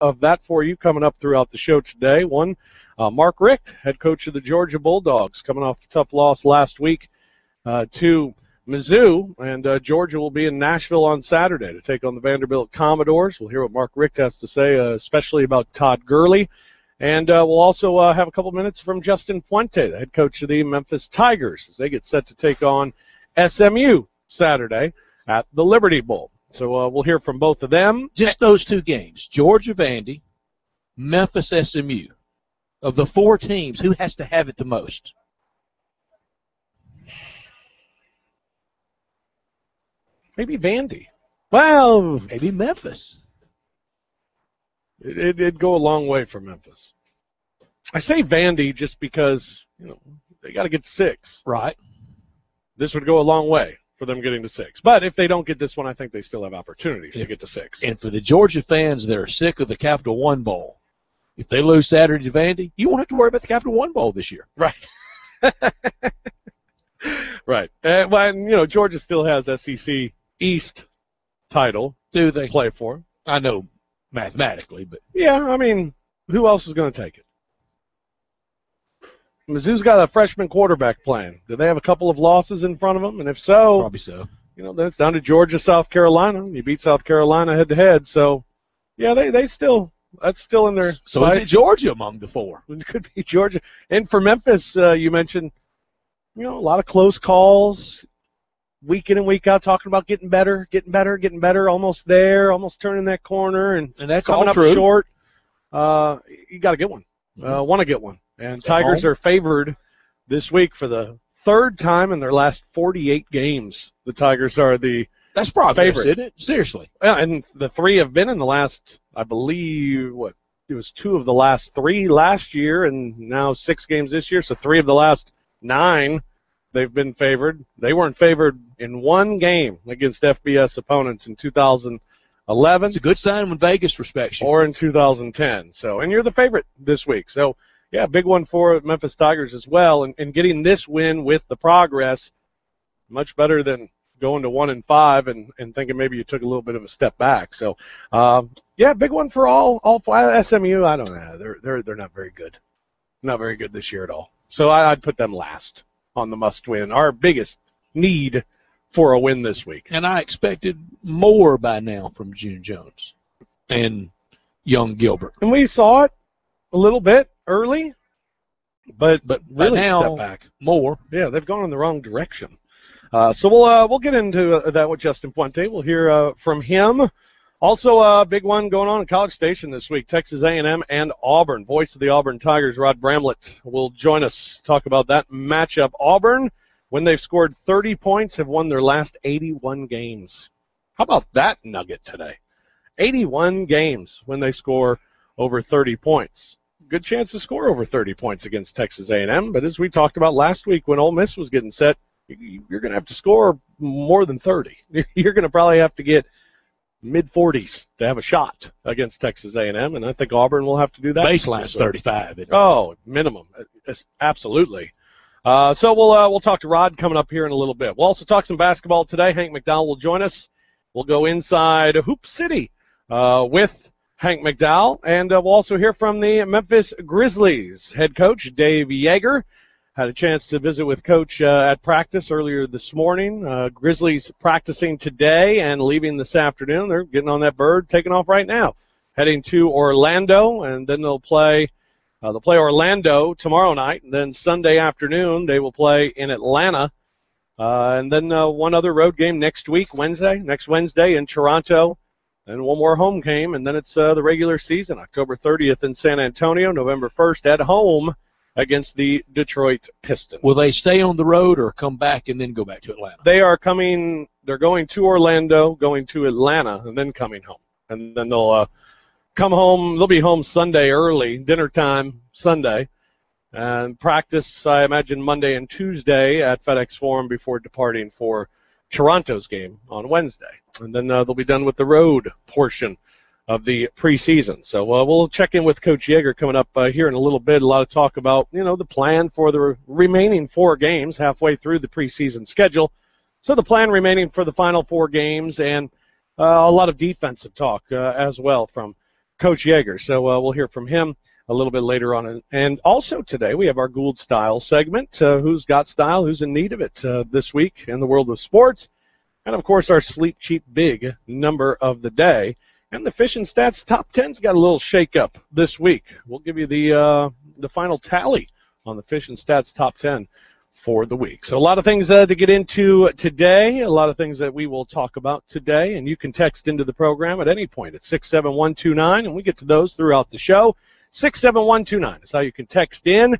of that for you coming up throughout the show today. One, uh, Mark Richt, head coach of the Georgia Bulldogs, coming off a tough loss last week uh, to Mizzou, and uh, Georgia will be in Nashville on Saturday to take on the Vanderbilt Commodores. We'll hear what Mark Richt has to say, uh, especially about Todd Gurley. And uh, we'll also uh, have a couple minutes from Justin Fuente, the head coach of the Memphis Tigers, as they get set to take on SMU Saturday at the Liberty Bowl. So uh, we'll hear from both of them. Just those two games, Georgia Vandy, Memphis SMU. Of the four teams, who has to have it the most? Maybe Vandy. Well, Maybe Memphis. it, it, it'd go a long way for Memphis. I say Vandy just because, you know, they got to get six. Right. This would go a long way for them getting to six. But if they don't get this one, I think they still have opportunities to get to six. And for the Georgia fans that are sick of the Capital One Bowl, if they lose Saturday to Vandy, you won't have to worry about the Capital One Bowl this year. Right. right. Uh, well, and, you know, Georgia still has SEC East title Do to they? play for. I know mathematically, but Yeah, I mean, who else is going to take it? Mizzou's got a freshman quarterback playing. Do they have a couple of losses in front of them? And if so, probably so. you know, then it's down to Georgia, South Carolina. You beat South Carolina head to head, so yeah, they they still that's still in their So is it. Georgia among the four? It could be Georgia. And for Memphis, uh, you mentioned, you know, a lot of close calls, week in and week out, talking about getting better, getting better, getting better, almost there, almost turning that corner, and And that's coming all up true. short. Uh, you got to get one. Uh, Mhm. Want to get one. And Tigers are favored this week for the third time in their last 48 games. The Tigers are the That's progress, Favorite. isn't it? Seriously. yeah, and the three have been in the last, I believe, what it was two of the last three last year, and now six games this year. So three of the last nine, they've been favored. They weren't favored in one game against FBS opponents in 2011 It's a good sign when Vegas respects you. or in 2010. So, and you're the favorite this week. So, yeah, big one for Memphis Tigers as well, and, and getting this win with the progress, much better than going to one and five and, and thinking maybe you took a little bit of a step back. So, um, yeah, big one for all all five. SMU. I don't know. They're they're they're not very good. Not very good this year at all. So I, I'd put them last on the must win. Our biggest need for a win this week. And I expected more by now from June Jones and young Gilbert. And we saw it a little bit early, but But really now, step back. more. Yeah, they've gone in the wrong direction. Uh, so we'll uh, we'll get into uh, that with Justin Fuente. We'll hear uh, from him. Also, a big one going on in College Station this week: Texas A&M and Auburn. Voice of the Auburn Tigers, Rod Bramlett, will join us talk about that matchup. Auburn, when they've scored 30 points, have won their last 81 games. How about that nugget today? 81 games when they score over 30 points. Good chance to score over 30 points against Texas A&M, but as we talked about last week when Ole Miss was getting set, you- you're going to have to score more than 30. You're going to probably have to get mid 40s to have a shot against Texas A&M, and I think Auburn will have to do that. Baseline's this 35. isn't it? Oh, minimum, absolutely. Uh, so we'll uh, we'll talk to Rod coming up here in a little bit. We'll also talk some basketball today. Hank McDowell will join us. We'll go inside Hoop City uh, with Hank McDowell, and uh, we'll also hear from the Memphis Grizzlies head coach Dave Joerger. Had a chance to visit with Coach uh, at practice earlier this morning. Uh, Grizzlies practicing today and leaving this afternoon. They're getting on that bird, taking off right now, heading to Orlando, and then they'll play. Uh, they'll play Orlando tomorrow night, and then Sunday afternoon they will play in Atlanta, uh, and then uh, one other road game next week, Wednesday, next Wednesday in Toronto, and one more home game, and then it's uh, the regular season, October 30th in San Antonio, November 1st at home against the Detroit Pistons. Will they stay on the road or come back and then go back to Atlanta? They are coming. They're going to Orlando, going to Atlanta, and then coming home. And then they'll uh, come home. They'll be home Sunday early, dinner time Sunday, and practice. I imagine Monday and Tuesday at FedEx Forum before departing for Toronto's game on Wednesday. And then uh, they'll be done with the road portion of the preseason. So uh, we'll check in with Coach Joerger coming up uh, here in a little bit. A lot of talk about you know the plan for the remaining four games halfway through the preseason schedule. So the plan remaining for the final four games and uh, a lot of defensive talk uh, as well from Coach Joerger. So uh, we'll hear from him a little bit later on. And also today we have our Gould Style segment. Uh, who's got style? Who's in need of it uh, this week in the world of sports? And of course our sleep cheap big number of the day. And the Fishing Stats top 10's got a little shake up this week. We'll give you the uh, the final tally on the Fishing Stats top 10 for the week. So a lot of things uh, to get into today, a lot of things that we will talk about today, and you can text into the program at any point at 67129, and we get to those throughout the show. 67129 is how you can text in.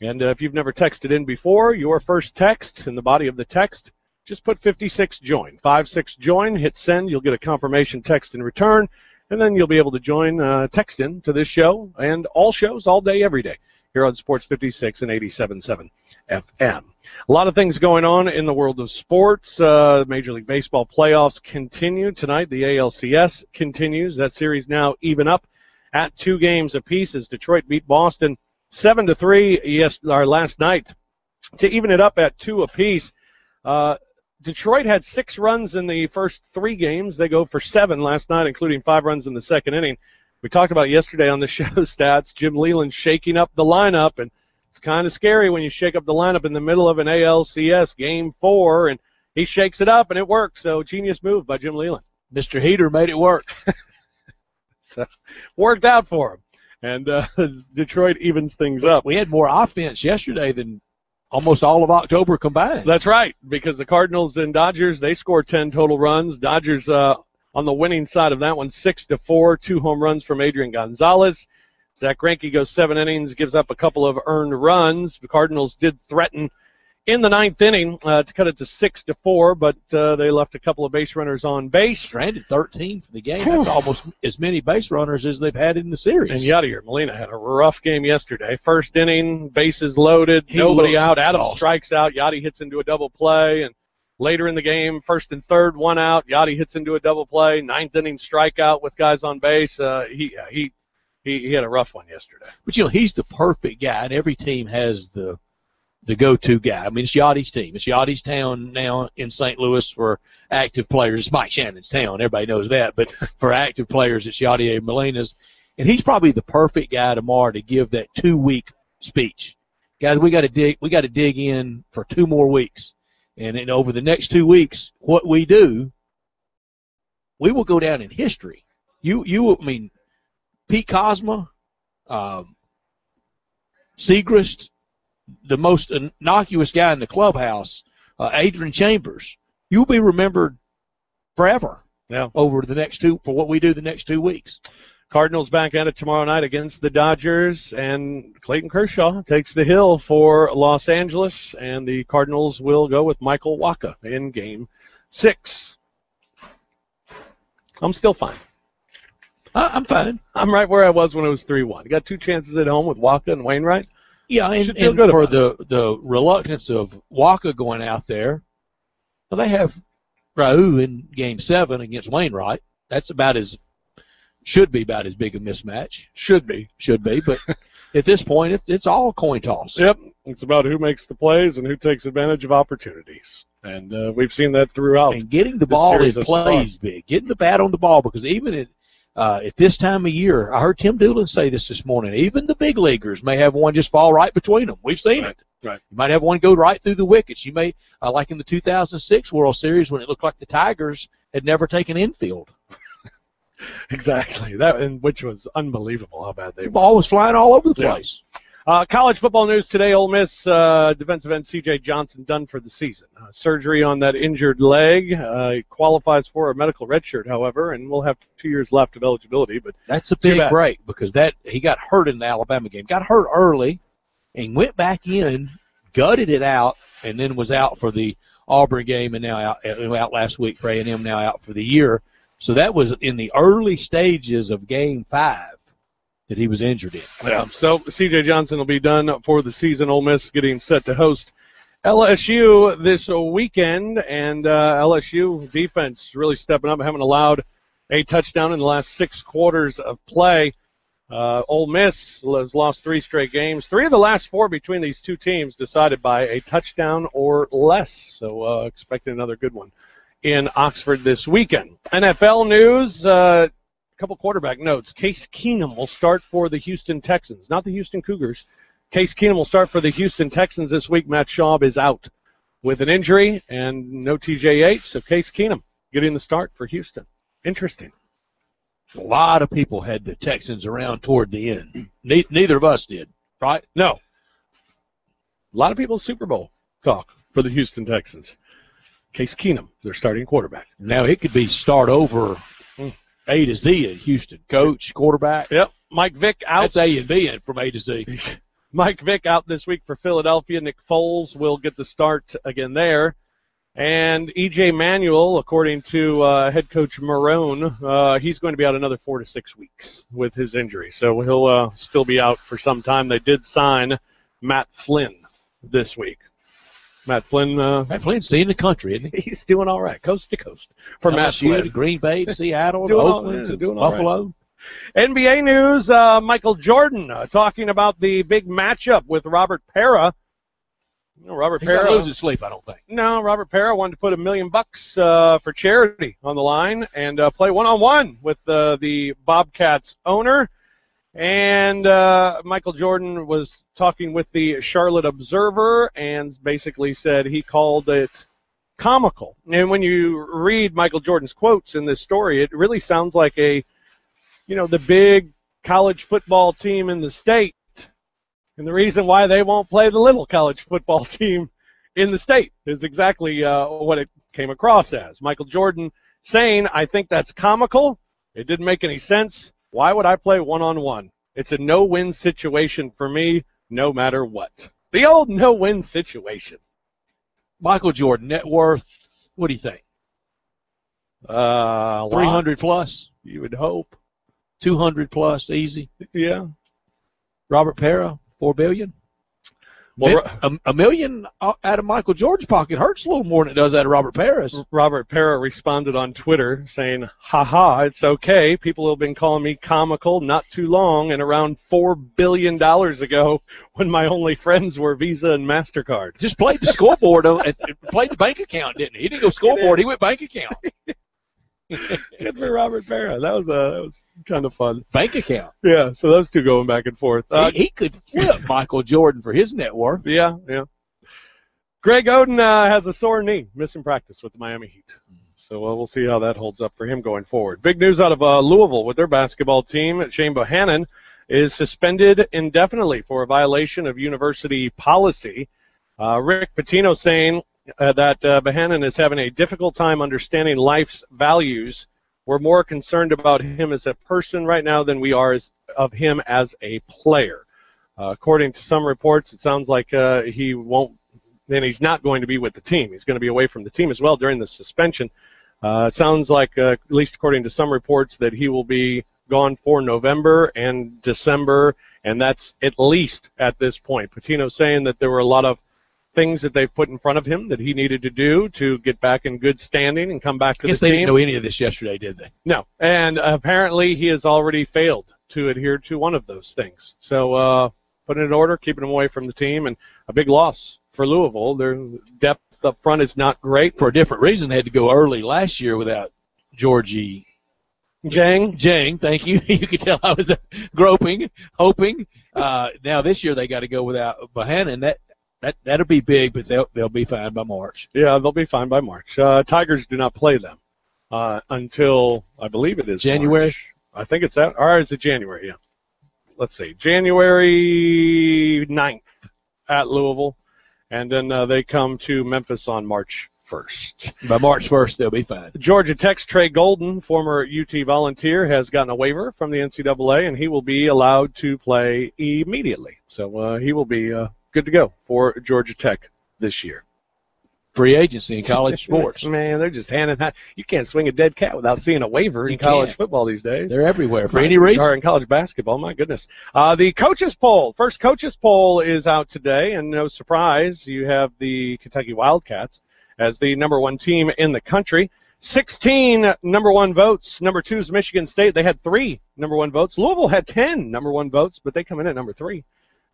And uh, if you've never texted in before, your first text in the body of the text, just put 56 join. 56 join, hit send, you'll get a confirmation text in return, and then you'll be able to join uh, text in to this show and all shows all day, every day here on Sports 56 and 87.7 FM. A lot of things going on in the world of sports. Uh, Major League Baseball playoffs continue tonight. The ALCS continues. That series now even up at two games apiece as Detroit beat Boston seven to three. Yes, our last night to even it up at two apiece. Uh, Detroit had six runs in the first three games. They go for seven last night, including five runs in the second inning we talked about yesterday on the show stats. Jim Leyland shaking up the lineup, and it's kind of scary when you shake up the lineup in the middle of an ALCS game four, and he shakes it up and it works. So genius move by Jim Leyland. Mr. Heater made it work. so worked out for him, and uh, Detroit evens things up. We had more offense yesterday than almost all of October combined. That's right, because the Cardinals and Dodgers they scored 10 total runs. Dodgers uh, on the winning side of that one, six to four, two home runs from Adrian Gonzalez. Zack Greinke goes seven innings, gives up a couple of earned runs. The Cardinals did threaten in the ninth inning uh, to cut it to six to four, but uh, they left a couple of base runners on base. Stranded 13 for the game. That's almost as many base runners as they've had in the series. And Yadier Molina had a rough game yesterday. First inning, bases loaded, he nobody out. Adam strikes out. Yadi hits into a double play, and Later in the game, first and third, one out. Yadi hits into a double play. Ninth inning strikeout with guys on base. Uh, he he he he had a rough one yesterday. But you know he's the perfect guy, and every team has the the go-to guy. I mean, it's Yadi's team. It's Yadi's town now in St. Louis for active players. It's Mike Shannon's town. Everybody knows that. But for active players, it's Yadier Molina's, and he's probably the perfect guy tomorrow to give that two-week speech. Guys, we got to dig. We got to dig in for two more weeks. And then over the next two weeks, what we do, we will go down in history. You, you, I mean, Pete Kozma, um, Siegrist, the most innocuous guy in the clubhouse, uh, Adron Chambers. You'll be remembered forever. Yeah. Over the next two for what we do the next two weeks. Cardinals back at it tomorrow night against the Dodgers, and Clayton Kershaw takes the hill for Los Angeles, and the Cardinals will go with Michael Wacha in Game Six. I'm still fine. I'm fine. I'm right where I was when it was three-one. Got two chances at home with Wacha and Wainwright. Yeah, and, and for the the reluctance of Wacha going out there, well, they have Ryu in Game Seven against Wainwright. That's about as should be about as big a mismatch. Should be. Should be. But at this point, it's, it's all coin toss. Yep. It's about who makes the plays and who takes advantage of opportunities. And uh, we've seen that throughout. And getting the ball in play is big. Getting the bat on the ball because even at, uh, at this time of year, I heard Tim Doolin say this this morning. Even the big leaguers may have one just fall right between them. We've seen right. it. Right. You might have one go right through the wickets. You may, uh, like in the 2006 World Series when it looked like the Tigers had never taken infield. exactly. That and which was unbelievable how bad they the ball was flying all over the place. Yeah. Uh, college football news today: Ole Miss uh, defensive end C.J. Johnson done for the season. Uh, surgery on that injured leg. Uh, he qualifies for a medical redshirt, however, and will have two years left of eligibility. But that's a big break because that he got hurt in the Alabama game. Got hurt early, and went back in, gutted it out, and then was out for the Auburn game, and now out, out last week for A&M. Now out for the year. So that was in the early stages of Game Five that he was injured in. Yeah. So C.J. Johnson will be done for the season. Ole Miss getting set to host LSU this weekend, and uh, LSU defense really stepping up, haven't allowed a touchdown in the last six quarters of play. Uh, Ole Miss has lost three straight games. Three of the last four between these two teams decided by a touchdown or less. So uh, expecting another good one in Oxford this weekend. NFL news. Uh, couple quarterback notes. Case Keenum will start for the Houston Texans, not the Houston Cougars. Case Keenum will start for the Houston Texans this week. Matt Schaub is out with an injury and no TJ Yates, so Case Keenum getting the start for Houston. Interesting. A lot of people had the Texans around toward the end. Ne- neither of us did, right? No. A lot of people Super Bowl talk for the Houston Texans. Case Keenum, their starting quarterback. Now it could be start over Hmm. A to Z at Houston. Coach, quarterback. Yep. Mike Vick out. That's A and B from A to Z. Mike Vick out this week for Philadelphia. Nick Foles will get the start again there. And EJ Manuel, according to uh, head coach Marrone, uh, he's going to be out another four to six weeks with his injury. So he'll uh, still be out for some time. They did sign Matt Flynn this week. Matt Flynn, uh, Matt Flynn's seeing the country, isn't he? he's doing all right, coast to coast for Matt LSU to Green Bay to Seattle to Oakland to doing all right. Buffalo. NBA news: uh, Michael Jordan uh, talking about the big matchup with Robert Pera. You know, Robert He's Pera. losing sleep, I don't think. No, Robert Pera wanted to put a million bucks uh, for charity on the line and uh, play one on one with uh, the Bobcats owner. And uh, Michael Jordan was talking with the Charlotte Observer and basically said he called it comical. And when you read Michael Jordan's quotes in this story, it really sounds like a, you know, the big college football team in the state. And the reason why they won't play the little college football team in the state is exactly uh, what it came across as. Michael Jordan saying, I think that's comical. It didn't make any sense. Why would I play one on one? It's a no win situation for me, no matter what. The old no win situation. Michael Jordan, net worth, what do you think? Uh, 300 plus? You would hope. 200 plus, easy. Yeah. Robert Pera, four billion. A, a million uh, out of Michael Jordan's pocket hurts a little more than it does out of Robert Pera's. Robert Pera responded on Twitter saying, haha, it's okay. People have been calling me comical not too long and around $4 billion ago when my only friends were Visa and MasterCard. Just played the scoreboard, played the bank account, didn't he? He didn't go scoreboard, he went bank account. Good for Robert Pera. That was, uh, that was kind of fun. Bank account. Yeah, so those two going back and forth. Uh, he, he could flip Michael Jordan for his net worth. yeah, yeah. Greg Oden uh, has a sore knee, missing practice with the Miami Heat. So uh, we'll see how that holds up for him going forward. Big news out of uh, Louisville with their basketball team. Chane Behanan is suspended indefinitely for a violation of university policy. Uh, Rick Pitino saying uh, that uh, Behanan is having a difficult time understanding life's values. We're more concerned about him as a person right now than we are as, of him as a player. Uh, according to some reports, it sounds like uh, he won't, and he's not going to be with the team. He's going to be away from the team as well during the suspension. Uh, it sounds like, uh, at least according to some reports, that he will be gone for November and December, and that's at least at this point. Pitino saying that there were a lot of things that they've put in front of him that he needed to do to get back in good standing and come back to I guess the they team. didn't know any of this yesterday, did they? No, and apparently he has already failed to adhere to one of those things. So uh, putting it in order, keeping him away from the team, and a big loss for Louisville. Their depth up front is not great. For a different reason, they had to go early last year without Gorgui Dieng, Dieng. Thank you. You could tell I was uh, groping, hoping. Uh, now this year they got to go without Behanan. That that that'll be big, but they'll they'll be fine by March. yeah, they'll be fine by March. Uh, Tigers do not play them uh, until I believe it is January? March. I think it's that, or is it January? Yeah. Let's see, January 9th at Louisville, and then uh, they come to Memphis on March 1st. By March first, they'll be fine. Georgia Tech's Trae Golden, former UT Volunteer, has gotten a waiver from the NCAA, and he will be allowed to play immediately. So uh, he will be uh, good to go for Georgia Tech this year. Free agency in college sports. Man, they're just handing out. You can't swing a dead cat without seeing a waiver in You college can't. football these days. They're everywhere for any reason. Or in college basketball, my goodness. Uh, the coaches poll, first coaches poll is out today, and no surprise, you have the Kentucky Wildcats as the number one team in the country. 16 number one votes. Number two is Michigan State. They had three number one votes. Louisville had 10 number one votes, but they come in at number three.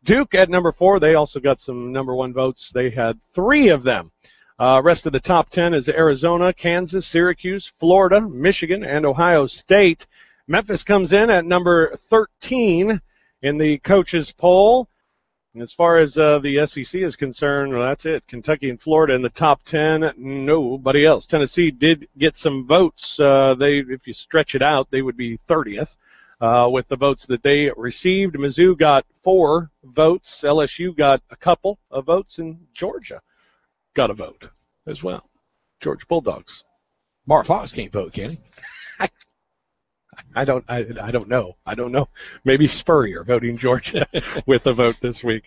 Duke at number four. They also got some number one votes. They had three of them. Uh, rest of the top 10 is Arizona, Kansas, Syracuse, Florida, Michigan, and Ohio State. Memphis comes in at number 13 in the coaches poll. And as far as uh, the SEC is concerned, well, that's it. Kentucky and Florida in the top 10. Nobody else. Tennessee did get some votes. Uh, they, if you stretch it out, they would be 30th uh, with the votes that they received. Mizzou got four votes. LSU got a couple of votes, and Georgia got a vote as well. Georgia Bulldogs. Mark Fox can't vote, can he? I don't. I, I don't know. I don't know. Maybe Spurrier voting Georgia with a vote this week.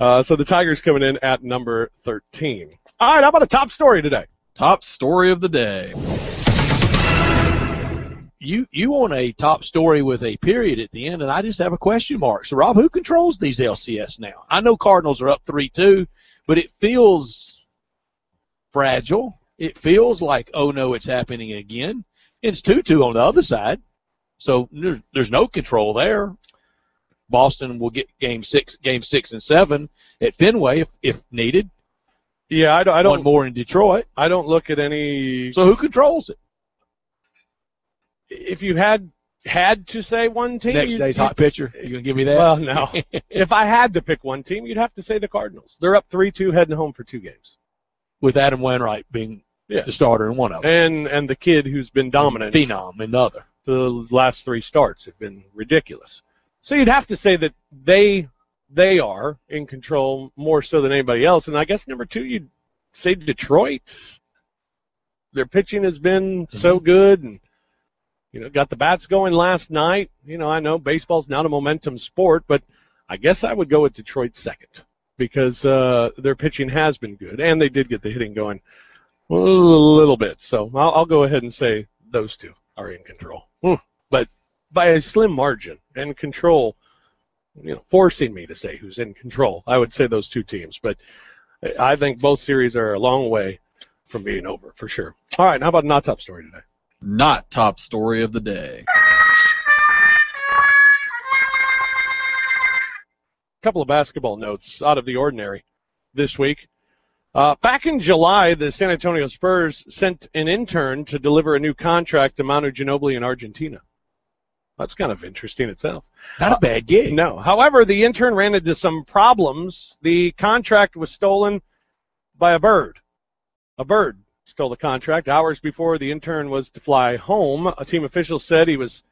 Uh, so the Tigers coming in at number 13. All right. How about a top story today? Top story of the day. You you want a top story with a period at the end, and I just have a question mark. So Rob, who controls these LCS now? I know Cardinals are up three two, but it feels fragile. It feels like oh no, it's happening again. It's two two on the other side. So there's, there's no control there. Boston will get game six, game six and seven at Fenway if, if needed. Yeah, I don't. I One don't. more in Detroit. I don't look at any. So who controls it? If you had had to say one team, Next day's hot pitcher. You gonna give me that? Well, no. if I had to pick one team, you'd have to say the Cardinals. They're up three-two, heading home for two games. With Adam Wainwright being Yeah. the starter in one of them, And and the kid who's been dominant phenom in the other. the last three starts have been ridiculous. So you'd have to say that they they are in control more so than anybody else. And I guess number two, you'd say Detroit. Their pitching has been so mm-hmm. good, and you know got the bats going last night. You know I know baseball's not a momentum sport, but I guess I would go with Detroit second because uh, their pitching has been good, and they did get the hitting going a little bit. So I'll, I'll go ahead and say those two are in control. Hmm. But by a slim margin and control, you know, forcing me to say who's in control, I would say those two teams. But I think both series are a long way from being over for sure. All right, how about not top story today? Not top story of the day. A couple of basketball notes out of the ordinary this week. Uh, back in July, the San Antonio Spurs sent an intern to deliver a new contract to Manu Ginobili in Argentina. That's kind of interesting itself. Not a bad gig. No. However, the intern ran into some problems. The contract was stolen by a bird. A bird stole the contract hours before the intern was to fly home. A team official said he was,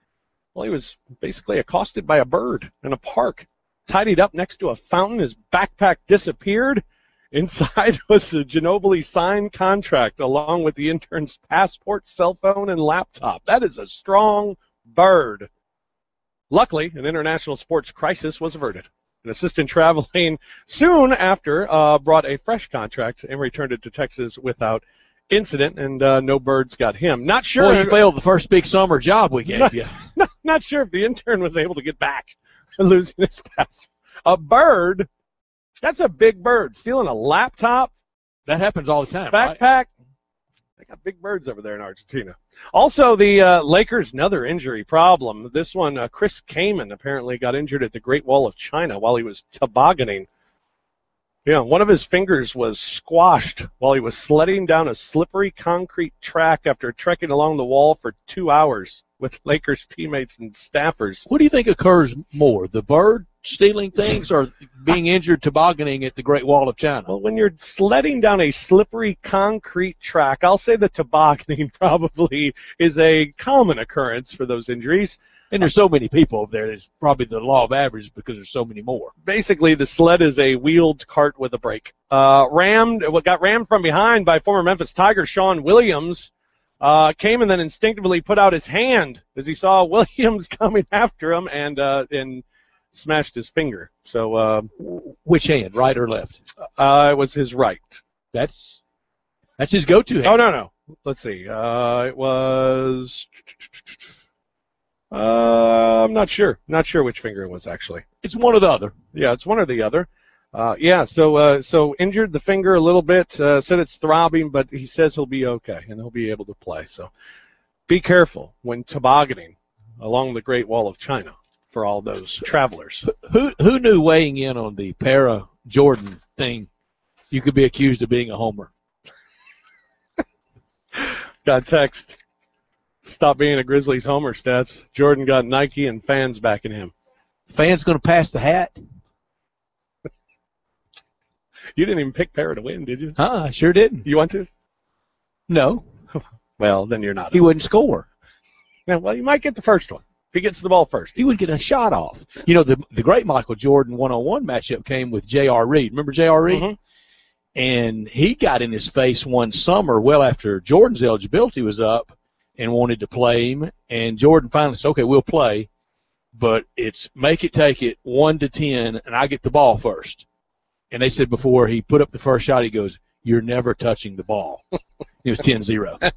well, he was basically accosted by a bird in a park, tidied up next to a fountain. His backpack disappeared. Inside was a Ginobili signed contract along with the intern's passport, cell phone, and laptop. That is a strong bird. Luckily, an international sports crisis was averted. An assistant traveling soon after uh, brought a fresh contract and returned it to Texas without incident, and uh, no birds got him. Not sure. Boy, you failed the first big summer job we gave you. not, not sure if the intern was able to get back, losing his pass. A bird. That's a big bird. Stealing a laptop, That happens all the time, right? backpack. They got big birds over there in Argentina. Also, the uh, Lakers' another injury problem. This one, uh, Chris Kaman apparently got injured at the Great Wall of China while he was tobogganing. Yeah, one of his fingers was squashed while he was sledding down a slippery concrete track after trekking along the wall for two hours with Lakers teammates and staffers. What do you think occurs more, the bird stealing things or being injured tobogganing at the Great Wall of China? Well, when you're sledding down a slippery concrete track, I'll say the tobogganing probably is a common occurrence for those injuries. And there's so many people over there. It's probably the law of averages because there's so many more. Basically, the sled is a wheeled cart with a brake. Uh, rammed, what got rammed from behind by former Memphis Tiger Shawne Williams, uh, came and then instinctively put out his hand as he saw Williams coming after him and uh, and smashed his finger. So uh, Which hand, right or left? uh, it was his right. That's that's his go-to hand. Oh no no. Let's see. Uh, it was. Uh, I'm not sure. Not sure which finger it was actually. It's one or the other. Yeah, it's one or the other. Uh, yeah. So uh, so injured the finger a little bit. Uh, said it's throbbing, but he says he'll be okay and he'll be able to play. So be careful when tobogganing along the Great Wall of China for all those travelers. Who who knew weighing in on the Pera Jordan thing, you could be accused of being a homer. Got text. Stop being a Grizzlies homer, stats. Jordan got Nike and fans backing him. Fans going to pass the hat? You didn't even pick Pera to win, did you? Huh? I sure didn't. You want to? No, Well, then you're not. he wouldn't score. Yeah, well, you might get the first one he gets the ball first. He would get a shot off. You know, the the great Michael Jordan one on one matchup came with J.R. Reed. Remember J.R. Reed? Mhm. And he got in his face one summer, well after Jordan's eligibility was up, and wanted to play him. And Jordan finally said, "Okay, we'll play, but it's make it take it one to ten, and I get the ball first. And they said before he put up the first shot, he goes, "You're never touching the ball." it was 10-0.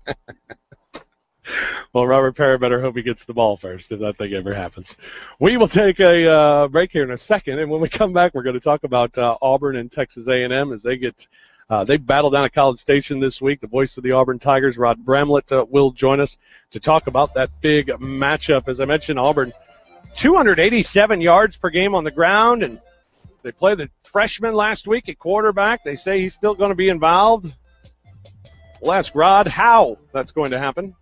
Well, Robert Pera better hope he gets the ball first if that thing ever happens. We will take a uh, break here in a second, and when we come back, we're going to talk about uh, Auburn and Texas A&M as they get uh, they battle down at College Station this week. The voice of the Auburn Tigers, Rod Bramlett, uh, will join us to talk about that big matchup. As I mentioned, Auburn 287 yards per game on the ground, and they played the freshman last week at quarterback. They say he's still going to be involved. We'll ask Rod how that's going to happen.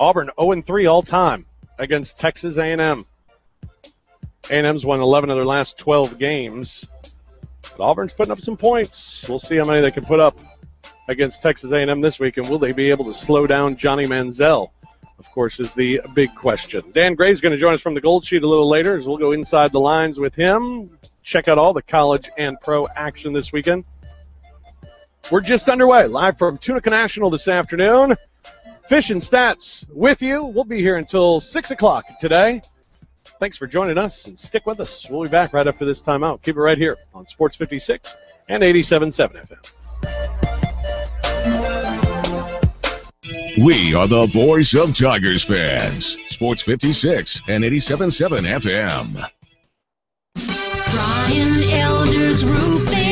Auburn 0-3 all time against Texas A&M. A&M's won 11 of their last 12 games. But Auburn's putting up some points. We'll see how many they can put up against Texas A&M this week, and will they be able to slow down Johnny Manziel? Of course, is the big question. Dan Gray's going to join us from the Gold Sheet a little later as we'll go inside the lines with him. Check out all the college and pro action this weekend. We're just underway, live from Tunica National this afternoon. Fish and Stats with you. We'll be here until 6 o'clock today. Thanks for joining us and stick with us. We'll be back right after this timeout. Keep it right here on Sports 56 and 87.7 FM. We are the voice of Tigers fans. Sports 56 and 87.7 FM. Brian Elder's Roofing Solutions.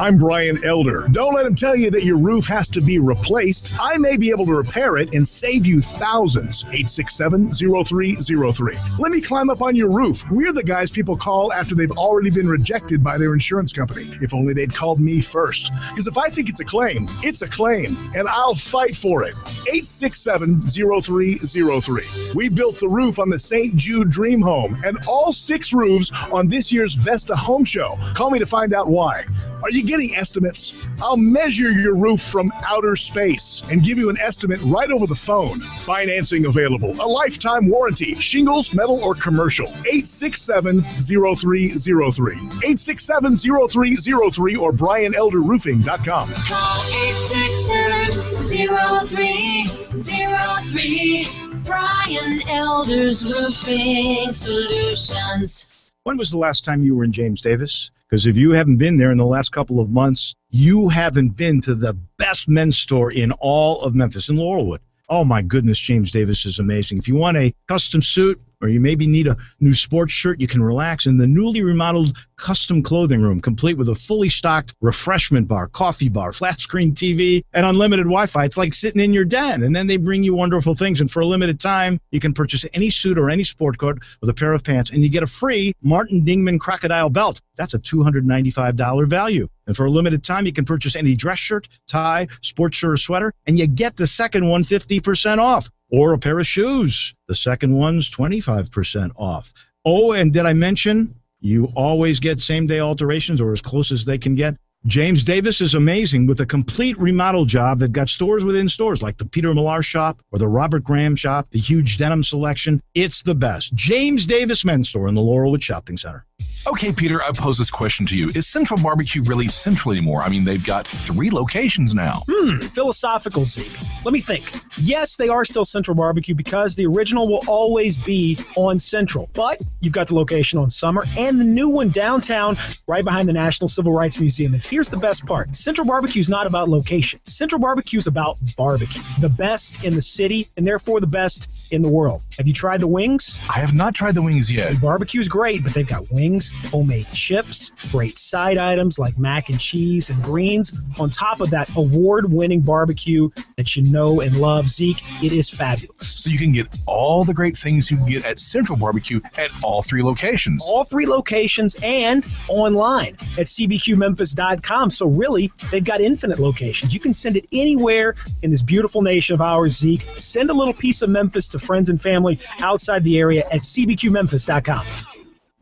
I'm Brian Elder. Don't let him tell you that your roof has to be replaced. I may be able to repair it and save you thousands. 867 0303. Let me climb up on your roof. We're the guys people call after they've already been rejected by their insurance company. If only they'd called me first. Because if I think it's a claim, it's a claim, and I'll fight for it. 867 0303. We built the roof on the St. Jude Dream Home and all six roofs on this year's Vesta Home Show. Call me to find out why. Are you getting estimates? I'll measure your roof from outer space and give you an estimate right over the phone. Financing available, a lifetime warranty, shingles, metal, or commercial. 867 0303. 867 0303 or BrianElderRoofing.com. Call 867-0303. Brian Elder's Roofing Solutions. When was the last time you were in James Davis? Because if you haven't been there in the last couple of months, you haven't been to the best men's store in all of Memphis in Laurelwood. Oh my goodness, James Davis is amazing. If you want a custom suit or you maybe need a new sports shirt, you can relax in the newly remodeled custom clothing room, complete with a fully stocked refreshment bar, coffee bar, flat screen TV, and unlimited Wi Fi. It's like sitting in your den. And then they bring you wonderful things. And for a limited time, you can purchase any suit or any sport coat with a pair of pants, and you get a free Martin Dingman crocodile belt. That's a $295 value. And for a limited time, you can purchase any dress shirt, tie, sports shirt, or sweater, and you get the second one 50% off. Or a pair of shoes. The second one's 25% off. Oh, and did I mention you always get same day alterations or as close as they can get? James Davis is amazing with a complete remodel job. They've got stores within stores like the Peter Millar shop or the Robert Graham shop, the huge denim selection. It's the best. James Davis Men's Store in the Laurelwood Shopping Center. Okay, Peter, I pose this question to you. Is Central Barbecue really central anymore? I mean, they've got three locations now. Hmm, philosophical, Zeke. Let me think. Yes, they are still Central Barbecue because the original will always be on Central. But you've got the location on Summer and the new one downtown, right behind the National Civil Rights Museum. Here's the best part Central Barbecue is not about location, Central Barbecue is about barbecue. The best in the city and therefore the best in the world. Have you tried the wings? I have not tried the wings yet. Barbecue's great, but they've got wings, homemade chips, great side items like mac and cheese and greens, on top of that award winning barbecue that you know and love. Zeke, it is fabulous. So you can get all the great things you can get at Central Barbecue at all three locations. All three locations and online at cbqmemphis.com. So, really, they've got infinite locations. You can send it anywhere in this beautiful nation of ours, Zeke. Send a little piece of Memphis to friends and family outside the area at cbqmemphis.com.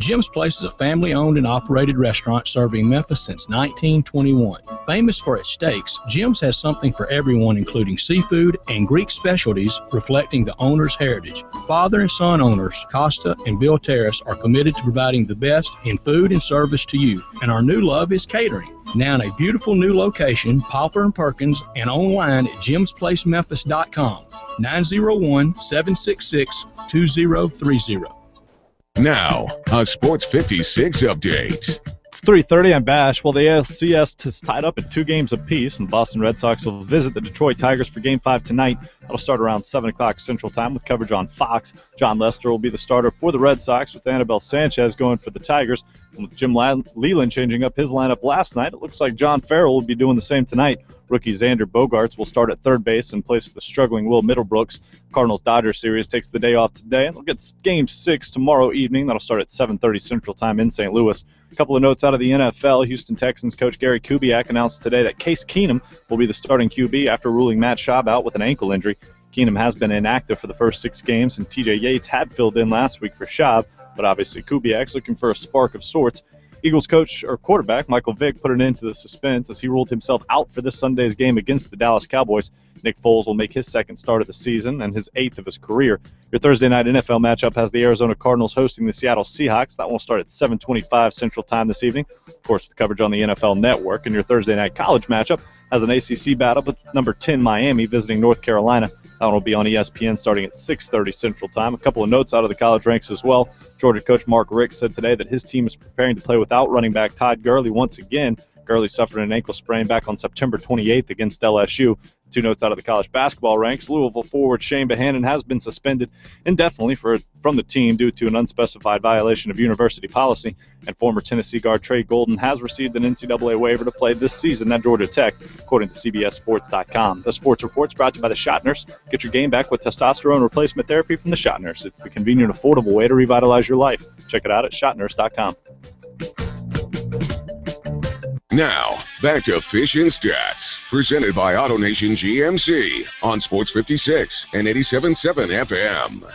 Jim's Place is a family owned and operated restaurant serving Memphis since 1921. Famous for its steaks, Jim's has something for everyone, including seafood and Greek specialties reflecting the owner's heritage. Father and son owners, Costa and Bill Terrace, are committed to providing the best in food and service to you, and our new love is catering. Now in a beautiful new location, Poplar and Perkins, and online at jimsplacememphis.com. 901 766 2030. Now, a Sports 56 update. It's 3:30 on Bash. Well, the ALCS is tied up at two games apiece, and the Boston Red Sox will visit the Detroit Tigers for Game Five tonight. That'll start around 7 o'clock Central Time with coverage on Fox. Jon Lester will be the starter for the Red Sox, with Anibal Sanchez going for the Tigers. And with Jim Leyland changing up his lineup last night, it looks like John Farrell will be doing the same tonight. Rookie Xander Bogaerts will start at third base in place of the struggling Will Middlebrooks. Cardinals Dodgers series takes the day off today, and they'll get Game Six tomorrow evening. That'll start at 7:30 Central Time in St. Louis. A couple of notes out of the NFL: Houston Texans coach Gary Kubiak announced today that Case Keenum will be the starting QB after ruling Matt Schaub out with an ankle injury. Keenum has been inactive for the first six games, and TJ Yates had filled in last week for Schaub, but obviously Kubiak's looking for a spark of sorts. Eagles coach or quarterback Michael Vick put an end to the suspense as he ruled himself out for this Sunday's game against the Dallas Cowboys. Nick Foles will make his second start of the season and his eighth of his career. Your Thursday night NFL matchup has the Arizona Cardinals hosting the Seattle Seahawks. That will start at 7:25 Central Time this evening, of course, with coverage on the NFL Network. And your Thursday night college matchup has an ACC battle with number 10 Miami visiting North Carolina. That one will be on ESPN starting at 6:30 Central Time. A couple of notes out of the college ranks as well. Georgia coach Mark Richt said today that his team is preparing to play without running back Todd Gurley once again. Gurley suffered an ankle sprain back on September 28th against LSU. Two notes out of the college basketball ranks. Louisville forward Chane Behanan has been suspended indefinitely for, from the team due to an unspecified violation of university policy. And former Tennessee guard Trae Golden has received an NCAA waiver to play this season at Georgia Tech, according to CBSSports.com. The sports report's brought to you by the Shot Nurse. Get your game back with testosterone replacement therapy from the Shot Nurse. It's the convenient, affordable way to revitalize your life. Check it out at shotnurse.com. Now, back to Fish and Stats, presented by AutoNation GMC on Sports 56 and 87.7 FM.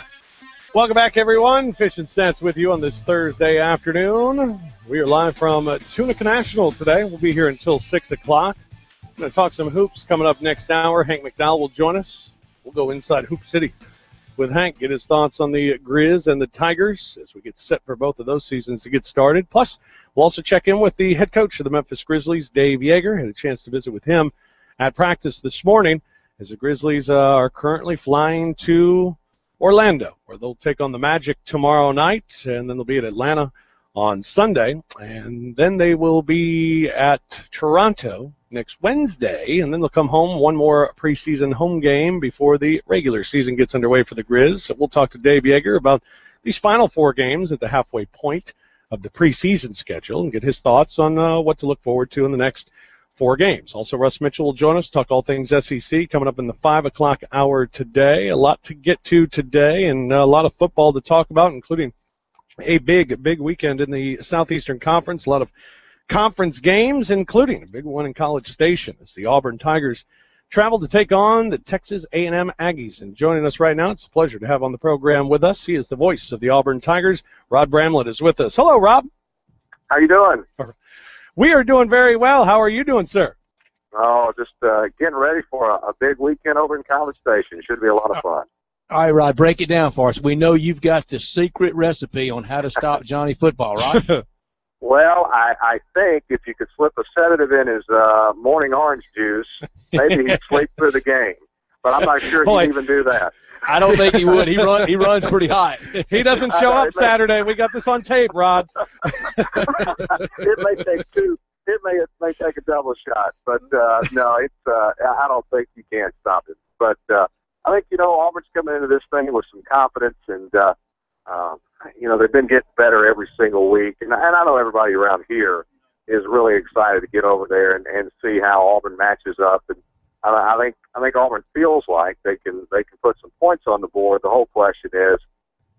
Welcome back, everyone. Fish and Stats with you on this Thursday afternoon. We are live from uh, Tunica National today. We'll be here until 6 o'clock. I'm going to talk some hoops coming up next hour. Hank McDowell will join us. We'll go inside Hoop City with Hank, get his thoughts on the Grizz and the Tigers as we get set for both of those seasons to get started. Plus, we'll also check in with the head coach of the Memphis Grizzlies, Dave Joerger. Had a chance to visit with him at practice this morning as the Grizzlies uh, are currently flying to Orlando, where they'll take on the Magic tomorrow night, and then they'll be at Atlanta on Sunday, and then they will be at Toronto next Wednesday, and then they'll come home one more preseason home game before the regular season gets underway for the Grizz. So we'll talk to Dave Joerger about these final four games at the halfway point of the preseason schedule and get his thoughts on uh, what to look forward to in the next four games. Also, Russ Mitchell will join us, talk all things SEC coming up in the 5 o'clock hour today. A lot to get to today and a lot of football to talk about, including a big, big weekend in the Southeastern Conference. A lot of conference games, including a big one in College Station as the Auburn Tigers travel to take on the Texas A&M Aggies. And joining us right now, it's a pleasure to have on the program with us. He is the voice of the Auburn Tigers. Rod Bramlett is with us. Hello, Rob. How you doing? We are doing very well. How are you doing, sir? Oh, just uh, getting ready for a, a big weekend over in College Station. Should be a lot of fun. All right, Rod, break it down for us. We know you've got the secret recipe on how to stop Johnny Football, right? Well, I, I think if you could slip a sedative in his uh, morning orange juice, maybe he'd sleep through the game. But I'm not sure Boy. he'd even do that. I don't think he would. He run he runs pretty hot. He doesn't show up Saturday. We got this on tape, Rod. it may take two. It may it may take a double shot, but uh, no, it's. Uh, I don't think you can stop it. But uh, I think you know Auburn's coming into this thing with some confidence, and uh, Um, you know, they've been getting better every single week, and, and I know everybody around here is really excited to get over there and, and see how Auburn matches up. And I, I think I think Auburn feels like they can they can put some points on the board. The whole question is,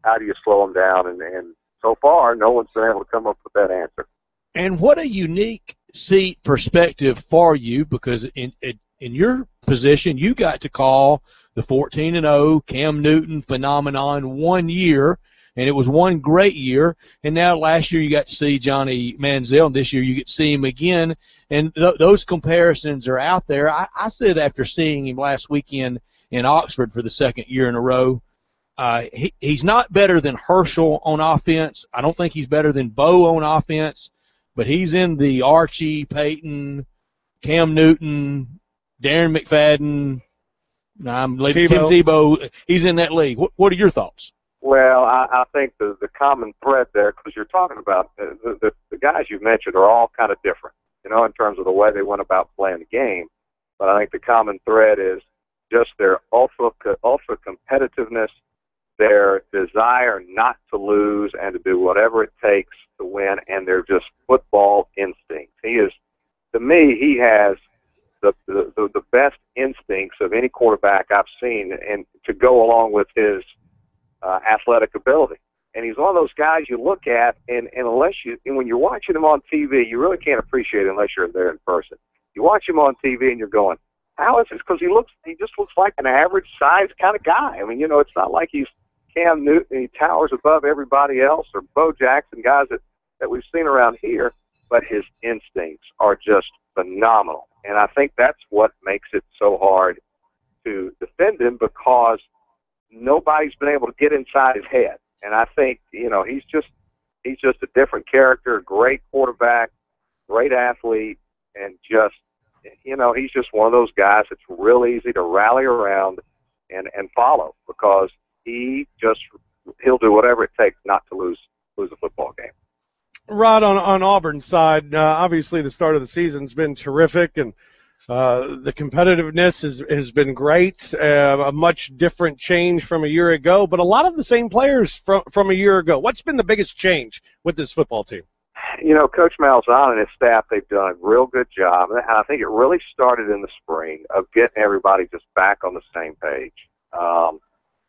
how do you slow them down? And, and so far, no one's been able to come up with that answer. And what a unique seat perspective for you because in in, in your position, you got to call the 14 and 0 Cam Newton phenomenon one year, and it was one great year. And now last year you got to see Johnny Manziel, and this year you get to see him again. And th- those comparisons are out there. I, I said after seeing him last weekend in Oxford for the second year in a row, uh, he, he's not better than Herschel on offense. I don't think he's better than Bo on offense, but he's in the Archie, Peyton, Cam Newton, Darren McFadden, I'm Tim Tebow. Tebow. He's in that league. What, what are your thoughts? Well, I, I think the the common thread there, because you're talking about uh, the, the the guys you've mentioned are all kind of different, you know, in terms of the way they went about playing the game. But I think the common thread is just their ultra ultra competitiveness, their desire not to lose and to do whatever it takes to win, and their just football instincts. He is, to me, he has the the, the, best instincts of any quarterback I've seen, and to go along with his uh, athletic ability. And he's one of those guys you look at, and, and unless you, and when you're watching him on TV, you really can't appreciate it unless you're there in person. You watch him on TV, and you're going, "How is this?" Because he looks, he just looks like an average size kind of guy. I mean, you know, it's not like he's Cam Newton, he towers above everybody else, or Bo Jackson, guys that that we've seen around here. But his instincts are just phenomenal, and I think that's what makes it so hard to defend him because nobody's been able to get inside his head. And I think, you know, he's just he's just a different character, great quarterback, great athlete, and just you know, he's just one of those guys that's real easy to rally around and and follow because he just he'll do whatever it takes not to lose lose a football game. Rod, on on Auburn's side, uh, obviously the start of the season's been terrific, and uh, the competitiveness has has been great. Uh, a much different change from a year ago, but a lot of the same players from from a year ago. What's been the biggest change with this football team? you know, Coach Malzahn and his staff, they've done a real good job. And I think it really started in the spring of getting everybody just back on the same page. Um,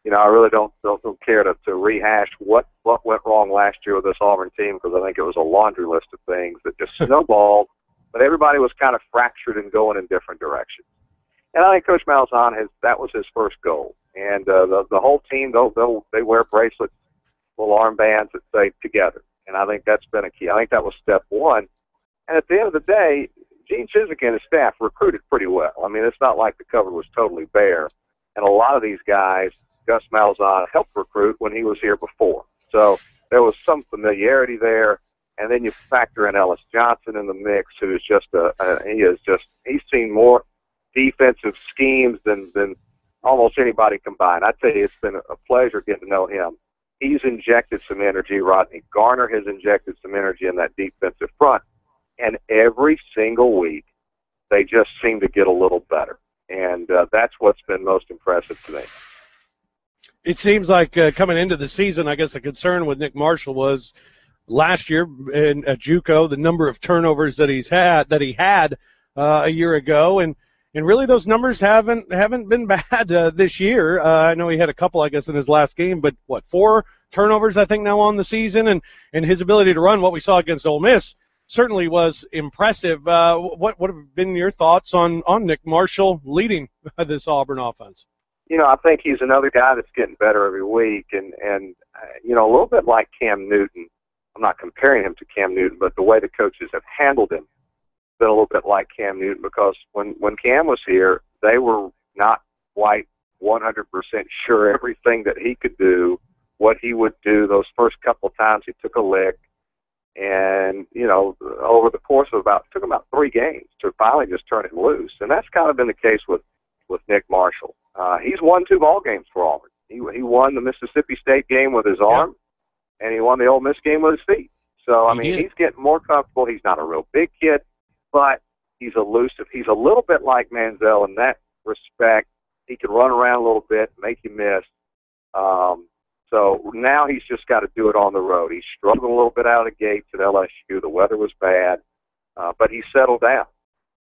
you know, I really don't, don't, don't care to, to rehash what, what went wrong last year with this Auburn team because I think it was a laundry list of things that just snowballed, but everybody was kind of fractured and going in different directions. And I think Coach Malzahn has, that was his first goal. And uh, the, the whole team, they'll, they'll, they wear bracelets, little armbands that say together and I think that's been a key. I think that was step one. And at the end of the day, Gene Chizik and his staff recruited pretty well. I mean, it's not like the cover was totally bare. And a lot of these guys, Gus Malzahn helped recruit when he was here before. So there was some familiarity there. And then you factor in Ellis Johnson in the mix, who is just a, a he is just he's seen more defensive schemes than than almost anybody combined. I tell you, it's been a pleasure getting to know him he's injected some energy. Rodney Garner has injected some energy in that defensive front. And every single week, they just seem to get a little better. And uh, that's what's been most impressive to me. It seems like uh, coming into the season, I guess the concern with Nick Marshall was last year in at JUCO the number of turnovers that he's had that he had uh, a year ago, and and really those numbers haven't haven't been bad uh, this year. Uh, I know he had a couple, I guess, in his last game, but what four turnovers I think now on the season, and and his ability to run what we saw against Ole Miss certainly was impressive. Uh, what what have been your thoughts on on Nick Marshall leading this Auburn offense? You know, I think he's another guy that's getting better every week, and and uh, you know a little bit like Cam Newton. I'm not comparing him to Cam Newton, but the way the coaches have handled him been a little bit like Cam Newton because when when Cam was here, they were not quite 100% sure everything that he could do, what he would do those first couple times he took a lick, and you know over the course of about took about three games to finally just turn it loose, and that's kind of been the case with with Nick Marshall. Uh, he's won two ball games for Auburn. He he won the Mississippi State game with his arm, and he won the Ole Miss game with his feet. So I He mean, did. he's getting more comfortable. He's not a real big kid, but he's elusive. He's a little bit like Manziel in that respect. He can run around a little bit, make you miss. Um, So now he's just got to do it on the road. He struggled a little bit out of the gates at LSU. The weather was bad, uh, but he settled down.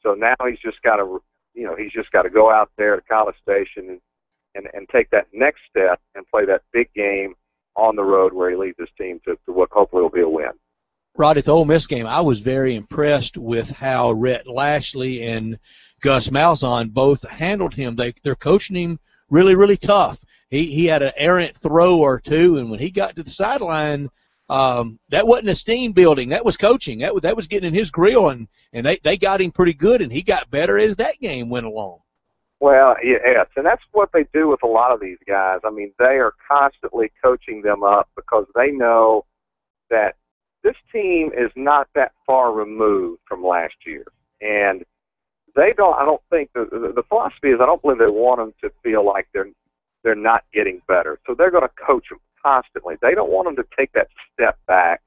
So now he's just got to, you know, he's just got to go out there to College Station and, and and take that next step and play that big game on the road where he leads his team to, to what hopefully will be a win. Rod, at the Ole Miss game, I was very impressed with how Rhett Lashlee and Gus Malzahn both handled him. They they're coaching him really really tough. He he had an errant throw or two, and when he got to the sideline, um, that wasn't a steam building. That was coaching. That was that was getting in his grill, and and they they got him pretty good, and he got better as that game went along. Well, yes, and that's what they do with a lot of these guys. I mean, they are constantly coaching them up because they know that this team is not that far removed from last year, and they don't. I don't think the the, the philosophy is I don't believe they want them to feel like they're they're not getting better. So they're going to coach them constantly. They don't want them to take that step back.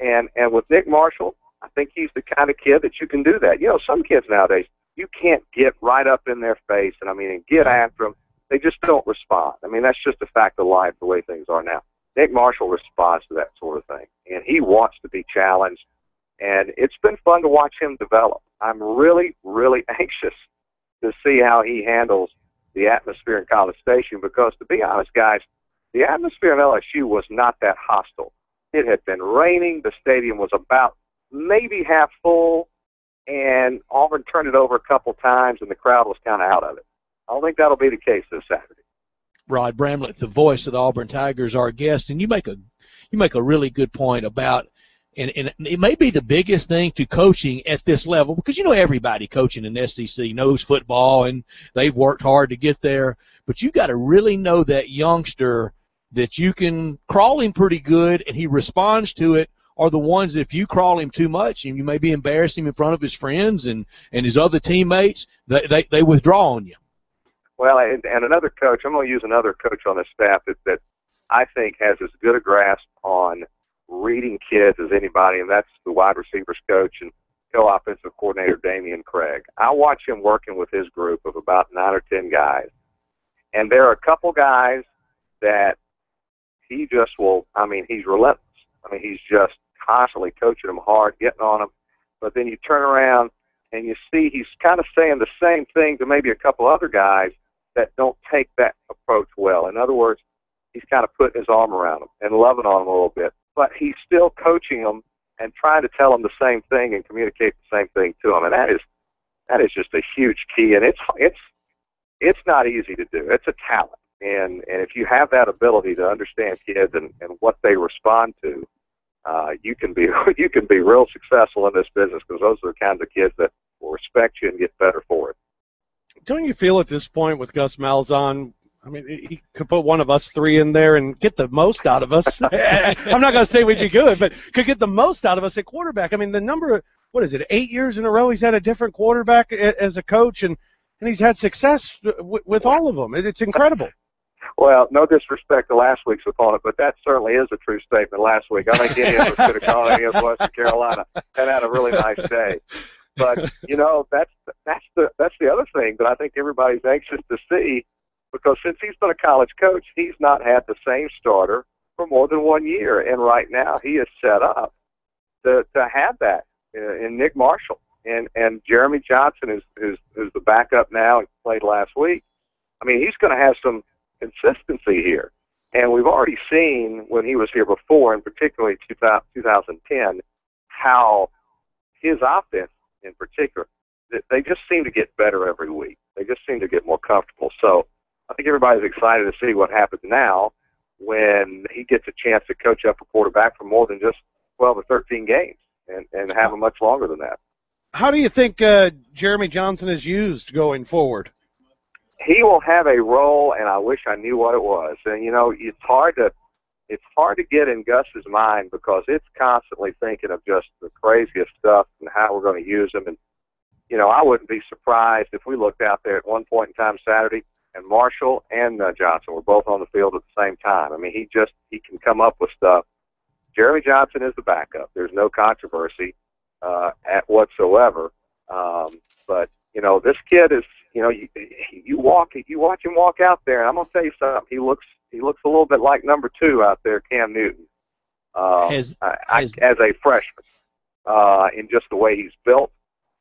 And and with Nick Marshall, I think he's the kind of kid that you can do that. You know, some kids nowadays you can't get right up in their face and I mean and get after them. They just don't respond. I mean that's just a fact of life the way things are now. Nick Marshall responds to that sort of thing, and he wants to be challenged. And it's been fun to watch him develop. I'm really, really anxious to see how he handles the atmosphere in College Station because, to be honest, guys, the atmosphere in LSU was not that hostile. It had been raining. The stadium was about maybe half full, and Auburn turned it over a couple times, and the crowd was kind of out of it. I don't think that'll be the case this Saturday. Rod Bramlett, the voice of the Auburn Tigers, our guest, and you make a you make a really good point about and, and it may be the biggest thing to coaching at this level because you know everybody coaching in SEC knows football and they've worked hard to get there, but you got to really know that youngster that you can crawl him pretty good and he responds to it are the ones that if you crawl him too much and you may be embarrassing him in front of his friends and, and his other teammates, they, they, they withdraw on you. Well, and, and another coach, I'm going to use another coach on the staff that, that I think has as good a grasp on reading kids as anybody, and that's the wide receivers coach and co-offensive coordinator Dameyune Craig. I watch him working with his group of about nine or ten guys, and there are a couple guys that he just will. I mean, he's relentless. I mean, he's just constantly coaching them hard, getting on them. But then you turn around and you see he's kind of saying the same thing to maybe a couple other guys that don't take that approach well. In other words, he's kind of putting his arm around them and loving on them a little bit but he's still coaching them and trying to tell them the same thing and communicate the same thing to them. And that is that is just a huge key. And it's it's it's not easy to do. It's a talent. And and if you have that ability to understand kids and, and what they respond to, uh, you can be you can be real successful in this business because those are the kinds of kids that will respect you and get better for it. Don't you feel at this point with Gus Malzahn, I mean, he could put one of us three in there and get the most out of us. I'm not going to say we'd be good, but could get the most out of us at quarterback. I mean, the number, what is it, eight years in a row he's had a different quarterback as a coach, and, and he's had success with all of them. It's incredible. Well, no disrespect to last week's opponent, but that certainly is a true statement last week. I think any of us could have gone against Western Carolina and had a really nice day. But you know, that's that's the that's the other thing that I think everybody's anxious to see because since he's been a college coach, he's not had the same starter for more than one year, and right now he is set up to to have that uh, in Nick Marshall and and Jeremy Johnson is is is the backup now and played last week. I mean, he's going to have some consistency here, and we've already seen when he was here before, and particularly 2010, how his offense in particular, they just seem to get better every week. They just seem to get more comfortable. So I think everybody's excited to see what happens now when he gets a chance to coach up a quarterback for more than just 12 or 13 games and, and have him much longer than that. How do you think uh, Jeremy Johnson is used going forward? He will have a role, and I wish I knew what it was. And you know, it's hard to it's hard to get in Gus's mind because it's constantly thinking of just the craziest stuff and how we're going to use him. And you know, I wouldn't be surprised if we looked out there at one point in time Saturday and Marshall and uh, Johnson were both on the field at the same time. I mean, he just he can come up with stuff. Jeremy Johnson is the backup. There's no controversy uh, at whatsoever. Um, but you know, this kid is you know, you, you walk, you watch him walk out there, and I'm gonna tell you something. He looks, he looks a little bit like number two out there, Cam Newton, uh, Has- I, I, as a freshman, uh, in just the way he's built.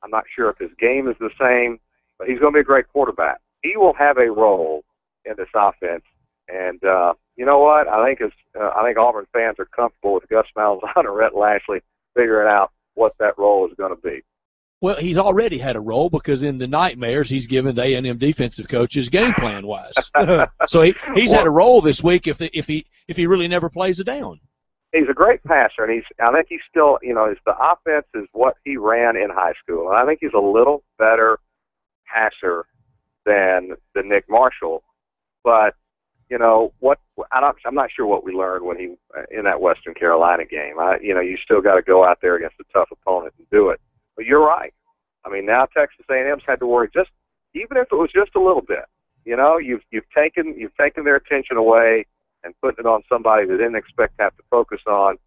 I'm not sure if his game is the same, but he's going to be a great quarterback. He will have a role in this offense, and uh, you know what? I think as uh, I think Auburn fans are comfortable with Gus Malzahn and Rhett Lashlee figuring out what that role is going to be. Well, he's already had a role because in the nightmares he's given the A&M defensive coaches game plan wise. so he, he's had a role this week if the, if he if he really never plays it down. he's a great passer, and he's I think he's still you know his the offense is what he ran in high school, and I think he's a little better passer than than Nick Marshall, but you know what I don't, I'm not sure what we learned when he uh, in that Western Carolina game. I you know you still got to go out there against a tough opponent and do it. But you're right. I mean now Texas A&M's had to worry just even if it was just a little bit. You know you've you've taken you've taken their attention away and putting it on somebody they didn't expect to have to focus on,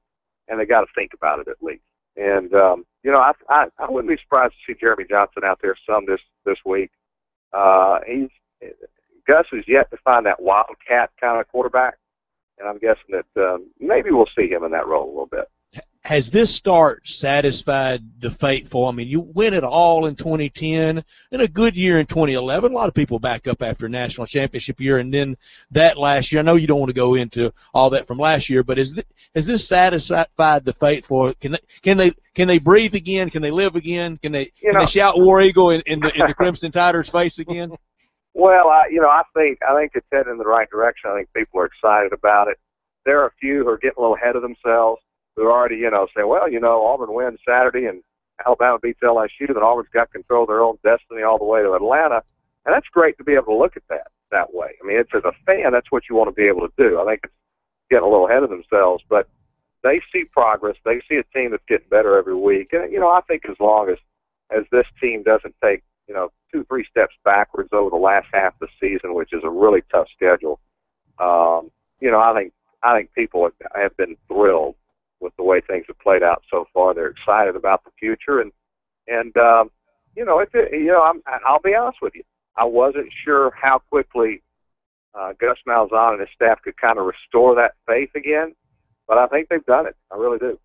and they got to think about it at least. And um, you know, I, I I wouldn't be surprised to see Jeremy Johnson out there some this this week. Uh, he's Gus is yet to find that wildcat kind of quarterback, and I'm guessing that um, maybe we'll see him in that role a little bit. Has this start satisfied the faithful? I mean, you win it all in 2010 and a good year in 2011. A lot of people back up after national championship year, and then that last year. I know you don't want to go into all that from last year, but is this, has this satisfied the faithful? Can they can they can they breathe again? Can they live again? Can they You can know- they shout War Eagle in, in the in the Crimson Tider's face again? Well, I, you know, I think I think it's headed in the right direction. I think people are excited about it. There are a few who are getting a little ahead of themselves. Who are already, you know, saying, well, you know, Auburn wins Saturday and Alabama beats LSU, then Auburn's got control of their own destiny all the way to Atlanta, and that's great to be able to look at that that way. I mean, it's as a fan, that's what you want to be able to do. I think it's getting a little ahead of themselves, but they see progress. They see a team that's getting better every week, and you know, I think as long as as this team doesn't take you know two three steps backwards over the last half of the season, which is a really tough schedule, um, you know, I think I think people have- have been thrilled with the way things have played out so far. They're excited about the future, and and um, you know, if it, you know, I'm, I'll be honest with you, I wasn't sure how quickly uh, Gus Malzahn and his staff could kind of restore that faith again, but I think they've done it. I really do.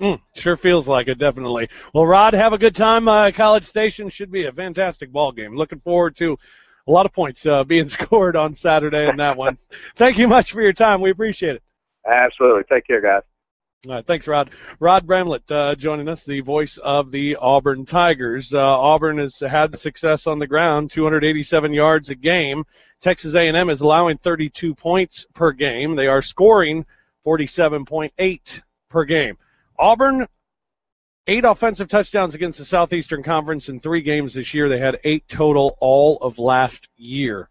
Mm, sure feels like it, definitely. Well, Rod, have a good time. Uh, College Station should be a fantastic ball game. Looking forward to a lot of points uh, being scored on Saturday in that one. Thank you much for your time. We appreciate it. Absolutely. Take care, guys. All right, thanks, Rod. Rod Bramlett uh, joining us, the voice of the Auburn Tigers. Uh, Auburn has had success on the ground, 287 yards a game. Texas A&M is allowing 32 points per game. They are scoring 47.8 per game. Auburn, eight offensive touchdowns against the Southeastern Conference in three games this year. They had eight total all of last year.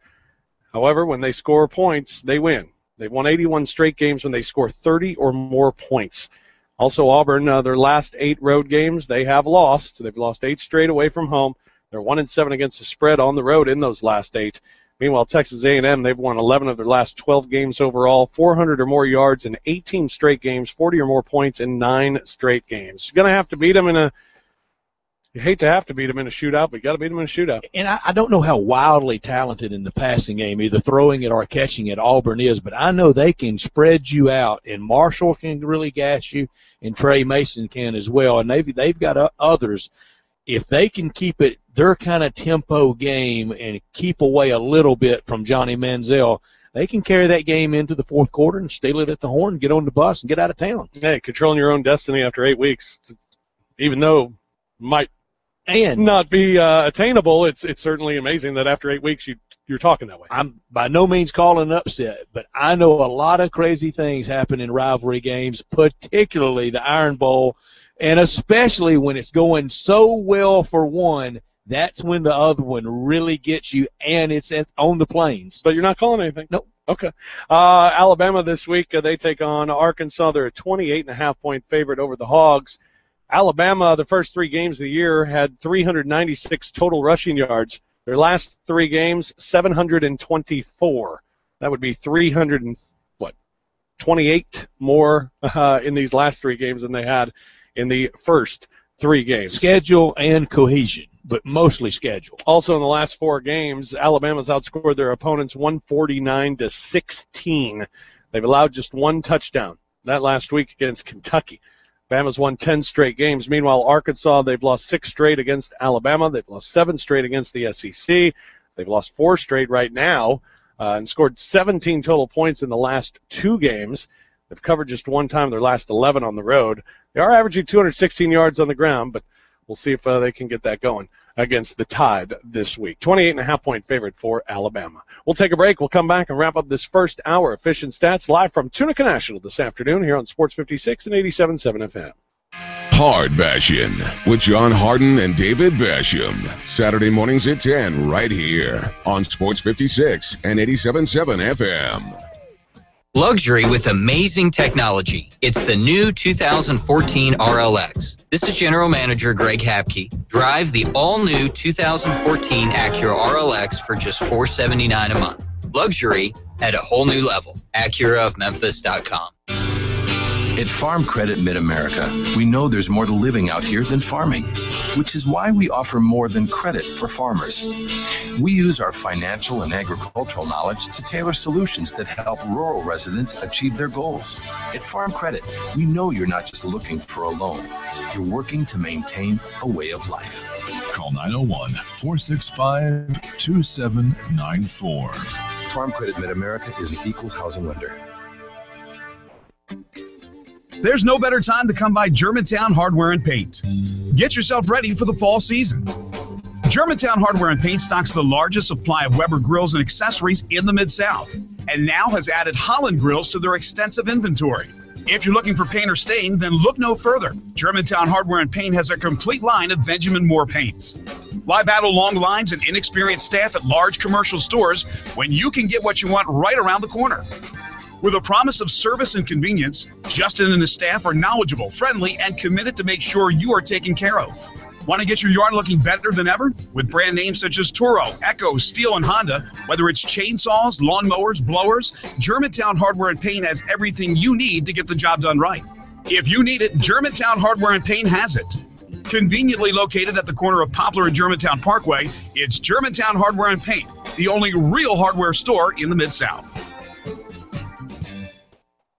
However, when they score points, they win. They've won 81 straight games when they score 30 or more points. Also, Auburn, uh, their last eight road games, they have lost. They've lost eight straight away from home. They're one and seven against the spread on the road in those last eight. Meanwhile, Texas A&M, they've won 11 of their last 12 games overall, 400 or more yards in 18 straight games, 40 or more points in nine straight games. You're gonna have to beat them in a. You hate to have to beat them in a shootout, but you got to beat them in a shootout. and I, I don't know how wildly talented in the passing game, either throwing it or catching it, Auburn is, but I know they can spread you out, and Marshall can really gas you, and Tre Mason can as well, and they've they've got others. If they can keep it their kind of tempo game and keep away a little bit from Johnny Manziel, they can carry that game into the fourth quarter and steal it at the horn, get on the bus, and get out of town. Hey, controlling your own destiny after eight weeks, even though might and not be uh, attainable, it's it's certainly amazing that after eight weeks you you're talking that way. I'm by no means calling an upset, but I know a lot of crazy things happen in rivalry games, particularly the Iron Bowl, and especially when it's going so well for one. That's when the other one really gets you, and it's at, on the plains. But you're not calling anything. Nope. Okay. Uh, Alabama this week uh, they take on Arkansas. They're a 28 and a half point favorite over the Hogs. Alabama, the first three games of the year, had 396 total rushing yards. Their last three games, 724. That would be 300 and what, 28 more uh, in these last three games than they had in the first three games. Schedule and cohesion. but mostly schedule. Also, in the last four games, Alabama's outscored their opponents 149 to 16. They've allowed just one touchdown. That last week against Kentucky. Bama's won 10 straight games. Meanwhile, Arkansas, they've lost six straight against Alabama. They've lost seven straight against the SEC. They've lost four straight right now uh, and scored 17 total points in the last two games. They've covered just one time their last 11 on the road. They are averaging 216 yards on the ground, but we'll see if uh, they can get that going against the Tide this week. 28 and a half point favorite for Alabama. We'll take a break. We'll come back and wrap up this first hour of Fish and Stats live from Tunica National this afternoon here on Sports 56 and 87.7 FM. Hard Bashin' with John Harden and David Basham. Saturday mornings at 10 right here on Sports 56 and 87.7 FM. Luxury with amazing technology. It's the new 2014 RLX. This is General Manager Greg Hapke. Drive the all-new 2014 Acura RLX for just 479 a month. Luxury at a whole new level. AcuraofMemphis.com. At Farm Credit Mid America, we know there's more to living out here than farming, which is why we offer more than credit for farmers. We use our financial and agricultural knowledge to tailor solutions that help rural residents achieve their goals. At Farm Credit, we know you're not just looking for a loan, you're working to maintain a way of life. Call 901 465 2794. Farm Credit Mid America is an equal housing lender. There's no better time to come by Germantown Hardware and Paint. Get yourself ready for the fall season. Germantown Hardware and Paint stocks the largest supply of Weber grills and accessories in the Mid South, and now has added Holland grills to their extensive inventory. If you're looking for paint or stain, then look no further. Germantown Hardware and Paint has a complete line of Benjamin Moore paints. Why battle long lines and inexperienced staff at large commercial stores when you can get what you want right around the corner? With a promise of service and convenience, Justin and his staff are knowledgeable, friendly, and committed to make sure you are taken care of. Want to get your yard looking better than ever? With brand names such as Toro, Echo, Steel, and Honda, whether it's chainsaws, lawnmowers, blowers, Germantown Hardware and Paint has everything you need to get the job done right. If you need it, Germantown Hardware and Paint has it. Conveniently located at the corner of Poplar and Germantown Parkway, it's Germantown Hardware and Paint, the only real hardware store in the Mid South.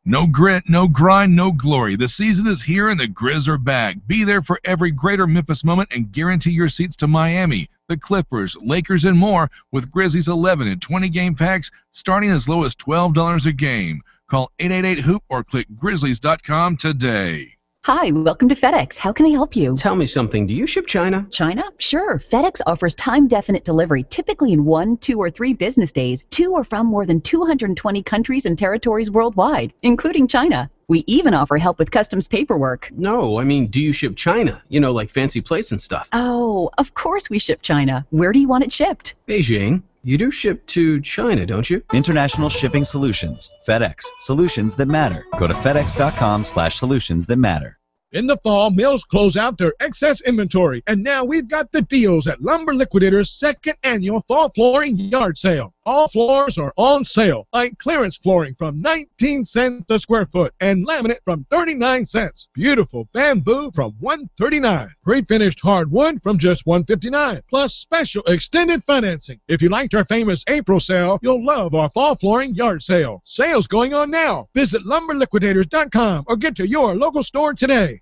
No grit, no grind, no glory. The season is here and the Grizz are back. Be there for every greater Memphis moment and guarantee your seats to Miami, the Clippers, Lakers, and more with Grizzlies 11 and 20 game packs starting as low as $12 a game. Call 888-HOOP or click grizzlies.com today. Hi, welcome to FedEx. How can I help you? Tell me something. Do you ship China? China? Sure. FedEx offers time definite delivery, typically in one, two, or three business days, to or from more than 220 countries and territories worldwide, including China. We even offer help with customs paperwork. No, I mean, do you ship China? You know, like fancy plates and stuff. Oh, of course we ship China. Where do you want it shipped? Beijing. You do ship to China, don't you? International Shipping Solutions. FedEx. Solutions that matter. Go to fedex.com slash solutions that matter. In the fall, mills close out their excess inventory, and now we've got the deals at Lumber Liquidators' second annual fall flooring yard sale. All floors are on sale, like clearance flooring from 19 cents a square foot and laminate from 39 cents. Beautiful bamboo from 139. Pre-finished hardwood from just 159. Plus special extended financing. If you liked our famous April sale, you'll love our fall flooring yard sale. Sales going on now. Visit lumberliquidators.com or get to your local store today.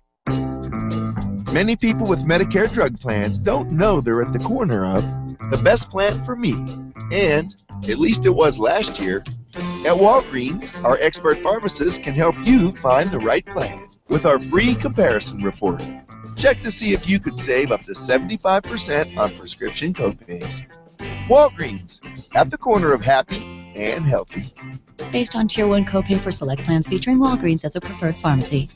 Many people with Medicare drug plans don't know they're at the corner of the best plan for me, and at least it was last year. At Walgreens, our expert pharmacists can help you find the right plan with our free comparison report. Check to see if you could save up to 75% on prescription copays. Walgreens, at the corner of happy and healthy. Based on Tier 1 copay for select plans featuring Walgreens as a preferred pharmacy.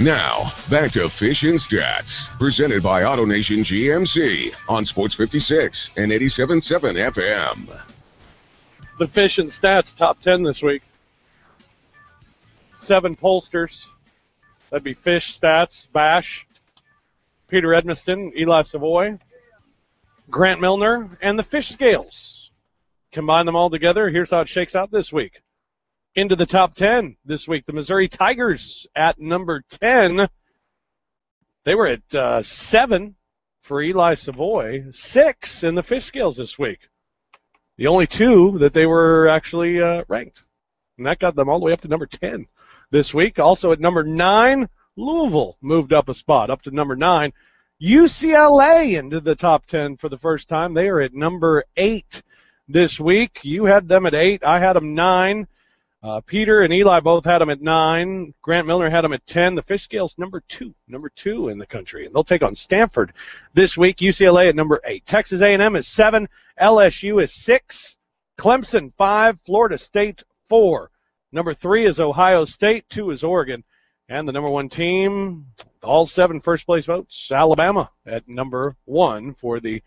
Now, back to Fish and Stats, presented by AutoNation GMC on Sports 56 and 87.7 FM. The Fish and Stats top 10 this week. Seven pollsters. That'd be Fish, Stats, Bash, Peter Edmiston, Eli Savoy, Grant Milner, and the Fish Scales. Combine them all together. Here's how it shakes out this week. Into the top 10 this week, the Missouri Tigers at number 10. They were at uh, 7 for Eli Savoy, six in the fish scales this week. The only two that they were actually uh, ranked. And that got them all the way up to number 10 this week. Also at number nine, Louisville moved up a spot, up to number nine. UCLA into the top 10 for the first time. They are at number eight this week. You had them at eight. I had them nine. Uh, Peter and Eli both had them at nine. Grant Miller had them at ten. The fish scales number two, number two in the country, and they'll take on Stanford this week. UCLA at number eight. Texas A&M is seven. LSU is six. Clemson five. Florida State four. Number three is Ohio State. Two is Oregon, and the number one team, all seven first place votes, Alabama at number one for the,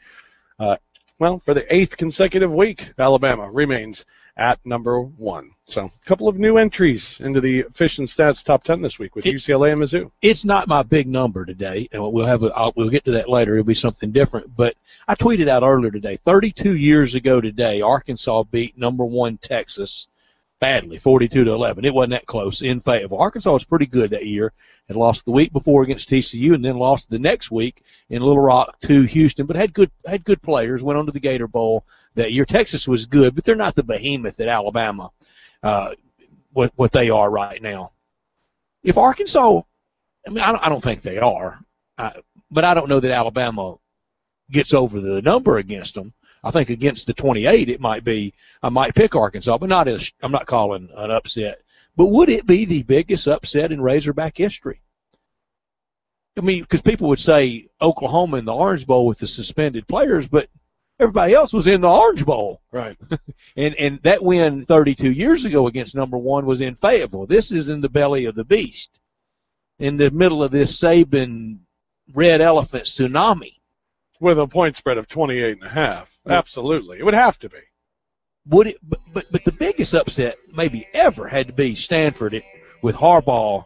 uh, well, for the eighth consecutive week. Alabama remains at number one. So, a couple of new entries into the Fish and Stats top 10 this week with UCLA and Mizzou. It's not my big number today, and we'll have a, I'll, we'll get to that later. It'll be something different. But I tweeted out earlier today. 32 years ago today, Arkansas beat number one Texas badly, 42 to 11. It wasn't that close in Fayetteville. Arkansas was pretty good that year. Had lost the week before against TCU, and then lost the next week in Little Rock to Houston. But had good had good players. Went on to the Gator Bowl that year. Texas was good, but they're not the behemoth that Alabama, uh, what what they are right now. If Arkansas, I mean, I don't, I don't think they are, uh, but I don't know that Alabama gets over the number against them. I think against the 28, it might be. I might pick Arkansas, but not as I'm not calling an upset. But would it be the biggest upset in Razorback history? I mean, because people would say Oklahoma in the Orange Bowl with the suspended players, but everybody else was in the Orange Bowl. Right. and and that win 32 years ago against number one was in Fayetteville. This is in the belly of the beast, in the middle of this Saban red elephant tsunami. With a point spread of 28 and a half. Absolutely. It would have to be. Would it? But, but but the biggest upset maybe ever had to be Stanford it, with Harbaugh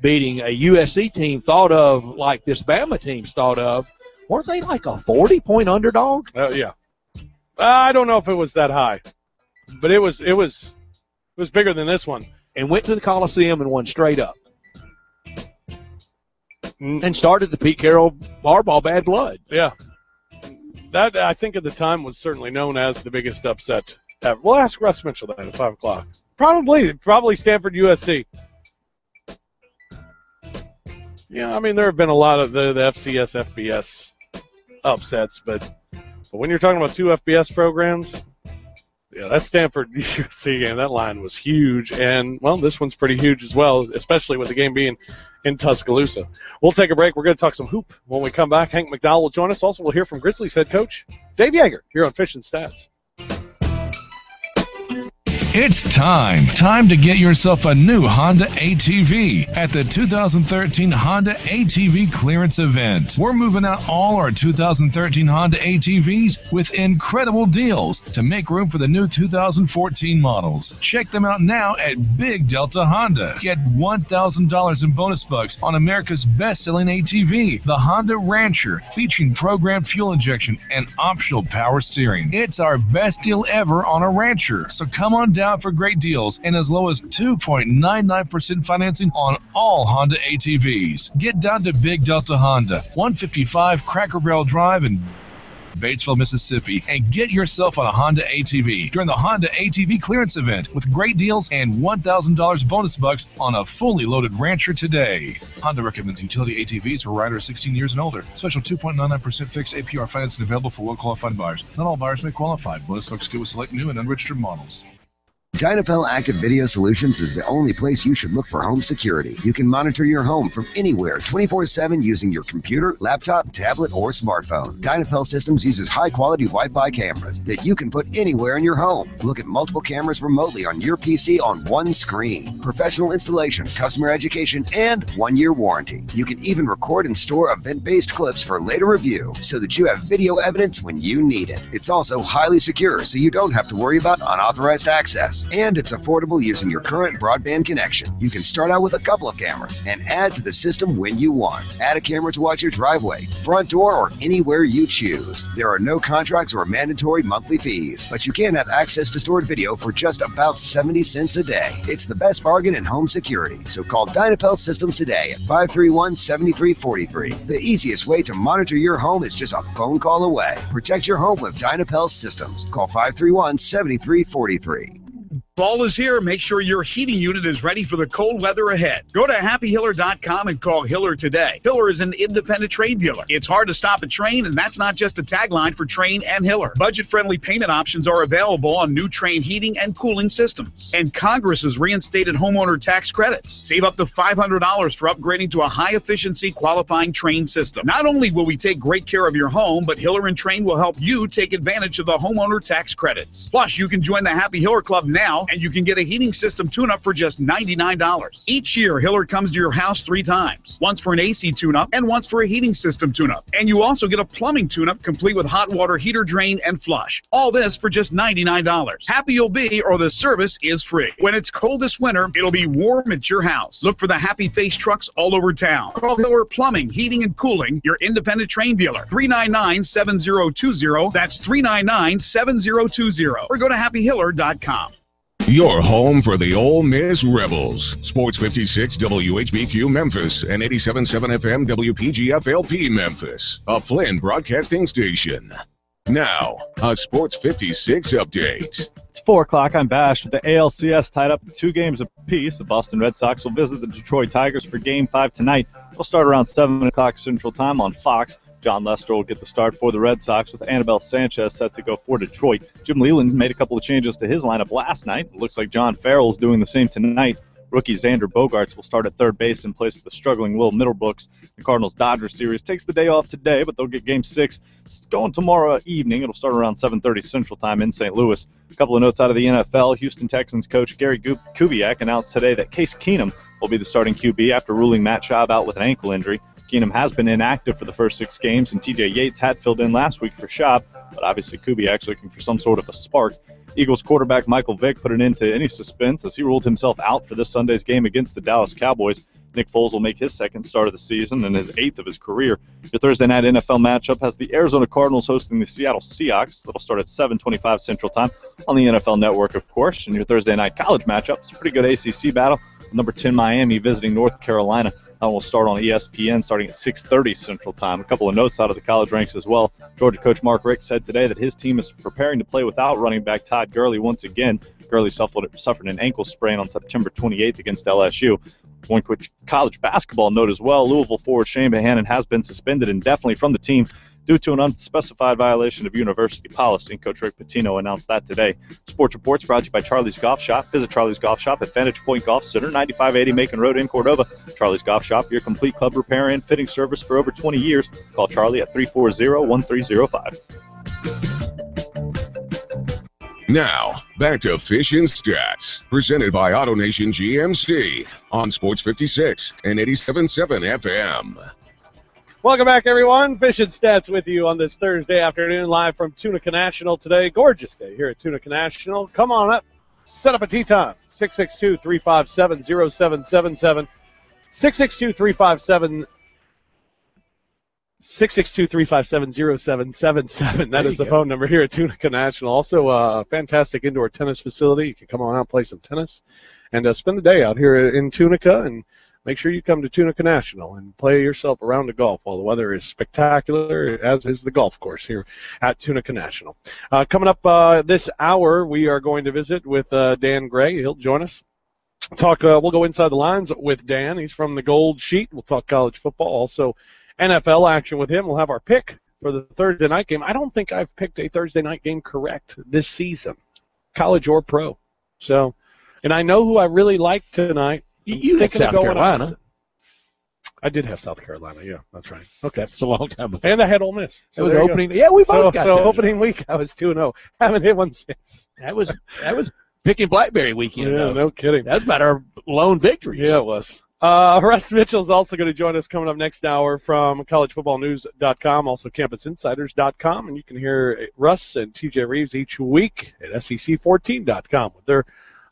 beating a USC team thought of like this Bama team's thought of. Weren't they like a 40 point underdog? Uh, yeah. I don't know if it was that high, but it was it was it was bigger than this one. And went to the Coliseum and won straight up. Mm. And started the Pete Carroll Harbaugh bad blood. Yeah. That I think at the time was certainly known as the biggest upset ever. We'll ask Russ Mitchell that at five o'clock. Probably probably Stanford USC. Yeah, I mean there have been a lot of the, the FCS FBS upsets, but but when you're talking about two FBS programs, yeah, that Stanford USC game, that line was huge, and well, this one's pretty huge as well, especially with the game being in Tuscaloosa. We'll take a break. We're going to talk some hoop when we come back. Hank McDowell will join us. Also, we'll hear from Grizzlies head coach Dave Joerger here on Fish and Stats. It's time. Time to get yourself a new Honda ATV at the 2013 Honda ATV Clearance Event. We're moving out all our 2013 Honda ATVs with incredible deals to make room for the new 2014 models. Check them out now at Big Delta Honda. Get $1,000 in bonus bucks on America's best-selling ATV, the Honda Rancher, featuring programmed fuel injection and optional power steering. It's our best deal ever on a Rancher. So come on down for great deals and as low as 2.99% financing on all Honda ATVs. Get down to Big Delta Honda, 155 Cracker Barrel Drive in Batesville, Mississippi, and get yourself on a Honda ATV during the Honda ATV clearance event with great deals and $1,000 bonus bucks on a fully loaded Rancher today. Honda recommends utility ATVs for riders 16 years and older. Special 2.99% fixed APR financing available for well qualified buyers. Not all buyers may qualify. Bonus bucks good with select new and unregistered models. Dynapel Active Video Solutions is the only place you should look for home security. You can monitor your home from anywhere 24 7 using your computer, laptop, tablet, or smartphone. Dynapel Systems uses high quality Wi Fi cameras that you can put anywhere in your home. Look at multiple cameras remotely on your PC on one screen. Professional installation, customer education, and one year warranty. You can even record and store event based clips for later review so that you have video evidence when you need it. It's also highly secure so you don't have to worry about unauthorized access. And it's affordable using your current broadband connection. You can start out with a couple of cameras and add to the system when you want. Add a camera to watch your driveway, front door, or anywhere you choose. There are no contracts or mandatory monthly fees, but you can have access to stored video for just about 70 cents a day. It's the best bargain in home security. So call Dynapel Systems today at 531 7343. The easiest way to monitor your home is just a phone call away. Protect your home with Dynapel Systems. Call 531 7343. Fall is here. Make sure your heating unit is ready for the cold weather ahead. Go to happyhiller.com and call Hiller today. Hiller is an independent Trane dealer. It's hard to stop a Trane, and that's not just a tagline for Trane and Hiller. Budget friendly payment options are available on new Trane heating and cooling systems. And Congress has reinstated homeowner tax credits. Save up to $500 for upgrading to a high efficiency qualifying Trane system. Not only will we take great care of your home, but Hiller and Trane will help you take advantage of the homeowner tax credits. Plus, you can join the Happy Hiller Club now and you can get a heating system tune up for just $99. Each year, Hiller comes to your house three times once for an AC tune up and once for a heating system tune up. And you also get a plumbing tune up complete with hot water heater drain and flush. All this for just $99. Happy you'll be, or the service is free. When it's cold this winter, it'll be warm at your house. Look for the Happy Face trucks all over town. Call Hiller Plumbing, Heating, and Cooling, your independent Trane dealer. 399 7020. That's 399 7020. Or go to happyhiller.com. Your home for the Ole Miss Rebels. Sports 56 WHBQ Memphis and 87.7 FM WPGF LP Memphis, a Flinn broadcasting station. Now, a Sports 56 update. It's 4 o'clock. I'm Bash with the ALCS tied up two games apiece. The Boston Red Sox will visit the Detroit Tigers for Game 5 tonight. We'll start around 7 o'clock Central Time on Fox. Jon Lester will get the start for the Red Sox with Anibal Sanchez set to go for Detroit. Jim Leyland made a couple of changes to his lineup last night. It looks like John Farrell is doing the same tonight. Rookie Xander Bogaerts will start at third base in place of the struggling Will Middlebrooks. The Cardinals Dodgers series takes the day off today, but they'll get Game Six going tomorrow evening. It'll start around 7:30 Central Time in St. Louis. A couple of notes out of the NFL: Houston Texans coach Gary Kubiak announced today that Case Keenum will be the starting QB after ruling Matt Schaub out with an ankle injury. Keenum has been inactive for the first six games, and TJ Yates had filled in last week for Schaub, but obviously Kubiak's looking for some sort of a spark. Eagles quarterback Michael Vick put an end to any suspense as he ruled himself out for this Sunday's game against the Dallas Cowboys. Nick Foles will make his second start of the season and his eighth of his career. Your Thursday night NFL matchup has the Arizona Cardinals hosting the Seattle Seahawks. That'll start at 7:25 Central Time on the NFL Network, of course. And your Thursday night college matchup is a pretty good ACC battle. Number 10 Miami visiting North Carolina. That will start on ESPN starting at 6:30 Central Time. A couple of notes out of the college ranks as well. Georgia coach Mark Richt said today that his team is preparing to play without running back Todd Gurley once again. Gurley suffered, suffered an ankle sprain on September 28th against LSU. One quick college basketball note as well. Louisville forward Chane Behanan has been suspended indefinitely from the team due to an unspecified violation of university policy. Coach Rick Pitino announced that today. Sports Reports brought to you by Charlie's Golf Shop. Visit Charlie's Golf Shop at Vantage Point Golf Center, 9580 Macon Road in Cordova. Charlie's Golf Shop, your complete club repair and fitting service for over 20 years. Call Charlie at 340-1305. Now, back to Fish and Stats, presented by AutoNation GMC on Sports 56 and 87.7 FM. Welcome back, everyone. Fish and Stats with you on this Thursday afternoon, live from Tunica National today. Gorgeous day here at Tunica National. Come on up, set up a tee time. 662 357 0777. 662 357 662-357-0777. That is the phone number here at Tunica National. Also, uh, a fantastic indoor tennis facility. You can come on out and play some tennis and uh, spend the day out here in Tunica and make sure you come to Tunica National and play yourself a round of golf while the weather is spectacular, as is the golf course here at Tunica National. Uh, coming up uh, this hour, we are going to visit with uh, Dan Gray. He'll join us. Talk. Uh, we'll go inside the lines with Dan. He's from the Gold Sheet. We'll talk college football. Also, NFL action with him. We'll have our pick for the Thursday night game. I don't think I've picked a Thursday night game correct this season, college or pro. So, and I know who I really like tonight. You, you had South Carolina. I did have South Carolina. Yeah, that's right. Okay, it's a long time ago. And I had Ole Miss. So it was opening. Yeah, we both so, got so that. opening week I was two and zero. Haven't hit one since. That was that was picking BlackBerry weekend. Yeah, though. no kidding. That's about our lone victory. Yeah, it was. Uh, Russ Mitchell is also going to join us coming up next hour from collegefootballnews.com, also campusinsiders.com, and you can hear Russ and TJ Reeves each week at sec14.com with their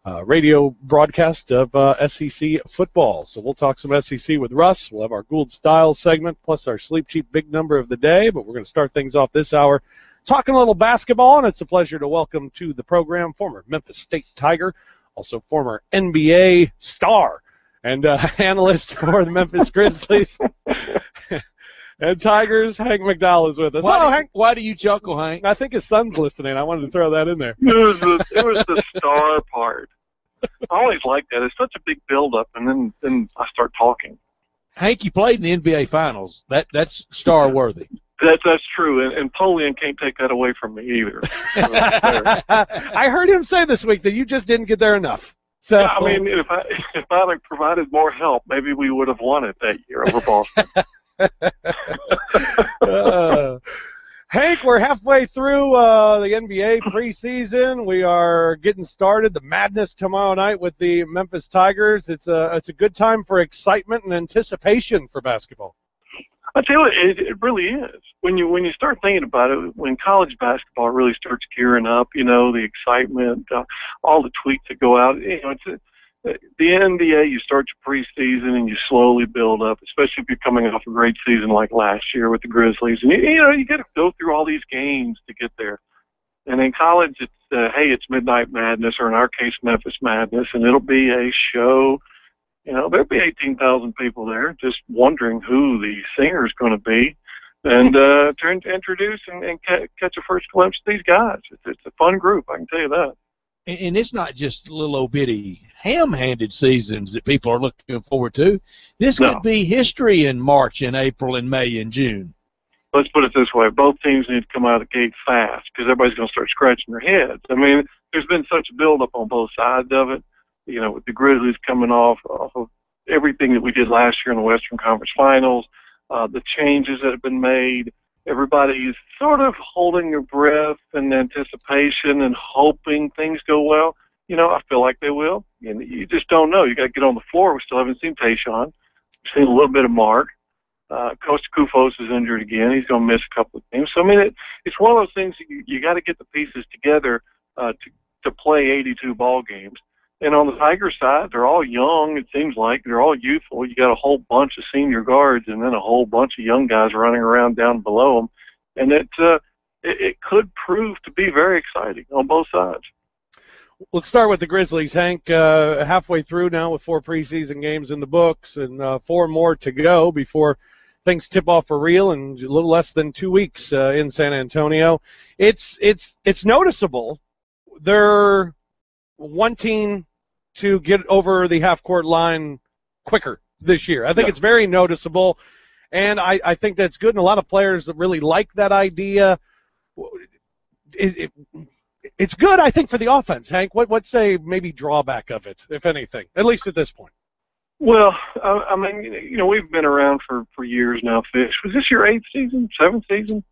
uh, radio broadcast of uh, SEC football. So we'll talk some SEC with Russ. We'll have our Gould Style segment plus our Sleep Cheap Big Number of the day. But we're going to start things off this hour talking a little basketball, and it's a pleasure to welcome to the program former Memphis State Tiger, also former NBA star and uh, analyst for the Memphis Grizzlies. and Tigers, Hank McDowell is with us. Why, Hello, do, Hank. why do you chuckle, Hank? I think his son's listening. I wanted to throw that in there. It was the, it was the star part. I always like that. It's such a big build-up, and then then I start talking. Hank, you played in the NBA Finals. That that's star worthy. That's that's true, and, and Polian can't take that away from me either. I heard him say this week that you just didn't get there enough. So I mean, if I if I had provided more help, maybe we would have won it that year over Boston. Uh, Hank, we're halfway through uh, the NBA preseason. We are getting started. The madness tomorrow night with the Memphis Tigers. It's a it's a good time for excitement and anticipation for basketball. I tell you, it, it really is. When you when you start thinking about it, when college basketball really starts gearing up, you know, the excitement, uh, all the tweets that go out, you know, it's the NBA. You start your preseason and you slowly build up, especially if you're coming off a great season like last year with the Grizzlies, and you, you know you got to go through all these games to get there. And in college, it's uh, hey, it's Midnight Madness, or in our case, Memphis Madness, and it'll be a show you know, there'll be 18,000 people there just wondering who the singer is going to be and uh, to introduce and, and ca- catch a first glimpse of these guys. It's, it's a fun group, I can tell you that. And, and it's not just little old bitty ham-handed seasons that people are looking forward to. This No. could be history in March and April and May and June. Let's put it this way: both teams need to come out of the gate fast because everybody's going to start scratching their heads. I mean, there's been such a build-up on both sides of it. You know, with the Grizzlies coming off off of everything that we did last year in the Western Conference Finals, uh, the changes that have been made. Everybody's sort of holding their breath in anticipation and hoping things go well. You know, I feel like they will. And you just don't know. You got to get on the floor. We still haven't seen Tayshaun. We've seen a little bit of Marc. Uh, Coach Koufos is injured again. He's going to miss a couple of games. So I mean, it, it's one of those things you, you got to get the pieces together uh, to to play 82 ball games. And on the Tiger side, they're all young. It seems like they're all youthful. You got a whole bunch of senior guards, and then a whole bunch of young guys running around down below them. And it uh, it, it could prove to be very exciting on both sides. Let's start with the Grizzlies, Hank. Uh, halfway through now with four preseason games in the books and uh, four more to go before things tip off for real in a little less than two weeks uh, in San Antonio. It's it's it's noticeable. They're wanting to get over the half court line quicker this year. I think Yeah. it's very noticeable, and I, I think that's good. And a lot of players that really like that idea. It, it, it's good, I think, for the offense. Hank, what what's a maybe drawback of it, if anything, at least at this point? Well, I, I mean, you know, we've been around for for years now. Fish was this your eighth season, seventh season?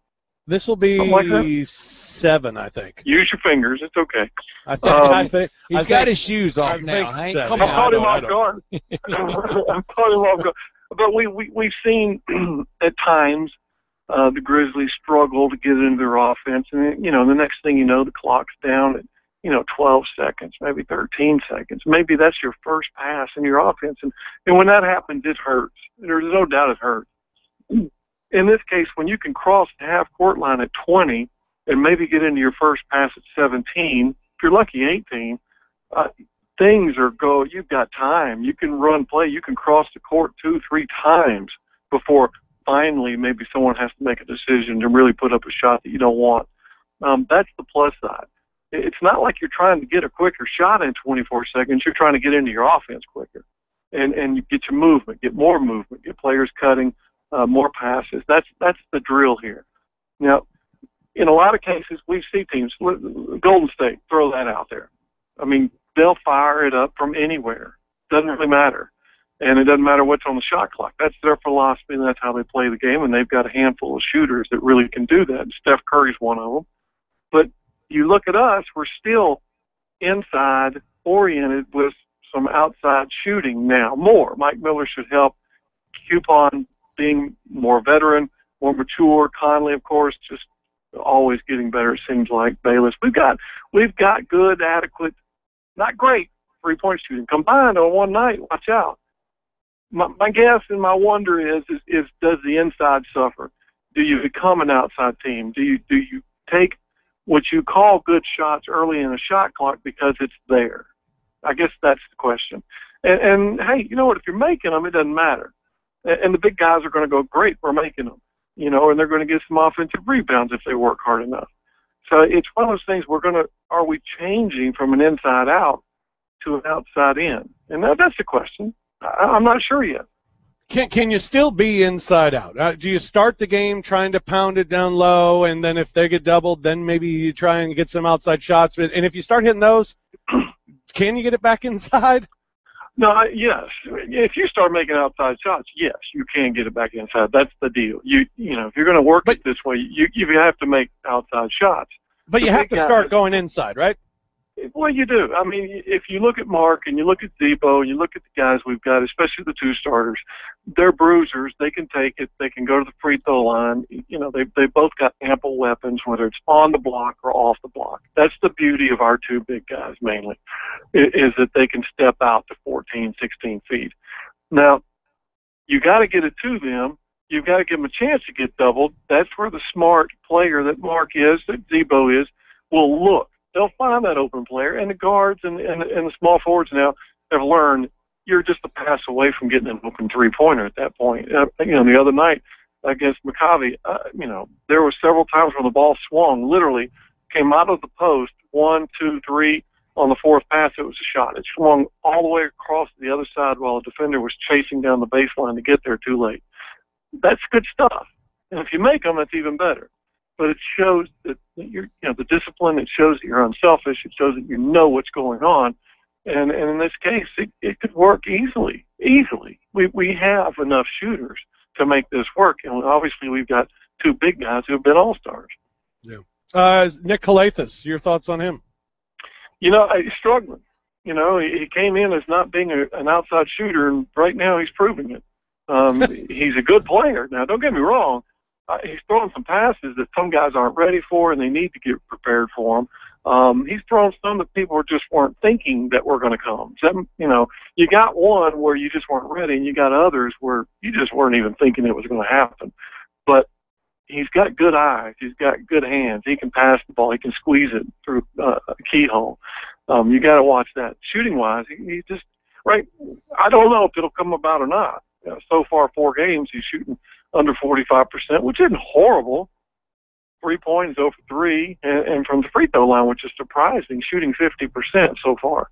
This will be Something like seven, I think. Use your fingers. It's okay. I think. Um, I think He's I got think- his shoes off I now, think Hank. seven. Come I on. caught him I off guard. I caught him off guard. But we, we we've seen at times uh, the Grizzlies struggle to get into their offense, and you know the next thing you know, the clock's down at you know 12 seconds, maybe 13 seconds. Maybe that's your first pass in your offense, and and when that happens, it hurts. There's no doubt it hurts. In this case, when you can cross the half court line at 20 and maybe get into your first pass at 17, if you're lucky 18, uh, things are go. You've got time. You can run play. You can cross the court two, three times before finally maybe someone has to make a decision to really put up a shot that you don't want. Um, that's the plus side. It's not like you're trying to get a quicker shot in 24 seconds. You're trying to get into your offense quicker, and and you get your movement, get more movement, get players cutting, uh, more passes. That's that's the drill here. Now, in a lot of cases, we see teams, Golden State, throw that out there. I mean, they'll fire it up from anywhere. Doesn't really matter. And it doesn't matter what's on the shot clock. That's their philosophy, and that's how they play the game. And they've got a handful of shooters that really can do that. And Steph Curry's one of them. But you look at us, we're still inside oriented with some outside shooting now. More. Mike Miller should help. Q-Pon being more veteran, more mature. Conley, of course, just always getting better. It seems like Bayless. We've got we've got good, adequate, not great, three point shooting combined on one night. Watch out. My, my guess and my wonder is, is is does the inside suffer? Do you become an outside team? Do you do you take what you call good shots early in the shot clock because it's there? I guess that's the question. And, and hey, you know what? If you're making them, it doesn't matter. And, the big guys are going to go, great, we're making them. You know, and they're going to get some offensive rebounds if they work hard enough. So it's one of those things. We're going to are we changing from an inside out to an outside in? And that, that's the question. I, I'm not sure yet. Can can you still be inside out? Uh, do you start the game trying to pound it down low, and then if they get doubled, then maybe you try and get some outside shots? And if you start hitting those, can you get it back inside? No, I, yes. If you start making outside shots, yes, you can get it back inside. That's the deal. You you know, if you're going to work it this way, you you have to make outside shots. But The you have to start going inside, right? Well, you do. I mean, if you look at Marc and you look at Z-Bo and you look at the guys we've got, especially the two starters, they're bruisers. They can take it. They can go to the free throw line. You know, they they both got ample weapons, whether it's on the block or off the block. That's the beauty of our two big guys, mainly, is that they can step out to 14, 16 feet. Now, you got to get it to them. You've got to give them a chance to get doubled. That's where the smart player that Marc is, that Z-Bo is, will look. They'll find that open player, and the guards and, and, and the small forwards now have learned you're just a pass away from getting an open three pointer at that point. Uh, you know, the other night against Maccabi, uh, you know, there were several times when the ball swung, literally came out of the post, one, two, three. On the fourth pass, it was a shot. It swung all the way across to the other side while the defender was chasing down the baseline to get there too late. That's good stuff. And if you make them, it's even better. But it shows that you're, you know, the discipline. It shows that you're unselfish. It shows that you know what's going on. And, and in this case, it, it could work easily. Easily, we we have enough shooters to make this work. And obviously, we've got two big guys who have been all stars. Yeah. Uh, Nick Calathes, your thoughts on him? You know, he's struggling. You know, he, he came in as not being a, an outside shooter, and right now he's proving it. Um, he's a good player. Now, don't get me wrong. Uh, he's throwing some passes that some guys aren't ready for, and they need to get prepared for them. Um, he's throwing some that people just weren't thinking that were going to come. Some, you know, you got one where you just weren't ready, and you got others where you just weren't even thinking it was going to happen. But he's got good eyes. He's got good hands. He can pass the ball. He can squeeze it through uh, a keyhole. Um, you got to watch that. Shooting wise, he, he just right. I don't know if it'll come about or not. You know, so far, four games, he's shooting under 45%, which isn't horrible. Three points over three, and, and from the free throw line, which is surprising, shooting 50% so far.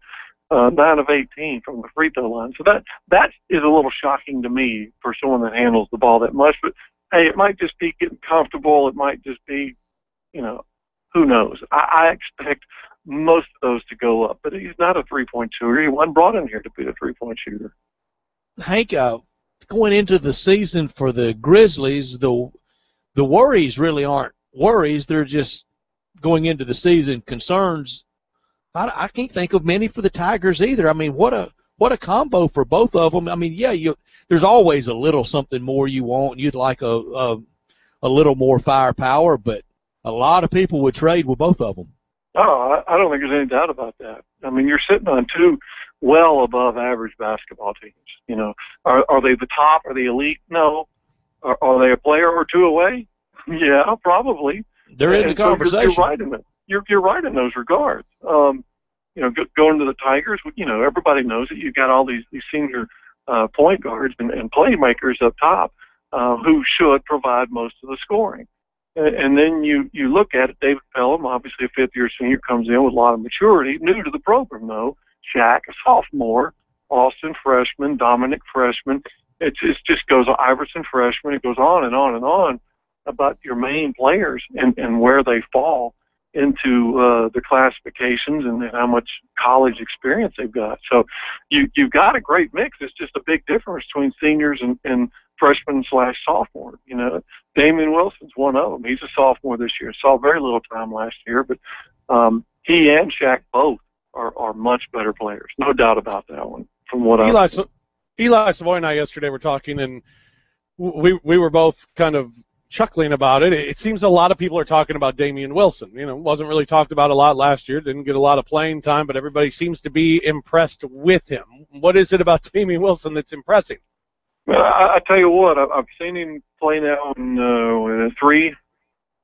Uh, nine of 18 from the free throw line. So that that is a little shocking to me for someone that handles the ball that much. But hey, it might just be getting comfortable. It might just be, you know, who knows? I, I expect most of those to go up, but he's not a three-point shooter. He wasn't brought in here to be a three-point shooter. Hank, uh, going into the season for the Grizzlies, the the worries really aren't worries. They're just going into the season concerns. I, I can't think of many for the Tigers either. I mean, what a what a combo for both of them. I mean, yeah, you there's always a little something more you want. You'd like a a, a little more firepower, but a lot of people would trade with both of them. Oh, I, I don't think there's any doubt about that. I mean, you're sitting on two well above average basketball teams. You know, are are they the top? Are they elite? No. Are, are they a player or two away? Yeah, probably. They're in the so conversation. You're right in it. You're you're right in those regards. Um, you know, go, going to the Tigers, you know, everybody knows that you've got all these these senior uh, point guards and, and playmakers up top uh, who should provide most of the scoring. And, and then you you look at it. David Pellom, obviously a fifth year senior, comes in with a lot of maturity, new to the program though. Shaq, a sophomore, Austin freshman, Dominic freshman. It just just goes Iverson freshman. It goes on and on and on about your main players and, and where they fall into uh, the classifications and how much college experience they've got. So you you've got a great mix. It's just a big difference between seniors and, and freshmen slash sophomore. You know, Damian Wilson's one of them. He's a sophomore this year. Saw very little time last year, but um, he and Shaq both are, are much better players. No doubt about that one. From what I Eli, Sa- Eli Savoy and I yesterday were talking, and we we were both kind of chuckling about it. It seems a lot of people are talking about Damian Wilson. You know, wasn't really talked about a lot last year. Didn't get a lot of playing time, but everybody seems to be impressed with him. What is it about Damian Wilson that's impressing? Well, I, I tell you what, I've, I've seen him play now in uh, three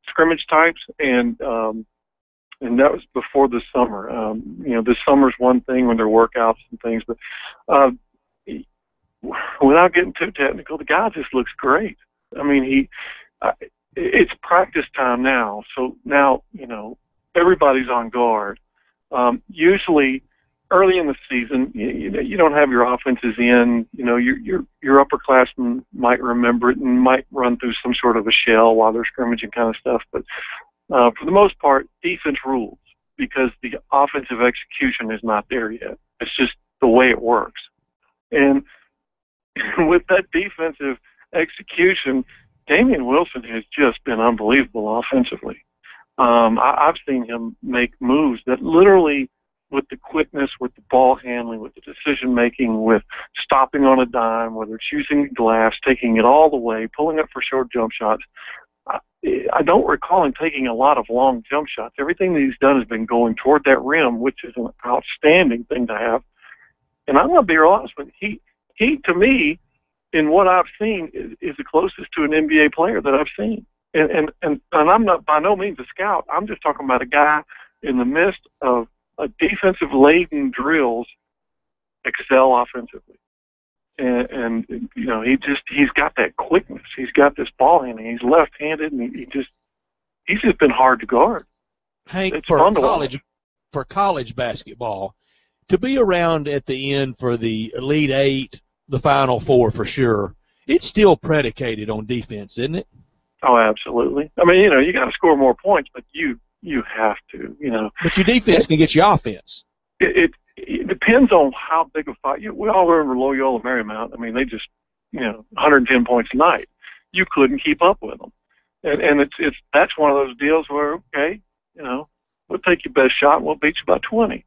scrimmage types, and um, and that was before the summer. Um, you know, this summer's one thing when they're workouts and things, but uh, without getting too technical, the guy just looks great. I mean, he uh, it's practice time now, so now you know everybody's on guard. Um, usually, early in the season, you, you, you don't have your offenses in. You know, your your your upperclassmen might remember it and might run through some sort of a shell while they're scrimmaging kind of stuff. But uh, for the most part, defense rules because the offensive execution is not there yet. It's just the way it works. And with that defensive execution, Damian Wilson has just been unbelievable offensively. Um, I, I've seen him make moves that literally, with the quickness, with the ball handling, with the decision making, with stopping on a dime, whether it's using glass, taking it all the way, pulling up for short jump shots. I, don't recall him taking a lot of long jump shots. Everything that he's done has been going toward that rim, which is an outstanding thing to have. And I'm to be real honest you. He, he to me, in what I've seen, is, is the closest to an NBA player that I've seen. And, and and and I'm not by no means a scout. I'm just talking about a guy in the midst of a defensive laden drills excel offensively. And, and you know he just he's got that quickness. He's got this ball handling. He's left-handed, and he, he just he's just been hard to guard. Hank, It's for college for college basketball, to be around at the end for the Elite Eight, the Final Four for sure, it's still predicated on defense, isn't it? Oh, absolutely. I mean, you know, you got to score more points, but you you have to, you know. But your defense can get you offense. It, it it depends on how big a fight. You, we all remember Loyola Marymount. I mean, they just, you know, 110 points a night. You couldn't keep up with them, and and it's it's that's one of those deals where okay, you know, we'll take your best shot. and We'll beat you by 20.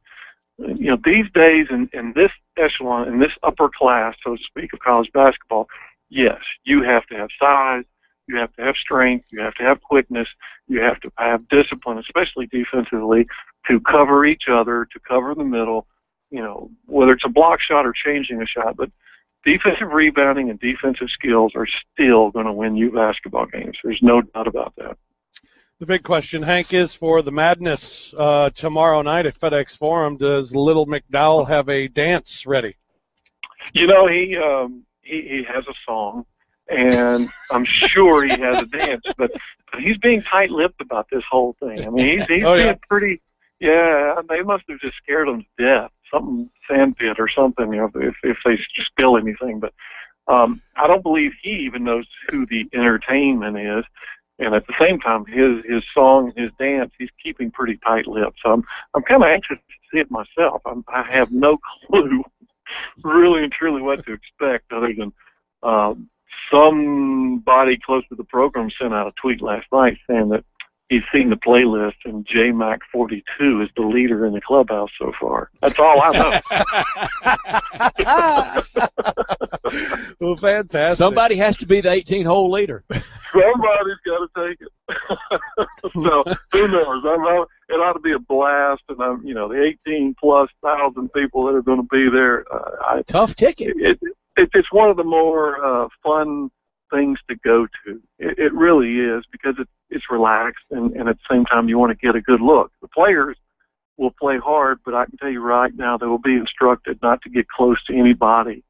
You know, these days in in this echelon, in this upper class, so to speak, of college basketball, yes, you have to have size. You have to have strength. You have to have quickness. You have to have discipline, especially defensively, to cover each other, to cover the middle. You know, whether it's a block shot or changing a shot, but defensive rebounding and defensive skills are still going to win you basketball games. There's no doubt about that. The big question, Hank, is for the madness uh, tomorrow night at FedEx Forum. Does Little McDowell have a dance ready? You know, he um, he, he has a song, and I'm sure he has a dance, but, he's being tight-lipped about this whole thing. I mean, he's he's Oh, yeah. being pretty. Yeah, they must have just scared him to death. Something sandpit or something. You know, if if they spill anything, but um, I don't believe he even knows who the entertainment is. And at the same time, his his song, his dance, he's keeping pretty tight-lipped. So I'm I'm kind of anxious to see it myself. I'm, I have no clue, really and truly, what to expect other than um, somebody close to the program sent out a tweet last night saying that he's seen the playlist and J JMac 42 is the leader in the clubhouse so far. That's all I know. well, fantastic. Somebody has to be the 18-hole leader. Somebody's got to take it. so who knows? I'm, I'm, it ought to be a blast, and I'm, you know, the 18 plus thousand people that are going to be there. Uh, I, Tough ticket. It, it, it's one of the more uh, fun things to go to. It, it really is because it, it's relaxed, and, and at the same time, you want to get a good look. The players will play hard, but I can tell you right now, they will be instructed not to get close to anybody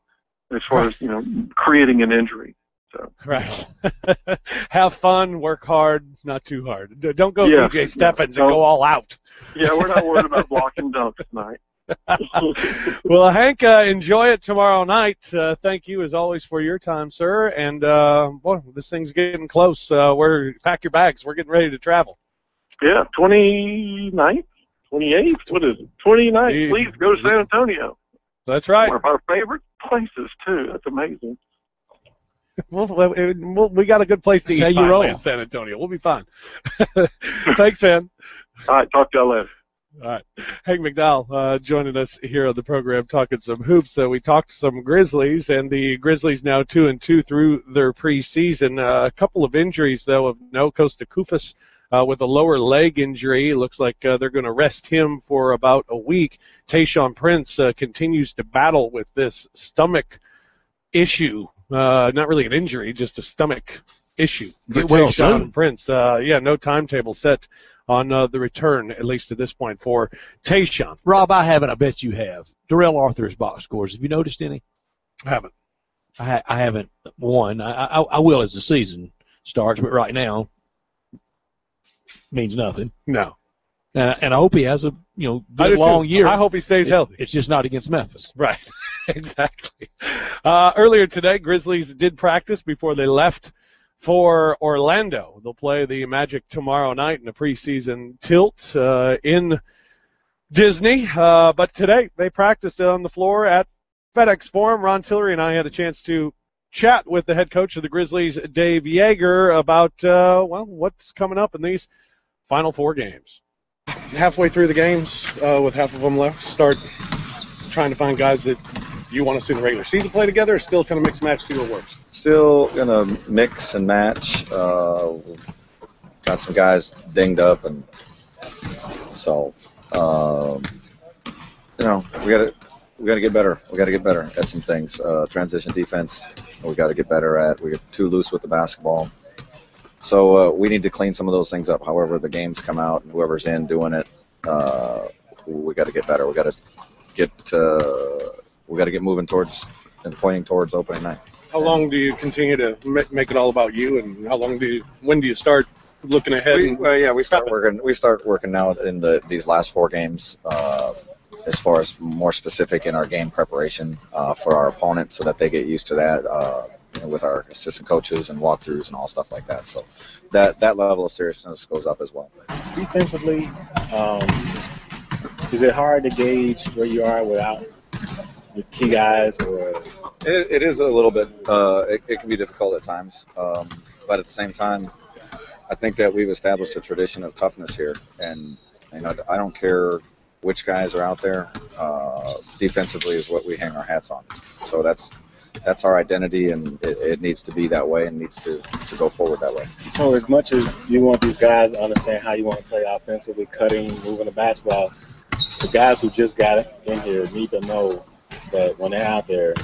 as far as you know creating an injury. So Right. Have fun, work hard, not too hard. Don't go Yeah. DJ Stephens No. and go all out. yeah, we're not worried about blocking dunks tonight. Well, Hank, uh, enjoy it tomorrow night. Uh, thank you, as always, for your time, sir. And uh, boy, this thing's getting close. Uh, we're pack your bags. We're getting ready to travel. Yeah, 29th, 28th, what is it? 29th. Please go to San Antonio. That's right. One of our favorite places too. That's amazing. We'll, we'll, we'll- got a good place to That's eat how you finally roll. in San Antonio. We'll be fine. Thanks, man. All right, talk to y'all later. All right. Hank McDowell uh, joining us here on the program talking some hoops. So we talked some Grizzlies, and the Grizzlies now 2 and 2 through their preseason. Uh, a couple of injuries, though, of no Kosta Koufos uh, with a lower leg injury. Looks like uh, they're going to rest him for about a week. Tayshaun Prince uh, continues to battle with this stomach issue. Uh, not really an injury, just a stomach issue. for well Tayshaun soon. Prince. Uh, yeah, no timetable set on uh, the return, at least at this point, for Tayshaun. Rob, I haven't. I bet you have. Darrell Arthur's box scores. Have you noticed any? I haven't. I, ha- I haven't one. I, I I will as the season starts, but right now means nothing. No. And, and I hope he has a you know good long too. year. I hope he stays It- healthy. It's just not against Memphis. Right. exactly. Uh, earlier today, Grizzlies did practice before they left for Orlando. They'll play the Magic tomorrow night in a preseason tilt uh, in Disney. Uh, but today, they practiced on the floor at FedEx Forum. Ron Tillery and I had a chance to chat with the head coach of the Grizzlies, Dave Joerger, about uh, well, what's coming up in these final four games. Halfway through the games, uh, with half of them left, start trying to find guys that you want to see the regular season play together, or still kind of mix and match, see what works. Still gonna mix and match. Uh, got some guys dinged up, and so um, you know we got to we got to get better. We got to get better at some things. Uh, transition defense, we got to get better at. We get too loose with the basketball. So uh, we need to clean some of those things up. However, the games come out, and whoever's in doing it, uh, we got to get better. We got to get uh, we got to get moving towards and pointing towards opening night. How long do you continue to make it all about you, and how long do you, when do you start looking ahead? We, and, well, yeah, we start working. We start working now in the these last four games, uh, as far as more specific in our game preparation uh, for our opponent, so that they get used to that uh, you know, with our assistant coaches and walkthroughs and all stuff like that. So that that level of seriousness goes up as well. defensively, um, is it hard to gauge where you are without your key guys or It, it is a little bit. Uh, it, it can be difficult at times, um, but at the same time, I think that we've established a tradition of toughness here, and you know I don't care which guys are out there. Uh, defensively is what we hang our hats on. So that's that's our identity, and it, it needs to be that way, and needs to, to go forward that way. so as much as you want these guys to understand how you want to play offensively, cutting, moving the basketball, the guys who just got in here need to know that when they're out there,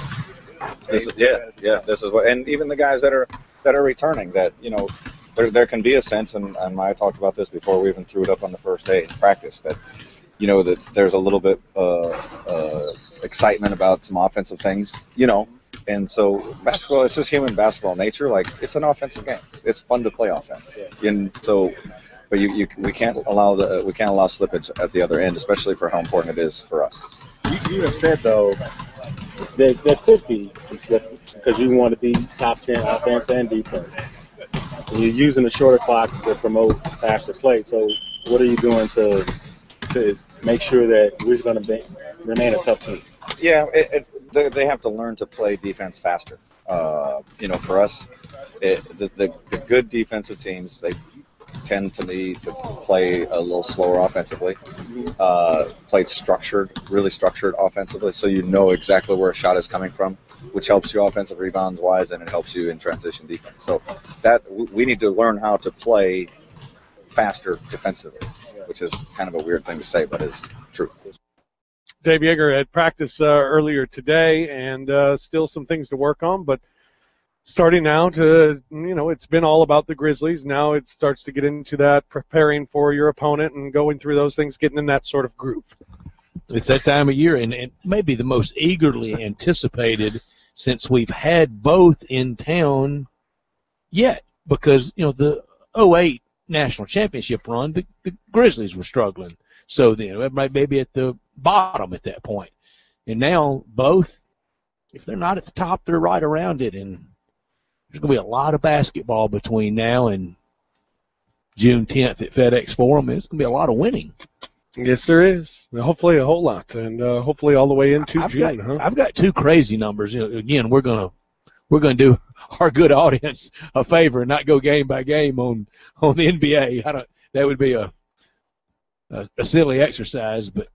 This yeah, yeah. This is what, and even the guys that are that are returning, that you know, there there can be a sense, and, and I talked about this before we even threw it up on the first day practice, that you know that there's a little bit uh, uh, excitement about some offensive things, you know, and so basketball, it's just human basketball nature. Like it's an offensive game. It's fun to play offense, and so. But you, you, we can't allow the we can't allow slippage at the other end, especially for how important it is for us. You, you have said though that there could be some slippage because you want to be top 10 offense and defense. And you're using the shorter clocks to promote faster play. So what are you doing to to make sure that we're going to be, remain a tough team? Yeah, it, it, they, they have to learn to play defense faster. Uh, you know, for us, it, the, the the good defensive teams they tend to me to play a little slower offensively, uh, played structured, really structured offensively, so you know exactly where a shot is coming from, which helps you offensive rebounds wise, and it helps you in transition defense. So that we need to learn how to play faster defensively, which is kind of a weird thing to say, but is true. Dave Joerger had practice uh, earlier today, and uh, still some things to work on, but starting now to you know it's been all about the Grizzlies. Now it starts to get into that preparing for your opponent and going through those things, getting in that sort of groove. It's that time of year, and, and maybe the most eagerly anticipated since we've had both in town yet. Because you know the 08 national championship run, the, the Grizzlies were struggling. So then everybody maybe at the bottom at that point, and now both, if they're not at the top, they're right around it, and there's going to be a lot of basketball between now and June 10th at FedEx Forum. It's going to be a lot of winning. Yes, there is. Hopefully, a whole lot, and uh, hopefully all the way into I've June. got huh? I've got two crazy numbers. You know, again, we're gonna we're gonna do our good audience a favor and not go game by game on on the NBA. I don't. That would be a a, a silly exercise, but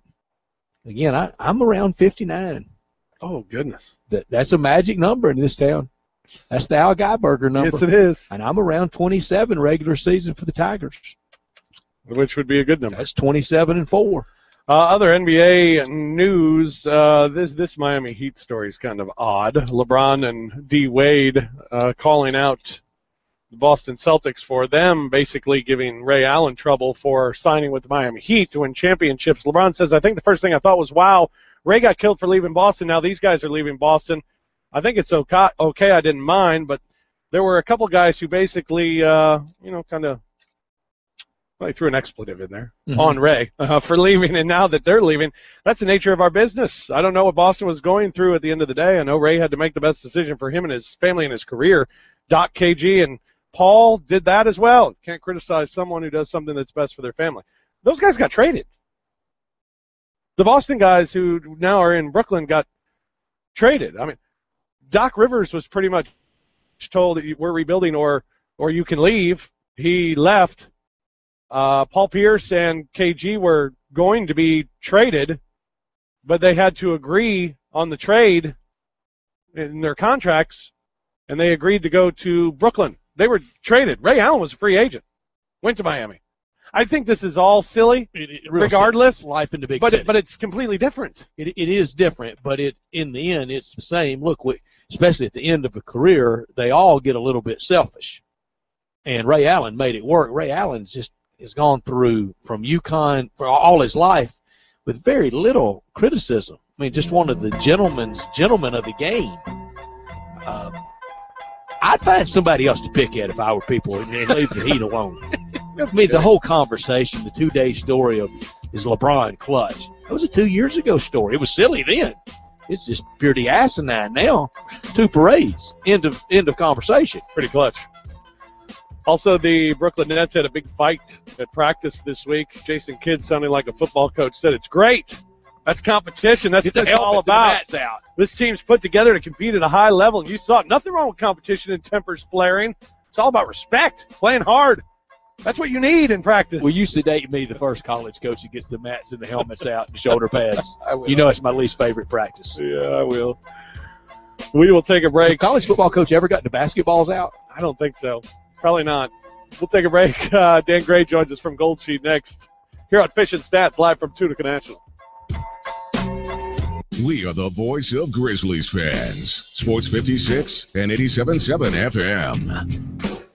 again, I, I'm around 59. Oh goodness, that that's a magic number in this town. That's the Al Geiberger number. Yes, it is. And I'm around 27 regular season for the Tigers. Which would be a good number. That's 27 and four. Uh, other NBA news: uh, this this Miami Heat story is kind of odd. LeBron and D Wade uh, calling out the Boston Celtics for them basically giving Ray Allen trouble for signing with the Miami Heat to win championships. LeBron says, "I think the first thing I thought was, wow, Ray got killed for leaving Boston. Now these guys are leaving Boston. I think it's okay. Okay, I didn't mind, but there were a couple guys who basically, uh, you know, kind of well, he threw an expletive in there Mhm. on Ray uh, for leaving, and now that they're leaving, that's the nature of our business. I don't know what Boston was going through at the end of the day. I know Ray had to make the best decision for him and his family and his career. Doc, KG, and Paul did that as well. Can't criticize someone who does something that's best for their family. Those guys got traded. The Boston guys who now are in Brooklyn got traded. I mean, Doc Rivers was pretty much told that we're rebuilding or or you can leave. He left. Uh, Paul Pierce and KG were going to be traded, but they had to agree on the trade in their contracts, and they agreed to go to Brooklyn. They were traded. Ray Allen was a free agent, went to Miami. I think this is all silly, Real regardless. life in the big but city. it, but it's completely different. It, it is different, but it in the end it's the same. Look, we, especially at the end of a career, they all get a little bit selfish. And Ray Allen made it work. Ray Allen's just has gone through from UConn for all his life with very little criticism. I mean, just one of the gentlemen's gentlemen of the game. Um, I'd find somebody else to pick at if I were people and, and leave the Heat alone. I mean, the whole conversation, the two-day story of is LeBron clutch. That was a two years ago story. It was silly then. It's just purely asinine now. Two parades. End of end of conversation. Pretty clutch. Also, the Brooklyn Nets had a big fight at practice this week. Jason Kidd, sounding like a football coach, said it's great. That's competition. That's what it's all about. This team's put together to compete at a high level. You saw it. Nothing wrong with competition and tempers flaring. It's all about respect, playing hard. That's what you need in practice. Will you sedate me, the first college coach that gets the mats and the helmets out and shoulder pads? I will. You know it's my least favorite practice. Yeah, I will. We will take a break. college football coach ever gotten the basketballs out? I don't think so. Probably not. We'll take a break. Uh, Dan Gray joins us from Gold Sheet next. Here on Fish and Stats, live from Tunica National. We are the voice of Grizzlies fans. Sports 56 and 87.7 FM.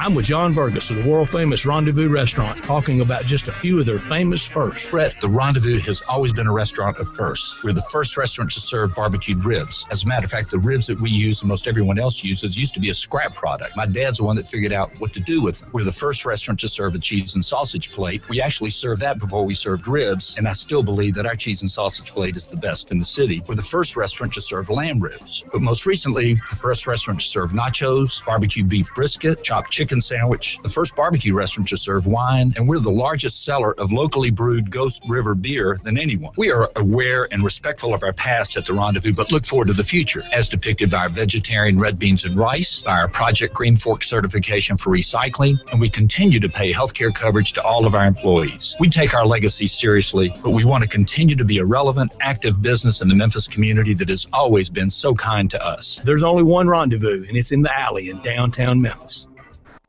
I'm with John Vergos of the world famous Rendezvous Restaurant talking about just a few of their famous firsts. Brett, the Rendezvous has always been a restaurant of firsts. We're the first restaurant to serve barbecued ribs. As a matter of fact, the ribs that we use and most everyone else uses used to be a scrap product. My dad's the one that figured out what to do with them. We're the first restaurant to serve a cheese and sausage plate. We actually served that before we served ribs, and I still believe that our cheese and sausage plate is the best in the city. We're the first restaurant to serve lamb ribs. But most recently, the first restaurant to serve nachos, barbecue beef brisket, chopped chicken sandwich, the first barbecue restaurant to serve wine, and we're the largest seller of locally brewed Ghost River beer than anyone. We are aware and respectful of our past at the Rendezvous, but look forward to the future, as depicted by our vegetarian red beans and rice, by our Project Green Fork certification for recycling, and we continue to pay health care coverage to all of our employees. We take our legacy seriously, but we want to continue to be a relevant, active business in the Memphis community that has always been so kind to us. There's only one rendezvous, and it's in the alley in downtown Memphis.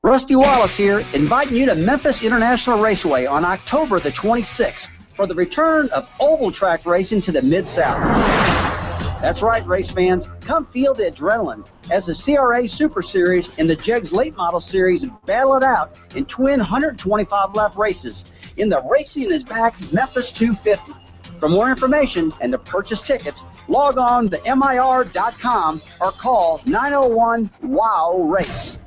Rusty Wallace here, inviting you to Memphis International Raceway on October the 26th for the return of oval track racing to the Mid South. That's right, race fans. Come feel the adrenaline as the CRA Super Series and the JEGS Late Model Series battle it out in twin 125 lap races in the Racing is Back Memphis 250. For more information and to purchase tickets, log on to MIR.com or call 901 WOW RACE.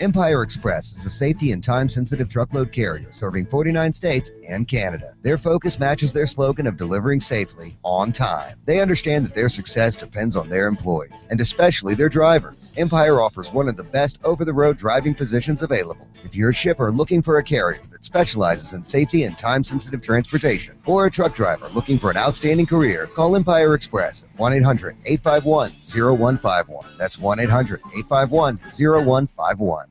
Empire Express is a safety and time sensitive truckload carrier serving 49 states and Canada. Their focus matches their slogan of delivering safely on time. They understand that their success depends on their employees, and especially their drivers. Empire offers one of the best over the road driving positions available. If you're a shipper looking for a carrier specializes in safety and time sensitive transportation, or a truck driver looking for an outstanding career, call Empire Express at 1 800 851 0151. That's 1 800 851 0151.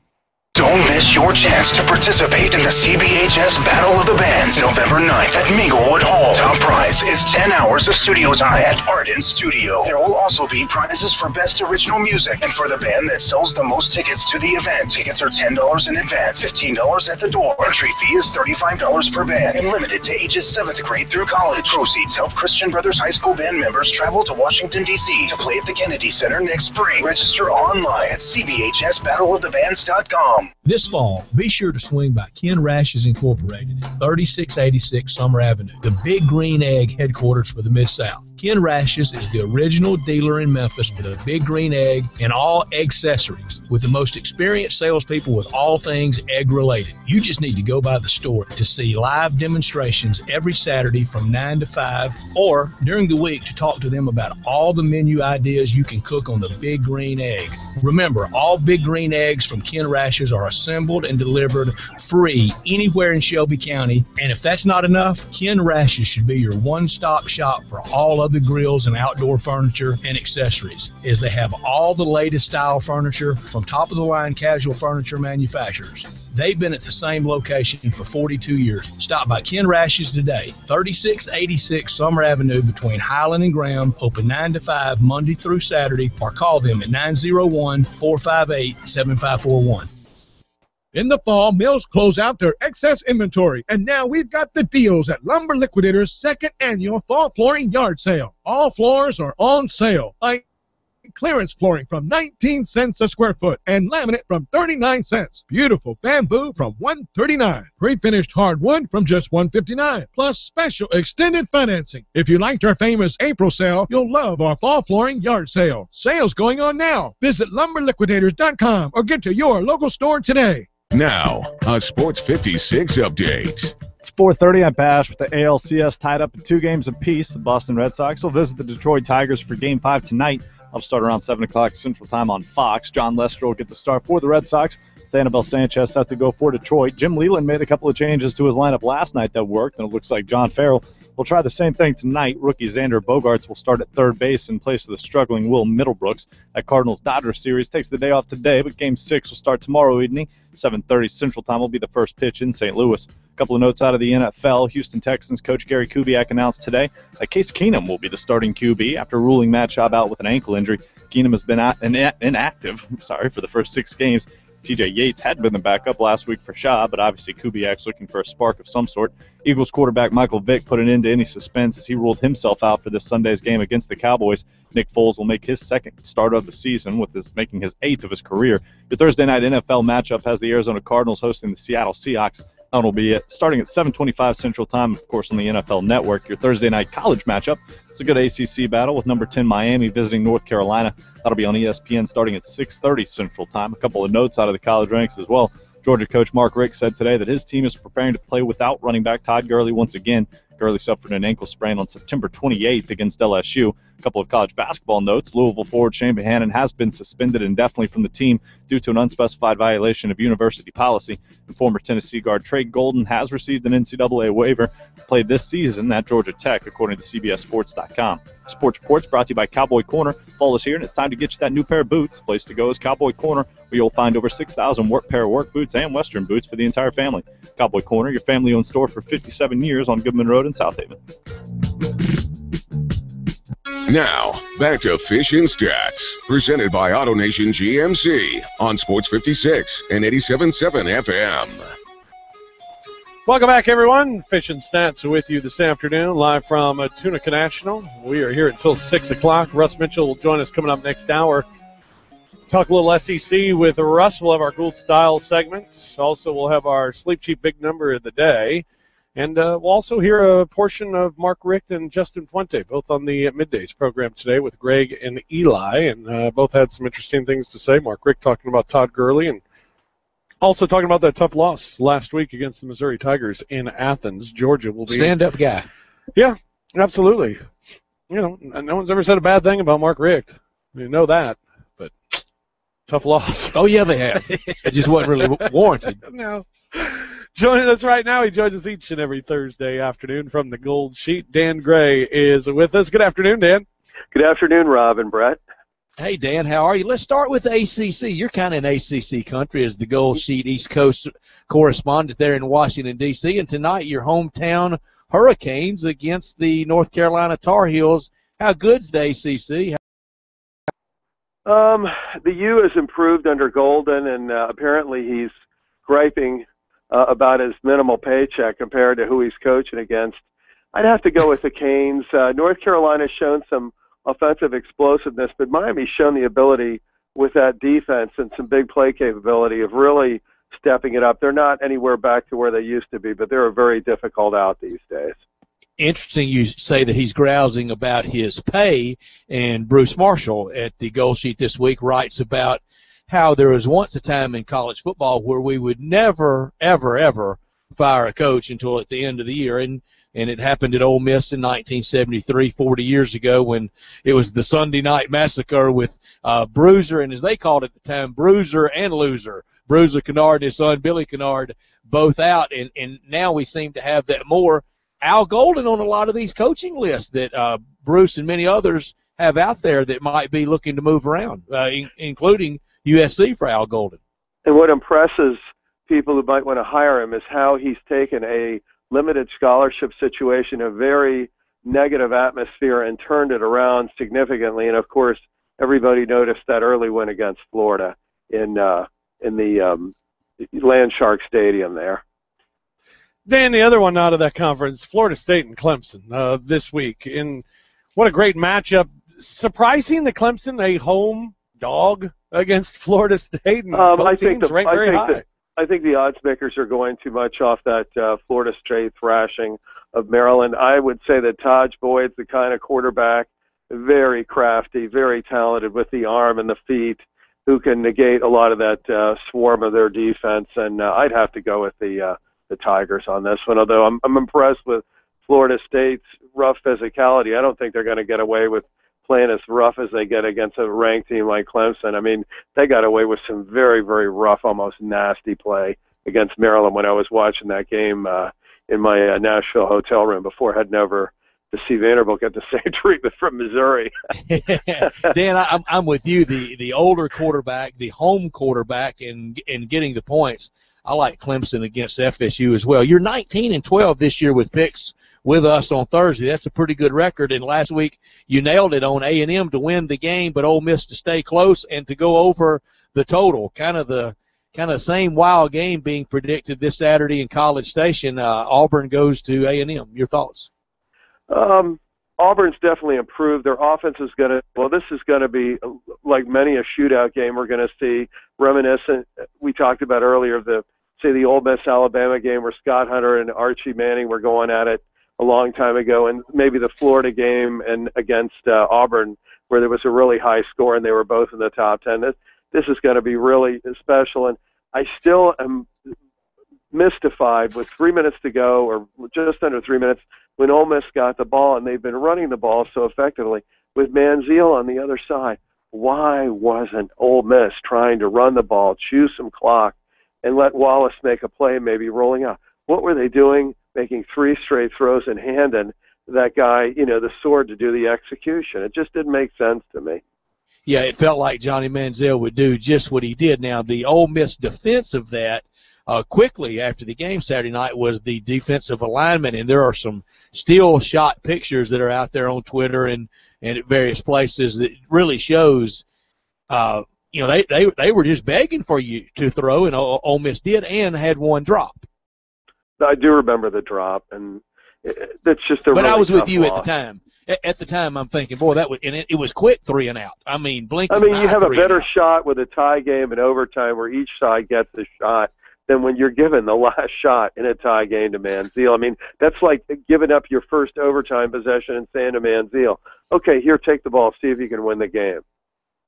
Don't miss your chance to participate in the CBHS Battle of the Bands November 9th at Minglewood Hall. Top prize is 10 hours of studio time at Ardent Studio. There will also be prizes for Best Original Music and for the band that sells the most tickets to the event. Tickets are $10 in advance, $15 at the door. Entry fee is $35 per band and limited to ages 7th grade through college. Proceeds help Christian Brothers High School band members travel to Washington, D.C. to play at the Kennedy Center next spring. Register online at cbhsbattleofthebands.com. Um, this fall, be sure to swing by Ken Rash's Incorporated at 3686 Summer Avenue, the Big Green Egg headquarters for the Mid South. Ken Rash's is the original dealer in Memphis for the Big Green Egg and all accessories, with the most experienced salespeople with all things egg related. You just need to go by the store to see live demonstrations every Saturday from 9 to 5 or during the week to talk to them about all the menu ideas you can cook on the Big Green Egg. Remember, all Big Green Eggs from Ken Rash's are assembled and delivered free anywhere in Shelby County. And if that's not enough, Ken Rash's should be your one stop shop for all other grills and outdoor furniture and accessories, as they have all the latest style furniture from top of the line casual furniture manufacturers. They've been at the same location for 42 years. Stop by Ken Rash's today, 3686 Summer Avenue between Highland and Graham, open 9 to 5 Monday through Saturday, or call them at 901 458 7541. In the fall, mills close out their excess inventory, and now we've got the deals at Lumber Liquidators' second annual fall flooring yard sale. All floors are on sale, like clearance flooring from 19 cents a square foot and laminate from 39 cents. Beautiful bamboo from 139. Pre-finished hardwood from just 159. Plus special extended financing. If you liked our famous April sale, you'll love our fall flooring yard sale. Sales going on now. Visit lumberliquidators.com or get to your local store today. Now, a Sports 56 update. It's 4:30 on Bash with the ALCS tied up in two games apiece. The Boston Red Sox will visit the Detroit Tigers for Game Five tonight. I'll start around 7 o'clock Central Time on Fox. Jon Lester will get the start for the Red Sox. Anibal Sanchez set to go for Detroit. Jim Leyland made a couple of changes to his lineup last night that worked, and it looks like John Farrell will try the same thing tonight. Rookie Xander Bogaerts will start at third base in place of the struggling Will Middlebrooks. That Cardinals Dodgers series takes the day off today, but Game 6 will start tomorrow evening. 7:30 Central Time will be the first pitch in St. Louis. A couple of notes out of the NFL. Houston Texans coach Gary Kubiak announced today that Case Keenum will be the starting QB after ruling Matt Schaub out with an ankle injury. Keenum has been inactive, sorry, for the first six games. TJ Yates had been the backup last week for Schaub, but obviously Kubiak's looking for a spark of some sort. Eagles quarterback Michael Vick put an end to any suspense as he ruled himself out for this Sunday's game against the Cowboys. Nick Foles will make his second start of the season, with his making his eighth of his career. The Thursday night NFL matchup has the Arizona Cardinals hosting the Seattle Seahawks. That will be starting at 7:25 Central Time, of course, on the NFL Network. Your Thursday night college matchup. It's a good ACC battle with number 10 Miami visiting North Carolina. That'll be on ESPN starting at 6:30 Central Time. A couple of notes out of the college ranks as well. Georgia coach Mark Richt said today that his team is preparing to play without running back Todd Gurley once again. Gurley suffered an ankle sprain on September 28th against LSU. A couple of college basketball notes. Louisville forward Chane Behanan has been suspended indefinitely from the team due to an unspecified violation of university policy. And former Tennessee guard Trae Golden has received an NCAA waiver to play this season at Georgia Tech, according to CBSSports.com. Sports Reports brought to you by Cowboy Corner. Fall is here, and it's time to get you that new pair of boots. Place to go is Cowboy Corner, where you'll find over 6,000 work pair of work boots and Western boots for the entire family. Cowboy Corner, your family-owned store for 57 years on Goodman Road in South Haven. Now, back to Fish and Stats, presented by AutoNation GMC on Sports 56 and 87.7 FM. Welcome back, everyone. Fish and Stats with you this afternoon, live from uh, Tunica National. We are here until 6 o'clock. Russ Mitchell will join us coming up next hour. Talk a little SEC with Russ. We'll have our Gould Style segment. Also, we'll have our Sleep Cheap Big Number of the Day. And uh, we'll also hear a portion of Mark Richt and Justin Fuente, both on the Middays program today with Greg and Eli, and uh, both had some interesting things to say. Mark Richt talking about Todd Gurley and also talking about that tough loss last week against the Missouri Tigers in Athens, Georgia. Will be stand-up guy. Yeah, absolutely. You know, no one's ever said a bad thing about Mark Richt. You know that, but tough loss. Oh yeah, they have. it just wasn't really warranted. no. Joining us right now, he joins us each and every Thursday afternoon from the Gold Sheet. Dan Gray is with us. Good afternoon, Dan. Good afternoon, Rob and Brett. Hey Dan, how are you? Let's start with ACC. You're kind of an ACC country as the Gold Sheet East Coast correspondent there in Washington D.C. And tonight your hometown Hurricanes against the North Carolina Tar Heels. How good's the ACC? Um, the U has improved under Golden, and uh, apparently he's griping uh, about his minimal paycheck compared to who he's coaching against. I'd have to go with the Canes. Uh, North Carolina's shown some offensive explosiveness, but Miami's shown the ability with that defense and some big play capability of really stepping it up. They're not anywhere back to where they used to be, but they're a very difficult out these days interesting you say that he's grousing about his pay, and Bruce Marshall at the Gold Sheet this week writes about how there was once a time in college football where we would never, ever, ever fire a coach until at the end of the year, and and it happened at Ole Miss in 1973, 40 years ago, when it was the Sunday Night Massacre with uh, Bruiser and as they called it at the time, Bruiser and Loser. Bruiser Kinard and his son Billy Kinard both out, and and now we seem to have that more. Al Golden on a lot of these coaching lists that uh, Bruce and many others have out there that might be looking to move around, uh, in, including USC for Al Golden. And what impresses people who might want to hire him is how he's taken a limited scholarship situation, a very negative atmosphere, and turned it around significantly. And of course, everybody noticed that early win against Florida in uh, in the um, Landshark Stadium there. Dan, the other one out of that conference, Florida State and Clemson uh, this week. And what a great matchup. Surprising the Clemson, a home dog against Florida State. And um, I think the, ranked I very think high. The, I think the odds makers are going too much off that uh, Florida State thrashing of Maryland. I would say that Tajh Boyd's the kind of quarterback, very crafty, very talented with the arm and the feet, who can negate a lot of that uh, swarm of their defense. And uh, I'd have to go with the uh, the Tigers on this one. Although I'm I'm impressed with Florida State's rough physicality. I don't think they're going to get away with playing as rough as they get against a ranked team like Clemson. I mean, they got away with some very very rough, almost nasty play against Maryland when I was watching that game uh, in my uh, Nashville hotel room before heading over to see Vanderbilt get the same treatment from Missouri. Dan, I, I'm I'm with you. The the older quarterback, the home quarterback, and and getting the points. I like Clemson against FSU as well. You're 19 and 12 this year with picks with us on Thursday. That's a pretty good record. And last week you nailed it on A and M to win the game, but Ole Miss to stay close and to go over the total. Kind of the kind of same wild game being predicted this Saturday in College Station. Uh, Auburn goes to A and M. Your thoughts? Um, Auburn's definitely improved. Their offense is going to, well, this is going to be like many a shootout game we're going to see, reminiscent, we talked about earlier, the say the Ole Miss Alabama game where Scott Hunter and Archie Manning were going at it a long time ago, and maybe the Florida game and against uh, Auburn where there was a really high score and they were both in the top ten. This this is going to be really special, and I still am mystified with three minutes to go or just under three minutes when Ole Miss got the ball and they've been running the ball so effectively with Manziel on the other side. Why wasn't Ole Miss trying to run the ball, chew some clock, and let Wallace make a play, maybe rolling out. What were they doing? Making three straight throws in hand and that guy, you know, the sword to do the execution. It just didn't make sense to me. Yeah, it felt like Johnny Manziel would do just what he did. Now, the Ole Miss defense of that uh, quickly after the game Saturday night was the defensive alignment, and there are some still shot pictures that are out there on Twitter and and at various places that really shows uh, you know, they, they they were just begging for you to throw, and Ole Miss did, and had one drop. I do remember the drop, and it, it's just a. But really I was with you loss. at the time. At, at the time, I'm thinking, boy, that was, and it, it was quick three and out. I mean, blink. I mean, you have a better shot with a tie game in overtime where each side gets a shot than when you're given the last shot in a tie game to Manziel. I mean, that's like giving up your first overtime possession and saying to Manziel, "Okay, here, take the ball, see if you can win the game."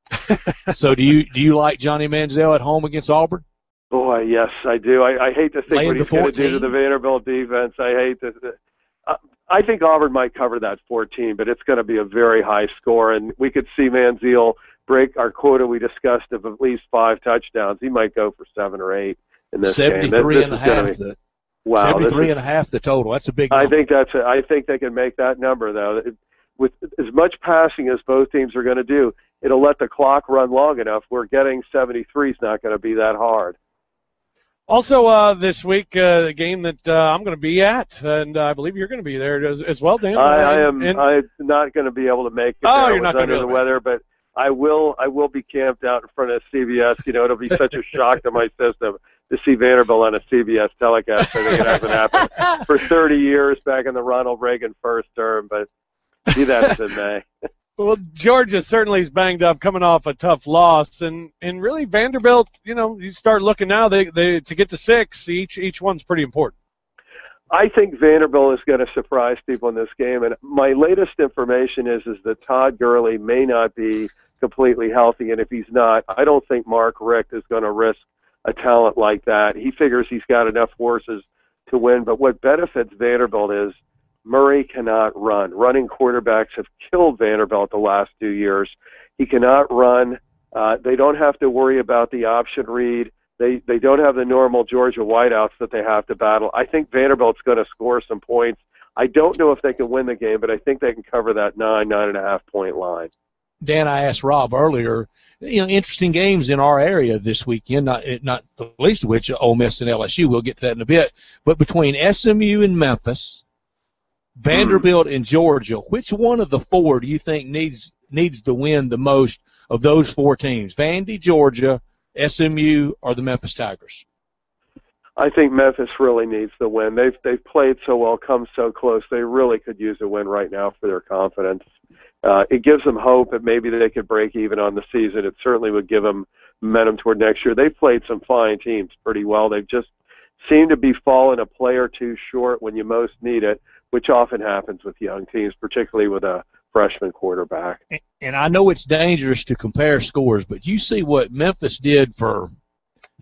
so do you do you like Johnny Manziel at home against Auburn? Boy, yes, I do. I, I hate to think Laying what he's going to do to the Vanderbilt defense. I hate to. I, I think Auburn might cover that 14, but it's going to be a very high score, and we could see Manziel break our quota we discussed of at least five touchdowns. He might go for seven or eight in this game. This- Seventy-three this and a half. be- The, Wow, this Seventy-three is- and a half the total. That's a big. I think that's. A, I think they can make that number though. It, with as much passing as both teams are going to do, it'll let the clock run long enough where getting 73 is not going to be that hard. Also, uh, this week, uh, the game that uh, I'm going to be at, and I believe you're going to be there as, as well, Dan. I, I am. And- I'm not going to be able to make it. Oh, you're not be under the weather, but I will. I will be camped out in front of CBS. You know, it'll be such a shock to my system to see Vanderbilt on a CBS telecast. I think it hasn't happened for 30 years back in the Ronald Reagan first term, but see that in May. Well, Georgia certainly is banged up, coming off a tough loss, and and really Vanderbilt. You know, you start looking now. They they to get to six. Each each one's pretty important. I think Vanderbilt is going to surprise people in this game, and my latest information is is that Todd Gurley may not be completely healthy, and if he's not, I don't think Mark Richt is going to risk a talent like that. He figures he's got enough horses to win, but what benefits Vanderbilt is Murray cannot run. Running quarterbacks have killed Vanderbilt the last two years. He cannot run. Uh, they don't have to worry about the option read. They they don't have the normal Georgia wideouts that they have to battle. I think Vanderbilt's going to score some points. I don't know if they can win the game, but I think they can cover that nine nine and a half point line. Dan, I asked Rob earlier. You know, interesting games in our area this weekend. Not not the least of which Ole Miss and LSU. We'll get to that in a bit. But between SMU and Memphis, Vanderbilt and Georgia, which one of the four do you think needs needs to win the most of those four teams? Vandy, Georgia, SMU, or the Memphis Tigers? I think Memphis really needs the win. They've they've played so well, come so close. They really could use a win right now for their confidence. Uh, it gives them hope that maybe they could break even on the season. It certainly would give them momentum toward next year. They've played some fine teams pretty well. They've just seemed to be falling a play or two short when you most need it, which often happens with young teams, particularly with a freshman quarterback. And I know it's dangerous to compare scores, but you see what Memphis did for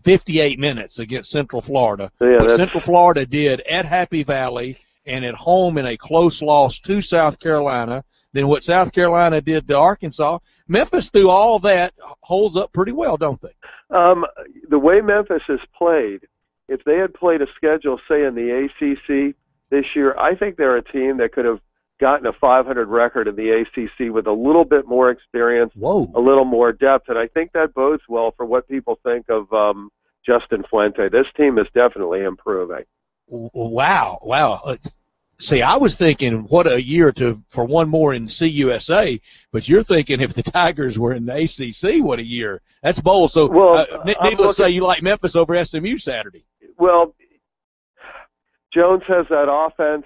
58 minutes against Central Florida. Yeah, what Central Florida did at Happy Valley and at home in a close loss to South Carolina, then what South Carolina did to Arkansas. Memphis, through all that, holds up pretty well, don't they? Um, the way Memphis has played, if they had played a schedule, say in the ACC this year, I think they're a team that could have gotten a 500 record in the ACC with a little bit more experience, Whoa. a little more depth, and I think that bodes well for what people think of um, Justin Fuente. This team is definitely improving. Wow, wow. Uh, See, I was thinking, what a year to for one more in CUSA, but you're thinking if the Tigers were in the ACC, what a year. That's bold. So, Well, uh, needless to say, you like Memphis over SMU Saturday. Well, Jones has that offense.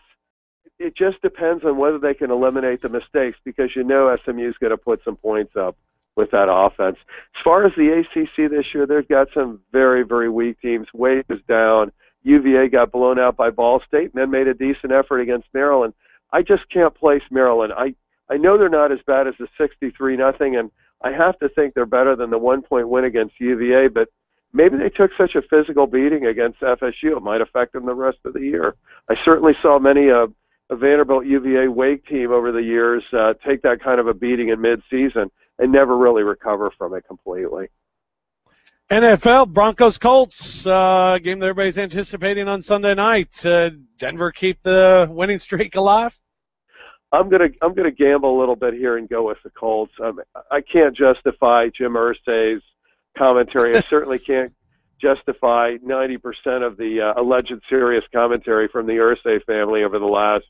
It just depends on whether they can eliminate the mistakes because you know SMU's going to put some points up with that offense. As far as the ACC this year, they've got some very, very weak teams. Wade is down. UVA got blown out by Ball State and then made a decent effort against Maryland. I just can't place Maryland. I I know they're not as bad as the 63 nothing, and I have to think they're better than the one point win against UVA. But maybe they took such a physical beating against FSU, it might affect them the rest of the year. I certainly saw many uh, a Vanderbilt UVA Wake team over the years uh, take that kind of a beating in mid-season and never really recover from it completely. NFL Broncos Colts uh, game that everybody's anticipating on Sunday night. Uh, Denver keep the winning streak alive. I'm gonna I'm gonna gamble a little bit here and go with the Colts. Um, I can't justify Jim Irsay's commentary. I certainly can't justify 90% of the uh, alleged serious commentary from the Irsay family over the last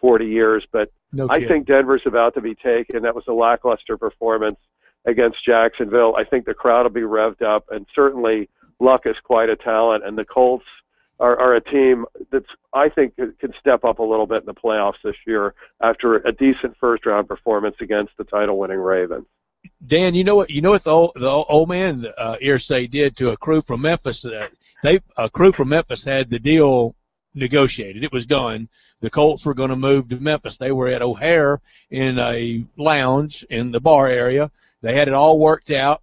40 years. But No I think Denver's about to be taken. That was a lackluster performance against Jacksonville. I think the crowd will be revved up, and certainly Luck is quite a talent, and the Colts are, are a team that's I think can step up a little bit in the playoffs this year after a decent first round performance against the title winning Ravens. Dan, you know what? You know what the old, the old man uh, Irsay did to a crew from Memphis. Uh, they a crew from Memphis had the deal negotiated. It was done. The Colts were going to move to Memphis. They were at O'Hare in a lounge in the bar area. They had it all worked out,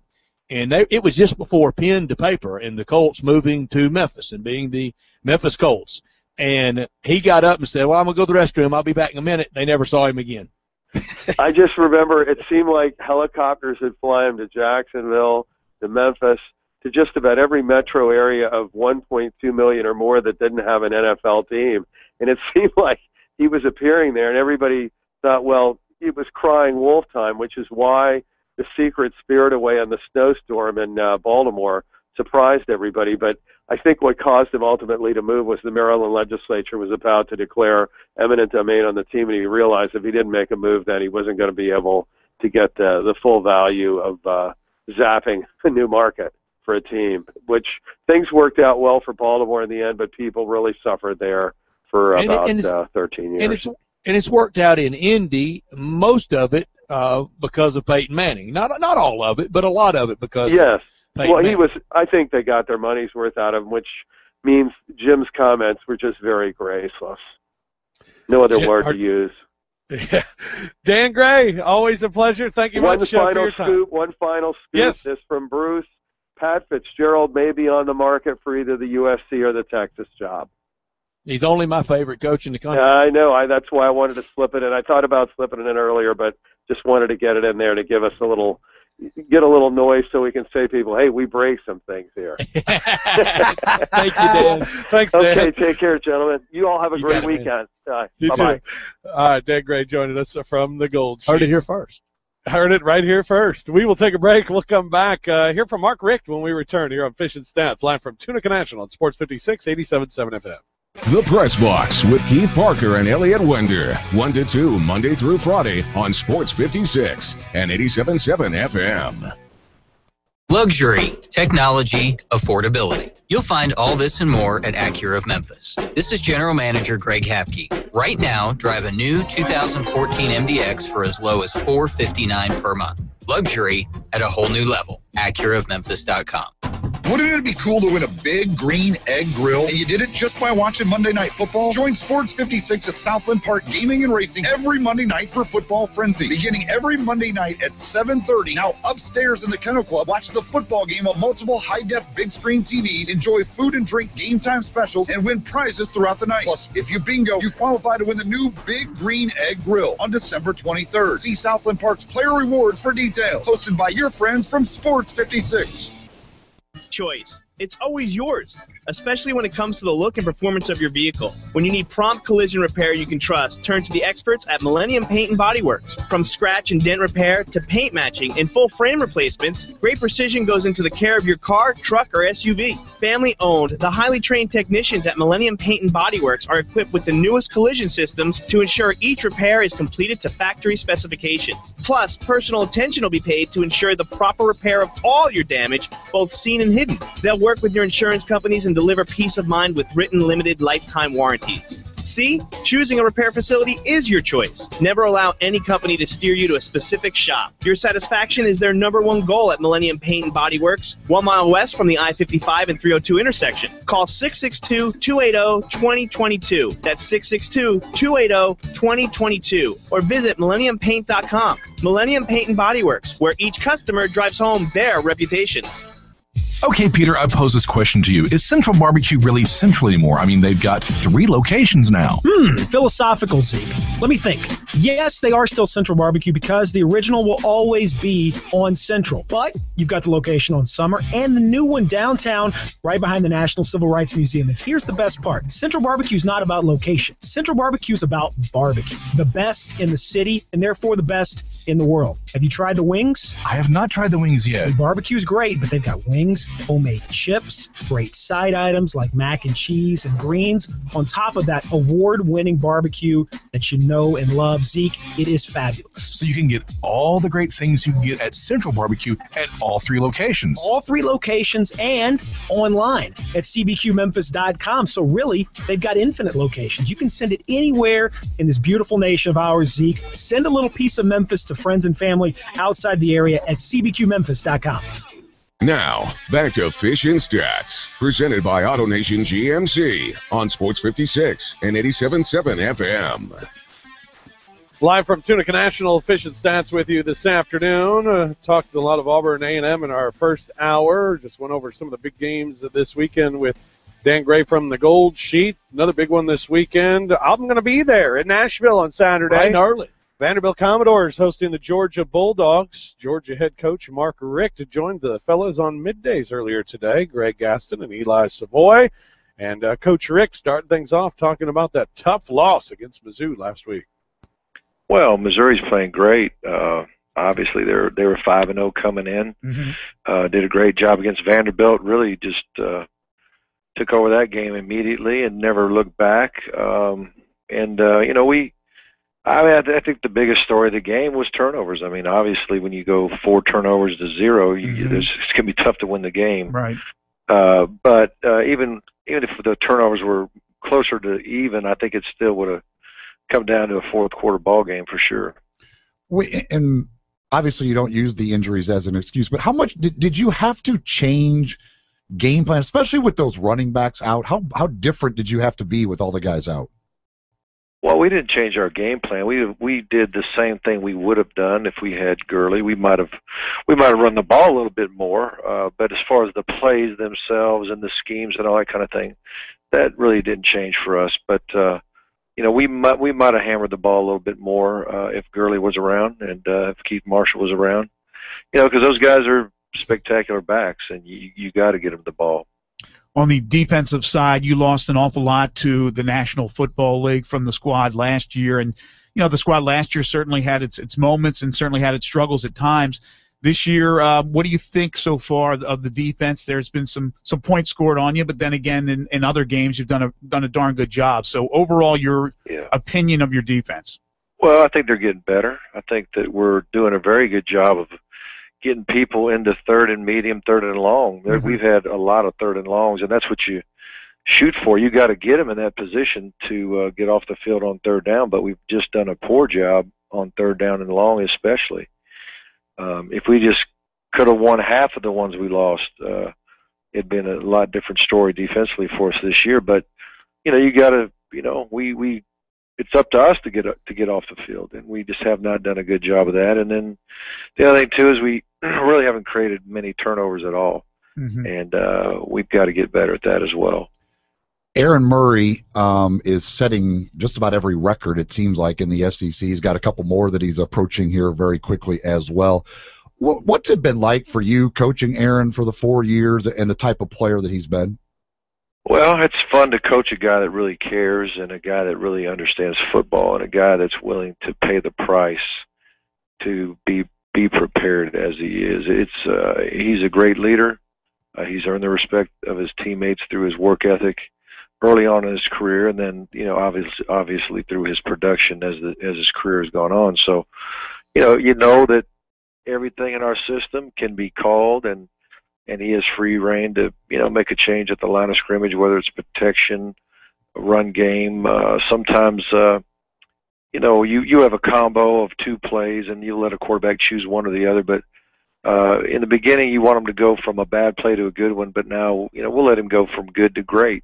and they, it was just before pen to paper, and the Colts moving to Memphis and being the Memphis Colts. And he got up and said, "Well, I'm gonna go to the restroom. I'll be back in a minute." They never saw him again. I just remember it seemed like helicopters would fly him to Jacksonville, to Memphis, to just about every metro area of 1.2 million or more that didn't have an NFL team. And it seemed like he was appearing there, and everybody thought, well, it was crying wolf time, which is why the secret spirit away on the snowstorm in uh, Baltimore surprised everybody. But I think what caused him ultimately to move was the Maryland legislature was about to declare eminent domain on the team, and he realized if he didn't make a move, then he wasn't going to be able to get the, the full value of uh, zapping a new market for a team. Which things worked out well for Baltimore in the end, but people really suffered there for And about it's- uh, 13 years. And it's and it's worked out in Indy, most of it uh, because of Peyton Manning. Not not all of it, but a lot of it because of yes. Peyton Well, he was. I think they got their money's worth out of him, which means Jim's comments were just very graceless. No other Jim, word are- to use. Dan Gray, always a pleasure. Thank you one much uh, for final your time. scoop. One final scoop. Yes. This from Bruce. Pat Fitzgerald may be on the market for either the USC or the Texas job. He's only my favorite coach in the country. I know. I that's why I wanted to slip it in. I thought about slipping it in earlier, but just wanted to get it in there to give us a little, get a little noise so we can say to people, hey, we break some things here. Thank you, Dan. Thanks, Dan. Okay, take care, gentlemen. You all have a You great it, weekend. Bye. You Bye-bye. too. All right, Dan Gray joining us from the Gold Heard it here first. Heard it right here first. We will take a break. We'll come back. Uh, hear from Mark Richt when we return here on Fish and Stats, live from Tunica National on Sports 56, 87.7 FM. The Press Box with Keith Parker and Elliot Wender. 1 to 2, Monday through Friday on Sports 56 and 87.7 FM. Luxury, technology, affordability. You'll find all this and more at Acura of Memphis. This is General Manager Greg Hapke. Right now, drive a new 2014 MDX for as low as 459 per month. Luxury at a whole new level. AcuraofMemphis.com. Wouldn't it be cool to win a big green egg grill? And you did it just by watching Monday Night Football? Join Sports 56 at Southland Park Gaming and Racing every Monday night for Football Frenzy. Beginning every Monday night at 7.30. Now upstairs in the Kennel Club, watch the football game on multiple high-def big screen TVs, enjoy food and drink game time specials, and win prizes throughout the night. Plus, if you bingo, you qualify to win the new Big Green Egg Grill on December 23rd. See Southland Park's player rewards for details. Hosted by your friends from Sports 56. choice. It's always yours, especially when it comes to the look and performance of your vehicle. When you need prompt collision repair you can trust, turn to the experts at Millennium Paint and Body Works. From scratch and dent repair to paint matching and full frame replacements, great precision goes into the care of your car, truck, or SUV. Family owned, the highly trained technicians at Millennium Paint and Body Works are equipped with the newest collision systems to ensure each repair is completed to factory specifications. Plus, personal attention will be paid to ensure the proper repair of all your damage, both seen and hidden. They'll work with your insurance companies and deliver peace of mind with written limited lifetime warranties. See, choosing a repair facility is your choice. Never allow any company to steer you to a specific shop. Your satisfaction is their number one goal at Millennium Paint and Body Works, one mile west from the I 55 and 302 intersection. Call 662 280 2022. That's 662 280 2022. Or visit MillenniumPaint.com. Millennium Paint and Body Works, where each customer drives home their reputation. Okay, Peter, I pose this question to you. Is Central Barbecue really central anymore? I mean, they've got three locations now. Hmm, philosophical, Zeke. Let me think. Yes, they are still Central Barbecue because the original will always be on Central. But you've got the location on Summer and the new one downtown, right behind the National Civil Rights Museum. And here's the best part Central Barbecue is not about location, Central Barbecue is about barbecue. The best in the city, and therefore the best in the world. Have you tried the wings? I have not tried the wings yet. The barbecue's great, but they've got wings, homemade chips, great side items like mac and cheese and greens. On top of that, award winning barbecue that you know and love. Zeke, it is fabulous. So you can get all the great things you can get at Central Barbecue at all three locations. All three locations and online at cbqmemphis.com. So, really, they've got infinite locations. You can send it anywhere in this beautiful nation of ours, Zeke. Send a little piece of Memphis to friends and family outside the area at cbqmemphis.com. Now, back to Fish and Stats, presented by AutoNation GMC on Sports 56 and 87.7 FM. Live from Tunica National, Fish and Stats with you this afternoon. Uh, talked a lot of Auburn A&M in our first hour. Just went over some of the big games of this weekend with Dan Gray from the Gold Sheet. Another big one this weekend. I'm going to be there in Nashville on Saturday. Bright and early. Vanderbilt Commodores hosting the Georgia Bulldogs. Georgia head coach Mark Richt joined the fellows on middays earlier today. Greg Gaston and Eli Savoy. And uh, Coach Richt started things off talking about that tough loss against Mizzou last week. Well, Missouri's playing great. Uh, obviously they were they were five and zero coming in. Mm-hmm. Uh, did a great job against Vanderbilt. Really just uh, took over that game immediately and never looked back. Um, and uh, you know we. I mean, I, th- I think the biggest story of the game was turnovers. I mean, obviously, when you go four turnovers to zero, you, Mhm. there's, it's going to be tough to win the game. Right. Uh, but uh, even even if the turnovers were closer to even, I think it still would have come down to a fourth quarter ball game for sure. Wait, and obviously you don't use the injuries as an excuse, but how much did, did you have to change game plan, especially with those running backs out? How how different did you have to be with all the guys out? Well, we didn't change our game plan. We we did the same thing we would have done if we had Gurley. We might have we might have run the ball a little bit more, uh, but as far as the plays themselves and the schemes and all that kind of thing, that really didn't change for us. But uh, you know, we might we might have hammered the ball a little bit more uh, if Gurley was around and uh, if Keith Marshall was around. You know, because those guys are spectacular backs, and you you got to get them the ball. On the defensive side, you lost an awful lot to the National Football League from the squad last year, and you know the squad last year certainly had its its moments and certainly had its struggles at times. This year, uh, what do you think so far of the defense? There's been some some points scored on you, but then again, in, in other games, you've done a done a darn good job. So overall, your Yeah. opinion of your defense? Well, I think they're getting better. I think that we're doing a very good job of getting people into third and medium, third and long. Mhm. We've had a lot of third and longs, and that's what you shoot for. You got to get them in that position to uh, get off the field on third down. But we've just done a poor job on third down and long, especially. Um, if we just could have won half of the ones we lost, uh, it'd been a lot different story defensively for us this year. But you know, you got to, you know, we we it's up to us to get to get off the field, and we just have not done a good job of that. And then the other thing too is we really haven't created many turnovers at all, Mm-hmm. and uh, we've got to get better at that as well. Aaron Murray um, is setting just about every record, it seems like, in the SEC. He's got a couple more that he's approaching here very quickly as well. What, what's it been like for you coaching Aaron for the four years and the type of player that he's been? Well, it's fun to coach a guy that really cares and a guy that really understands football and a guy that's willing to pay the price to be be prepared as he is. It's uh, he's a great leader. Uh, he's earned the respect of his teammates through his work ethic early on in his career, and then you know obviously obviously through his production as the as his career has gone on. So, you know, you know that everything in our system can be called and and he has free reign to you know make a change at the line of scrimmage, whether it's protection, run game. Uh, sometimes uh, you know you you have a combo of two plays, and you let a quarterback choose one or the other. But uh, in the beginning, you want him to go from a bad play to a good one. But now you know we'll let him go from good to great.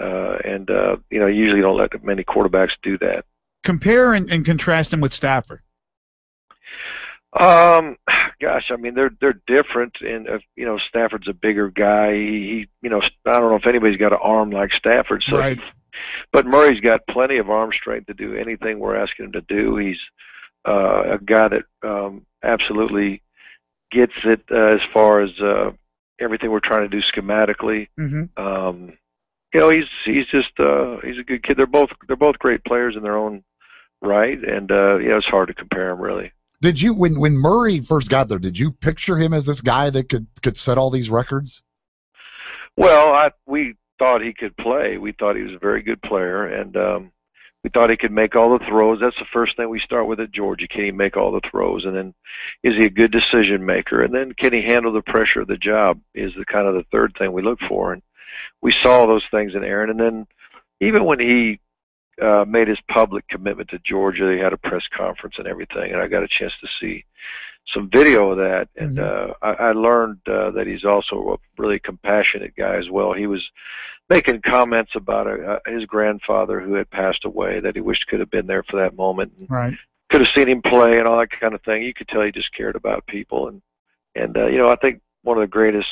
Uh, and uh, you know, usually don't let many quarterbacks do that. Compare and, and contrast him with Stafford. Um, gosh, I mean they're they're different, and uh, you know Stafford's a bigger guy. He, he, you know, I don't know if anybody's got an arm like Stafford. So, Right. but Murray's got plenty of arm strength to do anything we're asking him to do. He's uh, a guy that um, absolutely gets it uh, as far as uh, everything we're trying to do schematically. Mm-hmm. Um, you know, he's he's just uh, he's a good kid. They're both they're both great players in their own right, and uh, you know it's hard to compare them really. Did you when when Murray first got there? Did you picture him as this guy that could could set all these records? Well, I we thought he could play. We thought he was a very good player, and um, we thought he could make all the throws. That's the first thing we start with at Georgia. Can he make all the throws? And then, is he a good decision maker? And then, can he handle the pressure of the job? Is the kind of the third thing we look for. And we saw those things in Aaron. And then, even when he uh, made his public commitment to Georgia, they had a press conference and everything, and I got a chance to see some video of that, and uh, I, I learned uh, that he's also a really compassionate guy as well. He was making comments about uh, his grandfather who had passed away that he wished could have been there for that moment, and Right. could have seen him play and all that kind of thing. You could tell he just cared about people, and and uh, you know I think one of the greatest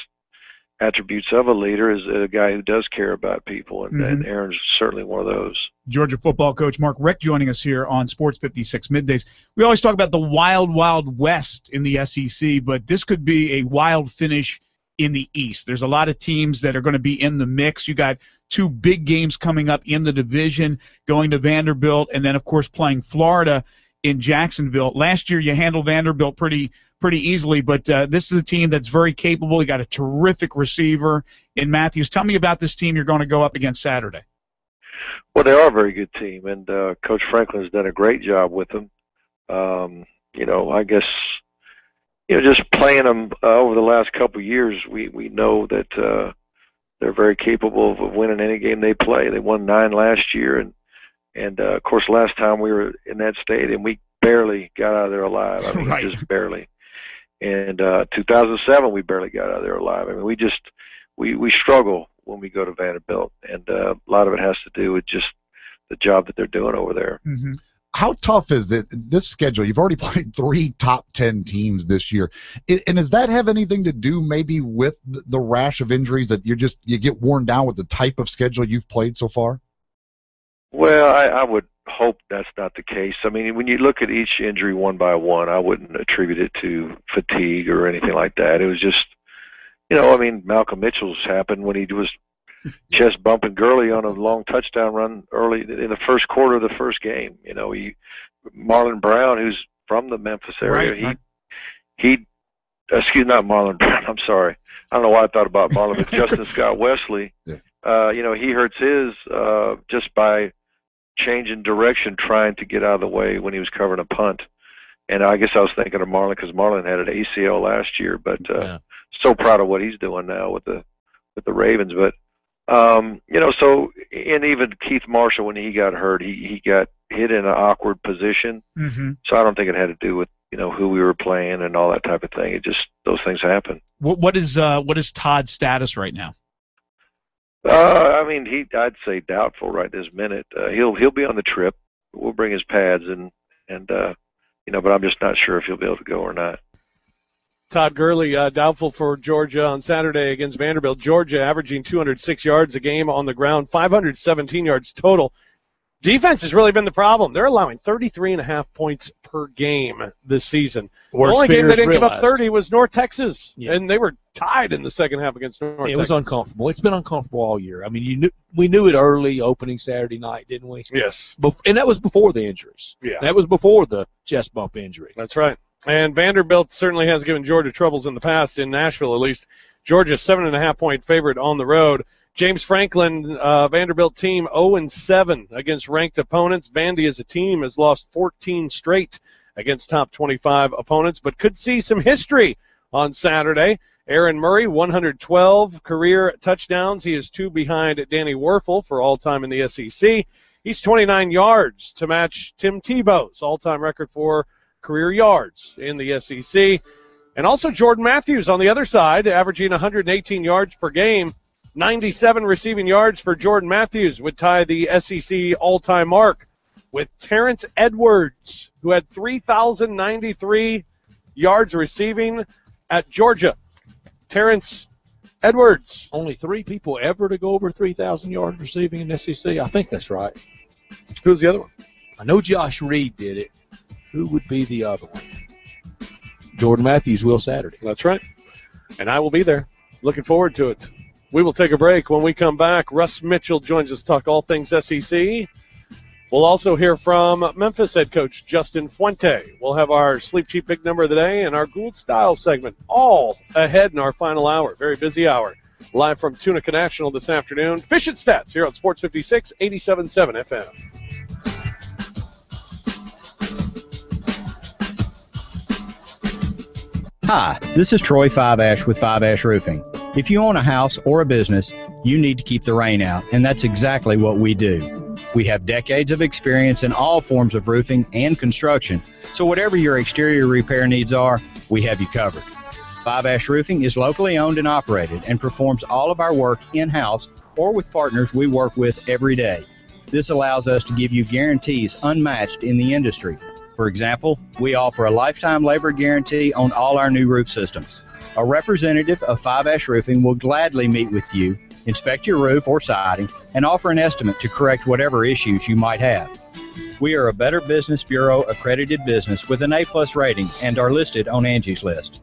attributes of a leader is a guy who does care about people, and, and Mhm. Aaron's certainly one of those. Georgia football coach Mark Richt joining us here on Sports 56 Middays. We always talk about the wild, wild west in the SEC, but this could be a wild finish in the East. There's a lot of teams that are going to be in the mix. You got two big games coming up in the division, going to Vanderbilt, and then, of course, playing Florida in Jacksonville. Last year, you handled Vanderbilt pretty pretty easily, but uh, this is a team that's very capable. You got a terrific receiver in Matthews. Tell me about this team you're going to go up against Saturday. Well, they are a very good team, and uh, Coach Franklin has done a great job with them. Um, you know, I guess you know just playing them uh, over the last couple of years, we we know that uh, they're very capable of winning any game they play. They won nine last year, and and uh, of course, last time we were in that stadium, we barely got out of there alive. I mean, Right. just barely. And uh, 2007, we barely got out of there alive. I mean, we just we we struggle when we go to Vanderbilt, and uh, a lot of it has to do with just the job that they're doing over there. Mm-hmm. How tough is it, this schedule? You've already played three top 10 teams this year. I- And does that have anything to do maybe with the- the rash of injuries that you're just, you get worn down with the type of schedule you've played so far? Well, I, I would hope that's not the case. I mean, when you look at each injury one by one, I wouldn't attribute it to fatigue or anything like that. It was just, you know, I mean, Malcolm Mitchell's happened when he was chest bumping Gurley on a long touchdown run early in the first quarter of the first game. You know, he Marlon Brown, who's from the Memphis area, Right, he he excuse not Marlon Brown. I'm sorry. I don't know why I thought about Marlon, but Justin Scott Wesley. Yeah. Uh, you know, he hurts his uh, just by changing direction, trying to get out of the way when he was covering a punt. And I guess I was thinking of Marlon because Marlon had an ACL last year, but uh, Yeah. so proud of what he's doing now with the with the Ravens. But um, you know, so and even Keith Marshall when he got hurt, he he got hit in an awkward position. Mm-hmm. So I don't think it had to do with you know who we were playing and all that type of thing. It just those things happen. What what is uh what is Todd's status right now? Uh, I mean, he I'd say doubtful right this minute. Uh, he'll he'll be on the trip. We'll bring his pads and and uh, you know, but I'm just not sure if he'll be able to go or not. Todd Gurley uh, doubtful for Georgia on Saturday against Vanderbilt. Georgia averaging 206 yards a game on the ground, 517 yards total. Defense has really been the problem. They're allowing 33 and a half points per game this season. Worst the only game they didn't give up 30 was North Texas, Yeah. and they were tied in the second half against North Texas. it was uncomfortable. It's been uncomfortable all year. I mean, you knew we knew it early opening Saturday night, didn't we? Yes. Bef- and that was before the injuries. Yeah. That was before the chest bump injury. That's right. And Vanderbilt certainly has given Georgia troubles in the past, in Nashville at least. Georgia seven and a half point favorite on the road. James Franklin, uh, Vanderbilt team 0 and 7 against ranked opponents. Vandy as a team has lost 14 straight against top 25 opponents, but could see some history on Saturday. Aaron Murray, 112 career touchdowns. He is two behind Danny Wuerffel for all time in the SEC. He's 29 yards to match Tim Tebow's all-time record for career yards in the SEC. And also Jordan Matthews on the other side, averaging 118 yards per game. 97 receiving yards for Jordan Matthews would tie the SEC all-time mark with Terrence Edwards, who had 3,093 yards receiving at Georgia. Terrence Edwards. Only three people ever to go over 3,000 yards receiving in SEC. I think that's right. Who's the other one? I know Josh Reed did it. Who would be the other one? Jordan Matthews will Saturday. That's right. And I will be there. Looking forward to it. We will take a break. When we come back, Russ Mitchell joins us to talk all things SEC. We'll also hear from Memphis head coach Justin Fuente. We'll have our sleep cheap big number of the day and our Gould style segment all ahead in our final hour. Very busy hour. Live from Tunica National this afternoon. Fish and Stats here on Sports 56, 87.7 FM. Hi, this is Troy Five Ash with Five Ash Roofing. If you own a house or a business, you need to keep the rain out, and that's exactly what we do. We have decades of experience in all forms of roofing and construction, so whatever your exterior repair needs are, we have you covered. Five Ash Roofing is locally owned and operated and performs all of our work in house or with partners we work with every day. This allows us to give you guarantees unmatched in the industry. For example, we offer a lifetime labor guarantee on all our new roof systems. A representative of Five Ash Roofing will gladly meet with you, inspect your roof or siding, and offer an estimate to correct whatever issues you might have. We are a Better Business Bureau accredited business with an A plus rating and are listed on Angie's List.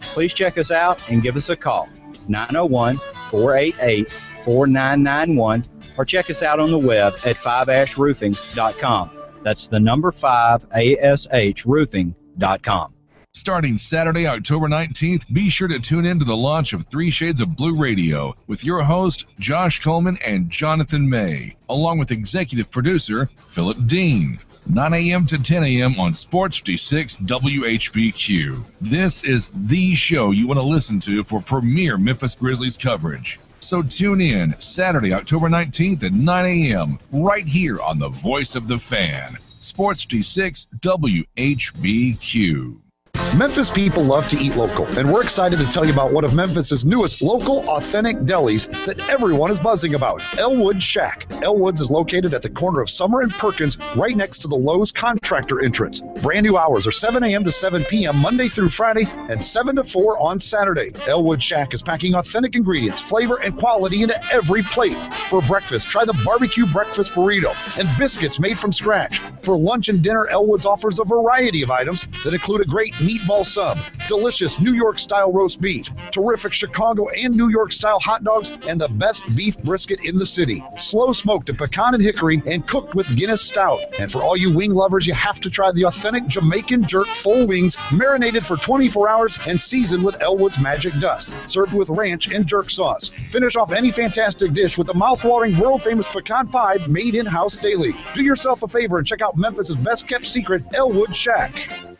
Please check us out and give us a call 901 488 4991 or check us out on the web at 5ashroofing.com. That's the number 5 ASHroofing.com. Starting Saturday, October 19th, be sure to tune in to the launch of Three Shades of Blue Radio with your host, Josh Coleman and Jonathan May, along with executive producer Philip Dean. 9 a.m. to 10 a.m. on Sports 56 WHBQ. This is the show you want to listen to for premier Memphis Grizzlies coverage. So tune in Saturday, October 19th at 9 a.m. right here on the Voice of the Fan. Sports 56 WHBQ. Memphis people love to eat local, and we're excited to tell you about one of Memphis's newest local authentic delis that everyone is buzzing about Elwood Shack. Elwood's is located at the corner of Summer and Perkins, right next to the Lowe's contractor entrance. Brand new hours are 7 a.m. to 7 p.m. Monday through Friday and 7 to 4 on Saturday. Elwood Shack is packing authentic ingredients, flavor, and quality into every plate. For breakfast, try the barbecue breakfast burrito and biscuits made from scratch. For lunch and dinner, Elwood's offers a variety of items that include a great meatball sub, delicious New York style roast beef, terrific Chicago and New York style hot dogs, and the best beef brisket in the city. Slow smoked to pecan and hickory and cooked with Guinness stout. And for all you wing lovers, you have to try the authentic Jamaican jerk full wings, marinated for 24 hours and seasoned with Elwood's magic dust, served with ranch and jerk sauce. Finish off any fantastic dish with the mouth-watering world famous pecan pie made in-house daily. Do yourself a favor and check out Memphis's best kept secret, Elwood Shack.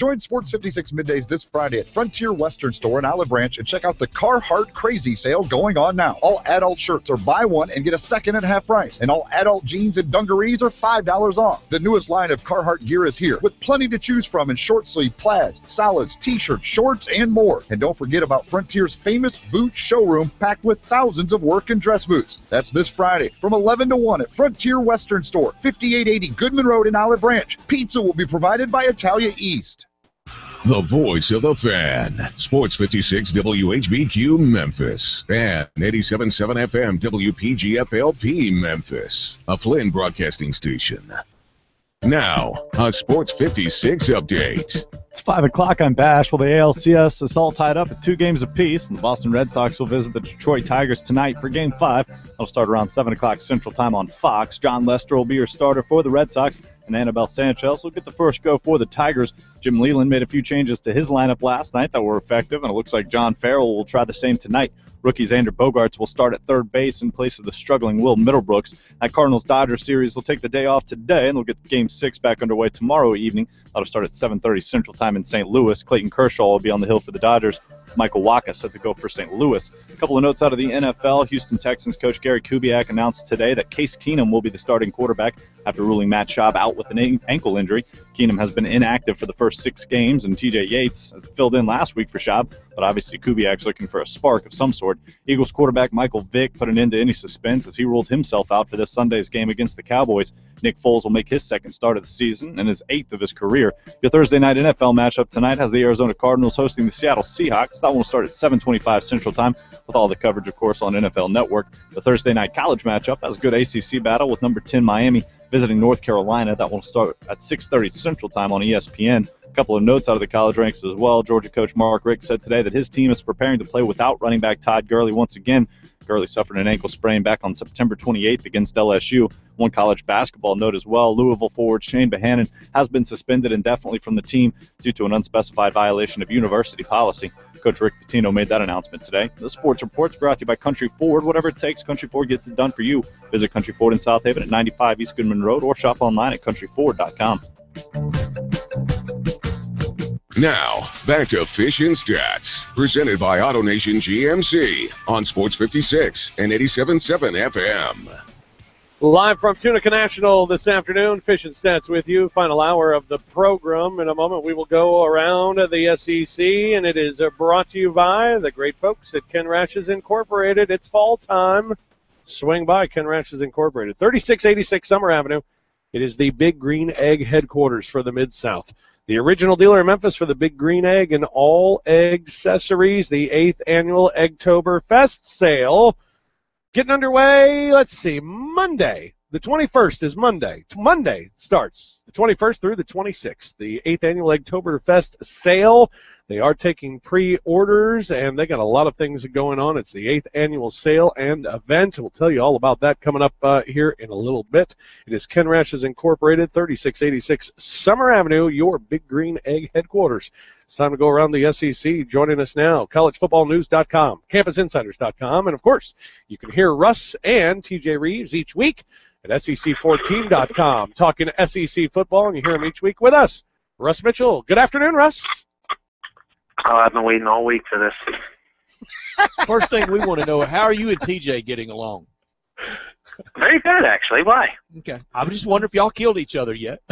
Join Sports 56 middays this Friday at Frontier Western Store in Olive Branch and check out the Carhartt Crazy Sale going on now. All adult shirts are buy one and get a second at half price, and all adult jeans and dungarees are $5 off. The newest line of Carhartt gear is here with plenty to choose from in short sleeve plaids, solids, t-shirts, shorts, and more. And don't forget about Frontier's famous boot showroom packed with thousands of work and dress boots. That's this Friday from 11 to 1 at Frontier Western Store, 5880 Goodman Road in Olive Branch. Pizza will be provided by Italia East. The voice of the fan. Sports 56 WHBQ Memphis. And 87.7 FM WPGFLP Memphis. A Flinn broadcasting station. Now, a Sports 56 update. It's 5 o'clock on Bash. Well, the ALCS is all tied up at two games apiece, and the Boston Red Sox will visit the Detroit Tigers tonight for Game 5. It'll start around 7 o'clock Central Time on Fox. Jon Lester will be your starter for the Red Sox, and Anibal Sanchez will get the first go for the Tigers. Jim Leyland made a few changes to his lineup last night that were effective, and it looks like John Farrell will try the same tonight. Rookie Xander Bogaerts will start at third base in place of the struggling Will Middlebrooks. That Cardinals Dodgers series will take the day off today, and they'll get Game Six back underway tomorrow evening. That'll start at 7:30 Central Time in St. Louis. Clayton Kershaw will be on the hill for the Dodgers. Michael Wacha set to go for St. Louis. A couple of notes out of the NFL. Houston Texans coach Gary Kubiak announced today that Case Keenum will be the starting quarterback after ruling Matt Schaub out with an ankle injury. Keenum has been inactive for the first six games, and TJ Yates filled in last week for Schaub, but obviously Kubiak's looking for a spark of some sort. Eagles quarterback Michael Vick put an end to any suspense as he ruled himself out for this Sunday's game against the Cowboys. Nick Foles will make his second start of the season and his eighth of his career. Your Thursday night NFL matchup tonight has the Arizona Cardinals hosting the Seattle Seahawks. That one will start at 7:25 Central Time, with all the coverage, of course, on NFL Network. The Thursday night college matchup has a good ACC battle with number 10 Miami visiting North Carolina. That will start at 6:30 Central Time on ESPN. A couple of notes out of the college ranks as well. Georgia coach Mark Richt said today that his team is preparing to play without running back Todd Gurley once again. Gurley suffered an ankle sprain back on September 28th against LSU. One college basketball note as well. Louisville forward Chane Behanan has been suspended indefinitely from the team due to an unspecified violation of university policy. Coach Rick Pitino made that announcement today. The Sports Report's brought to you by Country Ford. Whatever it takes, Country Ford gets it done for you. Visit Country Ford in South Haven at 95 East Goodman Road or shop online at countryford.com. Now, back to Fish and Stats, presented by AutoNation GMC on Sports 56 and 87.7 FM. Live from Tunica National this afternoon, Fish and Stats with you. Final hour of the program. In a moment, we will go around the SEC, and it is brought to you by the great folks at Ken Rash's Incorporated. It's fall time. Swing by Ken Rash's Incorporated, 3686 Summer Avenue. It is the Big Green Egg headquarters for the Mid South. The original dealer in Memphis for the Big Green Egg and all egg accessories. The eighth annual Eggtober Fest sale getting underway. Let's see, Monday. The 21st is Monday. Monday starts the 21st through the 26th. The eighth annual Eggtober Fest sale. They are taking pre-orders, and they got a lot of things going on. It's the eighth annual sale and event. We'll tell you all about that coming up uh, here in a little bit. It is Ken Rash's Incorporated, 3686 Summer Avenue, your Big Green Egg headquarters. It's time to go around the SEC. Joining us now, collegefootballnews.com, campusinsiders.com, and of course, you can hear Russ and TJ Reeves each week at SEC14.com talking SEC football, and you hear them each week with us. Russ Mitchell. Good afternoon, Russ. Oh, I've been waiting all week for this. First thing we want to know: How are you and TJ getting along? Very good, actually. Why? Okay. I was just wondering if y'all killed each other yet.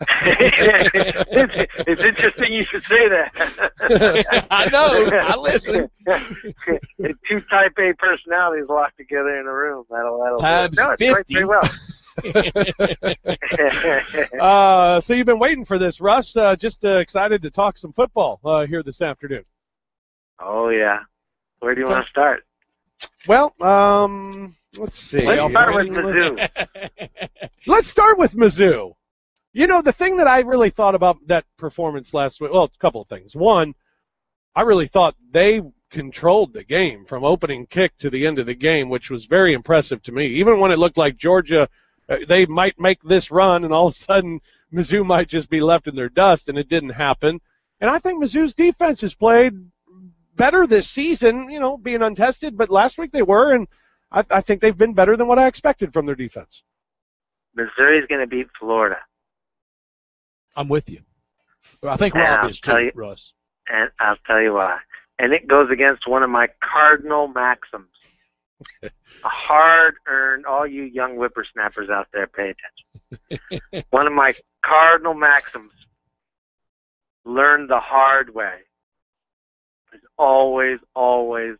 it's, it's interesting you should say that. I know. I listen. Two Type A personalities locked together in a room. That'll that'll. Times no, it's going 50. pretty well. uh, so you've been waiting for this, Russ. Uh, just uh, excited to talk some football uh, here this afternoon. oh yeah. Where do you want to start? Well, um, let's see. Let's start with Mizzou. Let's start with Mizzou. You know, the thing that I really thought about that performance last week, well, a couple of things. One, I really thought they controlled the game from opening kick to the end of the game, which was very impressive to me. Even when it looked like Georgia, Uh, they might make this run, and all of a sudden Mizzou might just be left in their dust, and it didn't happen. And I think Mizzou's defense has played better this season, you know, being untested, but last week they were, and I, I think they've been better than what I expected from their defense. Missouri's going to beat Florida. I'm with you. I think And Rob I'll is too, you- Russ. And I'll tell you why. And it goes against one of my cardinal maxims. A hard-earned, all you young whippersnappers out there, pay attention. one of my cardinal maxims, learn the hard way, is always, always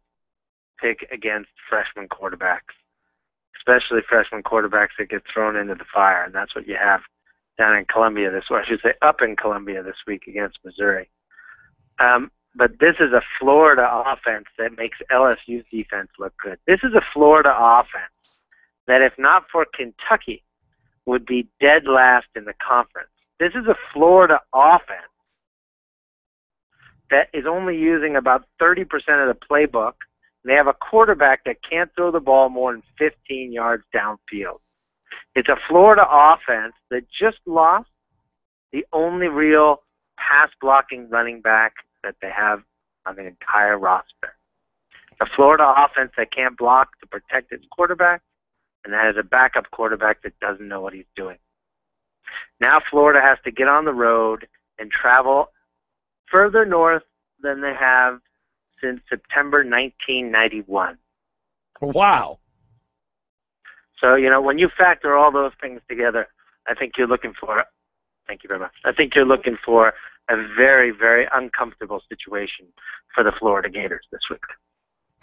pick against freshman quarterbacks, especially freshman quarterbacks that get thrown into the fire, and that's what you have down in Columbia this, or I should say, up in Columbia this week against Missouri. Um, but this is a Florida offense that makes LSU's defense look good. This is a Florida offense that, if not for Kentucky, would be dead last in the conference. This is a Florida offense that is only using about 30% of the playbook. They have a quarterback that can't throw the ball more than 15 yards downfield. It's a Florida offense that just lost the only real pass blocking running back that they have on the entire roster. A Florida offense that can't block to protect its quarterback, and that is a backup quarterback that doesn't know what he's doing. Now Florida has to get on the road and travel further north than they have since September 1991. Wow. So, you know, when you factor all those things together, I think you're looking for, thank you very much, I think you're looking for a very, very uncomfortable situation for the Florida Gators this week.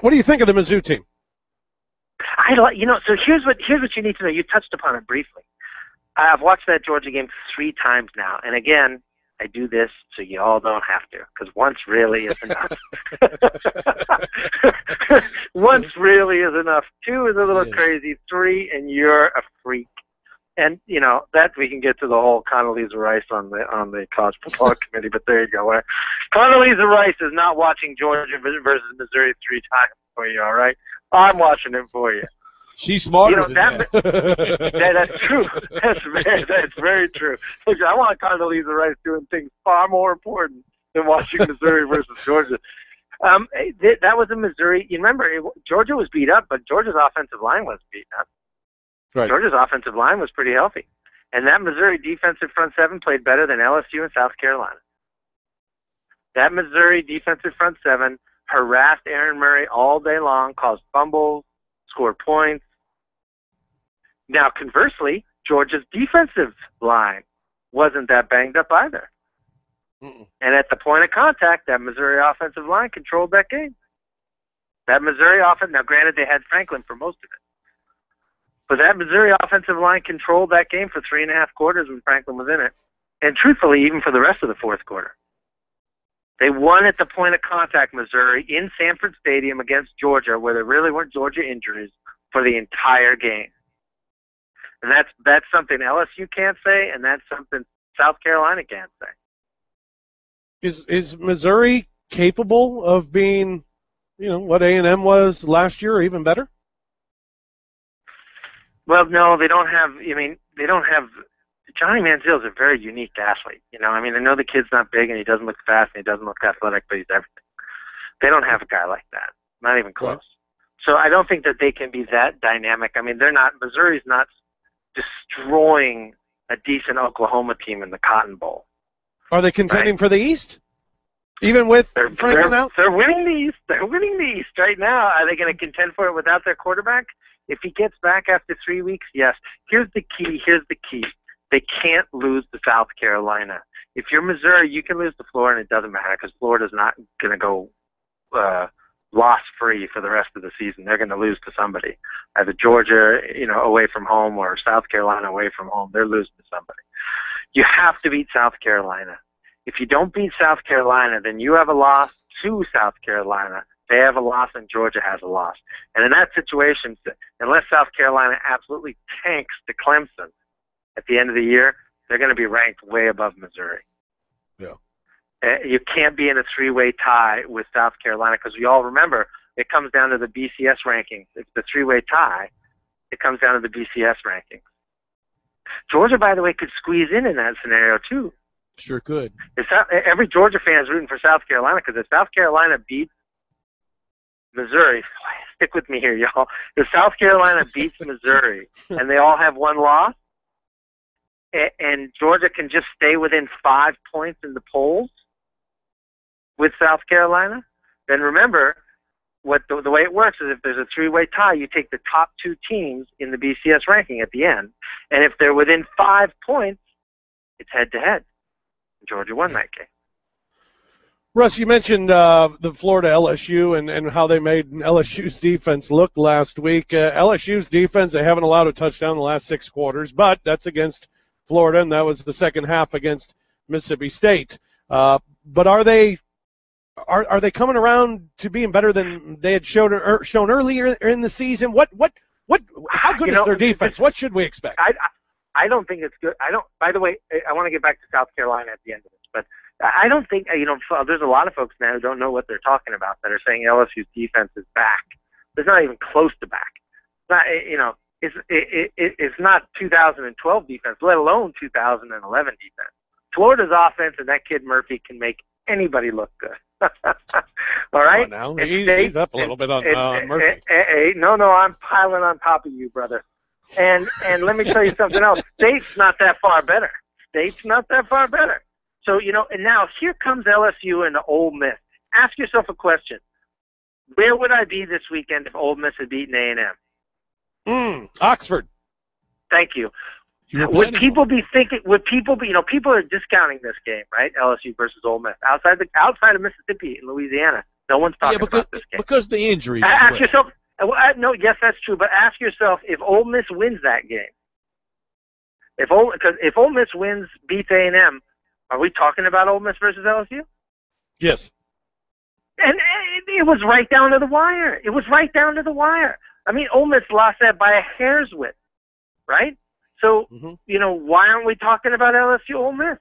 What do you think of the Mizzou team? I like, you know, so here's what here's what you need to know. You touched upon it briefly. I've watched that Georgia game three times now, and again, I do this so you all don't have to, because once really is enough. once really is enough. Two is a little crazy. Three, and you're a freak. And you know that we can get to the whole Condoleezza Rice on the on the college football committee, but there you go. Uh, Condoleezza Rice is not watching Georgia versus Missouri three times for you. All right, I'm watching it for you. She's smarter You know, than that. that, that's true. That's very, that's very true. Look, I want Condoleezza Rice doing things far more important than watching Missouri versus Georgia. Um, th- that was in Missouri. You remember, it, Georgia was beat up, but Georgia's offensive line was beaten up. Right. Georgia's offensive line was pretty healthy, and that Missouri defensive front seven played better than LSU and South Carolina. That Missouri defensive front seven harassed Aaron Murray all day long, caused fumbles, scored points. Now, conversely, Georgia's defensive line wasn't that banged up either. And at the point of contact, that Missouri offensive line controlled that game. That Missouri offense, now granted they had Franklin for most of it, but that Missouri offensive line controlled that game for three and a half quarters when Franklin was in it. And truthfully, even for the rest of the fourth quarter. They won at the point of contact, Missouri, in Sanford Stadium against Georgia, where there really weren't Georgia injuries for the entire game. And that's that's something LSU can't say, and that's something South Carolina can't say. is is Missouri capable of being, you know, what A and M was last year, or even better? Well, no, they don't have. I mean, they don't have. Johnny Manziel is a very unique athlete. You know, I mean, I know the kid's not big and he doesn't look fast and he doesn't look athletic, but he's everything. They don't have a guy like that. Not even close. So I don't think that they can be that dynamic. I mean, they're not. Missouri's not destroying a decent Oklahoma team in the Cotton Bowl. Are they contending for the East? Even with They're, Franklin they're, out? they're winning the East. They're winning the East right now. Are they going to contend for it without their quarterback? If he gets back after three weeks, yes. Here's the key. Here's the key. They can't lose to South Carolina. If you're Missouri, you can lose to Florida, and it doesn't matter because Florida's not going to go uh, loss free for the rest of the season. They're going to lose to somebody, either Georgia, you know, away from home, or South Carolina away from home. They're losing to somebody. You have to beat South Carolina. If you don't beat South Carolina, then you have a loss to South Carolina. They have a loss, and Georgia has a loss. And in that situation, unless South Carolina absolutely tanks to Clemson at the end of the year, they're going to be ranked way above Missouri. Yeah. Uh, you can't be in a three-way tie with South Carolina because we all remember it comes down to the BCS rankings. It's the three-way tie. It comes down to the BCS rankings. Georgia, by the way, could squeeze in in that scenario too. Sure could. Every Georgia fan is rooting for South Carolina because if South Carolina beats Missouri, stick with me here, y'all. If South Carolina beats Missouri and they all have one loss, a- and Georgia can just stay within five points in the polls with South Carolina, then remember what the, the way it works is if there's a three-way tie, you take the top two teams in the BCS ranking at the end, and if they're within five points, it's head-to-head. Georgia won that game. Russ, you mentioned uh, the Florida LSU and, and how they made LSU's defense look last week. Uh, LSU's defense, they haven't allowed a touchdown in the last six quarters, but that's against Florida, and that was the second half against Mississippi State. Uh, but are they are are they coming around to being better than they had showed er, shown earlier in the season? What what what? How good You is know, their defense? What should we expect? I, I I don't think it's good. I don't. By the way, I- I want to get back to South Carolina at the end of this, but I don't think you know. There's a lot of folks now who don't know what they're talking about that are saying LSU's defense is back. It's not even close to back. It's not eh, you know. It's it, it, it's not 2012 defense, let alone 2011 defense. Florida's offense and that kid Murphy can make anybody look good. All right. now. He- State- he's up a little bit on, and- uh, Murphy. and- and- no, no, I'm piling on top of you, brother. And and let me tell you something else. State's not that far better. State's not that far better. So you know, and now here comes LSU and the Ole Miss. Ask yourself a question: Where would I be this weekend if Ole Miss had beaten A and M? Mm, Oxford. Thank you. You Would people be thinking? Would people be? You know, people are discounting this game, right? LSU versus Ole Miss outside the outside of Mississippi and Louisiana. No one's talking yeah, because about this game. because the injuries. As ask well. yourself. well, uh, No, yes, that's true. But ask yourself if Ole Miss wins that game. If Ole, cause if Ole Miss wins, beats A and M, are we talking about Ole Miss versus LSU? Yes. And it, it was right down to the wire. It was right down to the wire. I mean, Ole Miss lost that by a hair's width, right? So, mm-hmm. you know, why aren't we talking about LSU Ole Miss?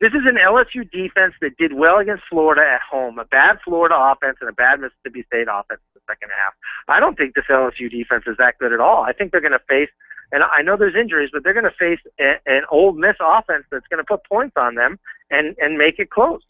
This is an LSU defense that did well against Florida at home, a bad Florida offense and a bad Mississippi State offense in the second half. I don't think this LSU defense is that good at all. I think they're going to face, and I know there's injuries, but they're going to face a, an Ole Miss offense that's going to put points on them and and make it close.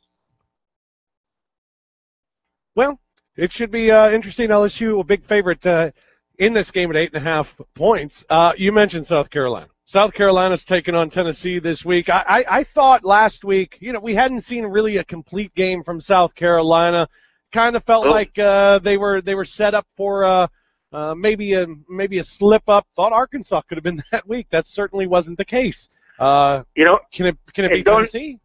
Well, it should be uh, interesting. LSU, a big favorite uh, in this game at eight and a half points. Uh, you mentioned South Carolina. South Carolina's taking on Tennessee this week. I, I, I thought last week, you know, we hadn't seen really a complete game from South Carolina. Kind of felt Oh. like uh, they were they were set up for uh, uh, maybe a maybe a slip up. Thought Arkansas could have been that week. That certainly wasn't the case. Uh, You know, can it can it be don't- Tennessee?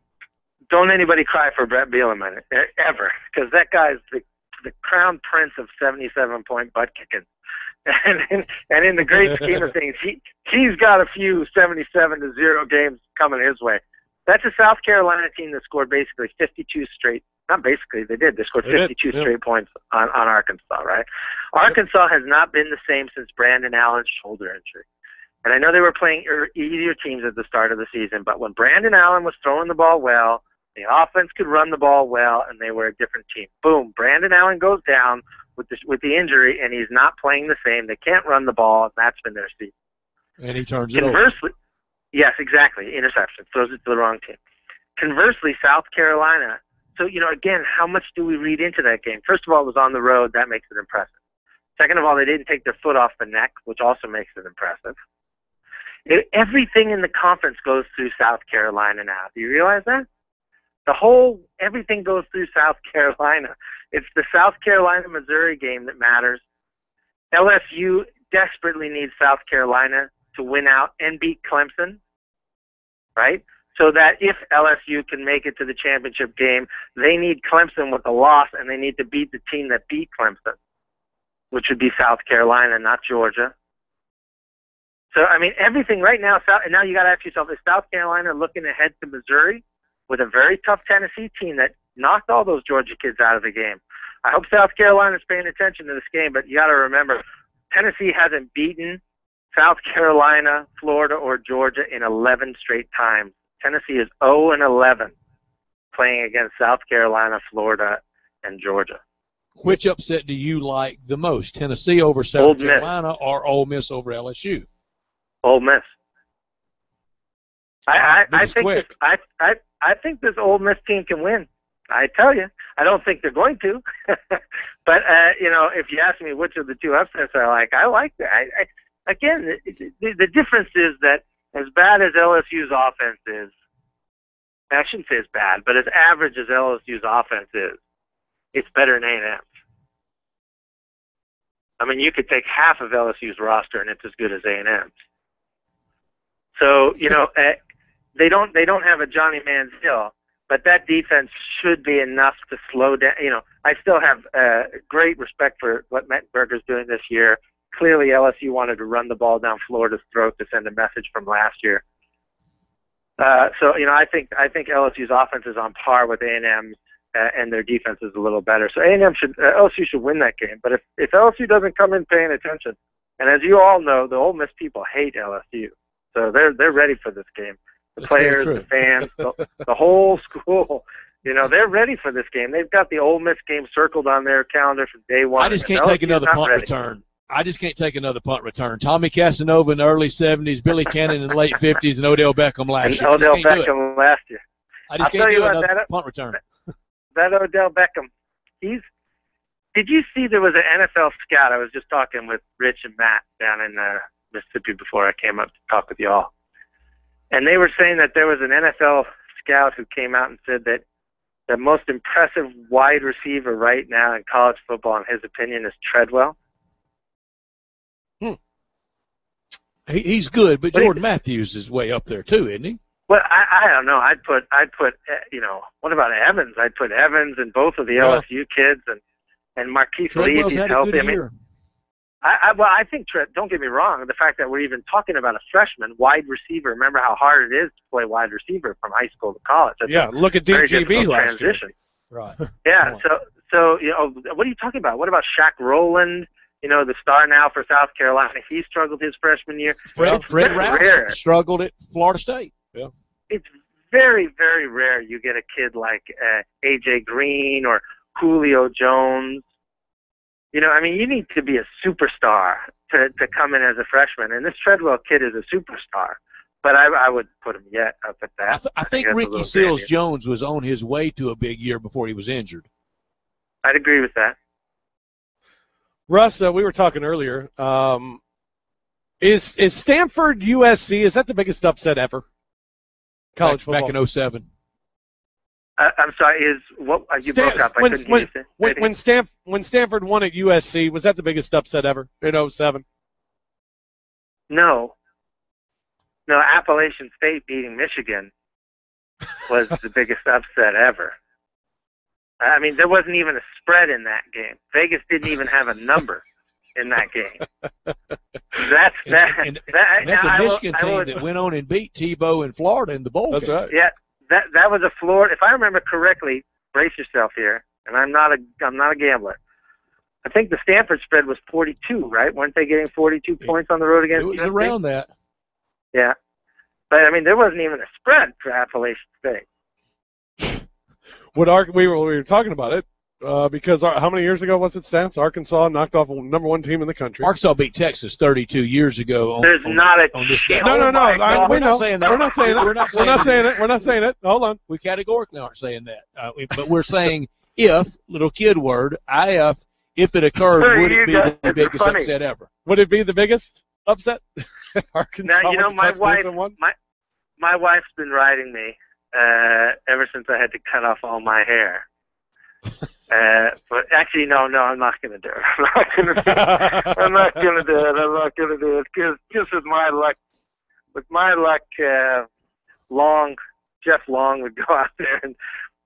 don't anybody cry for Bret Bielema ever, because that guy's the the crown prince of 77 point butt kicking. And in, and in the great scheme of things, he he's got a few 77 to zero games coming his way. That's a South Carolina team that scored basically 52 straight. Not basically, they did. They scored They 52 yeah. straight points on on Arkansas, right? Arkansas has not been the same since Brandon Allen's shoulder injury. And I know they were playing er- easier teams at the start of the season, but when Brandon Allen was throwing the ball well, The offense could run the ball well, and they were a different team. Boom, Brandon Allen goes down with the with the injury, and he's not playing the same. They can't run the ball, and that's been their season. And he turns it over. Conversely, yes, exactly, interception throws it to the wrong team. Conversely, South Carolina. So you know, again, how much do we read into that game? First of all, it was on the road. That makes it impressive. Second of all, they didn't take their foot off the neck, which also makes it impressive. It, everything in the conference goes through South Carolina now. Do you realize that? The whole everything goes through South Carolina. It's the South Carolina Missouri game that matters. LSU desperately needs South Carolina to win out and beat Clemson, right? So that if LSU can make it to the championship game, they need Clemson with a loss and they need to beat the team that beat Clemson, which would be South Carolina, not Georgia. So I mean, everything right now. South, and now you got to ask yourself: Is South Carolina looking ahead to Missouri with a very tough Tennessee team that knocked all those Georgia kids out of the game? I hope South Carolina's paying attention to this game, but you got to remember, Tennessee hasn't beaten South Carolina, Florida, or Georgia in 11 straight times. Tennessee is 0 and 11 playing against South Carolina, Florida, and Georgia. Which upset do you like the most, Tennessee over South Miss. Carolina or Ole Miss over LSU? Ole Miss. I I, I think quick. this, I I I think this Ole Miss team can win. I tell you, I don't think they're going to, but uh, you know, if you ask me which of the two upsets I like, I like that. I, I, again, the, the, the difference is that as bad as LSU's offense is, I shouldn't say it's bad, but as average as LSU's offense is, it's better than A&M's. I mean, you could take half of LSU's roster and it's as good as A&M's. So you know, uh, they don't they don't have a Johnny Manziel, but that defense should be enough to slow down. You know, I still have uh, great respect for what Mettenberger's doing this year. Clearly, LSU wanted to run the ball down Florida's throat to send a message from last year. Uh, so you know, I think I think LSU's offense is on par with A&M's, uh, and their defense is a little better. So A&M should uh, LSU should win that game. But if if LSU doesn't come in paying attention, and as you all know, the Ole Miss people hate LSU, so they're they're ready for this game. The That's players, the fans, the, the whole school. You know, they're ready for this game. They've got the Ole Miss game circled on their calendar from day one. I just can't take another punt ready. return. I just can't take another punt return. Tommy Casanova in the early 70s, Billy Cannon in the late 50s, and Odell Beckham last year. Odell can't do it. Beckham last year. I just I'll can't tell you do what, another that- punt return. that Odell Beckham, he's. Did you see there was an NFL scout? I was just talking with Rich and Matt down in uh, Mississippi before I came up to talk with y'all, and they were saying that there was an NFL scout who came out and said that the most impressive wide receiver right now in college football, in his opinion, is Treadwell. He, he's good, but But he- Jordan Matthews is way up there too, isn't he? Well, I, I don't know. I'd put I'd put uh, you know what about Evans? I'd put Evans and both of the Yeah. LSU kids and and Marquise Lee if he's had a healthy. good I mean. I, I well, I think Trent. don't get me wrong. The fact that we're even talking about a freshman wide receiver. Remember how hard it is to play wide receiver from high school to college. That's Yeah, look at very DGB difficult last year. Right. Yeah. So so you know what are you talking about? What about Shaq Roland? You know the star now for South Carolina. He struggled his freshman year. Fred, It's Fred very Rouse struggled at Florida State. Yeah. it's very, very rare you get a kid like uh, AJ Green or Julio Jones. You know, I mean, you need to be a superstar to to come in as a freshman, and this Treadwell kid is a superstar. But I, I would put him yet up at that. I, th- I think that's a Ricky Seals. Jones was on his way to a big year before he was injured. I'd agree with that. Russ, uh, we were talking earlier. Um, is is Stanford USC? Is that the biggest upset ever? College back, football. back in 07. I, I'm sorry. Is what uh, you Stan- broke up? I when, couldn't when, you. say- say when, it when, Stanf- when Stanford won at USC, was that the biggest upset ever in 07? No. No, Appalachian State beating Michigan was the biggest upset ever. I mean, there wasn't even a spread in that game. Vegas didn't even have a number in that game. That's And, that. and, that and that's a I Michigan I team will- that went on and beat Tebow in Florida in the bowl That's game. right. Yeah, that that was a Florida. If I remember correctly, brace yourself here. And I'm not a I'm not a gambler. I think the Stanford spread was 42, right? Weren't they getting 42 points on the road against? It was USC? around that. Yeah. But I mean, there wasn't even a spread for Appalachian State. Would Ar- we were we were talking about it uh, because our, how many years ago was it? Stats Arkansas knocked off a number one team in the country. Arkansas beat Texas 32 years ago. On, There's on, not a on this shit- No, no, no. my I, we We're not saying that. We're not saying it. We're not We're not saying saying it. We're not saying it. Hold on. We categorically aren't saying that. Uh, we- but we're saying if, little kid word, if, if it occurred, Hey, would it be guys, the biggest funny. upset ever? Would it be the biggest upset? Arkansas Now you know my wife. My my wife's been riding me uh, ever since I had to cut off all my hair. Uh, but actually, no, no, I'm not going to do it. I'm not going to do it. I'm not going to do it. I'm not to do it because just with my luck, with my luck, uh, Long, Jeff Long would go out there and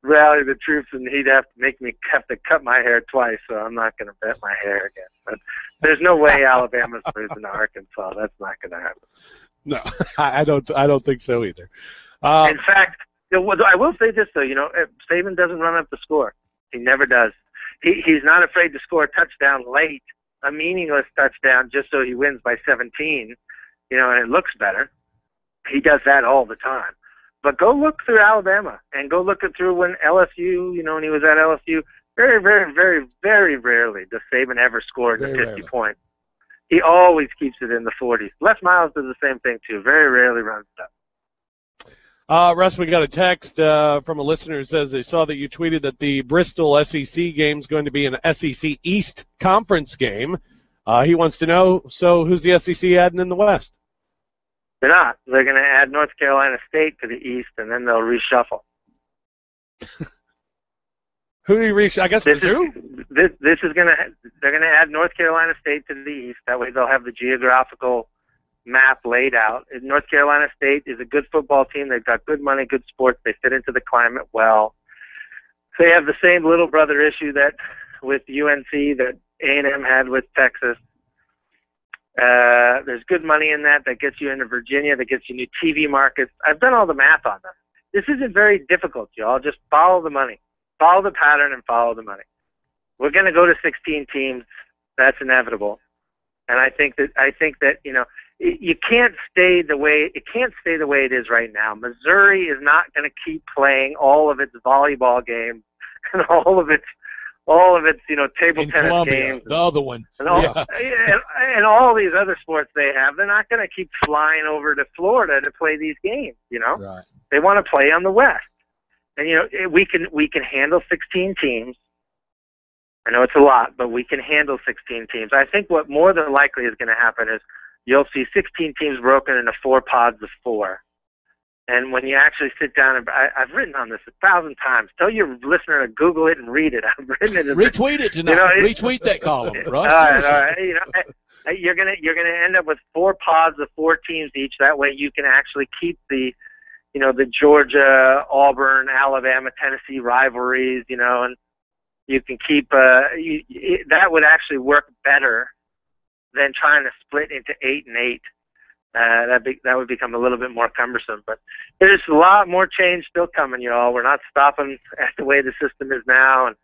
rally the troops, and he'd have to make me have to cut my hair twice. So I'm not going to bet my hair again. But there's no way Alabama's losing to Arkansas. That's not going to happen. No, I don't. I don't think so either. Uh, In fact, I will say this though. You know, Saban doesn't run up the score. He never does. He he's not afraid to score a touchdown late, a meaningless touchdown, just so he wins by 17. You know, and it looks better. He does that all the time. But go look through Alabama and go look it through when LSU. You know, when he was at LSU, very, very, very, very rarely does Saban ever score the 50 rarely. points. He always keeps it in the 40s. Les Miles does the same thing too. Very rarely runs it up. Uh, Russ, we got a text uh, from a listener who says they saw that you tweeted that the Bristol SEC game is going to be an SEC East Conference game. Uh, he wants to know, so who's the SEC adding in the West? They're not. They're going to add North Carolina State to the East, and then they'll reshuffle. Who do you reach? I guess This is, Mizzou. this, this is going to. They're going to add North Carolina State to the East. That way, they'll have the geographical map laid out. North Carolina State is a good football team. They've got good money, good sports. They fit into the climate well. They have the same little brother issue that with UNC that A&M had with Texas. Uh, there's good money in that that gets you into Virginia, that gets you new TV markets. I've done all the math on them. This isn't very difficult, y'all. Just follow the money, follow the pattern, and follow the money. We're going to go to 16 teams. That's inevitable, and I think that I think that you know it, you can't stay the way it can't stay the way it is right now. Missouri is not going to keep playing all of its volleyball games and all of its all of its you know table In tennis Columbia, games the other one. and all, Yeah. and, and all these other sports they have, they're not going to keep flying over to Florida to play these games. You know, Right. they want to play on the West, and you know we can we can handle 16 teams. I know it's a lot, but we can handle 16 teams. I think what more than likely is going to happen is you'll see 16 teams broken into four pods of four. And when you actually sit down, and I, I've written on this a thousand times. Tell your listener to Google it and read it. I've written it. Retweet it tonight. You know, Retweet that column, Russ. All right, all right. You know, you're gonna you're gonna end up with four pods of four teams each. That way, you can actually keep the, you know, the Georgia, Auburn, Alabama, Tennessee rivalries. You know, and you can keep uh, you, it, that would actually work better than trying to split into eight and eight. Uh, that be, that would become a little bit more cumbersome. But there's a lot more change still coming, y'all. We're not stopping at the way the system is now, and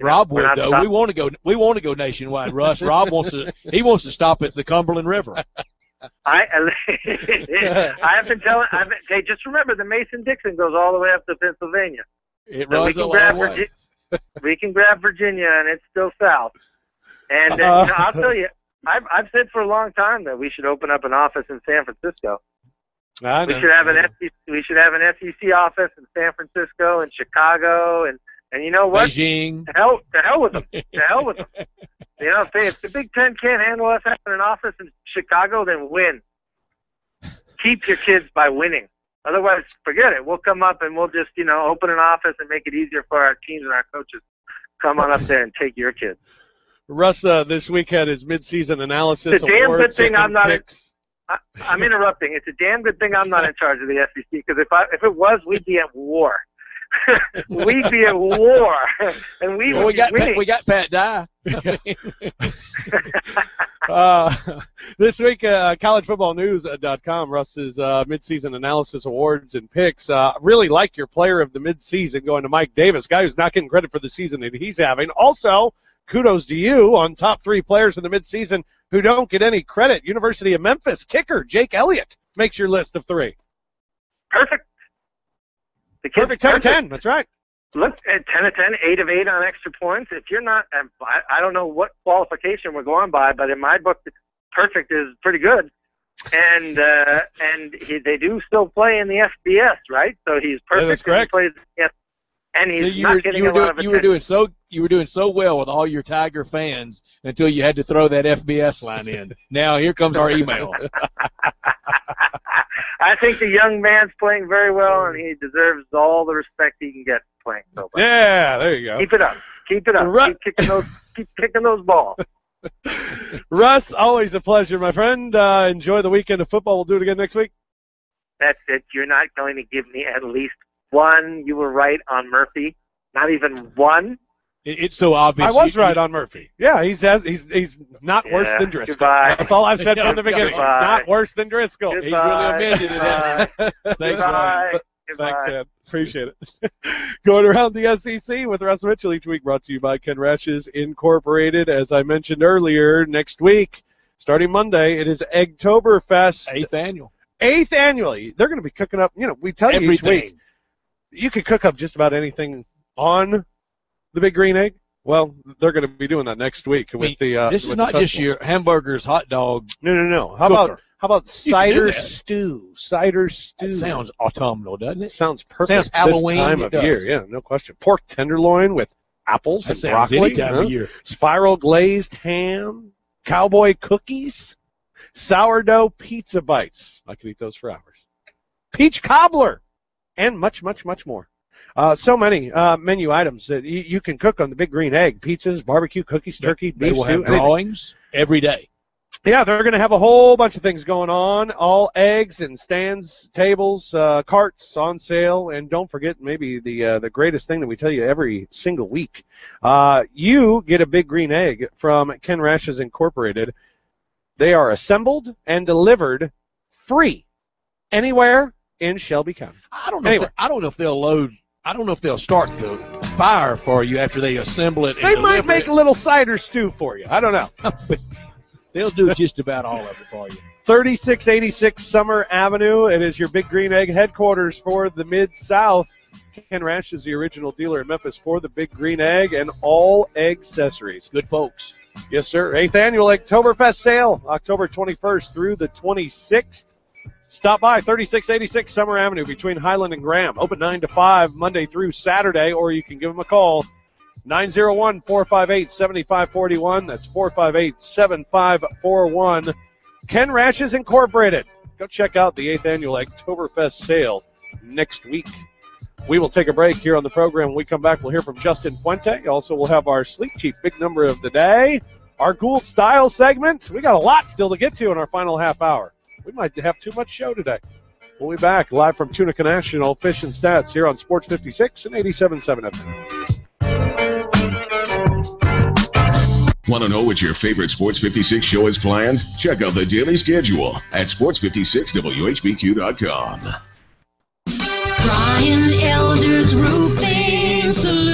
Rob we're would though. We want to go. We want to go nationwide, Russ. Rob wants to. He wants to stop at the Cumberland River. I I have been telling. I've been, hey, just remember the Mason Dixon goes all the way up to Pennsylvania. It So we runs a can grab long way. Virgi- we can grab Virginia, and it's still south. And uh, you know, I'll tell you, I've I've said for a long time that we should open up an office in San Francisco. I We know. should have an SEC, we should have an SEC office in San Francisco and Chicago and and you know what? Beijing. To hell, to hell with them. To hell with them. You know, if, they, if the Big Ten can't handle us having an office in Chicago, then win. Keep your kids by winning. Otherwise, forget it. We'll come up and we'll just, you know, open an office and make it easier for our teams and our coaches. Come on up there and take your kids. Russ uh, this week had his midseason analysis. It's a damn good awards, thing I'm and not. Picks. I, I'm interrupting. It's a damn good thing I'm not in charge of the SEC because if I if it was, we'd be at war. we'd be at war, and we Well, we got winning. Pat, we got Pat Dye. uh, this week, uh, collegefootballnews.com, Russ's uh, midseason analysis awards and picks. Uh, really like your player of the midseason going to Mike Davis, guy who's not getting credit for the season that he's having. Also, kudos to you on top three players in the midseason who don't get any credit. University of Memphis kicker Jake Elliott makes your list of three. Perfect. The kid's Perfect 10 of 10. That's right. look at 10 of 10, 8 of 8 on extra points. If you're not, I, I don't know what qualification we're going by, but in my book, perfect is pretty good. And uh, and he, they do still play in the FBS, right? So he's perfect. that's correct. He plays, and he's so you not were, getting you a were lot doing, you were doing so you were doing so well with all your Tiger fans until you had to throw that FBS line in. Now here comes our email. I think the young man's playing very well, and he deserves all the respect he can get playing so well. Yeah, there you go. Keep it up. Keep it up. Right. Keep kicking those. Keep kicking those balls. Russ, always a pleasure, my friend. Uh, enjoy the weekend of football. We'll do it again next week. That's it. You're not going to give me at least one. You were right on Murphy. Not even one. It- it's so obvious. I was You- right on Murphy. Yeah, he's has, he's he's not worse than Driskel. goodbye. That's all I've said from the beginning. He's not worse than Driskel. He's really Goodbye. amended it. Thanks, Goodbye. Goodbye. Thanks, Ed. Appreciate it. Going around the SEC with Russ Mitchell each week, brought to you by Ken Rash's Incorporated. As I mentioned earlier, next week, starting Monday, it is Eggtoberfest. Eighth annual. Eighth annually. They're going to be cooking up. You know, we tell you each week you could cook up just about anything on the Big Green Egg. Well, they're going to be doing that next week I with mean, the. Uh, this is not just your hamburgers, hot dog. No, no, no. How cooker. about how about You can do cider stew? Cider stew. That sounds autumnal, doesn't it? Sounds perfect. Sounds this Halloween. time of does. year. Yeah, no question. Pork tenderloin with apples That and broccoli. time huh? of year. Spiral glazed ham, cowboy cookies, sourdough pizza bites. I could eat those for hours. Peach cobbler, and much, much, much more. Uh, so many uh, menu items that you, you can cook on the Big Green Egg: pizzas, barbecue, cookies, turkey, They beef will stew. have anything. drawings every day. Yeah, they're going to have a whole bunch of things going on. All eggs and stands, tables, uh, carts on sale, and don't forget maybe the uh, the greatest thing that we tell you every single week. Uh, you get a big green egg from Ken Rash's Incorporated. They are assembled and delivered free anywhere in Shelby County. I don't know. Anyway. If they- I don't know if they'll load. I don't know if they'll start the fire for you after they assemble it. They might make it. a little cider stew for you. I don't know. but they'll do just about all of it for you. 3686 Summer Avenue. It is your Big Green Egg headquarters for the Mid South. Ken Rash is the original dealer in Memphis for the Big Green Egg and all egg accessories. Good folks. Yes, sir. Eighth annual Oktoberfest sale, October 21st through the 26th. Stop by 3686 Summer Avenue between Highland and Graham. Open 9 to 5 Monday through Saturday, or you can give them a call 901 458 7541. That's 458 7541. Ken Rash's Incorporated. Go check out the 8th annual Oktoberfest sale next week. We will take a break here on the program. When we come back, we'll hear from Justin Fuente. Also, we'll have our Sleep Cheap Big Number of the Day, our Gould Style segment. We got a lot still to get to in our final half hour. We might have too much show today. We'll be back live from Tunica National Fish and Stats here on Sports 56 and 87.7 FM. Want to know what your favorite Sports 56 show is planned? Check out the daily schedule at sports56whbq.com. Brian Elder's Roofing Solutions.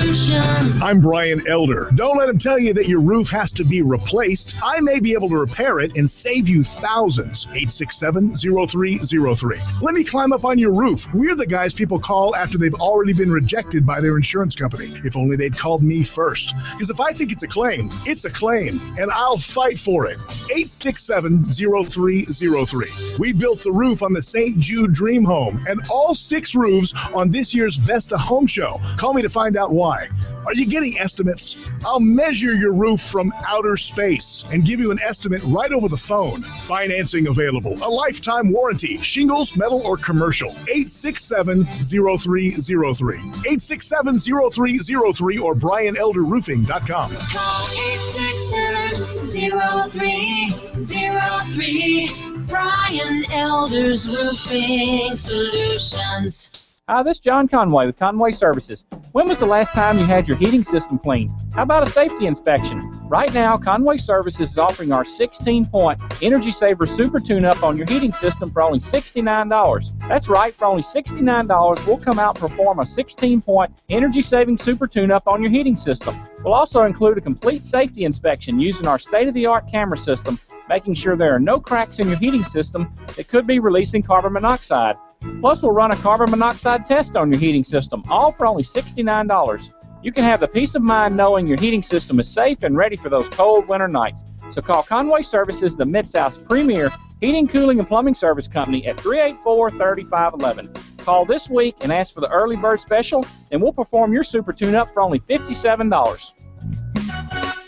I'm Brian Elder. Don't let him tell you that your roof has to be replaced. I may be able to repair it and save you thousands. 867 0303. Let me climb up on your roof. We're the guys people call after they've already been rejected by their insurance company. If only they'd called me first. Because if I think it's a claim, it's a claim, and I'll fight for it. 867 0303. We built the roof on the St. Jude Dream Home and all six roofs on this year's Vesta Home Show. Call me to find out why. Are you getting estimates? I'll measure your roof from outer space and give you an estimate right over the phone. Financing available, a lifetime warranty, shingles, metal, or commercial. 867 0303. 867 0303 or BrianElderRoofing.com. Call 867-0303. Brian Elder's Roofing Solutions. Hi, this is John Conway with Conway Services. When was the last time you had your heating system cleaned? How about a safety inspection? Right now, Conway Services is offering our 16-point Energy Saver Super Tune-Up on your heating system for only $69. That's right, for only $69, we'll come out and perform a 16-point energy-saving Super Tune-Up on your heating system. We'll also include a complete safety inspection using our state-of-the-art camera system, making sure there are no cracks in your heating system that could be releasing carbon monoxide. Plus, we'll run a carbon monoxide test on your heating system, all for only $69. You can have the peace of mind knowing your heating system is safe and ready for those cold winter nights. So call Conway Services, the Mid South's premier heating, cooling, and plumbing service company at 384 3511. Call this week and ask for the early bird special, and we'll perform your super tune up for only $57.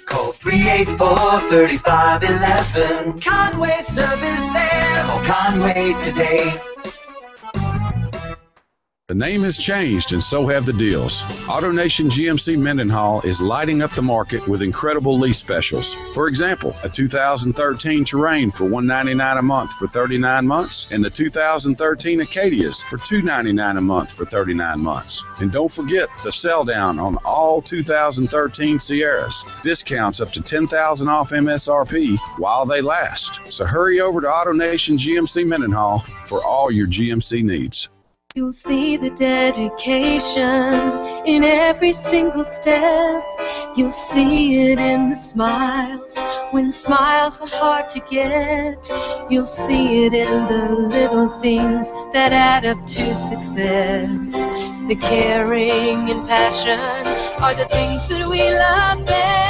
Call 384-3511. Conway Services. Call Conway today. The name has changed and so have the deals. AutoNation GMC Mendenhall is lighting up the market with incredible lease specials. For example, a 2013 Terrain for 199 a month for 39 months and the 2013 Acadias for 299 a month for 39 months. And don't forget the sell down on all 2013 Sierras. Discounts up to 10,000 off MSRP while they last. So hurry over to AutoNation GMC Mendenhall for all your GMC needs. You'll see the dedication in every single step. You'll see it in the smiles when smiles are hard to get. You'll see it in the little things that add up to success. The caring and passion are the things that we love best.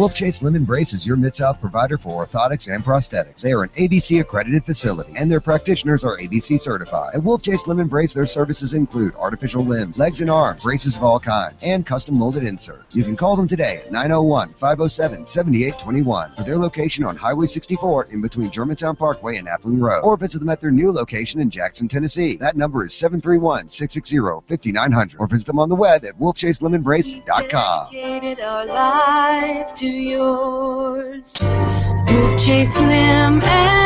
Wolf Chase Limb Brace is your Mid South provider for orthotics and prosthetics. They are an ABC accredited facility, and their practitioners are ABC certified. At Wolf Chase Limb Brace, their services include artificial limbs, legs and arms, braces of all kinds, and custom molded inserts. You can call them today at 901 507 7821 for their location on Highway 64 in between Germantown Parkway and Appling Road, or visit them at their new location in Jackson, Tennessee. That number is 731 660 5900, or visit them on the web at wolfchaselemonbrace.com. Yours. Wolf Chase Limb and.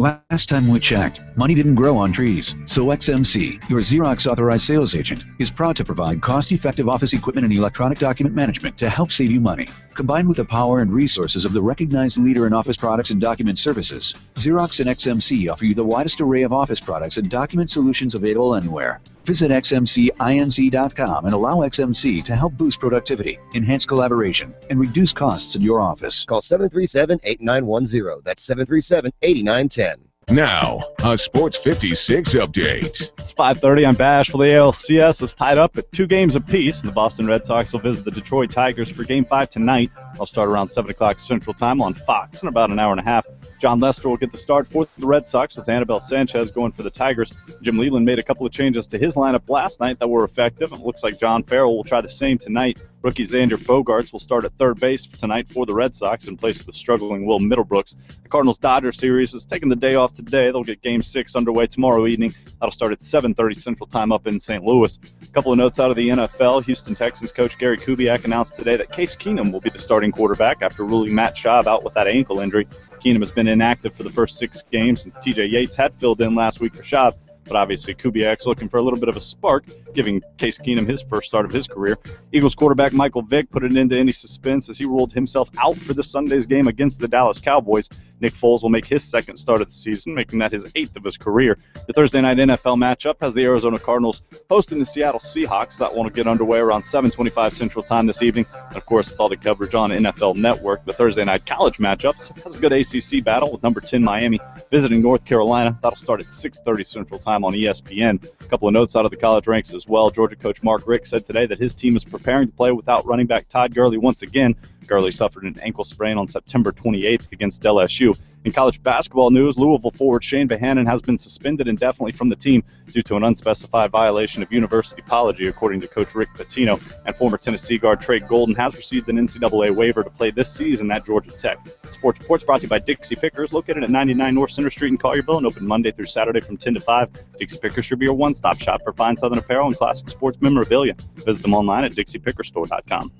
Last time we checked, money didn't grow on trees. So XMC, your Xerox authorized sales agent, is proud to provide cost-effective office equipment and electronic document management to help save you money. Combined with the power and resources of the recognized leader in office products and document services, Xerox and XMC offer you the widest array of office products and document solutions available anywhere. Visit xmcinc.com and allow XMC to help boost productivity, enhance collaboration, and reduce costs in your office. Call 737-8910. That's 737-8910. Now, a Sports 56 update. It's 5:30 on Bash. Well, the ALCS is tied up at two games apiece. The Boston Red Sox will visit the Detroit Tigers for Game Five tonight. I'll start around 7 o'clock Central Time on Fox in about an hour and a half. Jon Lester will get the start for the Red Sox with Anibal Sanchez going for the Tigers. Jim Leyland made a couple of changes to his lineup last night that were effective. It looks like John Farrell will try the same tonight. Rookie Xander Bogaerts will start at third base for tonight for the Red Sox in place of the struggling Will Middlebrooks. The Cardinals Dodgers series is taking the day off today. They'll get Game Six underway tomorrow evening. That'll start at 7:30 Central Time up in St. Louis. A couple of notes out of the NFL. Houston Texans coach Gary Kubiak announced today that Case Keenum will be the starting quarterback after ruling Matt Schaub out with that ankle injury. Keenum has been inactive for the first six games, and TJ Yates had filled in last week for Schaub. But obviously, Kubiak's looking for a little bit of a spark, giving Case Keenum his first start of his career. Eagles quarterback Michael Vick put it into any suspense as he ruled himself out for this Sunday's game against the Dallas Cowboys. Nick Foles will make his second start of the season, making that his eighth of his career. The Thursday night NFL matchup has the Arizona Cardinals hosting the Seattle Seahawks. That one will get underway around 7:25 Central Time this evening. And of course, with all the coverage on NFL Network, the Thursday night college matchups has a good ACC battle with number 10 Miami visiting North Carolina. That'll start at 6:30 Central Time on ESPN. A couple of notes out of the college ranks as well. Georgia coach Mark Richt said today that his team is preparing to play without running back Todd Gurley once again. Gurley suffered an ankle sprain on September 28th against LSU. In college basketball news, Louisville forward Chane Behanan has been suspended indefinitely from the team due to an unspecified violation of university policy, according to coach Rick Pitino. And former Tennessee guard Trae Golden has received an NCAA waiver to play this season at Georgia Tech. Sports Reports brought to you by Dixie Pickers, located at 99 North Center Street in Collierville and open Monday through Saturday from 10 to 5. Dixie Pickers should be your one-stop shop for fine Southern apparel and classic sports memorabilia. Visit them online at DixiePickerStore.com.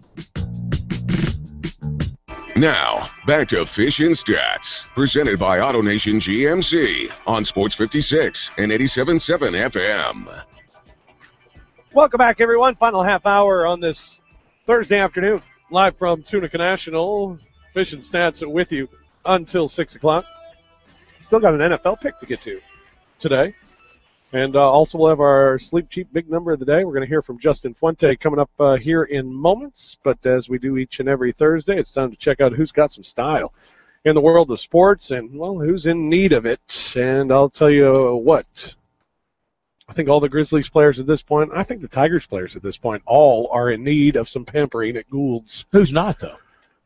Now, back to Fish and Stats, presented by AutoNation GMC on Sports 56 and 87.7 FM. Welcome back, everyone. Final half hour on this Thursday afternoon, live from Tunica National. Fish and Stats with you until 6 o'clock. Still got an NFL pick to get to today. And uh, also, we'll have our sleep cheap big number of the day. We're going to hear from Justin Fuente coming up uh, here in moments. But as we do each and every Thursday, it's time to check out who's got some style. in the world of sports, and well, who's in need of it? And I'll tell you what. I think all the Grizzlies players at this point, I think the Tigers players at this point, all are in need of some pampering at Gould's. Who's not though?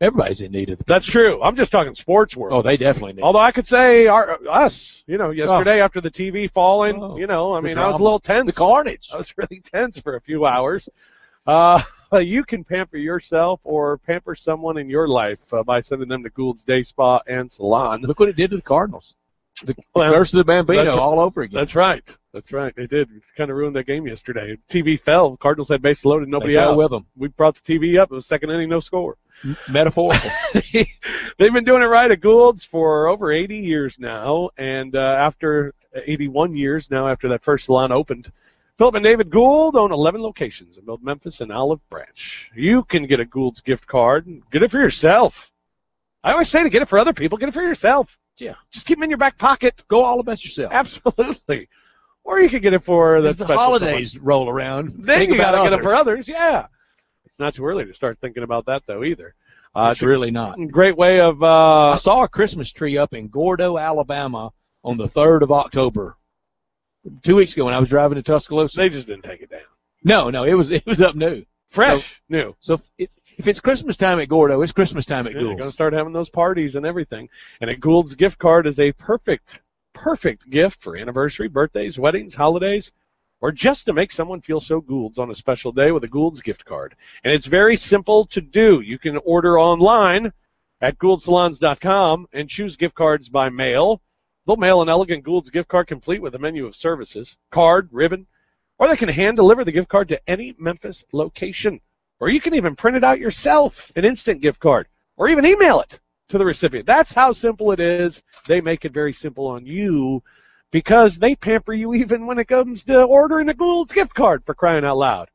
Everybody's in need of the. That's true. I'm just talking sports world. Oh, they definitely need. Although I could say our, us, you know, yesterday after the TV falling, you know, I Oh. Mean, I was a little tense. The carnage. I was really tense for a few hours. Uh, you can pamper yourself or pamper someone in your life uh, by sending them to Gould's Day Spa and Salon. Look what it did to the Cardinals. The, the Well, curse of the Bambino all over again. That's right. That's right. They did kind of ruin that game yesterday. TV fell. Cardinals had base loaded, nobody out. with 'em. We brought the TV up. It was second inning, no score. Metaphorical. They've been doing it right at Gould's for over 80 years now, and uh, after 81 years now, after that first salon opened, Philip and David Gould own 11 locations in both Memphis and Olive Branch. You can get a Gould's gift card. and Get it for yourself. I always say to get it for other people, get it for yourself. Yeah. Just keep them in your back pocket. Go all about yourself. Absolutely. Or you can get it for the special holidays someone. roll around. Then think you about gotta get it for others. Yeah. It's not too early to start thinking about that though either. Uh, it's really not. great way of. Uh, I saw a Christmas tree up in Gordo, Alabama, on the third of October, two weeks ago when I was driving to Tuscaloosa. They just didn't take it down. No, no, it was it was up new, fresh, new. So if, if it's Christmas time at Gordo, it's Christmas time at Yeah, you're going to start having those parties and everything. And a Gould's gift card is a perfect, perfect gift for anniversary, birthdays, weddings, holidays, or just to make someone feel so Gould's on a special day with a Gould's gift card. And it's very simple to do. You can order online at gouldsalons.com and choose gift cards by mail. They'll mail an elegant Gould's gift card complete with a menu of services, card, ribbon, or they can hand deliver the gift card to any Memphis location. Or you can even print it out yourself, an instant gift card, or even email it to the recipient. That's how simple it is. They make it very simple on you because they pamper you even when it comes to ordering a Gould's gift card for crying out loud.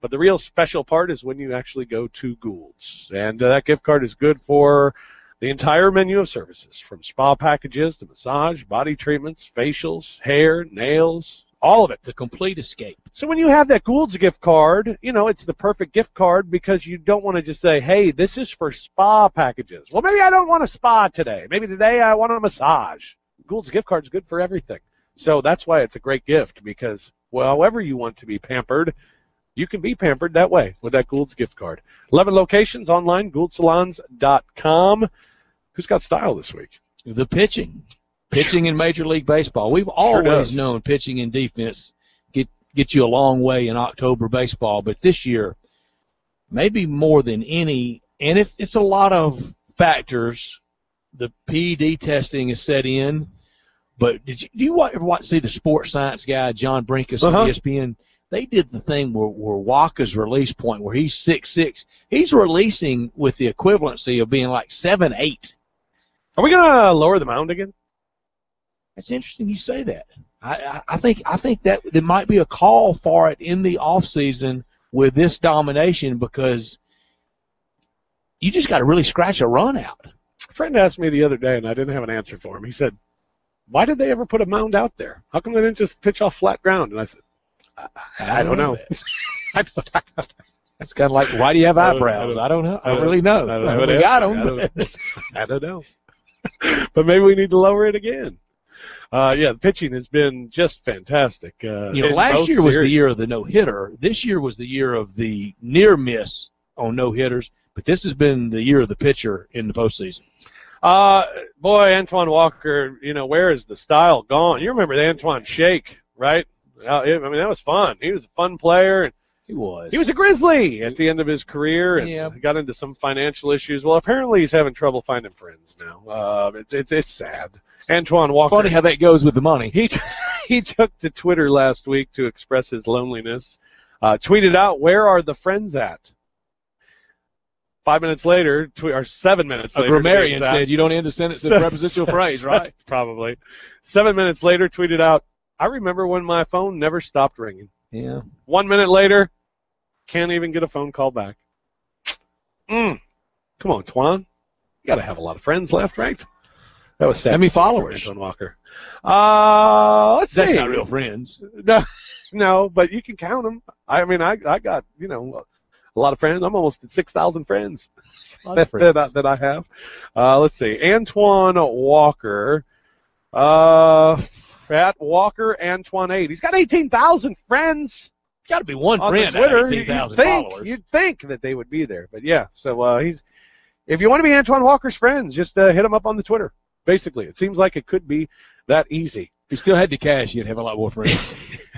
But the real special part is when you actually go to Gould's. And uh, that gift card is good for the entire menu of services from spa packages to massage, body treatments, facials, hair, nails, all of it. The complete escape. So when you have that Gould's gift card, you know, it's the perfect gift card because you don't want to just say, hey, this is for spa packages. Well, maybe I don't want a spa today. Maybe today I want a massage. Gould's gift card is good for everything. So that's why it's a great gift because, well, however you want to be pampered, you can be pampered that way with that Gould's gift card. 11 locations online, gouldsalons.com. Who's got style this week? The pitching, pitching in Major League Baseball. We've always does. known pitching and defense get get you a long way in October baseball, but this year, maybe more than any, and it's it's a lot of factors. The PED testing is set in, but did you do you ever watch see the sports science guy John Brenkus Uh-huh. on ESPN? They did the thing where, where Wacha's release point, where he's six six, he's releasing with the equivalency of being like seven eight. Are we going to lower the mound again? That's interesting you say that. I, I, I think I think that there might be a call for it in the off season with this domination because you just got to really scratch a run out. A friend asked me the other day, and I didn't have an answer for him. He said, "Why did they ever put a mound out there? How come they didn't just pitch off flat ground?" And I said, "I, I don't know." It's kind of like why do you have I don't- eyebrows? I don't know. I, I don't- really know. I don't have an we got answer. I them. don't- I don't know. but maybe we need to lower it again. Uh, yeah, the pitching has been just fantastic. Uh, you know, last year was the year of the no hitter. This year was the year of the near miss on no hitters. But this has been the year of the pitcher in the postseason. Uh, boy, Antoine Walker, you know, where is the style gone? You remember the Antoine Shake, right? Uh, it- I mean, that was fun. He was a fun player. And he was. He was a Grizzly at the end of his career and Yeah. got into some financial issues. Well, apparently he's having trouble finding friends now. Uh, it's it's it's sad. Antoine Walker. Funny how that goes with the money. He he took to Twitter last week to express his loneliness. Uh, tweeted out, "Where are the friends at?" Five minutes later, tw- or seven minutes A later, be grammarian said you don't end a sentence with a prepositional phrase, right? Probably. Seven minutes later, tweeted out, "I remember when my phone never stopped ringing." Yeah. One minute later, can't even get a phone call back. Mm. Come on, Twan. You got to have a lot of friends left, right? That was sad. How many to see from followers? Antoine Walker. Uh, let's That's see. not real friends. No, no, but you can count them. I mean, I I got you know a lot of friends. I'm almost at six thousand friends that, that, I, that I have. Uh, let's see, Antoine Walker, uh, at Walker Antoine eight. He's got eighteen thousand friends. Got to be one on friend Twitter. 18,000 you'd think, followers. You'd think that they would be there, but yeah. So uh, he's. If you want to be Antoine Walker's friends, just uh, hit him up on the Twitter. Basically, it seems like it could be that easy. If you still had the cash, you'd have a lot more friends.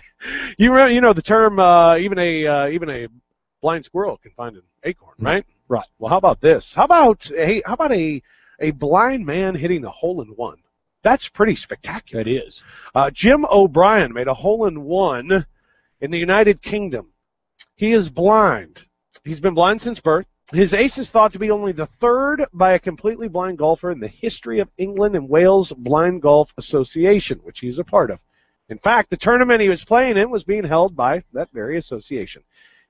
You re- you know the term uh, even a uh, even a blind squirrel can find an acorn, right? Right. Well, how about this? How about a how about a a blind man hitting a hole in one? That's pretty spectacular. It is. Uh, Jim O'Brien made a hole in one in the United Kingdom. He is blind. He's been blind since birth. His ace is thought to be only the third by a completely blind golfer in the history of England and Wales Blind Golf Association, which he's a part of. In fact, the tournament he was playing in was being held by that very association.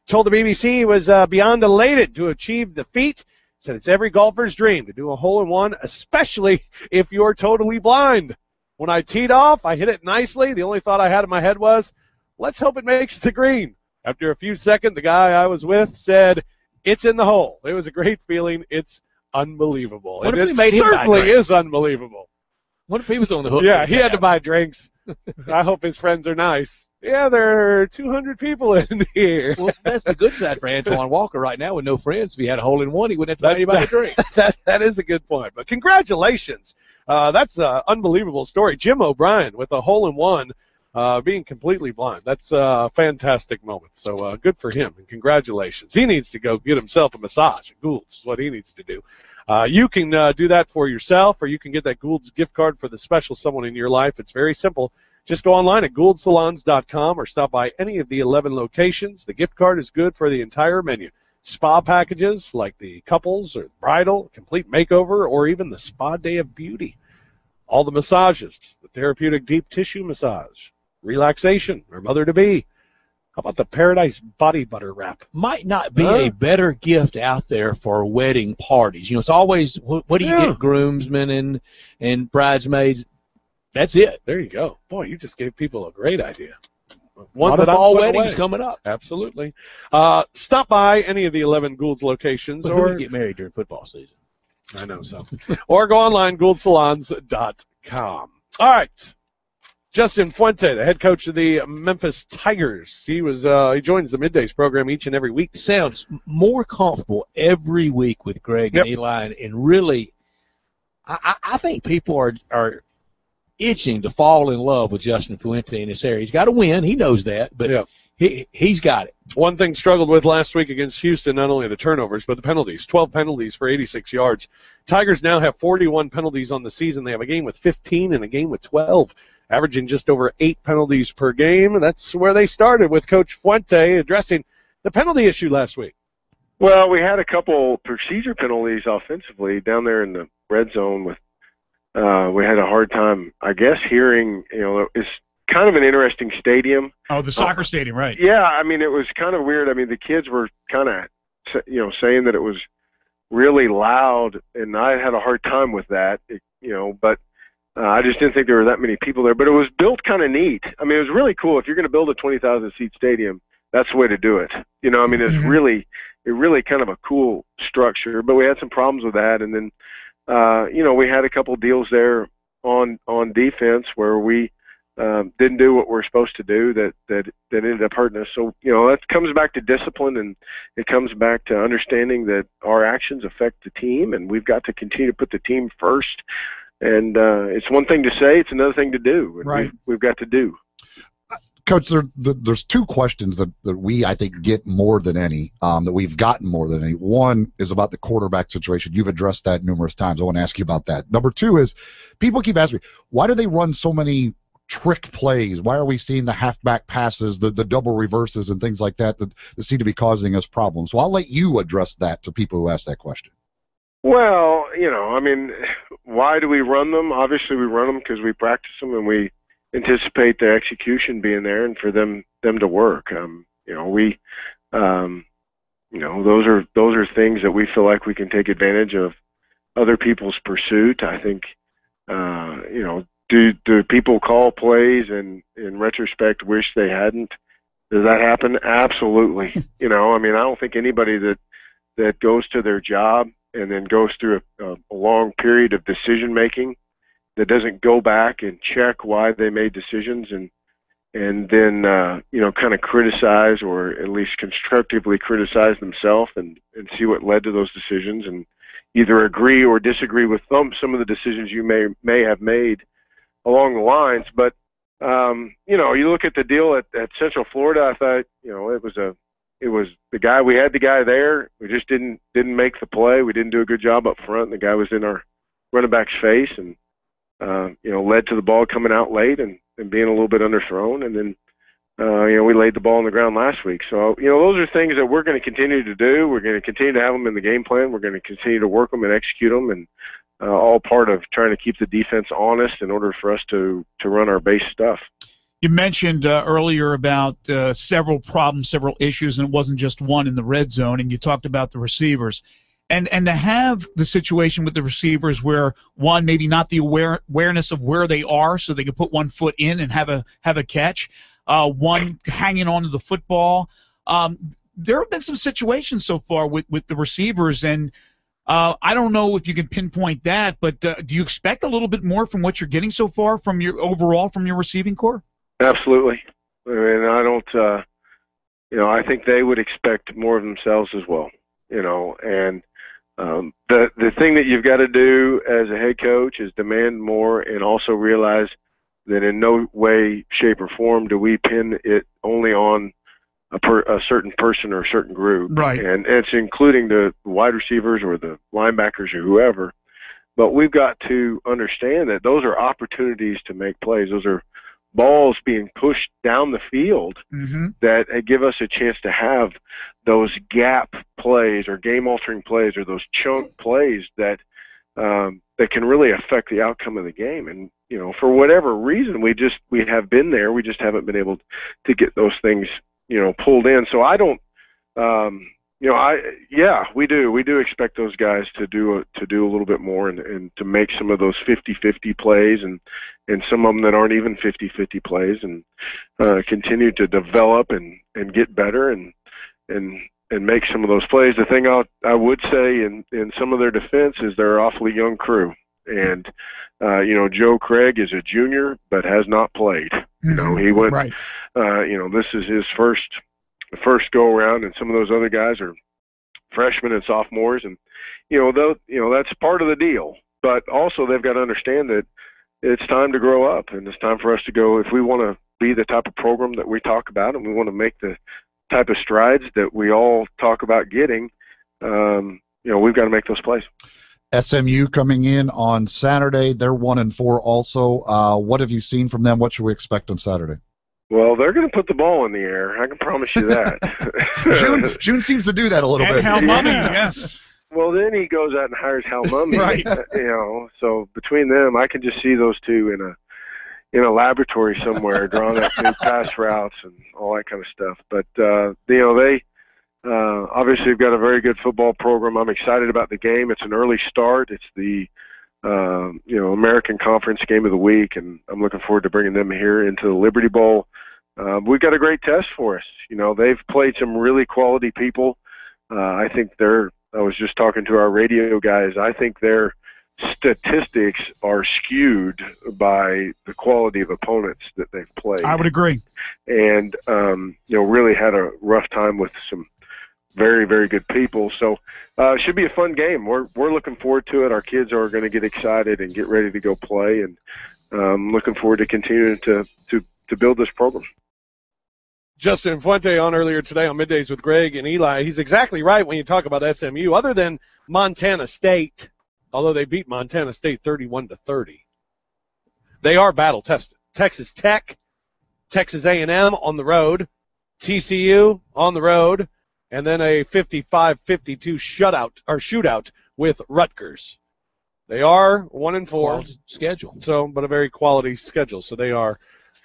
Told the BBC he was uh, beyond elated to achieve the feat. Said it's every golfer's dream to do a hole in one, especially if you're totally blind. When I teed off, I hit it nicely. The only thought I had in my head was, let's hope it makes the green. After a few seconds, the guy I was with said, it's in the hole. It was a great feeling. It's unbelievable. What and if it made certainly is unbelievable. What if he was on the hook? Yeah, he had to buy drinks. I hope his friends are nice. Yeah, there are 200 people in here. Well, that's the good side for Antoine Walker right now with no friends. If he had a hole in one, he wouldn't have to buy That- anybody a drink. that, that is a good point. But congratulations. Uh, that's an unbelievable story. Jim O'Brien with a hole in one, uh, being completely blind. That's a fantastic moment. So uh, good for him and congratulations. He needs to go get himself a massage at Gould's. Is what he needs to do. Uh, you can uh, do that for yourself, or you can get that Gould's gift card for the special someone in your life. It's very simple. Just go online at gouldsalons.com or stop by any of the 11 locations. The gift card is good for the entire menu. Spa packages like the couples or bridal, complete makeover, or even the spa day of beauty. All the massages, the therapeutic deep tissue massage, relaxation, or mother to be. How about the paradise body butter wrap? Might not be Huh? a better gift out there for wedding parties. You know, it's always what, what do you Yeah. get groomsmen and and bridesmaids? That's it. There you go. Boy, you just gave people a great idea. Lot of putting weddings away. coming up. Absolutely. Uh, stop by any of the 11 Gould's locations or get married during football season? I know so. or go online, gouldsalons.com. All right. Justin Fuente, the head coach of the Memphis Tigers. He was uh, he joins the middays program each and every week. Sounds more comfortable every week with Greg Yep. and Eli, and, and really, I, I I think people are are itching to fall in love with Justin Fuente in this area. He's got to win. He knows that, but Yeah. he he's got it. One thing struggled with last week against Houston, not only the turnovers, but the penalties. 12 penalties for 86 yards. Tigers now have 41 penalties on the season. They have a game with 15 and a game with 12, averaging just over eight penalties per game. That's where they started with Coach Fuente addressing the penalty issue last week. Well, we had a couple procedure penalties offensively down there in the red zone. With uh, we had a hard time, I guess, hearing. You know, it's kind of an interesting stadium. Oh, the soccer stadium, right? Yeah, I mean, it was kind of weird. I mean, the kids were kind of, you know, saying that it was really loud, and I had a hard time with that. It, you know, but uh, I just didn't think there were that many people there. But it was built kind of neat. I mean, it was really cool. If you're going to build a 20,000 seat stadium, that's the way to do it. You know, I mean, it's Mhm. really, it really kind of a cool structure. But we had some problems with that, and then, uh, you know, we had a couple deals there on on defense where we um, didn't do what we're supposed to do that that that ended up hurting us. So you know that comes back to discipline and it comes back to understanding that our actions affect the team and we've got to continue to put the team first. And uh, it's one thing to say, it's another thing to do. And Right. We've, we've got to do. Coach, there, the, there's two questions that, that we, I think, get more than any, um, that we've gotten more than any. One is about the quarterback situation. You've addressed that numerous times. I want to ask you about that. Number two is people keep asking me, why do they run so many trick plays? Why are we seeing the halfback passes, the, the double reverses, and things like that, that that seem to be causing us problems? So I'll let you address that to people who ask that question. Well, you know, I mean, why do we run them? Obviously, we run them because we practice them and we anticipate the execution being there and for them them to work. Um, you know, we, um, you know, those are those are things that we feel like we can take advantage of other people's pursuit. I think, uh, you know, do do people call plays and in retrospect wish they hadn't? Does that happen? Absolutely. you know, I mean, I don't think anybody that that goes to their job and then goes through a, a, a long period of decision making that doesn't go back and check why they made decisions and and then uh, you know kind of criticize or at least constructively criticize themselves and and see what led to those decisions and either agree or disagree with some some of the decisions you may may have made along the lines. But um, you know you look at the deal at, at Central Florida I thought you know it was a it was the guy we had the guy there. We just didn't didn't make the play. We didn't do a good job up front. The guy was in our running back's face and uh, you know led to the ball coming out late and and being a little bit underthrown. And then, uh, you know, we laid the ball on the ground last week. So, you know, those are things that we're going to continue to do. We're going to continue to have them in the game plan. We're going to continue to work them and execute them, and uh, all part of trying to keep the defense honest in order for us to to run our base stuff. You mentioned uh, earlier about uh, several problems, several issues, and it wasn't just one in the red zone. And you talked about the receivers, and and to have the situation with the receivers where one maybe not the aware, awareness of where they are, so they can put one foot in and have a have a catch, uh, one hanging onto the football. Um, there have been some situations so far with with the receivers and. Uh, I don't know if you can pinpoint that, but uh, do you expect a little bit more from what you're getting so far from your overall from your receiving core? Absolutely. I mean, I don't. Uh, you know, I think they would expect more of themselves as well. You know, and um, the the thing that you've got to do as a head coach is demand more, and also realize that in no way, shape, or form do we pin it only on a, per, a certain person or a certain group. Right. And it's including the wide receivers or the linebackers or whoever. But we've got to understand that those are opportunities to make plays. Those are balls being pushed down the field Mm-hmm. that uh, give us a chance to have those gap plays or game altering plays or those chunk plays that um, that can really affect the outcome of the game. And you know, for whatever reason, we just we have been there. We just haven't been able to get those things you know pulled in. So I don't. Um, you know, I yeah, we do. We do expect those guys to do a, to do a little bit more and, and to make some of those 50-50 plays and and some of them that aren't even 50-50 plays and uh, continue to develop and and get better and and and make some of those plays. The thing I I would say in in some of their defense is they're an awfully young crew and uh, you know Joe Craig is a junior but has not played. You know he went. Right. Uh, you know this is his first first go around, and some of those other guys are freshmen and sophomores, and you know though you know that's part of the deal. But also they've got to understand that it's time to grow up, and it's time for us to go. If we want to be the type of program that we talk about, and we want to make the type of strides that we all talk about getting, um, you know, we've got to make those plays. SMU coming in on Saturday. They're one and four also. Uh, what have you seen from them? What should we expect on Saturday? Well, they're going to put the ball in the air. I can promise you that. June, June seems to do that a little And bit. Hal Mumme, yes. Well, then he goes out and hires Hal Mumme. Right. You know, so between them, I can just see those two in a in a laboratory somewhere, drawing up new pass routes and all that kind of stuff. But uh, you know, they uh, obviously have got a very good football program. I'm excited about the game. It's an early start. It's the um, you know American Conference game of the week, and I'm looking forward to bringing them here into the Liberty Bowl. Uh, we've got a great test for us. You know, they've played some really quality people. Uh, I think they're. I was just talking to our radio guys. I think their statistics are skewed by the quality of opponents that they've played I would agree. and um, you know really had a rough time with some very very good people. So uh, it should be a fun game. We're we're looking forward to it. Our kids are going to get excited and get ready to go play, and um, looking forward to continuing to to to build this program. Justin Fuente on earlier today on middays with Greg and Eli. He's exactly right when you talk about SMU. Other than Montana State, although they beat Montana State 31 to 30, they are battle tested. Texas Tech, Texas A&M on the road, TCU on the road, and then a 55-52 shutout or shootout with Rutgers. They are one and four Quality schedule. so but a very quality schedule. So they are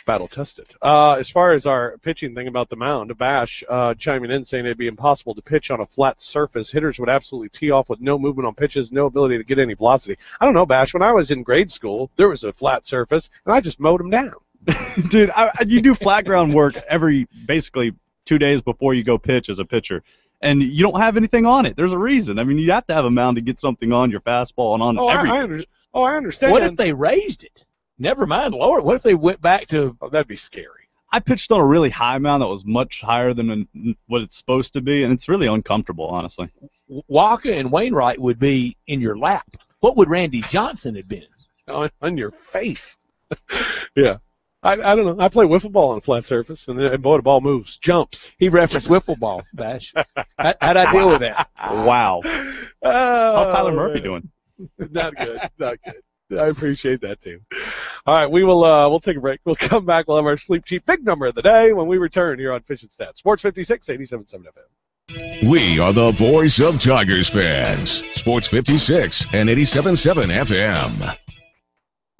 battle tested. Uh, as far as our pitching thing about the mound, Bash uh, chiming in saying it'd be impossible to pitch on a flat surface. Hitters would absolutely tee off with no movement on pitches, no ability to get any velocity. I don't know, Bash. When I was in grade school, there was a flat surface, and I just mowed them down. Dude, I, I- you do flat ground work every basically two days before you go pitch as a pitcher, and you don't have anything on it. There's a reason. I mean, you have to have a mound to get something on your fastball and on Oh, I, every. I, under, oh, I understand. What if they raised it? Never mind lower. What if they went back to? Oh, that'd be scary. I pitched on a really high mound that was much higher than what it's supposed to be, and it's really uncomfortable, honestly. Wacha and Wainwright would be in your lap. What would Randy Johnson have been? on, on your face. yeah. I, I don't know. I play wiffle ball on a flat surface, and then, boy, the ball moves, jumps. He referenced wiffle ball, Bash. How, how'd I deal with that? Wow. Oh, How's Tyler Murphy doing? Not good. Not good. I appreciate that too. All right, we will uh, we'll take a break. We'll come back. We'll have our sleep cheap big number of the day when we return here on Fish and Stats. Sports 56, 87.7 FM. We are the voice of Tigers fans. Sports 56 and 87.7 FM.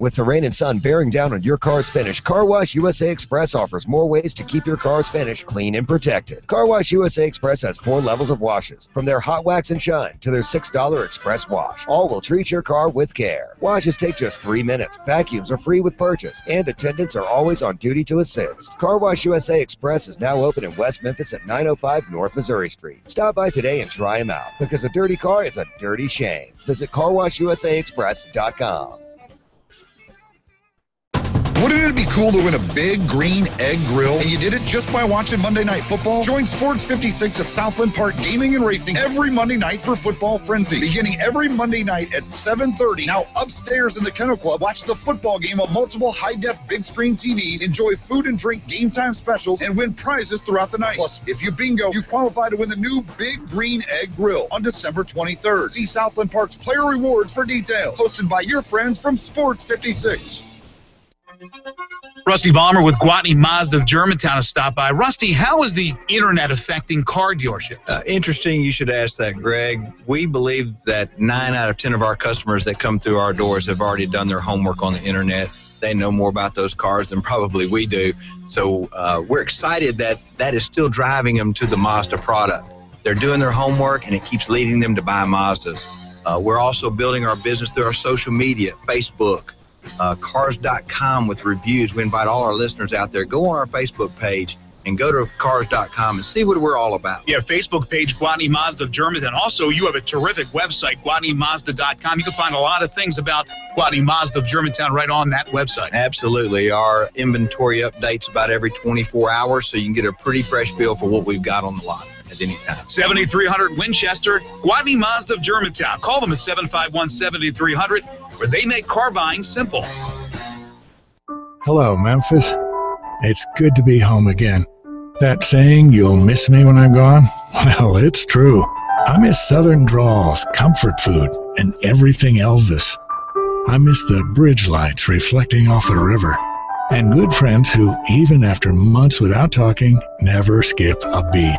With the rain and sun bearing down on your car's finish, Car Wash USA Express offers more ways to keep your car's finish clean and protected. Car Wash USA Express has four levels of washes, from their hot wax and shine to their $6 express wash. All will treat your car with care. Washes take just three minutes, vacuums are free with purchase, and attendants are always on duty to assist. Car Wash USA Express is now open in West Memphis at 905 North Missouri Street. Stop by today and try them out, because a dirty car is a dirty shame. Visit CarWashUSAExpress.com. Wouldn't it be cool to win a big green egg grill? And you did it just by watching Monday Night Football? Join Sports 56 at Southland Park Gaming and Racing every Monday night for Football Frenzy. Beginning every Monday night at 7.30. Now upstairs in the Kennel Club, watch the football game on multiple high-def big screen TVs, enjoy food and drink game time specials, and win prizes throughout the night. Plus, if you bingo, you qualify to win the new Big Green Egg Grill on December 23rd. See Southland Park's player rewards for details. Hosted by your friends from Sports 56. Rusty Balmer with Gwatney Mazda of Germantown has stopped by. Rusty, how is the internet affecting car dealership? Uh, interesting you should ask that, Greg. We believe that nine out of 10 of our customers that come through our doors have already done their homework on the internet. They know more about those cars than probably we do. So uh, we're excited that that is still driving them to the Mazda product. They're doing their homework and it keeps leading them to buy Mazdas. Uh, we're also building our business through our social media, Facebook, uh, cars.com with reviews. We invite all our listeners out there. Go on our Facebook page and go to cars.com and see what we're all about. Yeah, Facebook page Gwatney Mazda of Germantown. Also, you have a terrific website, GwatneyMazda.com. You can find a lot of things about Gwatney Mazda of Germantown right on that website. Absolutely. Our inventory updates about every 24 hours, so you can get a pretty fresh feel for what we've got on the lot at any time. 7300 Winchester, Gwatney Mazda of Germantown. Call them at 751 7300, where they make car buying simple. Hello, Memphis. It's good to be home again. That saying, you'll miss me when I'm gone? Well, it's true. I miss Southern draws, comfort food, and everything Elvis. I miss the bridge lights reflecting off the river, and good friends who, even after months without talking, never skip a beat.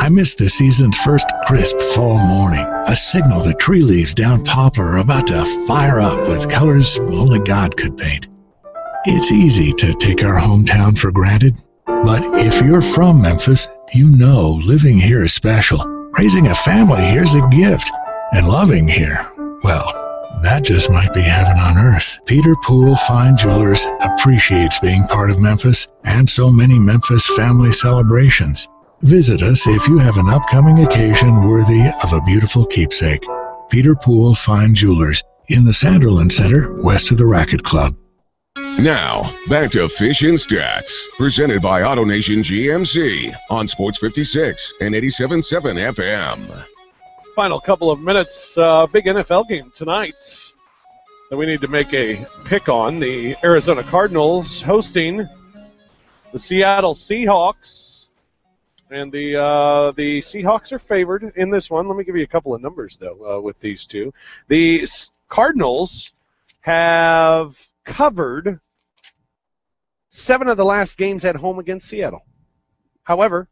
I miss the season's first crisp fall morning, a signal the tree leaves down Poplar are about to fire up with colors only God could paint. It's easy to take our hometown for granted, but if you're from Memphis, you know living here is special. Raising a family here's a gift, and loving here, well, that just might be heaven on earth. Peter Poole Fine Jewelers appreciates being part of Memphis and so many Memphis family celebrations. Visit us if you have an upcoming occasion worthy of a beautiful keepsake. Peter Poole Fine Jewelers in the Sanderlin Center, west of the Racquet Club. Now, back to Fish and Stats, presented by AutoNation GMC on Sports 56 and 87.7 FM. Final couple of minutes. Uh, big NFL game tonight that we need to make a pick on. The Arizona Cardinals hosting the Seattle Seahawks, and the uh, the Seahawks are favored in this one. Let me give you a couple of numbers though uh, with these two. The Cardinals have covered seven of the last games at home against Seattle. However,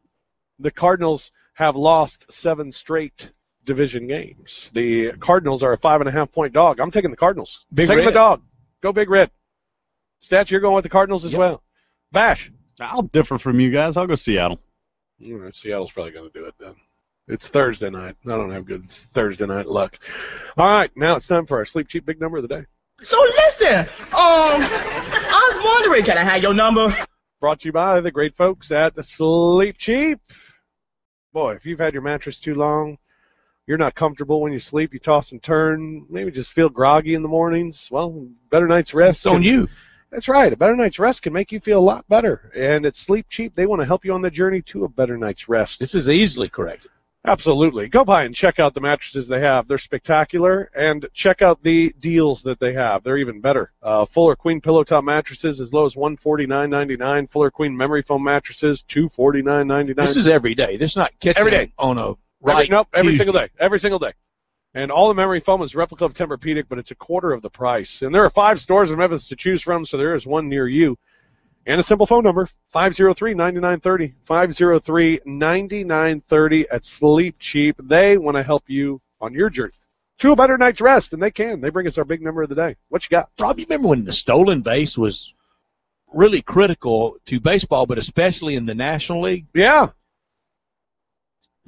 the Cardinals have lost seven straight division games. The Cardinals are a five and a half point dog. I'm taking the Cardinals. Big taking Red. the dog. Go Big Red. Stats, you're going with the Cardinals as well. Bash. I'll differ from you guys. I'll go Seattle. Seattle's probably going to do it then. It's Thursday night. I don't have good Thursday night luck. All right, now it's time for our sleep cheap big number of the day. So listen, um, I I was wondering, can I have your number? Brought to you by the great folks at the Sleep Cheap. Boy, if you've had your mattress too long, you're not comfortable when you sleep, you toss and turn, maybe just feel groggy in the mornings. Well, better night's rest. It's on you. That's right. A better night's rest can make you feel a lot better. And at Sleep Cheap, they want to help you on the journey to a better night's rest. This is easily corrected. Absolutely. Go by and check out the mattresses they have. They're spectacular, and check out the deals that they have. They're even better. Uh, Fuller Queen pillow top mattresses as low as one forty nine ninety nine. Fuller Queen memory foam mattresses two forty nine ninety nine. This is every day. This is not catching Every day. on a Every, right. nope, every Tuesday. single day. Every single day. And all the memory foam is replica of Tempur-Pedic, but it's a quarter of the price. And there are five stores in Memphis to choose from, so there is one near you. And a simple phone number, 503-9930. 503-9930 at Sleep Cheap. They want to help you on your journey to a better night's rest, and they can. They bring us our big number of the day. What you got? Rob, you remember when the stolen base was really critical to baseball, but especially in the National League? Yeah.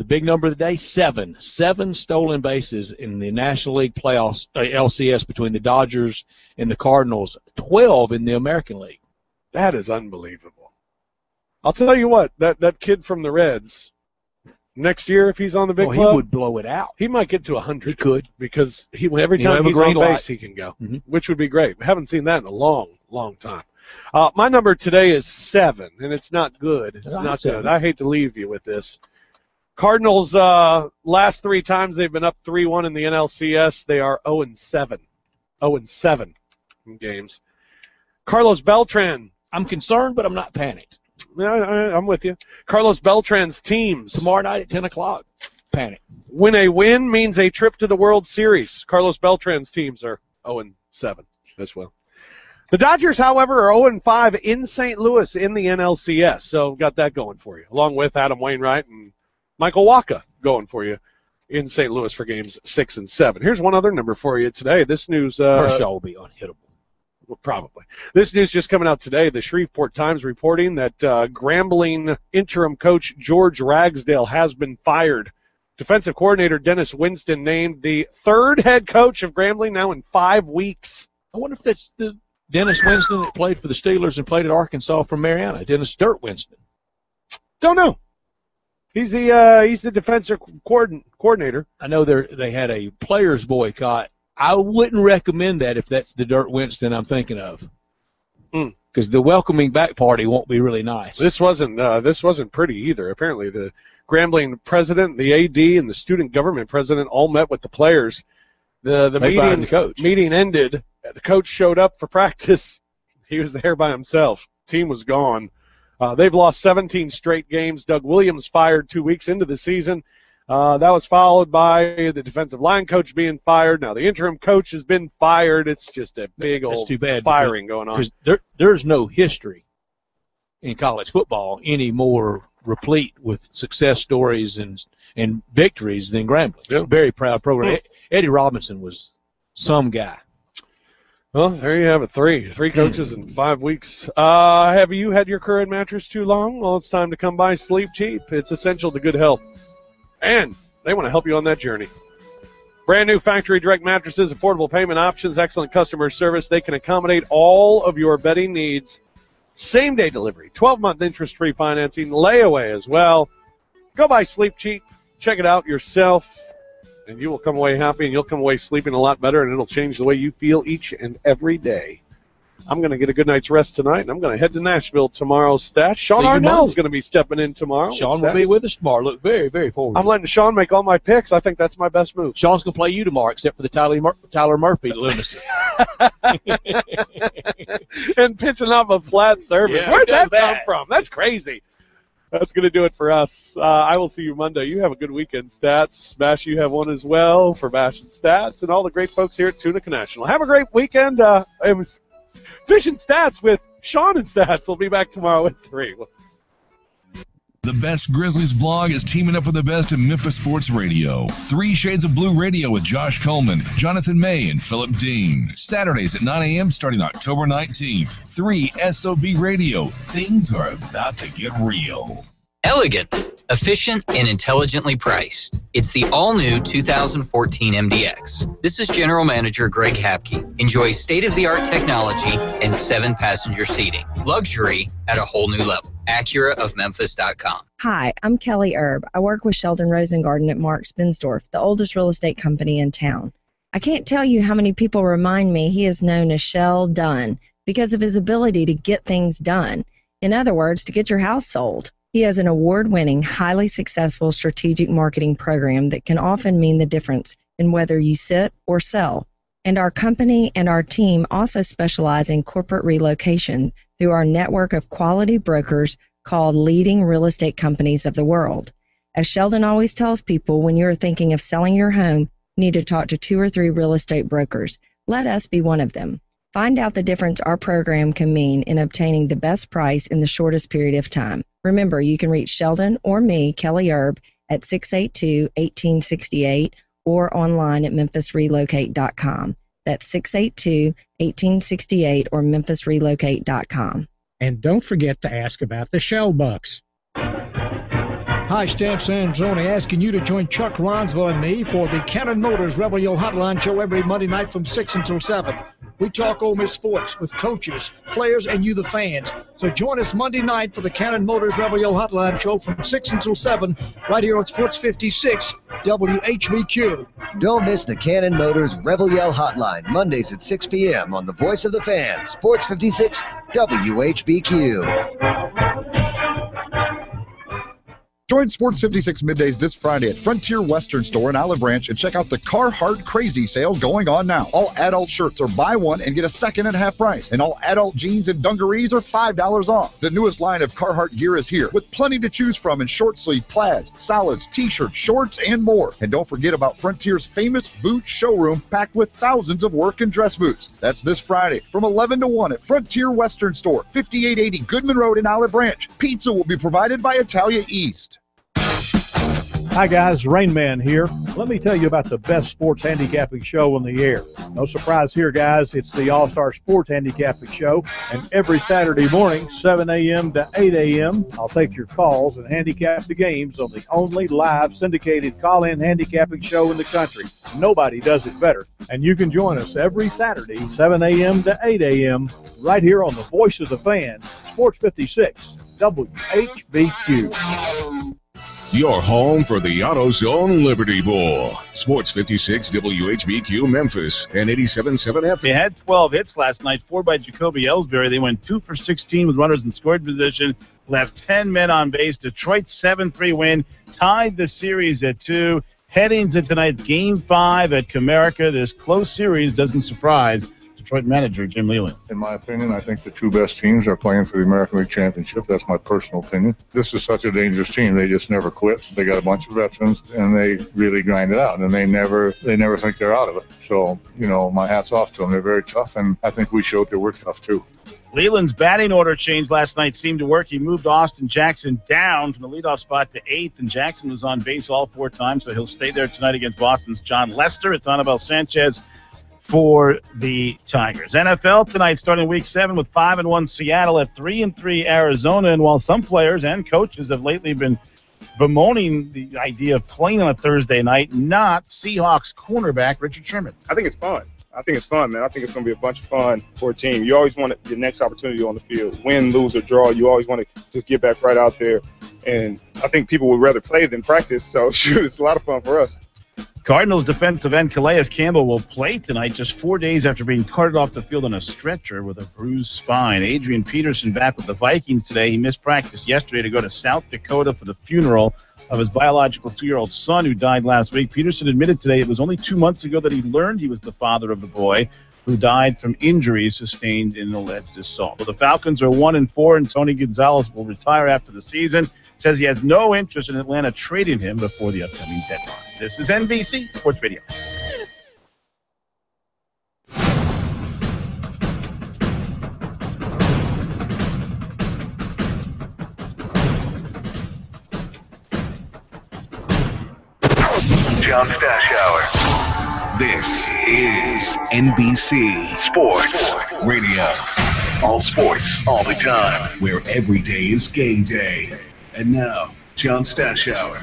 The big number of the day, seven. Seven stolen bases in the National League playoffs, uh, LCS, between the Dodgers and the Cardinals. Twelve in the American League. That is unbelievable. I'll tell you what, that, that kid from the Reds, next year if he's on the big Oh, he club, would blow it out. He might get to 100. He could. Because he every time he's on light. base, he can go, Mm-hmm. which would be great. We haven't seen that in a long, long time. Uh, my number today is seven, and it's not good. It's I not seven. good. I hate to leave you with this. Cardinals, uh, last three times they've been up 3 1 in the NLCS, they are 0 7. 0 7 in games. Carlos Beltran. I'm concerned, but I'm not panicked. Yeah, I, I'm with you. Carlos Beltran's teams. Tomorrow night at 10 o'clock, panic. When a win means a trip to the World Series. Carlos Beltran's teams are 0 and 7 as well. The Dodgers, however, are 0 5 in St. Louis in the NLCS, so got that going for you, along with Adam Wainwright and Michael Wacha going for you in St. Louis for games six and seven. Here's one other number for you today. This news. Uh, Kershaw will be unhittable. well, probably. This news just coming out today. The Shreveport Times reporting that uh, Grambling interim coach George Ragsdale has been fired. Defensive coordinator Dennis Winston named the third head coach of Grambling now in five weeks. I wonder if that's the Dennis Winston that played for the Steelers and played at Arkansas from Marianna. Dennis Dirt Winston. Don't know. He's the uh, he's the defensive coordinator. I know they they had a players boycott. I wouldn't recommend that if that's the Dirt Winston I'm thinking of. Hmm. Because the welcoming back party won't be really nice. This wasn't uh, this wasn't pretty either. Apparently, the Grambling president, the AD, and the student government president all met with the players. The the They meeting the coach. meeting ended. The coach showed up for practice. He was there by himself. Team was gone. Uh, they've lost 17 straight games. Doug Williams fired two weeks into the season. Uh, that was followed by the defensive line coach being fired. Now the interim coach has been fired. It's just a big That's old too bad. firing going on. Because there, there's no history in college football any more replete with success stories and and victories than Grambling. Very proud program. Hmm. Eddie Robinson was some guy. Well, there you have it. Three, three coaches in five weeks. Uh, have you had your current mattress too long? Well, it's time to come by Sleep Cheap. It's essential to good health, and they want to help you on that journey. Brand new factory direct mattresses, affordable payment options, excellent customer service. They can accommodate all of your bedding needs. Same day delivery, 12 month interest free financing, layaway as well. Go by Sleep Cheap. Check it out yourself and you will come away happy and you'll come away sleeping a lot better and it'll change the way you feel each and every day. I'm going to get a good night's rest tonight and I'm going to head to Nashville tomorrow. Stats. Sean Arnell's Monday. going to be stepping in tomorrow. Sean will be with us tomorrow. Look very, very forward. I'm letting Sean make all my picks. I think that's my best move. Sean's gonna play you tomorrow, except for the Tyler, Mur- Tyler Murphy lunacy. and pitching off a flat surface. Yeah, Where'd who that come from? That's crazy. That's going to do it for us. Uh, I will see you Monday. You have a good weekend, Stats. Bash, you have one as well for Bash and Stats, and all the great folks here at Tunica National. Have a great weekend. Uh, it was Fish and Stats with Sean and Stats. We'll be back tomorrow at 3. The best Grizzlies blog is teaming up with the best in Memphis sports radio. Three Shades of Blue Radio with Josh Coleman, Jonathan May, and Philip Dean. Saturdays at 9 a.m. starting October 19th. 3 SOB Radio. Things are about to get real. Elegant, efficient and intelligently priced. It's the all-new 2014 MDX. This is General Manager Greg Hapke. Enjoy state-of-the-art technology and seven-passenger seating. Luxury at a whole new level. Acura of Memphis.com. Hi, I'm Kelly Erb. I work with Sheldon Rosengarten at Marx Bensdorf, the oldest real estate company in town. I can't tell you how many people remind me he is known as Shell Done because of his ability to get things done. In other words, to get your house sold. He has an award winning, highly successful strategic marketing program that can often mean the difference in whether you sit or sell. And our company and our team also specialize in corporate relocation through our network of quality brokers called Leading Real Estate Companies of the World. As Sheldon always tells people, when you're thinking of selling your home, you need to talk to two or three real estate brokers. Let us be one of them. Find out the difference our program can mean in obtaining the best price in the shortest period of time. Remember, you can reach Sheldon or me, Kelly Erb, at 682 1868 or online at memphisrelocate.com. That's 682 1868 or memphisrelocate.com. And don't forget to ask about the shell bucks. Hi, Stan Sanzoni asking you to join Chuck Ronsville and me for the Cannon Motors Rebel Yell Hotline Show every Monday night from 6 until 7. We talk Ole Miss sports with coaches, players, and you, the fans. So join us Monday night for the Cannon Motors Rebel Yell Hotline Show from 6 until 7 right here on Sports 56 WHBQ. Don't miss the Cannon Motors Rebel Yell Hotline, Mondays at 6 p.m. on the Voice of the Fan, Sports 56 WHBQ. Join Sports 56 middays this Friday at Frontier Western Store in Olive Branch and check out the Carhartt Crazy Sale going on now. All adult shirts are buy one and get a second at half price, and all adult jeans and dungarees are $5 off. The newest line of Carhartt gear is here with plenty to choose from in short sleeve plaids, solids, t-shirts, shorts, and more. And don't forget about Frontier's famous boot showroom packed with thousands of work and dress boots. That's this Friday from 11 to 1 at Frontier Western Store, 5880 Goodman Road in Olive Branch. Pizza will be provided by Italia East. Hi guys, Rain Man here. Let me tell you about the best sports handicapping show on the air. No surprise here, guys. It's the All Star Sports Handicapping Show, and every Saturday morning, 7 a.m. to 8 a.m., I'll take your calls and handicap the games on the only live syndicated call-in handicapping show in the country. Nobody does it better, and you can join us every Saturday, 7 a.m. to 8 a.m. right here on the Voice of the Fan, Sports 56 WHBQ. Your home for the AutoZone Liberty Bowl. Sports 56 WHBQ Memphis and 87.7 FM. They had 12 hits last night, four by Jacoby Ellsbury. They went two for 16 with runners in scored position, left 10 men on base. Detroit 7 3 win tied the series at two. Heading to tonight's game five at Comerica, this close series doesn't surprise Detroit manager Jim Leyland. In my opinion, I think the two best teams are playing for the American League Championship. That's my personal opinion. This is such a dangerous team. They just never quit. They got a bunch of veterans and they really grind it out and they never they never think they're out of it. So, you know, my hat's off to them. They're very tough and I think we showed that we're tough too. Leyland's batting order change last night seemed to work. He moved Austin Jackson down from the leadoff spot to eighth, and Jackson was on base all four times, so he'll stay there tonight against Boston's Jon Lester. It's Anibal Sanchez for the Tigers. NFL tonight, starting week seven with five and one Seattle at three and three Arizona. And while some players and coaches have lately been bemoaning the idea of playing on a Thursday night, not Seahawks cornerback Richard Sherman. I think it's fun. I think it's fun, man. I think it's going to be a bunch of fun for a team. You always want your next opportunity on the field, win, lose, or draw. You always want to just get back right out there. And I think people would rather play than practice. So, shoot, it's a lot of fun for us. Cardinals defensive end Calais Campbell will play tonight just four days after being carted off the field on a stretcher with a bruised spine. Adrian Peterson back with the Vikings today. He missed practice yesterday to go to South Dakota for the funeral of his biological two year old son who died last week. Peterson admitted today it was only two months ago that he learned he was the father of the boy who died from injuries sustained in an alleged assault. Well, the Falcons are one and four, and Tony Gonzalez will retire after the season. Says he has no interest in Atlanta trading him before the upcoming deadline. This is NBC Sports Radio. John Stashower. This is NBC Sports Radio. All sports, all the time, where every day is game day. And now, John Stashower.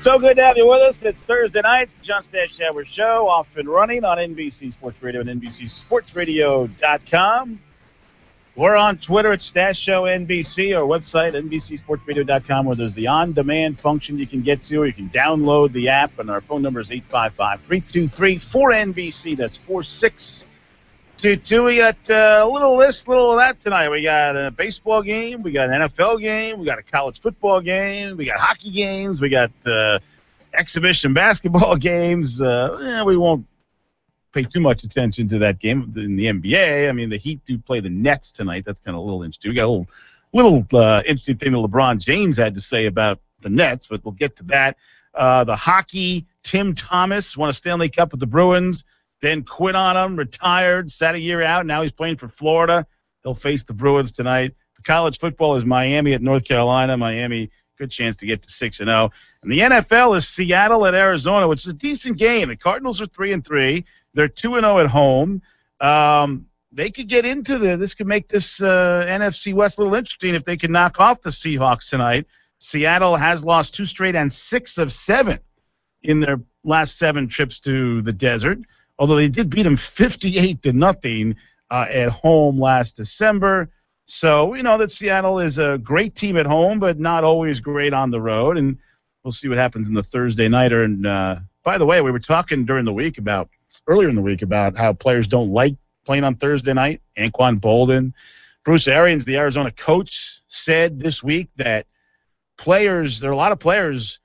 So good to have you with us. It's Thursday night. It's the John Stashower Show, off and running on NBC Sports Radio and NBCSportsRadio.com. We're on Twitter at Stash Show NBC, our website, NBCSportsRadio.com, where there's the on demand function you can get to, or you can download the app, and our phone number is 855 323 4NBC. That's 4622. We got uh, a little list, little of that tonight. We got a baseball game, we got an NFL game, we got a college football game, we got hockey games, we got uh, exhibition basketball games. Uh, eh, we won't pay too much attention to that game in the NBA. I mean, the Heat do play the Nets tonight. That's kind of a little interesting. We got a little, little uh, interesting thing that LeBron James had to say about the Nets, but we'll get to that. Uh, the hockey, Tim Thomas won a Stanley Cup with the Bruins, then quit on him, retired, sat a year out. Now he's playing for Florida. He'll face the Bruins tonight. The college football is Miami at North Carolina. Miami, good chance to get to six and zero. And the NFL is Seattle at Arizona, which is a decent game. The Cardinals are three and three. They're two and zero at home. Um, they could get into the. This could make this uh, NFC West a little interesting if they can knock off the Seahawks tonight. Seattle has lost two straight and six of seven in their last seven trips to the desert. Although they did beat them 58 to nothing uh, at home last December. So we know that Seattle is a great team at home, but not always great on the road. And we'll see what happens in the Thursday nighter. And uh, by the way, we were talking during the week about earlier in the week about how players don't like playing on Thursday night. Anquan Boldin, Bruce Arians, the Arizona coach, said this week that players, there are a lot of players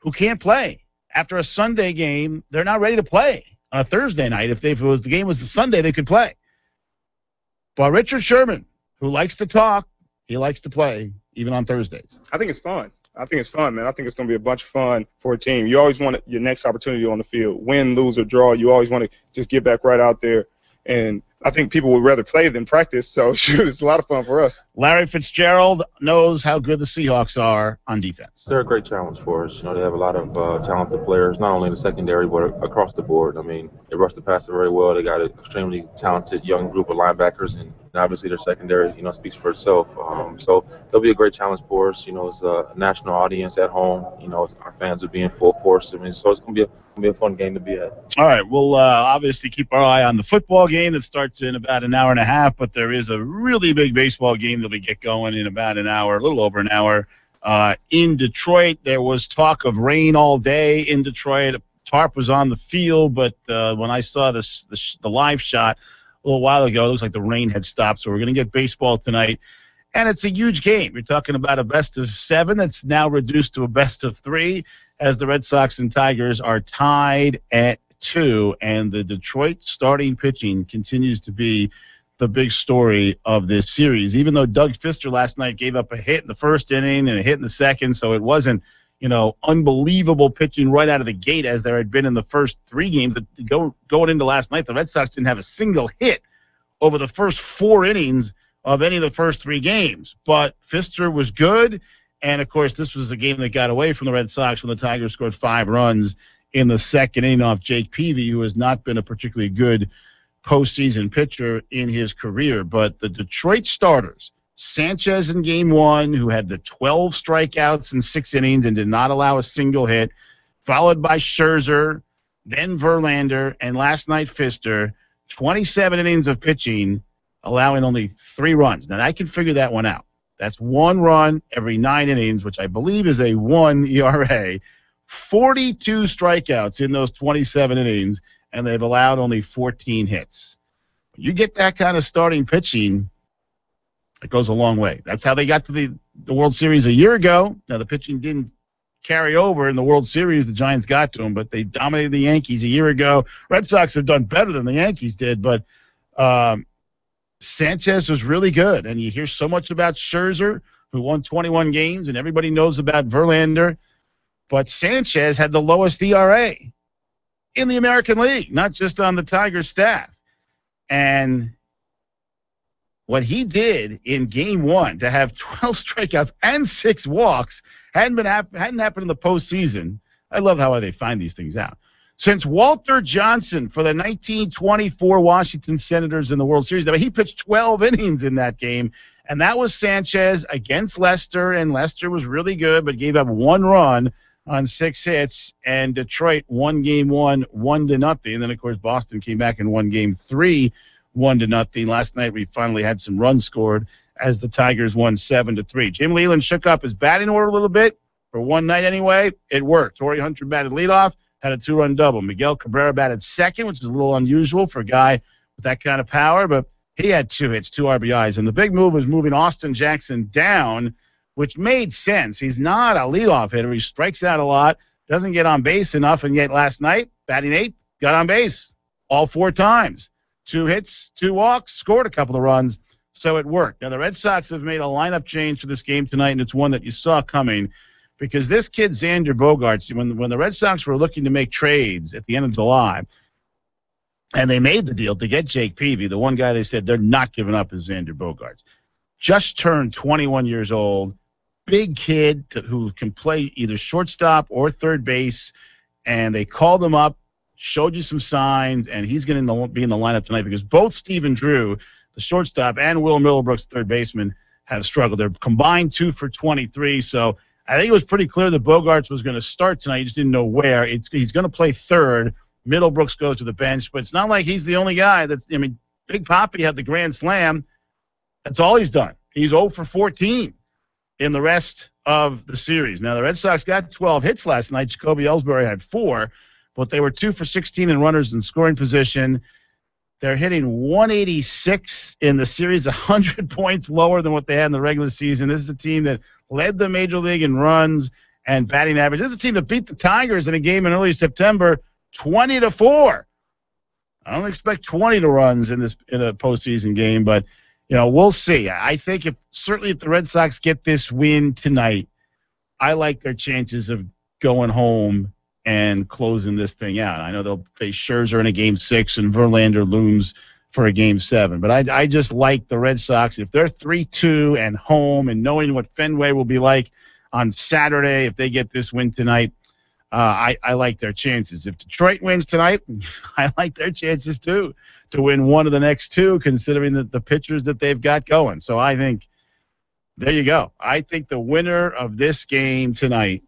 who can't play after a Sunday game. They're not ready to play on a Thursday night. If, they, if it was the game was a Sunday, they could play. But Richard Sherman, who likes to talk, he likes to play even on Thursdays. I think it's fun. I think it's fun, man. I think it's going to be a bunch of fun for a team. You always want your next opportunity on the field, win, lose, or draw. You always want to just get back right out there. And I think people would rather play than practice. So, shoot, it's a lot of fun for us. Larry Fitzgerald knows how good the Seahawks are on defense. They're a great challenge for us. You know, they have a lot of uh, talented players, not only in the secondary but across the board. I mean, they rush the passer very well. They got an extremely talented young group of linebackers, and obviously their secondary, you know, speaks for itself. Um, so it'll be a great challenge for us. You know, it's a national audience at home. You know, our fans will be in full force. I mean, so it's gonna be a gonna be a fun game to be at. All right, we'll uh, obviously keep our eye on the football game that starts in about an hour and a half, but there is a really big baseball game that we get going in about an hour, a little over an hour. Uh, in Detroit, there was talk of rain all day in Detroit. Tarp was on the field, but uh, when I saw this, this the live shot little while ago, it looks like the rain had stopped. So we're going to get baseball tonight, and it's a huge game. You're talking about a best of seven that's now reduced to a best of three, as the Red Sox and Tigers are tied at two, and the Detroit starting pitching continues to be the big story of this series. Even though Doug Fister last night gave up a hit in the first inning and a hit in the second, so it wasn't you know unbelievable pitching right out of the gate as there had been in the first three games. That Go, going into last night, the Red Sox didn't have a single hit over the first four innings of any of the first three games. But Fister was good, and of course this was a game that got away from the Red Sox when the Tigers scored five runs in the second inning off Jake Peavy, who has not been a particularly good postseason pitcher in his career. But the Detroit starters, Sanchez in game one, who had the 12 strikeouts in six innings and did not allow a single hit, followed by Scherzer, then Verlander, and last night Fister, 27 innings of pitching, allowing only three runs. Now, I can figure that one out. That's one run every nine innings, which I believe is a one ERA. 42 strikeouts in those 27 innings, and they've allowed only 14 hits. You get that kind of starting pitching, it goes a long way. That's how they got to the, the World Series a year ago. Now, the pitching didn't carry over in the World Series. The Giants got to them, but they dominated the Yankees a year ago. Red Sox have done better than the Yankees did, but um, Sanchez was really good. And you hear so much about Scherzer, who won 21 games, and everybody knows about Verlander. But Sanchez had the lowest ERA in the American League, not just on the Tigers staff. And what he did in game one to have 12 strikeouts and six walks hadn't been hap- hadn't happened in the postseason. I love how they find these things out. Since Walter Johnson for the 1924 Washington Senators in the World Series, he pitched 12 innings in that game, and that was Sanchez against Lester, and Lester was really good, but gave up one run on six hits, and Detroit won game one, one to nothing. And then, of course, Boston came back and won game three, one to nothing. Last night, we finally had some runs scored as the Tigers won seven to three. Jim Leyland shook up his batting order a little bit for one night anyway. It worked. Torii Hunter batted leadoff, had a two-run double. Miguel Cabrera batted second, which is a little unusual for a guy with that kind of power, but he had two hits, two RBIs. And the big move was moving Austin Jackson down, which made sense. He's not a leadoff hitter. He strikes out a lot, doesn't get on base enough, and yet last night, batting eighth, got on base all four times. Two hits, two walks, scored a couple of runs so it worked. Now the Red Sox have made a lineup change for this game tonight, and it's one that you saw coming because this kid Xander Bogaerts, when when the Red Sox were looking to make trades at the end of July, and they made the deal to get Jake Peavy, the one guy they said they're not giving up is Xander Bogaerts. Just turned 21 years old, big kid to, who can play either shortstop or third base, and they called him up, showed you some signs, and he's going to be in the lineup tonight because both Stephen Drew the shortstop, and Will Middlebrooks, third baseman, have struggled. They're combined two for 23. So I think it was pretty clear that Bogaerts was going to start tonight. He just didn't know where. It's, he's going to play third. Middlebrooks goes to the bench, but it's not like he's the only guy that's. I mean, Big Poppy had the grand slam. That's all he's done. He's 0 for 14 in the rest of the series. Now the Red Sox got 12 hits last night. Jacoby Ellsbury had four, but they were two for 16 in runners in scoring position. They're hitting 186 in the series, 100 points lower than what they had in the regular season. This is a team that led the major league in runs and batting average. This is a team that beat the Tigers in a game in early September, 20 to four. I don't expect 20 to runs in this in a postseason game, but you know we'll see. I think if certainly if the Red Sox get this win tonight, I like their chances of going home and closing this thing out. I know they'll face Scherzer in a game six and Verlander looms for a game seven. But I, I just like the Red Sox. If they're 3 2 and home and knowing what Fenway will be like on Saturday, if they get this win tonight, uh, I, I like their chances. If Detroit wins tonight, I like their chances too to win one of the next two, considering the, the pitchers that they've got going. So I think there you go. I think the winner of this game tonight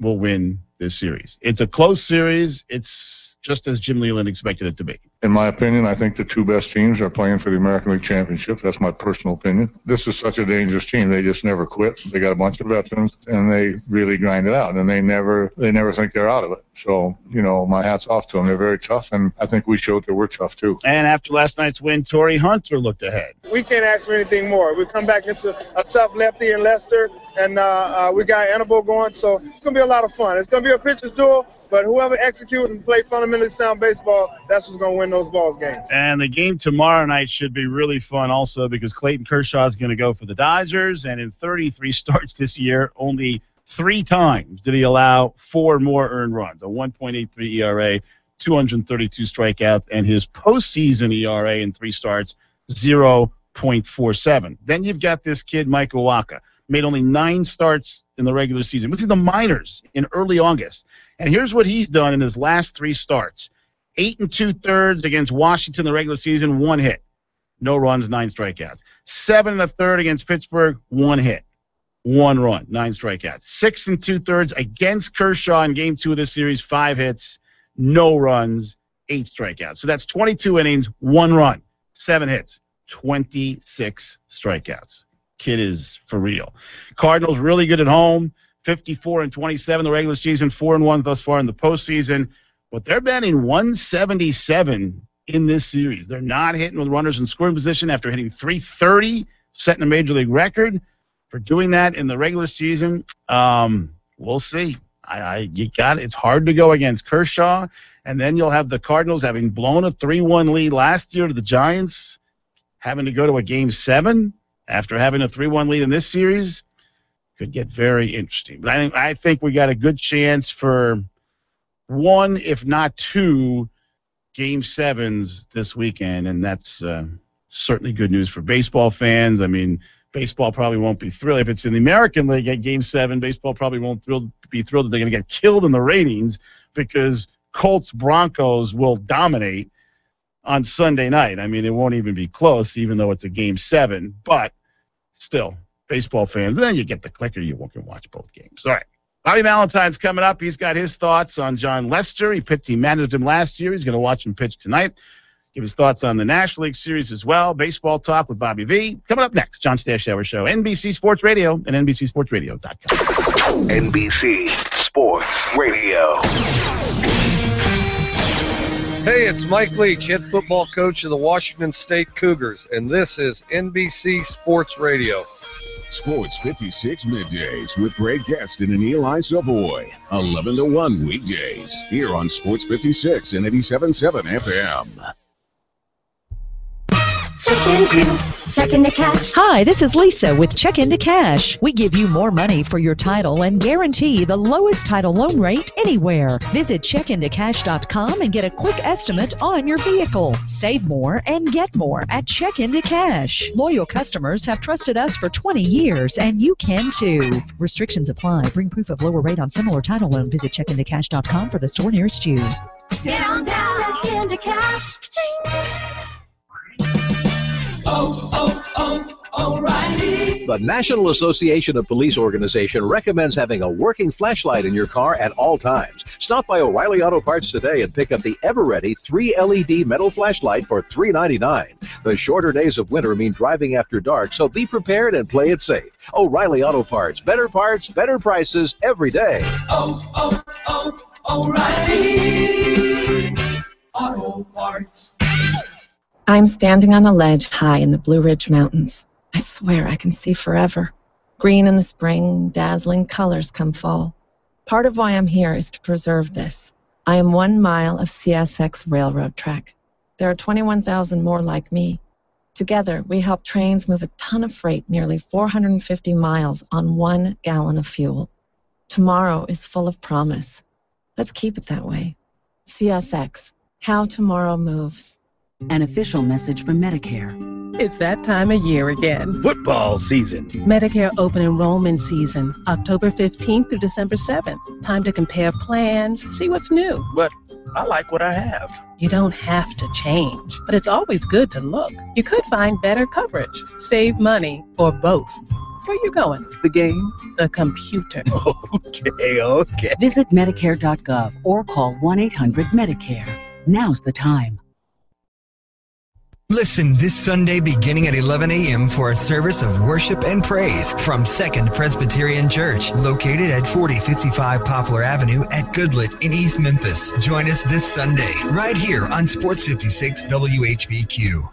will win this series. It's a close series. It's just as Jim Leyland expected it to be. In my opinion, I think the two best teams are playing for the American League Championship. That's my personal opinion. This is such a dangerous team. They just never quit. They got a bunch of veterans, and they really grind it out, and they never they never think they're out of it. So you know, my hats off to them. They're very tough, and I think we showed that we're tough too. And after last night's win, Torii Hunter looked ahead. We can't ask for anything more. We come back against a, a tough lefty in Lester, and uh, uh, we got Anibal going, so it's gonna be a lot of fun. It's gonna be a pitcher's duel. But whoever execute and play fundamentally sound baseball, that's what's going to win those balls games. And the game tomorrow night should be really fun also because Clayton Kershaw is going to go for the Dodgers. And in 33 starts this year, only three times did he allow four more earned runs, a 1.83 ERA, 232 strikeouts, and his postseason ERA in three starts, 0.47. Then you've got this kid, Michael Wacha made only nine starts in the regular season. Was in the minors in early August. And here's what he's done in his last three starts: eight and two thirds against Washington in the regular season, one hit, no runs, nine strikeouts. Seven and a third against Pittsburgh, one hit, one run, nine strikeouts. Six and two thirds against Kershaw in Game Two of this series, five hits, no runs, eight strikeouts. So that's 22 innings, one run, seven hits, 26 strikeouts kid is for real. Cardinals really good at home, 54 and 27 the regular season, four and one thus far in the postseason. But they're batting 177 in this series. They're not hitting with runners in scoring position after hitting 330, setting a major league record for doing that in the regular season. Um, we'll see. I, I you got it. It's hard to go against Kershaw, and then you'll have the Cardinals having blown a three-one lead last year to the Giants, having to go to a game seven after having a 3-1 lead in this series could get very interesting. But I think I think we got a good chance for one, if not two, game sevens this weekend, and that's uh, certainly good news for baseball fans. I mean, baseball probably won't be thrilled if it's in the American League at Game Seven. Baseball probably won't thrilled, be thrilled that they're going to get killed in the ratings because Colts Broncos will dominate on Sunday night. I mean, it won't even be close, even though it's a game seven. But still, baseball fans, then you get the clicker, you can watch both games. All right. Bobby Valentine's coming up. He's got his thoughts on Jon Lester. He pitched, he managed him last year. He's going to watch him pitch tonight. Give his thoughts on the National League Series as well. Baseball talk with Bobby V. Coming up next, John Stashower Show, NBC Sports Radio and NBCSportsRadio.com. NBC Sports Radio. Hey, it's Mike Leach, head football coach of the Washington State Cougars, and this is NBC Sports Radio. Sports 56 middays with Greg Gaston and Eli Savoy. 11 to 1 weekdays here on Sports 56 and 87.7 FM. Check into, check into cash. Hi, this is Lisa with Check Into Cash. We give you more money for your title and guarantee the lowest title loan rate anywhere. Visit checkintocash.com and get a quick estimate on your vehicle. Save more and get more at Check Into Cash. Loyal customers have trusted us for 20 years, and you can too. Restrictions apply. Bring proof of lower rate on similar title loan. Visit checkintocash.com for the store nearest you. Get on down, check into cash. The National Association of Police Organization recommends having a working flashlight in your car at all times. Stop by O'Reilly Auto Parts today and pick up the Eveready 3 LED metal flashlight for $3.99. The shorter days of winter mean driving after dark, so be prepared and play it safe. O'Reilly Auto Parts. Better parts, better prices every day. Oh, oh, oh, O'Reilly Auto Parts. I'm standing on a ledge high in the Blue Ridge Mountains. I swear I can see forever. Green in the spring, dazzling colors come fall. Part of why I'm here is to preserve this. I am one mile of CSX railroad track. There are 21,000 more like me. Together, we help trains move a ton of freight nearly 450 miles on one gallon of fuel. Tomorrow is full of promise. Let's keep it that way. CSX, how tomorrow moves. An official message from Medicare. It's that time of year again. Football season. Medicare open enrollment season, October 15th through December 7th. Time to compare plans, see what's new. But I like what I have. You don't have to change, but it's always good to look. You could find better coverage, save money, or both. Where are you going? The game? The computer. Okay, okay. Visit Medicare.gov or call 1 800 Medicare. Now's the time. Listen this Sunday beginning at 11 a.m. for a service of worship and praise from Second Presbyterian Church, located at 4055 Poplar Avenue at Goodlett in East Memphis. Join us this Sunday, right here on Sports 56 WHBQ.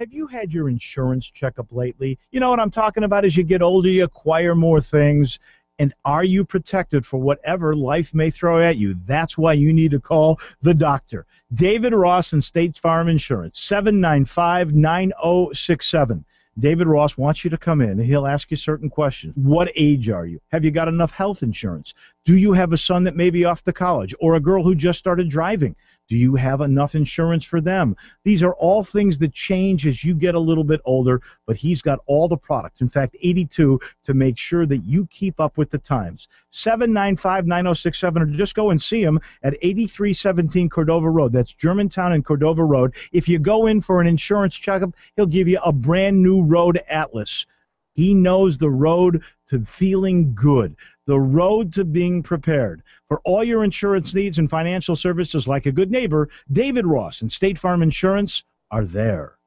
Have you had your insurance checkup lately? You know what I'm talking about? As you get older, you acquire more things. And are you protected for whatever life may throw at you? That's why you need to call the doctor. David Ross and State Farm Insurance, 795 9067. David Ross wants you to come in and he'll ask you certain questions. What age are you? Have you got enough health insurance? Do you have a son that may be off to college or a girl who just started driving? Do you have enough insurance for them? These are all things that change as you get a little bit older, but he's got all the products. In fact, 82 to make sure that you keep up with the times. 795 9067 or just go and see him at 8317 Cordova Road. That's Germantown and Cordova Road. If you go in for an insurance checkup, he'll give you a brand new road atlas. He knows the road to feeling good, the road to being prepared. For all your insurance needs and financial services like a good neighbor, David Ross and State Farm Insurance are there.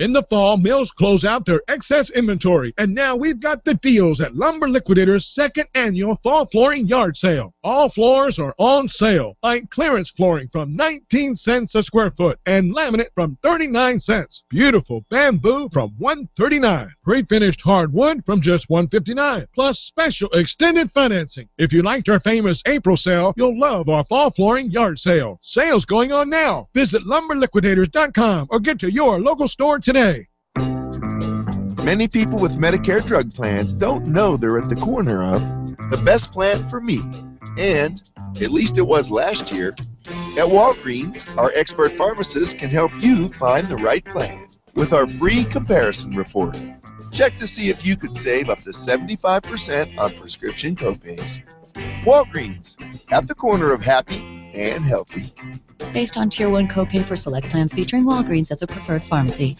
In the fall, mills close out their excess inventory, and now we've got the deals at Lumber Liquidators' second annual fall flooring yard sale. All floors are on sale, like clearance flooring from 19 cents a square foot and laminate from 39 cents. Beautiful bamboo from 139. Pre-finished hardwood from just 159. Plus special extended financing. If you liked our famous April sale, you'll love our fall flooring yard sale. Sales going on now. Visit lumberliquidators.com or get to your local store today. Many people with Medicare drug plans don't know they're at the corner of the best plan for me. And, at least it was last year, at Walgreens, our expert pharmacists can help you find the right plan with our free comparison report. Check to see if you could save up to 75% on prescription copays. Walgreens, at the corner of happy and healthy. Based on Tier 1 copay for select plans featuring Walgreens as a preferred pharmacy.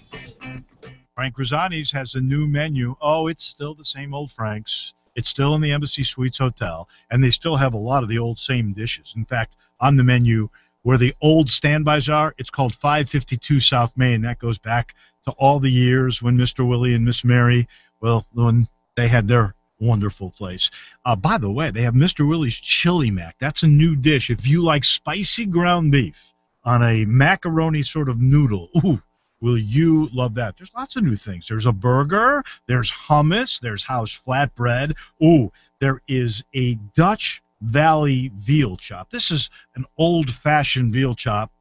Frank Grisanti's has a new menu. Oh, it's still the same old Frank's. It's still in the Embassy Suites Hotel, and they still have a lot of the old same dishes. In fact, on the menu where the old standbys are, it's called 552 South Main. That goes back to all the years when Mr. Willie and Miss Mary, well, when they had their wonderful place. Uh, by the way, they have Mr. Willie's Chili Mac. That's a new dish. If you like spicy ground beef on a macaroni sort of noodle, ooh, will you love that? There's lots of new things. There's a burger, there's hummus, there's house flatbread. Ooh, there is a Dutch Valley veal chop. This is an old fashioned veal chop,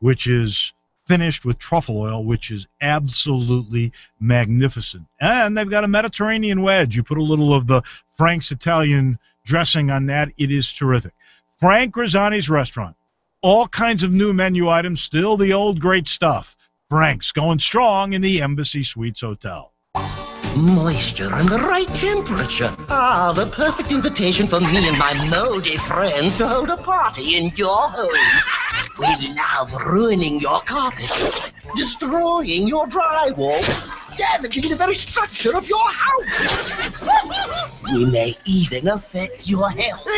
which is finished with truffle oil, which is absolutely magnificent. And they've got a Mediterranean wedge. You put a little of the Frank's Italian dressing on that, it is terrific. Frank Grisanti's restaurant. All kinds of new menu items, still the old great stuff. Frank's going strong in the Embassy Suites Hotel. Moisture and the right temperature. Ah, the perfect invitation for me and my moldy friends to hold a party in your home. We love ruining your carpet, destroying your drywall, damaging the very structure of your house. We may even affect your health.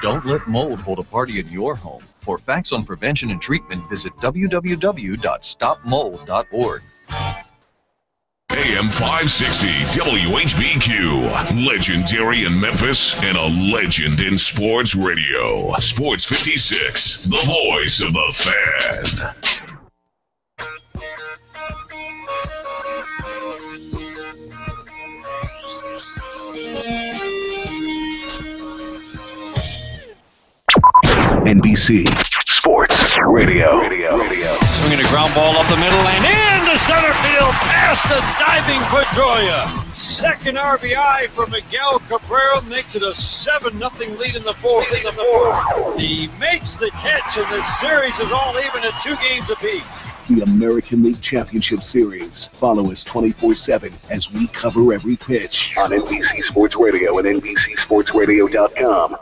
Don't let mold hold a party in your home. For facts on prevention and treatment, visit www.stopmold.org. AM 560 WHBQ. Legendary in Memphis and a legend in sports radio. Sports 56, the voice of the fan. NBC Sports Radio. Swinging a ground ball up the middle and into center field past the diving Pedroia. Second RBI for Miguel Cabrera makes it a 7 0 lead in the fourth. In the fourth. He makes the catch, and the series is all even at two games apiece. The American League Championship Series. Follow us 24 7 as we cover every pitch on NBC Sports Radio and NBCSportsRadio.com.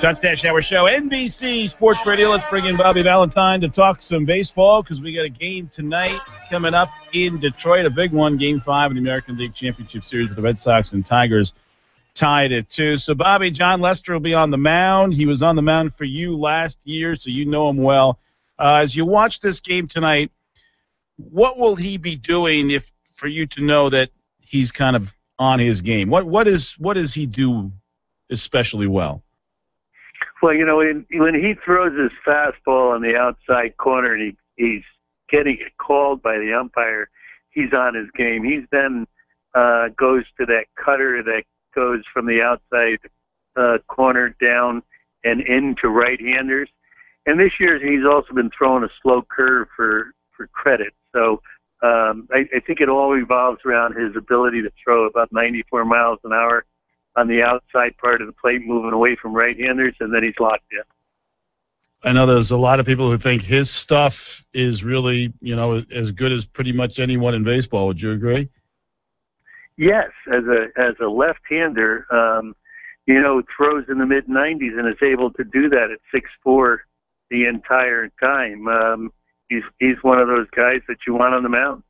John Stashower Show, NBC Sports Radio. Let's bring in Bobby Valentine to talk some baseball because we got a game tonight coming up in Detroit, a big one, Game Five of the American League Championship Series with the Red Sox and Tigers tied at two. So, Bobby, Jon Lester will be on the mound. He was on the mound for you last year, so you know him well. Uh, as you watch this game tonight, what will he be doing if for you to know that he's kind of on his game? What what is what does he do especially well? Well, you know, when, when he throws his fastball on the outside corner and he, he's getting called by the umpire, he's on his game. He's then uh, goes to that cutter that goes from the outside uh, corner down and into right-handers. And this year he's also been throwing a slow curve for for credit. So um, I, I think it all revolves around his ability to throw about 94 miles an hour on the outside part of the plate, moving away from right-handers, and then he's locked in. I know there's a lot of people who think his stuff is really, you know, as good as pretty much anyone in baseball. Would you agree? Yes, as a as a left-hander, um, you know, throws in the mid 90s and is able to do that at six four the entire time. Um, he's he's one of those guys that you want on the mound.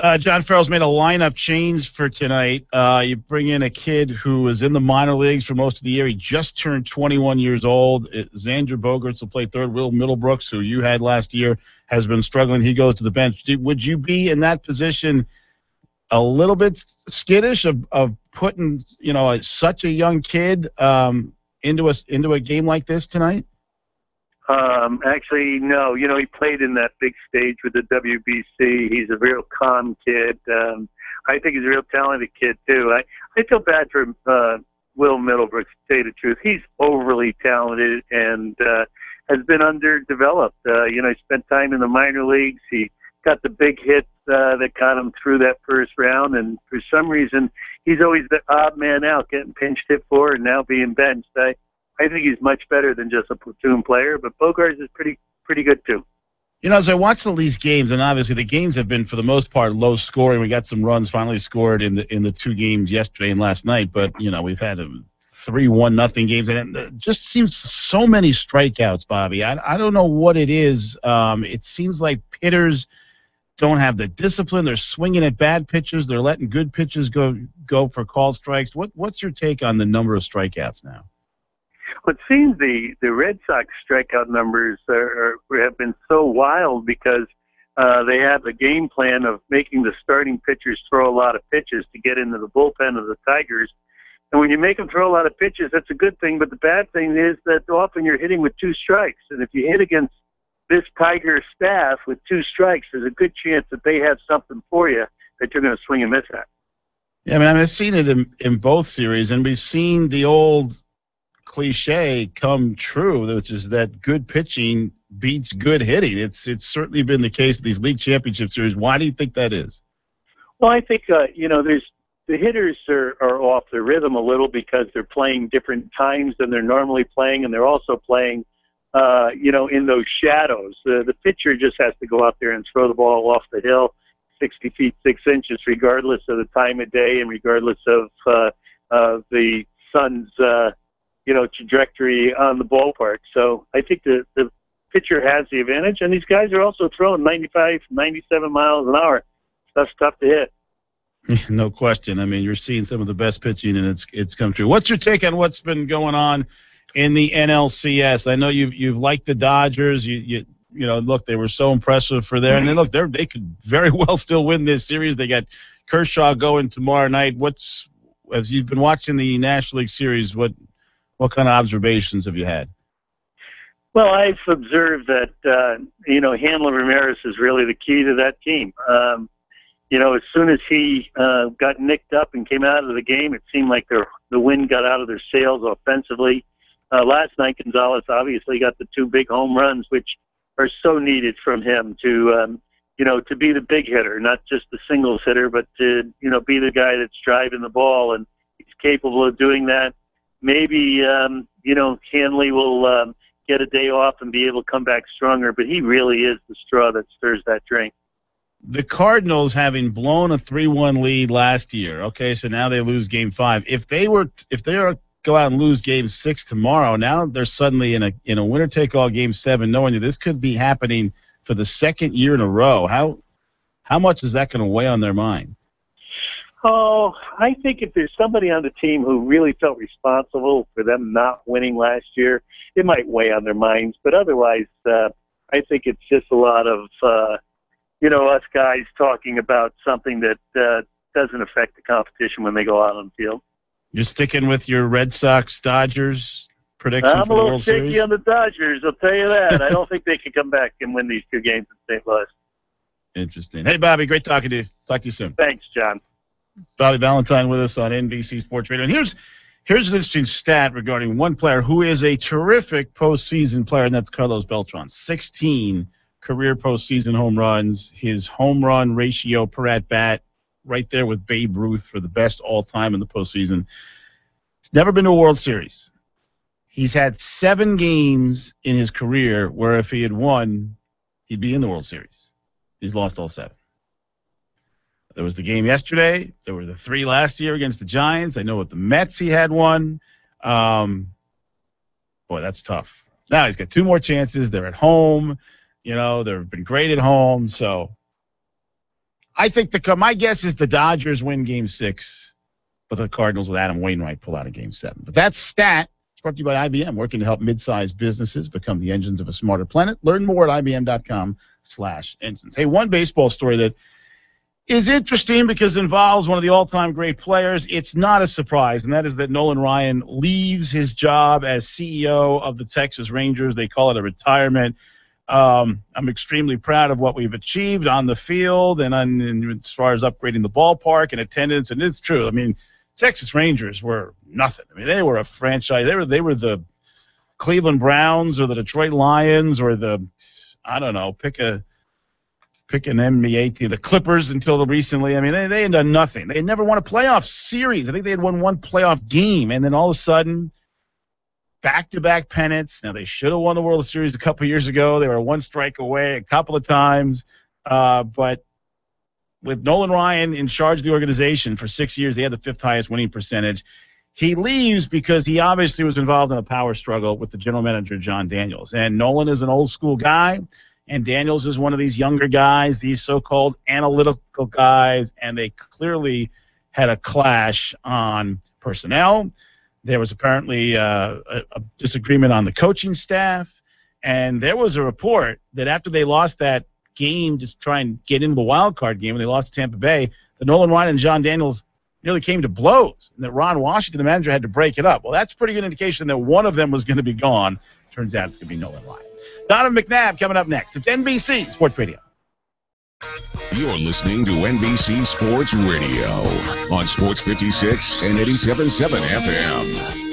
Uh, John Farrell's made a lineup change for tonight. Uh, you bring in a kid who was in the minor leagues for most of the year. He just turned 21 years old. It, Xander Bogaerts will play third. Will Middlebrooks, who you had last year, has been struggling. He goes to the bench. Would you be in that position a little bit skittish of, of putting you know such a young kid um, into a into a game like this tonight? Um, actually, no. You know, he played in that big stage with the WBC. He's a real calm kid. Um, I think he's a real talented kid too. I I feel bad for uh, Will Middlebrook. To say the truth, he's overly talented and uh, has been underdeveloped. Uh, you know, he spent time in the minor leagues. He got the big hits uh, that got him through that first round, and for some reason, he's always the odd man out, getting pinched hit for, and now being benched. I I think he's much better than just a platoon player, but Bogaerts is pretty pretty good too. You know, as I watch the Leafs games, and obviously the games have been for the most part low scoring. We got some runs finally scored in the in the two games yesterday and last night, but you know we've had a three one nothing games, and it just seems so many strikeouts, Bobby. I I don't know what it is. Um, it seems like hitters don't have the discipline. They're swinging at bad pitches. They're letting good pitches go go for called strikes. What what's your take on the number of strikeouts now? It seems the the Red Sox strikeout numbers are, are have been so wild because uh, they have a game plan of making the starting pitchers throw a lot of pitches to get into the bullpen of the Tigers. And when you make them throw a lot of pitches, that's a good thing. But the bad thing is that often you're hitting with two strikes, and if you hit against this Tiger staff with two strikes, there's a good chance that they have something for you that you're going to swing and miss at. Yeah, I mean, I've seen it in, in both series, and we've seen the old cliche come true, which is that good pitching beats good hitting. It's it's certainly been the case in these league championship series. Why do you think that is? Well, I think uh, you know there's the hitters are, are off their rhythm a little because they're playing different times than they're normally playing, and they're also playing uh, you know, in those shadows. The, the pitcher just has to go out there and throw the ball off the hill 60 feet 6 inches, regardless of the time of day and regardless of uh, uh, the sun's, uh, you know, trajectory on the ballpark. So I think the, the pitcher has the advantage, and these guys are also throwing 95, 97 miles an hour. That's tough to hit. No question. I mean, you're seeing some of the best pitching, and it's it's come true. What's your take on what's been going on in the NLCS. I know you've you've liked the Dodgers. You you you know look they were so impressive for there, and then look they they could very well still win this series. They got Kershaw going tomorrow night. What's as you've been watching the National League Series, what what kind of observations have you had? Well, I've observed that uh, you know Hanley Ramirez is really the key to that team. Um, you know, as soon as he uh, got nicked up and came out of the game, it seemed like their the wind got out of their sails offensively. Uh, last night, Gonzalez obviously got the two big home runs, which are so needed from him to, um, you know, to be the big hitter, not just the singles hitter, but to, you know, be the guy that's driving the ball, and he's capable of doing that. Maybe, um, you know, Hanley will um, get a day off and be able to come back stronger, but he really is the straw that stirs that drink the Cardinals having blown a 3-1 lead last year. Okay, so now they lose game 5. If they were if they are go out and lose game six tomorrow. Now they're suddenly in a in a winner take all game seven, knowing that this could be happening for the second year in a row. How how much is that going to weigh on their mind? Oh, I think if there's somebody on the team who really felt responsible for them not winning last year, it might weigh on their minds. But otherwise, uh, I think it's just a lot of uh, you know us guys talking about something that uh, doesn't affect the competition when they go out on the field. You're sticking with your Red Sox Dodgers prediction I'm for the a little World shaky Series? on the Dodgers. I'll tell you that. I don't think they can come back and win these two games in St. Louis. Interesting. Hey, Bobby, great talking to you. Talk to you soon. Thanks, John. Bobby Valentine with us on NBC Sports Radio. And here's here's an interesting stat regarding one player who is a terrific postseason player, and that's Carlos Beltran. 16 career postseason home runs. His home run ratio per at bat right there with Babe Ruth for the best all time in the postseason. He's never been to a World Series. He's had seven games in his career where if he had won, he'd be in the World Series. He's lost all seven. There was the game yesterday. There were the three last year against the Giants. I know with the Mets he had one. Um, boy, that's tough. Now he's got two more chances. They're at home. You know, they've been great at home. So I think the my guess is the Dodgers win Game Six, but the Cardinals with Adam Wainwright pull out of Game Seven. But that stat is brought to you by IBM, working to help mid-sized businesses become the engines of a smarter planet. Learn more at ibm.com/slash-engines. Hey, one baseball story that is interesting because it involves one of the all-time great players. It's not a surprise, and that is that Nolan Ryan leaves his job as CEO of the Texas Rangers. They call it a retirement. Um, I'm extremely proud of what we've achieved on the field and, on, and as far as upgrading the ballpark and attendance. And it's true. I mean, Texas Rangers were nothing. I mean, they were a franchise. They were they were the Cleveland Browns or the Detroit Lions or the I don't know. Pick a pick an NBA the Clippers until recently. I mean, they they had done nothing. They had never won a playoff series. I think they had won one playoff game, and then all of a sudden back-to-back pennants. Now they should have won the World Series a couple years ago. They were one strike away a couple of times, uh, but with Nolan Ryan in charge of the organization for six years, they had the fifth highest winning percentage. He leaves because he obviously was involved in a power struggle with the general manager, Jon Daniels. And Nolan is an old school guy, and Daniels is one of these younger guys, these so called analytical guys, and they clearly had a clash on personnel. There was apparently uh, a, a disagreement on the coaching staff. And there was a report that after they lost that game, just try and get into the wild card game, and they lost to Tampa Bay, that Nolan Ryan and Jon Daniels nearly came to blows, and that Ron Washington, the manager, had to break it up. Well, that's pretty good indication that one of them was going to be gone. Turns out it's going to be Nolan Ryan. Donovan McNabb coming up next. It's NBC Sports Radio. You're listening to NBC Sports Radio on Sports 56 and 87.7 FM.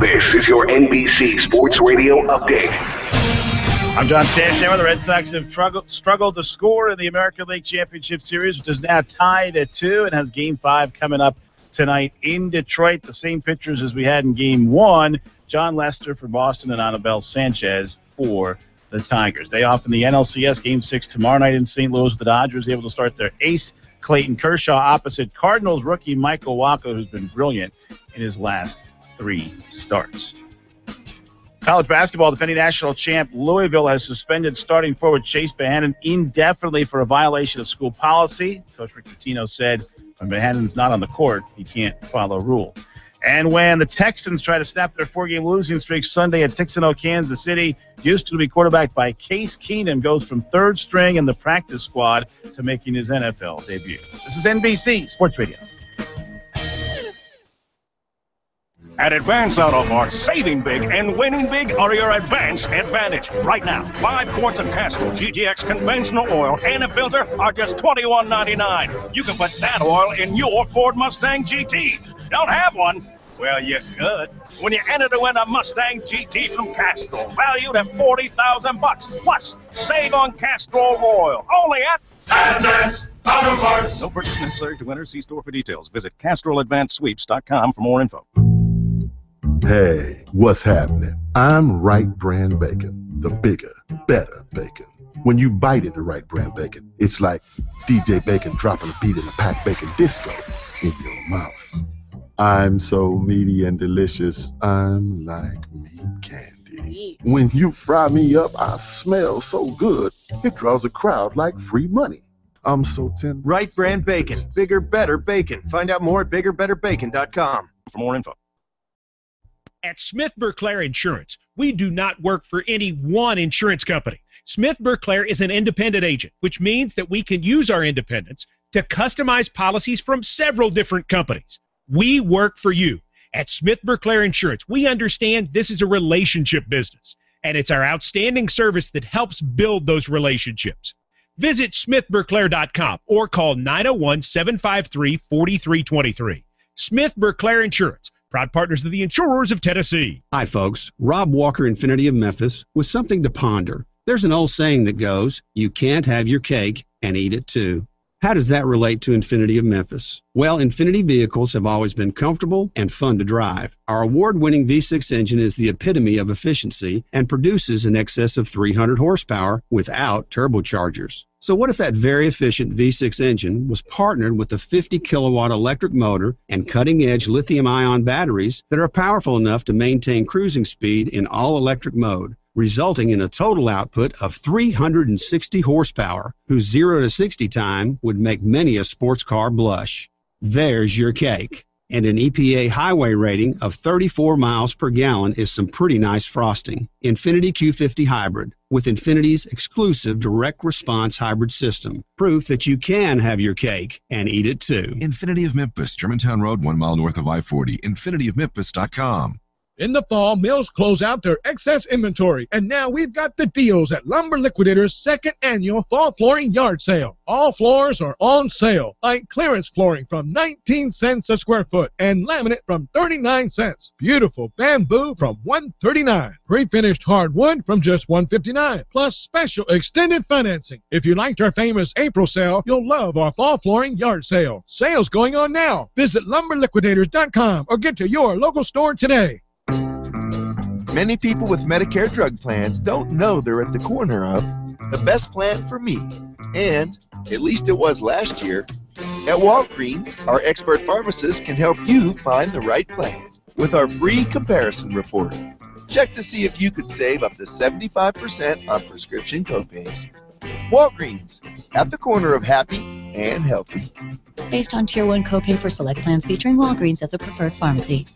This is your NBC Sports Radio update. I'm John Stansheimer. The Red Sox have struggled, struggled to score in the American League Championship Series, which is now tied at two and has Game Five coming up tonight in Detroit. The same pitchers as we had in Game One: Jon Lester for Boston and Anibal Sanchez for the Tigers. They off in the NLCS Game Six tomorrow night in St. Louis. The Dodgers able to start their ace Clayton Kershaw opposite Cardinals rookie Michael Wacha, who's been brilliant in his last three starts. College basketball defending national champ Louisville has suspended starting forward Chane Behanan indefinitely for a violation of school policy. Coach Rick Pitino said when Behanan's not on the court, he can't follow rule. And when the Texans try to snap their four-game losing streak Sunday at 6-0 Kansas City, used to be quarterbacked by Case Keenum, goes from third string in the practice squad to making his NFL debut. This is NBC Sports Radio. At Advance Auto Parts, saving big and winning big are your advance advantage. Right now, five quarts of Castrol GTX conventional oil and a filter are just $21.99. You can put that oil in your Ford Mustang GT. Don't have one? Well, you should. When you enter to win a Mustang GT from Castrol, valued at 40000 bucks. Plus, save on Castrol oil. Only at Advance Auto Parts. No purchase necessary to enter. See store for details. Visit CastrolAdvanceSweeps.com for more info. Hey, what's happening? I'm Wright Brand Bacon, the bigger, better bacon. When you bite into Wright Brand Bacon, it's like DJ Bacon dropping a beat in a packed bacon disco in your mouth. I'm so meaty and delicious, I'm like meat candy. When you fry me up, I smell so good, it draws a crowd like free money. I'm so tender. Wright brand bacon. Bigger, better bacon. Find out more at biggerbetterbacon.com for more info. At Smith Burklar Insurance, we do not work for any one insurance company. Smith Burklar is an independent agent, which means that we can use our independence to customize policies from several different companies. We work for you. At Smith Burklar Insurance, we understand this is a relationship business, and it's our outstanding service that helps build those relationships. Visit smithburklar.com or call 901 753 4323. Smith Burklar Insurance, proud partners of the Insurers of Tennessee. Hi, folks. Rob Walker, Infiniti of Memphis, with something to ponder. There's an old saying that goes, You can't have your cake and eat it too. How does that relate to Infiniti of Memphis? Well, Infiniti vehicles have always been comfortable and fun to drive. Our award winning V6 engine is the epitome of efficiency and produces in excess of 300 horsepower without turbochargers. So, what if that very efficient V6 engine was partnered with a 50 kilowatt electric motor and cutting edge lithium ion batteries that are powerful enough to maintain cruising speed in all electric mode? resulting in a total output of 360 horsepower, whose 0 to 60 time would make many a sports car blush. There's your cake. And an EPA highway rating of 34 miles per gallon is some pretty nice frosting. Infiniti Q50 Hybrid, with Infiniti's exclusive direct response hybrid system. Proof that you can have your cake and eat it too. Infiniti of Memphis, Germantown Road, one mile north of I 40. InfinityofMemphis.com. In the fall, mills close out their excess inventory, and now we've got the deals at Lumber Liquidators' second annual fall flooring yard sale. All floors are on sale, like clearance flooring from 19 cents a square foot and laminate from 39 cents. Beautiful bamboo from 139. Pre-finished hardwood from just 159. Plus special extended financing. If you liked our famous April sale, you'll love our fall flooring yard sale. Sales going on now. Visit lumberliquidators.com or get to your local store today. Many people with Medicare drug plans don't know they're at the corner of the best plan for me, and at least it was last year, At Walgreens, our expert pharmacists can help you find the right plan with our free comparison report. Check to see if you could save up to 75% on prescription copays. Walgreens, at the corner of happy and healthy. Based on Tier 1 copay for select plans featuring Walgreens as a preferred pharmacy.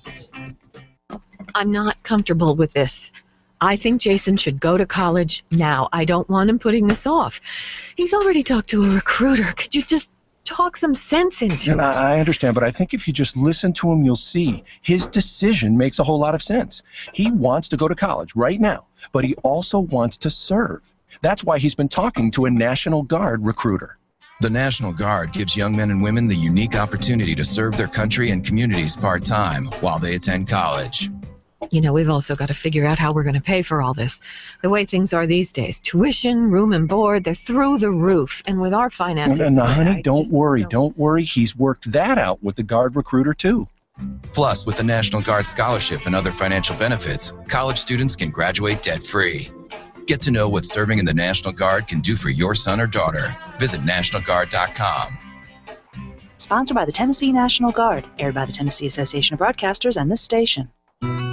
I'm not comfortable with this. I think Jason should go to college now. I don't want him putting this off. He's already talked to a recruiter. Could you just talk some sense into And it? I I understand, but I think if you just listen to him, you'll see his decision makes a whole lot of sense. He wants to go to college right now, but he also wants to serve. That's why he's been talking to a National Guard recruiter. The National Guard gives young men and women the unique opportunity to serve their country and communities part time while they attend college. You know, we've also got to figure out how we're going to pay for all this. The way things are these days, tuition, room and board, they're through the roof. And with our No, finances, no, no, I- honey, I don't worry, don't- don't worry. He's worked that out with the Guard recruiter too. Plus, with the National Guard scholarship and other financial benefits, college students can graduate debt free. Get to know what serving in the National Guard can do for your son or daughter. Visit NationalGuard.com. Sponsored by the Tennessee National Guard, aired by the Tennessee Association of Broadcasters and this station.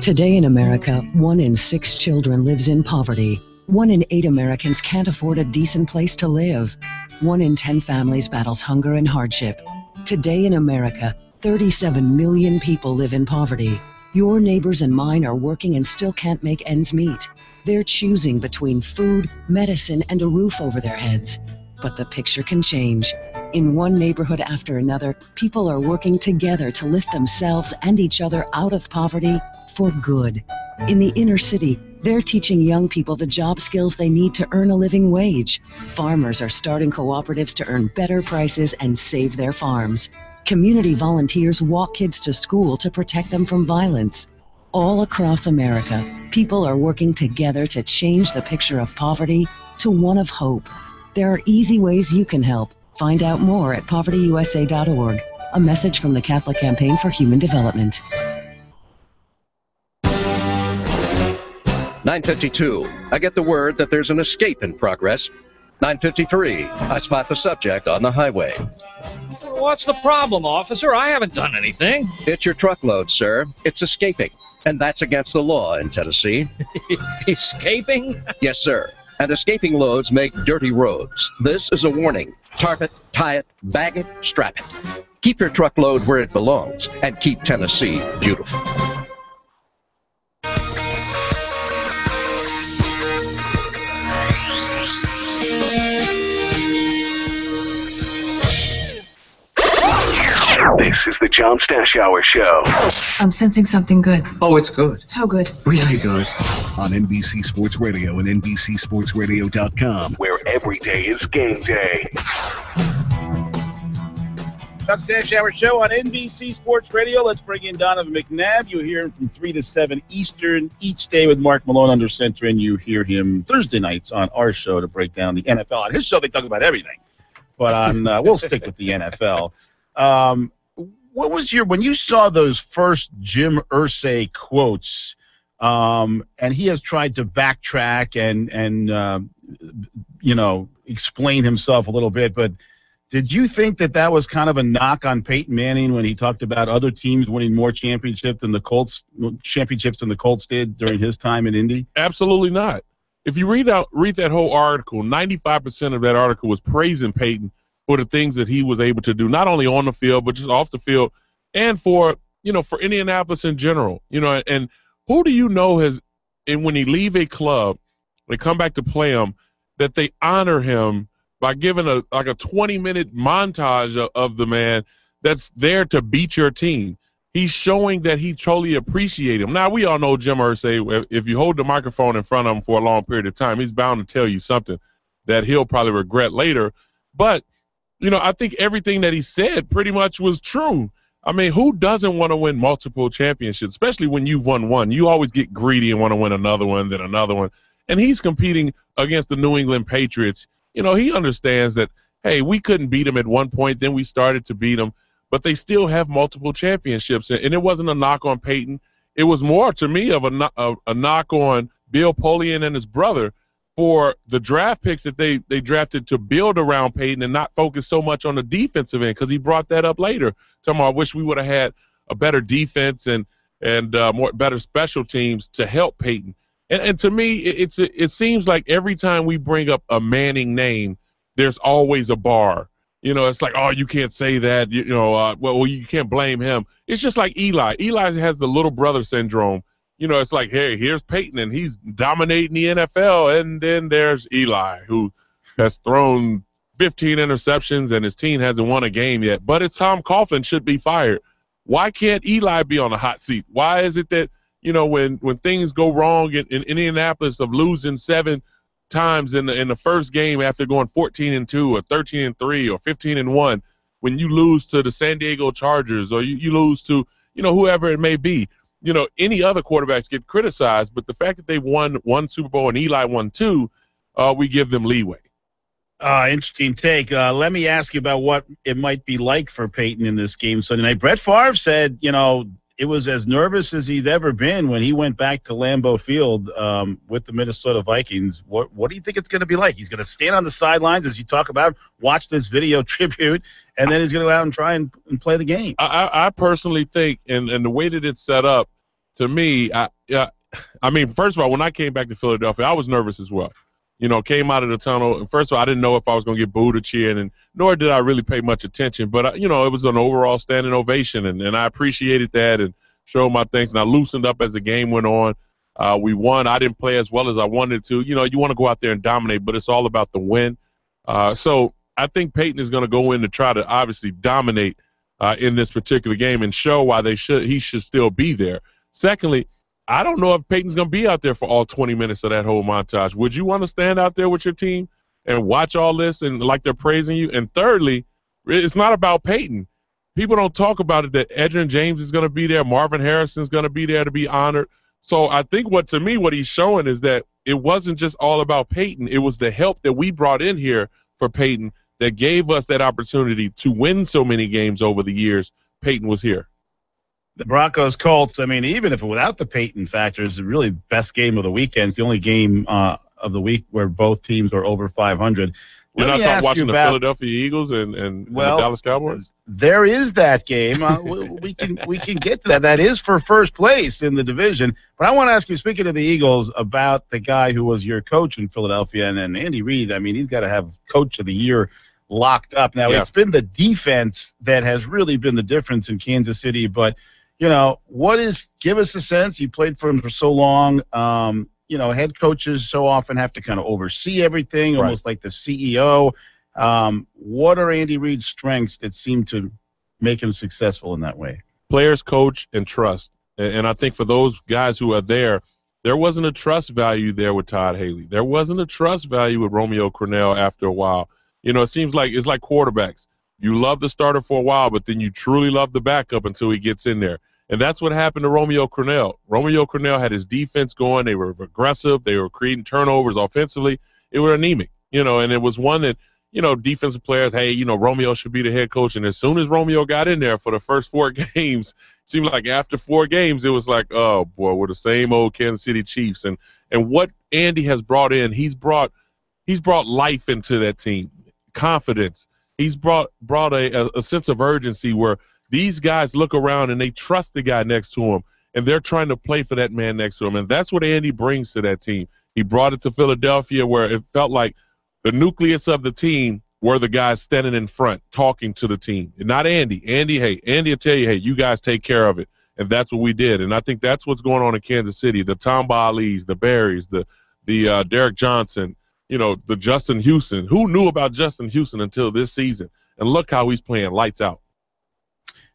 Today in America, one in six children lives in poverty. One in eight Americans can't afford a decent place to live. One in ten families battles hunger and hardship. Today in America, 37 million people live in poverty. Your neighbors and mine are working and still can't make ends meet. They're choosing between food, medicine, and a roof over their heads. But the picture can change. In one neighborhood after another, people are working together to lift themselves and each other out of poverty for good. In the inner city, they're teaching young people the job skills they need to earn a living wage. Farmers are starting cooperatives to earn better prices and save their farms. Community volunteers walk kids to school to protect them from violence. All across America, people are working together to change the picture of poverty to one of hope. There are easy ways you can help. Find out more at povertyusa.org. A message from the Catholic Campaign for Human Development. 952. I get the word that there's an escape in progress. 953. I spot the subject on the highway. What's the problem, officer? I haven't done anything. It's your truckload, sir. It's escaping. And that's against the law in Tennessee. Escaping? Yes, sir. And escaping loads make dirty roads. This is a warning. Tarp it, tie it, bag it, strap it. Keep your truckload where it belongs and keep Tennessee beautiful. This is the John Stashower Show. I'm sensing something good. Oh, it's good. How good? Really good. On NBC Sports Radio and NBCSportsRadio.com, where every day is game day. John Stashower Show on NBC Sports Radio. Let's bring in Donovan McNabb. You hear him from 3 to 7 Eastern each day with Mark Malone under center, and you hear him Thursday nights on our show to break down the NFL. On his show, they talk about everything, but on uh, we'll stick with the NFL. Um, what was your when you saw those first Jim Irsay quotes? Um, and he has tried to backtrack and and uh, you know explain himself a little bit, but did you think that that was kind of a knock on Peyton Manning when he talked about other teams winning more championships than the Colts championships than the Colts did during his time in Indy? Absolutely not. If you read out read that whole article, 95% of that article was praising Peyton for the things that he was able to do, not only on the field but just off the field, and for you know for Indianapolis in general. You know, and who do you know has and when he leave a club, they come back to play him, that they honor him by giving a like a 20 minute montage of, of the man that's there to beat your team. He's showing that he truly appreciates him. Now we all know Jim Irsay. If you hold the microphone in front of him for a long period of time, he's bound to tell you something that he'll probably regret later. But you know, I think everything that he said pretty much was true. I mean, who doesn't want to win multiple championships, especially when you've won one? You always get greedy and want to win another one, then another one. And he's competing against the New England Patriots. You know, he understands that, hey, we couldn't beat them at one point, then we started to beat them, but they still have multiple championships. And it wasn't a knock on Peyton. It was more, to me, of a, a, a knock on Bill Polian and his brother for the draft picks that they they drafted to build around Peyton and not focus so much on the defensive end because he brought that up later. Talking I wish we would have had a better defense and and uh, more better special teams to help Peyton. And, and to me, it, it's it seems like every time we bring up a Manning name, there's always a bar. You know, it's like, oh, you can't say that. You, you know, uh, well, you can't blame him. It's just like Eli. Eli has the little brother syndrome. You know, it's like, hey, here's Peyton, and he's dominating the NFL, and then there's Eli, who has thrown 15 interceptions, and his team hasn't won a game yet. But it's Tom Coughlin should be fired. Why can't Eli be on the hot seat? Why is it that you know when when things go wrong in, in Indianapolis of losing seven times in the in the first game after going 14 and two or 13 and three or 15 and one, when you lose to the San Diego Chargers or you, you lose to you know whoever it may be, you know any other quarterbacks get criticized, but the fact that they won one Super Bowl and Eli won two, uh, we give them leeway. Uh, interesting take. Uh, let me ask you about what it might be like for Peyton in this game Sunday night. Brett Favre said, you know, it was as nervous as he'd ever been when he went back to Lambeau Field um, with the Minnesota Vikings. What What do you think it's going to be like? He's going to stand on the sidelines as you talk about, watch this video tribute, and then he's going to go out and try and, and play the game. I, I personally think, and, and the way that it's set up, to me, I, I, I mean, first of all, when I came back to Philadelphia, I was nervous as well you know, came out of the tunnel. First of all, I didn't know if I was going to get booed or cheered, and nor did I really pay much attention. But, uh, you know, it was an overall standing ovation, and, and I appreciated that and showed my thanks. And I loosened up as the game went on. Uh, we won. I didn't play as well as I wanted to. You know, you want to go out there and dominate, but it's all about the win. Uh, so I think Peyton is going to go in to try to obviously dominate uh, in this particular game and show why they should he should still be there. Secondly, I don't know if Peyton's going to be out there for all 20 minutes of that whole montage. Would you want to stand out there with your team and watch all this and like they're praising you? And thirdly, it's not about Peyton. People don't talk about it that Edgerrin James is going to be there, Marvin Harrison's going to be there to be honored. So I think what to me what he's showing is that it wasn't just all about Peyton. It was the help that we brought in here for Peyton that gave us that opportunity to win so many games over the years. Peyton was here the Broncos Colts. I mean, even if without the Peyton factor, is really best game of the weekend. It's the only game uh, of the week where both teams are over 500. You're not talking watching the Philadelphia Eagles and, and, well, and the Dallas Cowboys. There is that game. Uh, we, we, can we can get to that. That is for first place in the division. But I want to ask you, speaking of the Eagles, about the guy who was your coach in Philadelphia, and, and Andy Reid. I mean, he's got to have Coach of the Year locked up. Now yeah. it's been the defense that has really been the difference in Kansas City, but you know, what is, give us a sense. You played for him for so long. Um, you know, head coaches so often have to kind of oversee everything, right. almost like the CEO. Um, what are Andy Reid's strengths that seem to make him successful in that way? Players, coach, and trust. And I think for those guys who are there, there wasn't a trust value there with Todd Haley. There wasn't a trust value with Romeo Crennel after a while. You know, it seems like it's like quarterbacks. You love the starter for a while, but then you truly love the backup until he gets in there. And that's what happened to Romeo Crennel. Romeo Crennel had his defense going. They were aggressive. They were creating turnovers offensively. It was anemic, you know, and it was one that, you know, defensive players, hey, you know, Romeo should be the head coach. And as soon as Romeo got in there for the first four games, seemed like after four games, it was like, oh boy, we're the same old Kansas City Chiefs. And and what Andy has brought in, he's brought he's brought life into that team, confidence he's brought brought a, a, sense of urgency where these guys look around and they trust the guy next to him and they're trying to play for that man next to him and that's what Andy brings to that team. He brought it to Philadelphia where it felt like the nucleus of the team were the guys standing in front talking to the team. And not Andy. Andy, hey, Andy will tell you, hey, you guys take care of it. And that's what we did. And I think that's what's going on in Kansas City. The Tamba Hali's, the Berrys, the the uh, Derrick Johnson, you know, the Justin Houston. Who knew about Justin Houston until this season? And look how he's playing lights out.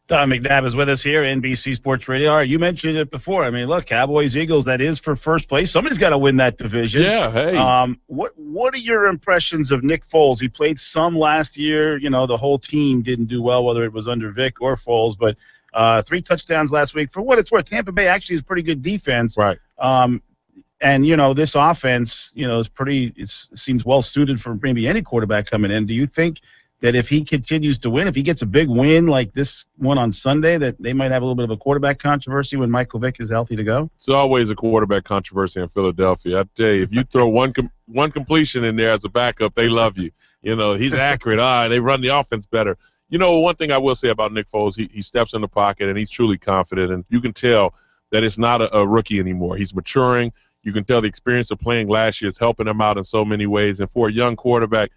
Don McNabb is with us here, NBC Sports Radio. You mentioned it before. I mean, look, Cowboys, Eagles, that is for first place. Somebody's got to win that division. Yeah, hey. Um, what What are your impressions of Nick Foles? He played some last year. You know, the whole team didn't do well, whether it was under Vic or Foles, but uh, three touchdowns last week. For what it's worth, Tampa Bay actually is pretty good defense. Right. Um, and you know this offense, you know, is pretty. It seems well suited for maybe any quarterback coming in. Do you think that if he continues to win, if he gets a big win like this one on Sunday, that they might have a little bit of a quarterback controversy when Michael Vick is healthy to go? It's always a quarterback controversy in Philadelphia. I tell you, if you throw one com- one completion in there as a backup, they love you. You know, he's accurate. Ah, they run the offense better. You know, one thing I will say about Nick Foles, he, he steps in the pocket and he's truly confident, and you can tell that it's not a, a rookie anymore. He's maturing. You can tell the experience of playing last year is helping him out in so many ways. And for a young quarterback,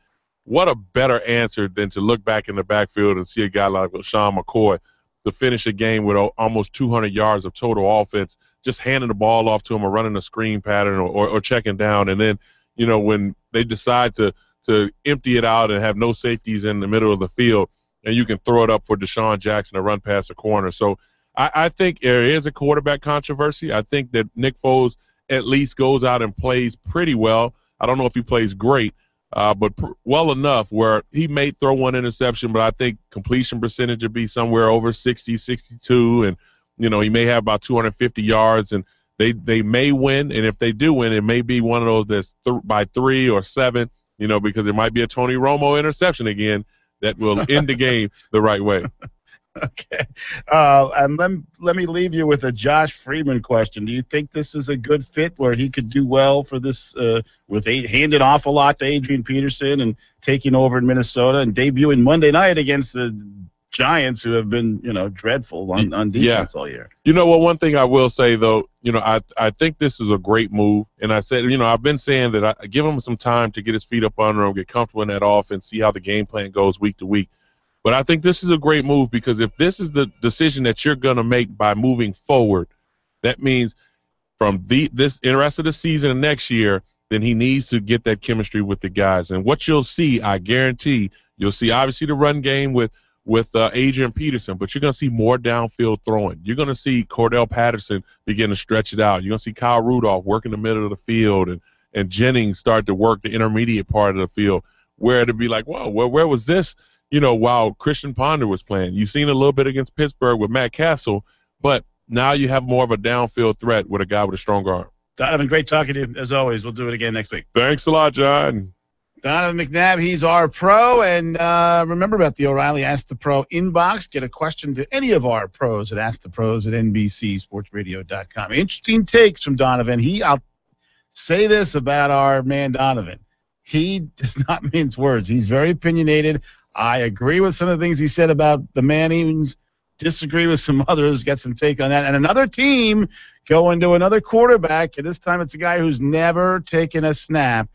what a better answer than to look back in the backfield and see a guy like Sean McCoy to finish a game with almost 200 yards of total offense, just handing the ball off to him or running a screen pattern or, or, or checking down. And then, you know, when they decide to to empty it out and have no safeties in the middle of the field, and you can throw it up for DeSean Jackson to run past the corner. So I, I think there is a quarterback controversy. I think that Nick Foles at least goes out and plays pretty well. I don't know if he plays great, uh, but pr- well enough where he may throw one interception, but I think completion percentage would be somewhere over 60, 62, and you know he may have about 250 yards, and they they may win, and if they do win, it may be one of those that's th- by three or seven, you know, because there might be a Tony Romo interception again that will end the game the right way. Okay. Uh, and let, let me leave you with a Josh Freeman question. Do you think this is a good fit where he could do well for this uh, with a, handing off a lot to Adrian Peterson and taking over in Minnesota and debuting Monday night against the Giants, who have been you know dreadful on, on defense yeah. all year? You know what? One thing I will say though, you know, I I think this is a great move, and I said, you know, I've been saying that I give him some time to get his feet up under him, get comfortable in that offense, see how the game plan goes week to week. But I think this is a great move because if this is the decision that you're going to make by moving forward, that means from the this the rest of the season and next year, then he needs to get that chemistry with the guys. And what you'll see, I guarantee, you'll see obviously the run game with with uh, Adrian Peterson, but you're going to see more downfield throwing. You're going to see Cordarrelle Patterson begin to stretch it out. You're going to see Kyle Rudolph work in the middle of the field and, and Jennings start to work the intermediate part of the field where it'd be like, whoa, where, where was this you know, while Christian Ponder was playing. You've seen a little bit against Pittsburgh with Matt Cassel, but now you have more of a downfield threat with a guy with a strong arm. Donovan, great talking to you as always. We'll do it again next week. Thanks a lot, John. Donovan McNabb, he's our pro. And uh, remember about the O'Reilly Ask the Pro inbox. Get a question to any of our pros at AskThePros at NBCSportsRadio.com. Interesting takes from Donovan. He, I'll say this about our man Donovan. He does not mince words. He's very opinionated. I agree with some of the things he said about the Mannings. Disagree with some others. Get some take on that. And another team going to another quarterback, and this time it's a guy who's never taken a snap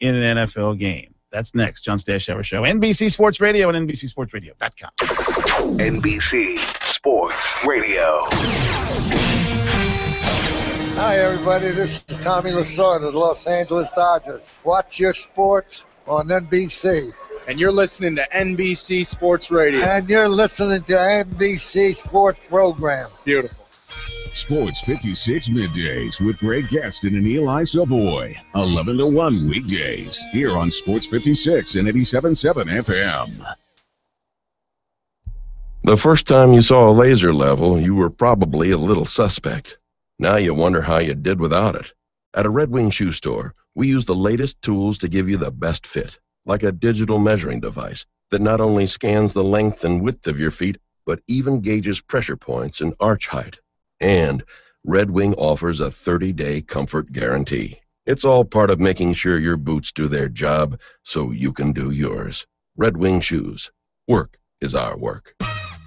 in an NFL game. That's next. John Stashower Show. NBC Sports Radio and NBCSportsRadio.com. NBC Sports Radio. Hi, everybody. This is Tommy Lasorda of the Los Angeles Dodgers. Watch your sports on NBC. And you're listening to NBC Sports Radio. And you're listening to NBC Sports Program. Beautiful. Sports 56 middays with Greg Gaston and Eli Savoy. 11 to 1 weekdays here on Sports 56 and 87.7 FM. The first time you saw a laser level, you were probably a little suspect. Now you wonder how you did without it. At a Red Wing shoe store, we use the latest tools to give you the best fit like a digital measuring device that not only scans the length and width of your feet, but even gauges pressure points and arch height. And Red Wing offers a 30 day comfort guarantee. It's all part of making sure your boots do their job so you can do yours. Red Wing Shoes. Work is our work.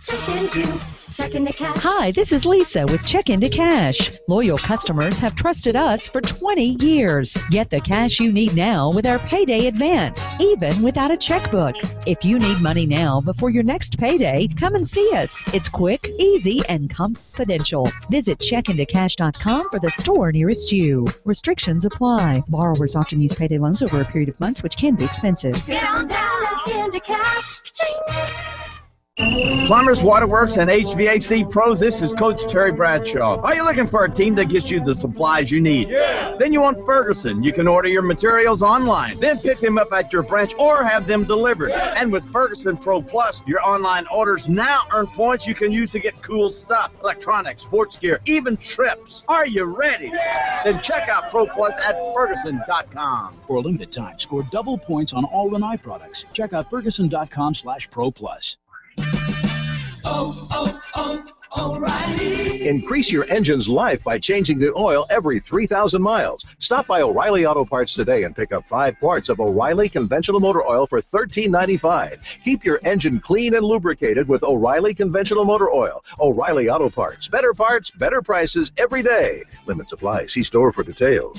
Check into, check into cash. Hi, this is Lisa with Check Into Cash. Loyal customers have trusted us for 20 years. Get the cash you need now with our payday advance, even without a checkbook. If you need money now before your next payday, come and see us. It's quick, easy, and confidential. Visit checkintocash.com for the store nearest you. Restrictions apply. Borrowers often use payday loans over a period of months, which can be expensive. Get on down, check into cash. Ching. Plumbers, Waterworks, and HVAC pros, this is Coach Terry Bradshaw. Are you looking for a team that gets you the supplies you need? Yeah. Then you want Ferguson. You can order your materials online, then pick them up at your branch or have them delivered. Yeah. And with Ferguson Pro Plus, your online orders now earn points you can use to get cool stuff, electronics, sports gear, even trips. Are you ready? Yeah. Then check out Pro Plus at Ferguson.com. For a limited time, score double points on all Lanai products. Check out Ferguson.com slash Pro Plus. Oh, oh, O'Reilly. Increase your engine's life by changing the oil every 3,000 miles. Stop by O'Reilly Auto Parts today and pick up five quarts of O'Reilly conventional motor oil for $13.95. Keep your engine clean and lubricated with O'Reilly conventional motor oil. O'Reilly Auto Parts. Better parts, better prices every day. Limit supply. See store for details.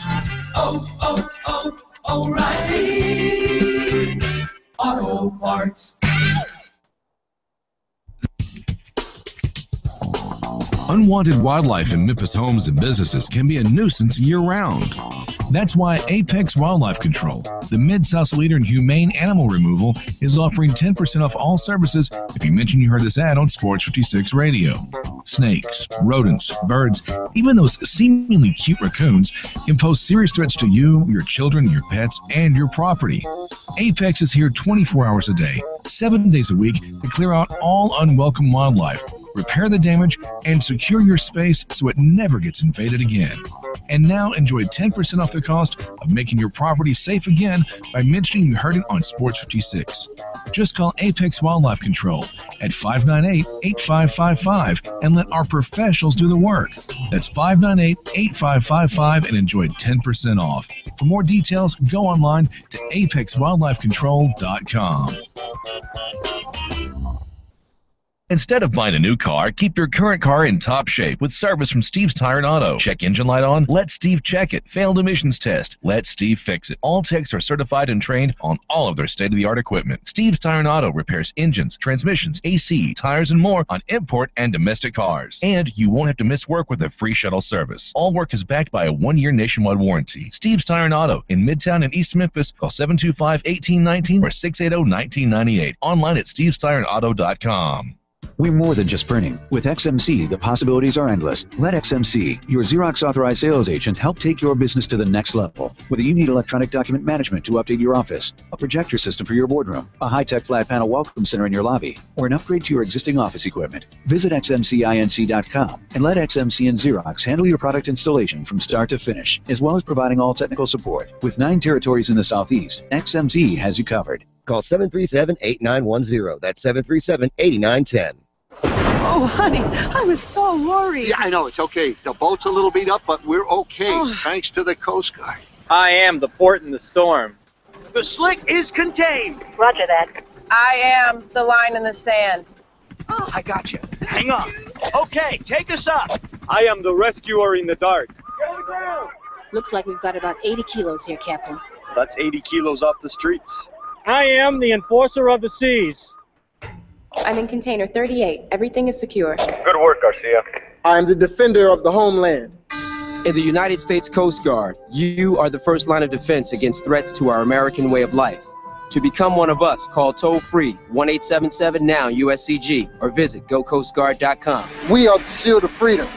Oh, oh, oh, O'Reilly. Auto Parts. Unwanted wildlife in Memphis homes and businesses can be a nuisance year round. That's why Apex Wildlife Control, the Mid South leader in humane animal removal, is offering 10% off all services if you mention you heard this ad on Sports 56 Radio. Snakes, rodents, birds, even those seemingly cute raccoons can pose serious threats to you, your children, your pets, and your property. Apex is here 24 hours a day, 7 days a week to clear out all unwelcome wildlife repair the damage, and secure your space so it never gets invaded again. And now enjoy 10% off the cost of making your property safe again by mentioning you heard it on Sports 56. Just call Apex Wildlife Control at 598 8555 and let our professionals do the work. That's 598 8555 and enjoy 10% off. For more details, go online to apexwildlifecontrol.com. Instead of buying a new car, keep your current car in top shape with service from Steve's Tire and Auto. Check engine light on? Let Steve check it. Failed emissions test? Let Steve fix it. All techs are certified and trained on all of their state-of-the-art equipment. Steve's Tire and Auto repairs engines, transmissions, AC, tires, and more on import and domestic cars. And you won't have to miss work with a free shuttle service. All work is backed by a one-year nationwide warranty. Steve's Tire and Auto in Midtown and East Memphis. Call 725-1819 or 680-1998. Online at stevestireandauto.com. We're more than just printing. With XMC, the possibilities are endless. Let XMC, your Xerox authorized sales agent, help take your business to the next level. Whether you need electronic document management to update your office, a projector system for your boardroom, a high tech flat panel welcome center in your lobby, or an upgrade to your existing office equipment, visit XMCINC.com and let XMC and Xerox handle your product installation from start to finish, as well as providing all technical support. With nine territories in the Southeast, XMC has you covered. Call 737 8910. That's 737 8910. Oh, honey, I was so worried. Yeah, I know. It's okay. The boat's a little beat up, but we're okay, Oh. thanks to the Coast Guard. I am the port in the storm. The slick is contained. Roger that. I am the line in the sand. Oh. I got you. Hang on. Okay, take us up. I am the rescuer in the dark. Looks like we've got about 80 kilos here, Captain. That's 80 kilos off the streets. I am the enforcer of the seas. I'm in container 38. Everything is secure. Good work, Garcia. I'm the defender of the homeland. In the United States Coast Guard, you are the first line of defense against threats to our American way of life. To become one of us, call toll free 1 877 now USCG or visit gocoastguard.com. We are the shield of freedom.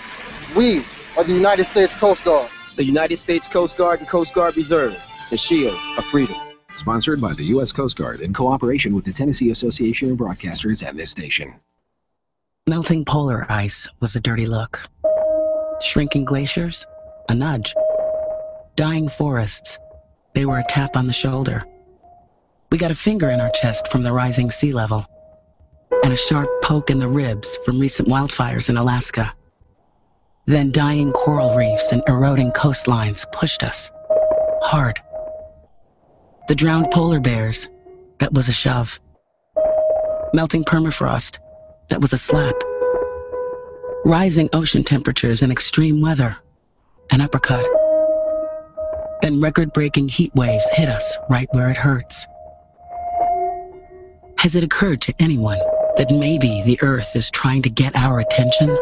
We are the United States Coast Guard. The United States Coast Guard and Coast Guard Reserve, the shield of freedom. Sponsored by the U.S. Coast Guard in cooperation with the Tennessee Association of Broadcasters and this station. Melting polar ice was a dirty look. Shrinking glaciers, a nudge. Dying forests, they were a tap on the shoulder. We got a finger in our chest from the rising sea level, and a sharp poke in the ribs from recent wildfires in Alaska. Then dying coral reefs and eroding coastlines pushed us. Hard. The drowned polar bears, that was a shove. Melting permafrost, that was a slap. Rising ocean temperatures and extreme weather, an uppercut. Then record breaking heat waves hit us right where it hurts. Has it occurred to anyone that maybe the Earth is trying to get our attention?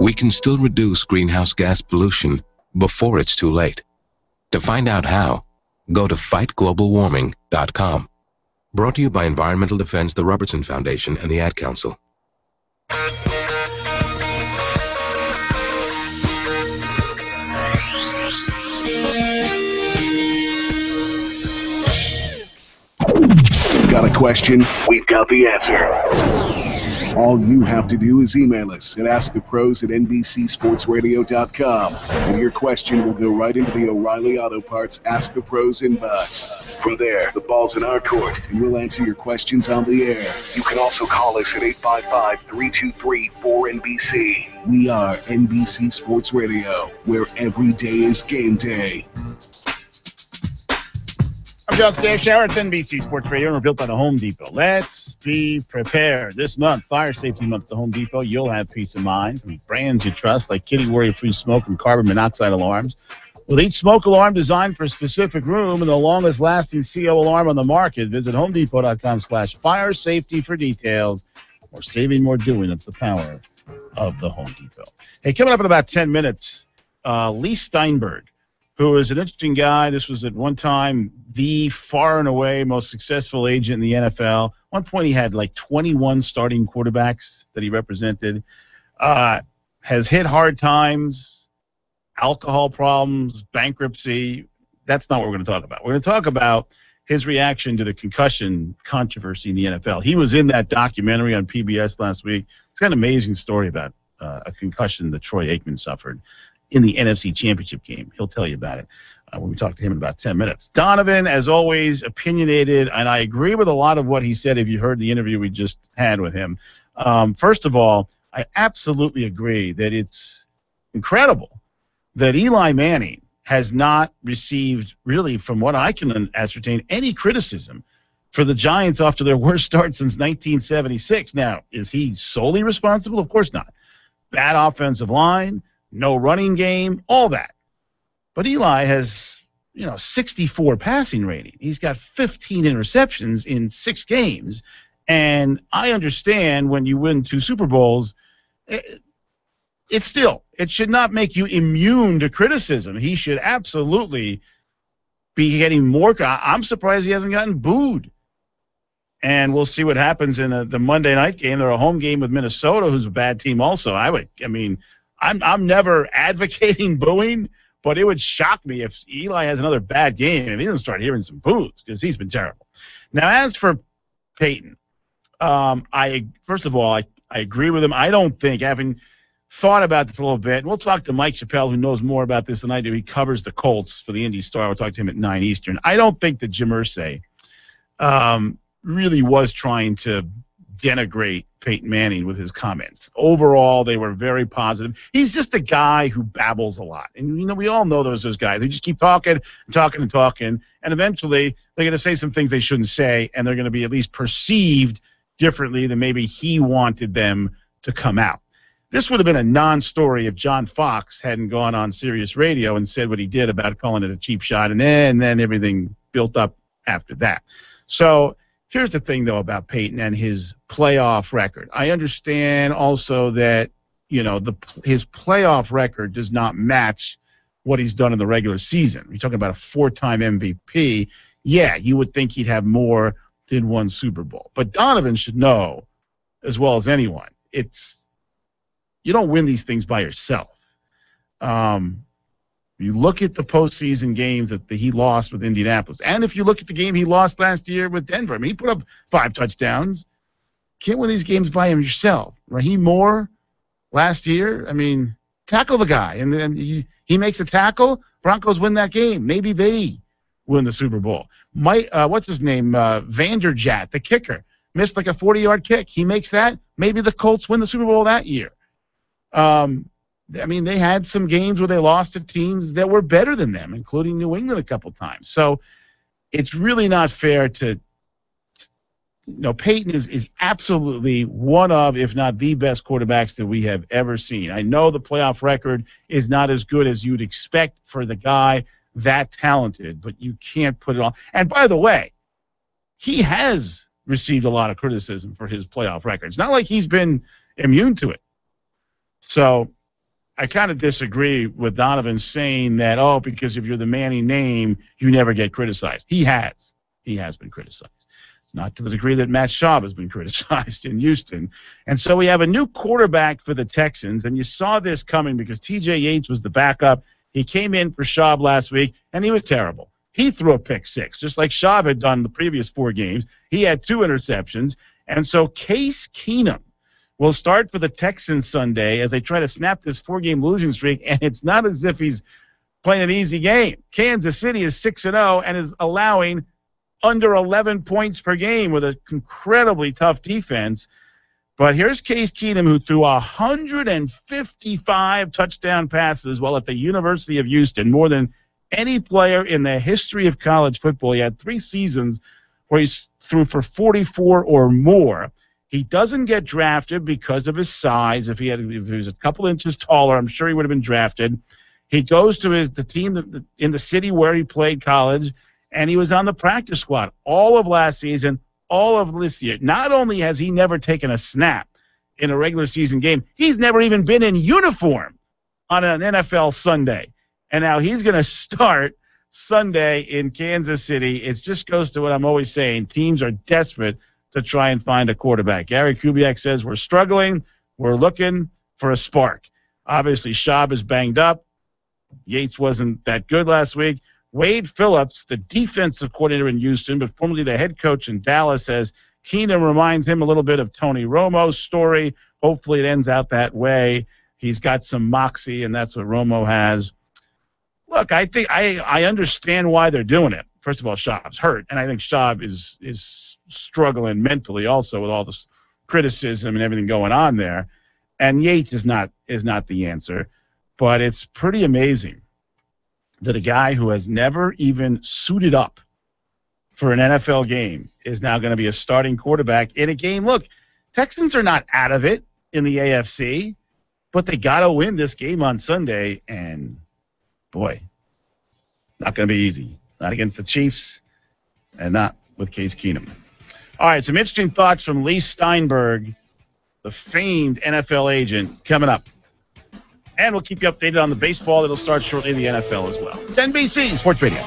We can still reduce greenhouse gas pollution before it's too late. To find out how, go to fightglobalwarming.com. Brought to you by Environmental Defense, the Robertson Foundation, and the Ad Council. Got a question? We've got the answer. All you have to do is email us at askthepros at nbcsportsradio.com, and your question will go right into the O'Reilly Auto Parts Ask the Pros inbox. From there, the ball's in our court, and we'll answer your questions on the air. You can also call us at 855-323-4NBC. We are NBC Sports Radio, where every day is game day. Stashower at NBC Sports Radio, and we're built by the Home Depot. Let's be prepared. This month, Fire Safety Month at the Home Depot, you'll have peace of mind from brands you trust, like Kidde Worry-Free Smoke and carbon monoxide alarms. With each smoke alarm designed for a specific room and the longest lasting CO alarm on the market, visit homedepot.com slash fire safety for details. More saving, more doing. That's the power of the Home Depot. Hey, coming up in about 10 minutes, uh, Leigh Steinberg who is an interesting guy. This was at one time the far and away most successful agent in the NFL. At one point, he had like 21 starting quarterbacks that he represented. Uh, has hit hard times, alcohol problems, bankruptcy. That's not what we're going to talk about. We're going to talk about his reaction to the concussion controversy in the NFL. He was in that documentary on PBS last week. It's got an amazing story about uh, a concussion that Troy Aikman suffered in the NFC Championship game. He'll tell you about it uh, when we talk to him in about 10 minutes. Donovan, as always, opinionated, and I agree with a lot of what he said if you heard the interview we just had with him. Um, first of all, I absolutely agree that it's incredible that Eli Manning has not received, really, from what I can ascertain, any criticism for the Giants after their worst start since 1976. Now, is he solely responsible? Of course not. Bad offensive line, no running game, all that. But Eli has, you know, 64 passing rating. He's got 15 interceptions in six games. And I understand when you win two Super Bowls, it, it's still, it should not make you immune to criticism. He should absolutely be getting more. I'm surprised he hasn't gotten booed. And we'll see what happens in a, the Monday night game. They're a home game with Minnesota, who's a bad team also. I would, I mean, I'm I'm never advocating booing, but it would shock me if Eli has another bad game and he doesn't start hearing some boos because he's been terrible. Now, as for Peyton, um, I first of all I, I agree with him. I don't think having thought about this a little bit, and we'll talk to Mike Chappell, who knows more about this than I do. He covers the Colts for the Indy Star. We'll talk to him at nine Eastern. I don't think that Jim Irsay um, really was trying to denigrate Peyton Manning with his comments. Overall, they were very positive. He's just a guy who babbles a lot. And, you know, we all know those, those guys. They just keep talking and talking and talking. And eventually, they're going to say some things they shouldn't say, and they're going to be at least perceived differently than maybe he wanted them to come out. This would have been a non story if John Fox hadn't gone on Sirius Radio and said what he did about calling it a cheap shot, and then, and then everything built up after that. So, Here's the thing, though, about Peyton and his playoff record. I understand also that you know the his playoff record does not match what he's done in the regular season. You're talking about a four-time MVP. Yeah, you would think he'd have more than one Super Bowl. But Donovan should know, as well as anyone, it's you don't win these things by yourself. Um, you look at the postseason games that the, he lost with Indianapolis, and if you look at the game he lost last year with Denver, I mean, he put up five touchdowns. Can't win these games by him yourself. Rahim Moore last year, I mean, tackle the guy, and then he makes a tackle. Broncos win that game. Maybe they win the Super Bowl. Mike, uh, what's his name? Uh, Vanderjagt, the kicker, missed like a 40-yard kick. He makes that. Maybe the Colts win the Super Bowl that year. Um, I mean, they had some games where they lost to teams that were better than them, including New England a couple times. So it's really not fair to, you know, Peyton is, is absolutely one of, if not the best quarterbacks that we have ever seen. I know the playoff record is not as good as you'd expect for the guy that talented, but you can't put it on. And by the way, he has received a lot of criticism for his playoff record. It's not like he's been immune to it. So I kind of disagree with Donovan saying that, oh, because if you're the Manning name, you never get criticized. He has. He has been criticized. Not to the degree that Matt Schaub has been criticized in Houston. And so we have a new quarterback for the Texans, and you saw this coming because TJ Yates was the backup. He came in for Schaub last week, and he was terrible. He threw a pick six, just like Schaub had done the previous four games. He had two interceptions. And so Case Keenum will start for the Texans Sunday as they try to snap this four-game losing streak, and it's not as if he's playing an easy game. Kansas City is 6 and 0 and is allowing under 11 points per game with an incredibly tough defense. But here's Case Keenum, who threw 155 touchdown passes while at the University of Houston, more than any player in the history of college football. He had three seasons where he threw for 44 or more. He doesn't get drafted because of his size. If he had, if he was a couple inches taller, I'm sure he would have been drafted. He goes to his, the team that- in the city where he played college, and he was on the practice squad all of last season, all of this year. Not only has he never taken a snap in a regular season game, he's never even been in uniform on an NFL Sunday. And now he's going to start Sunday in Kansas City. It just goes to what I'm always saying. Teams are desperate to try and find a quarterback. Gary Kubiak says we're struggling. We're looking for a spark. Obviously, Schaub is banged up. Yates wasn't that good last week. Wade Phillips, the defensive coordinator in Houston, but formerly the head coach in Dallas, says Keenum reminds him a little bit of Tony Romo's story. Hopefully, it ends out that way. He's got some moxie, and that's what Romo has. Look, I think I, I understand why they're doing it. First of all, Schaub's hurt, and I think Schaub is is struggling mentally also with all this criticism and everything going on there. And Yates is not is not the answer, but it's pretty amazing that a guy who has never even suited up for an NFL game is now going to be a starting quarterback in a game. Look, Texans are not out of it in the AFC, but they got to win this game on Sunday, and boy, not going to be easy. Not against the Chiefs, and not with Case Keenum. All right, some interesting thoughts from Leigh Steinberg, the famed NFL agent, coming up. And we'll keep you updated on the baseball that'll start shortly in the NFL as well. It's NBC Sports Radio.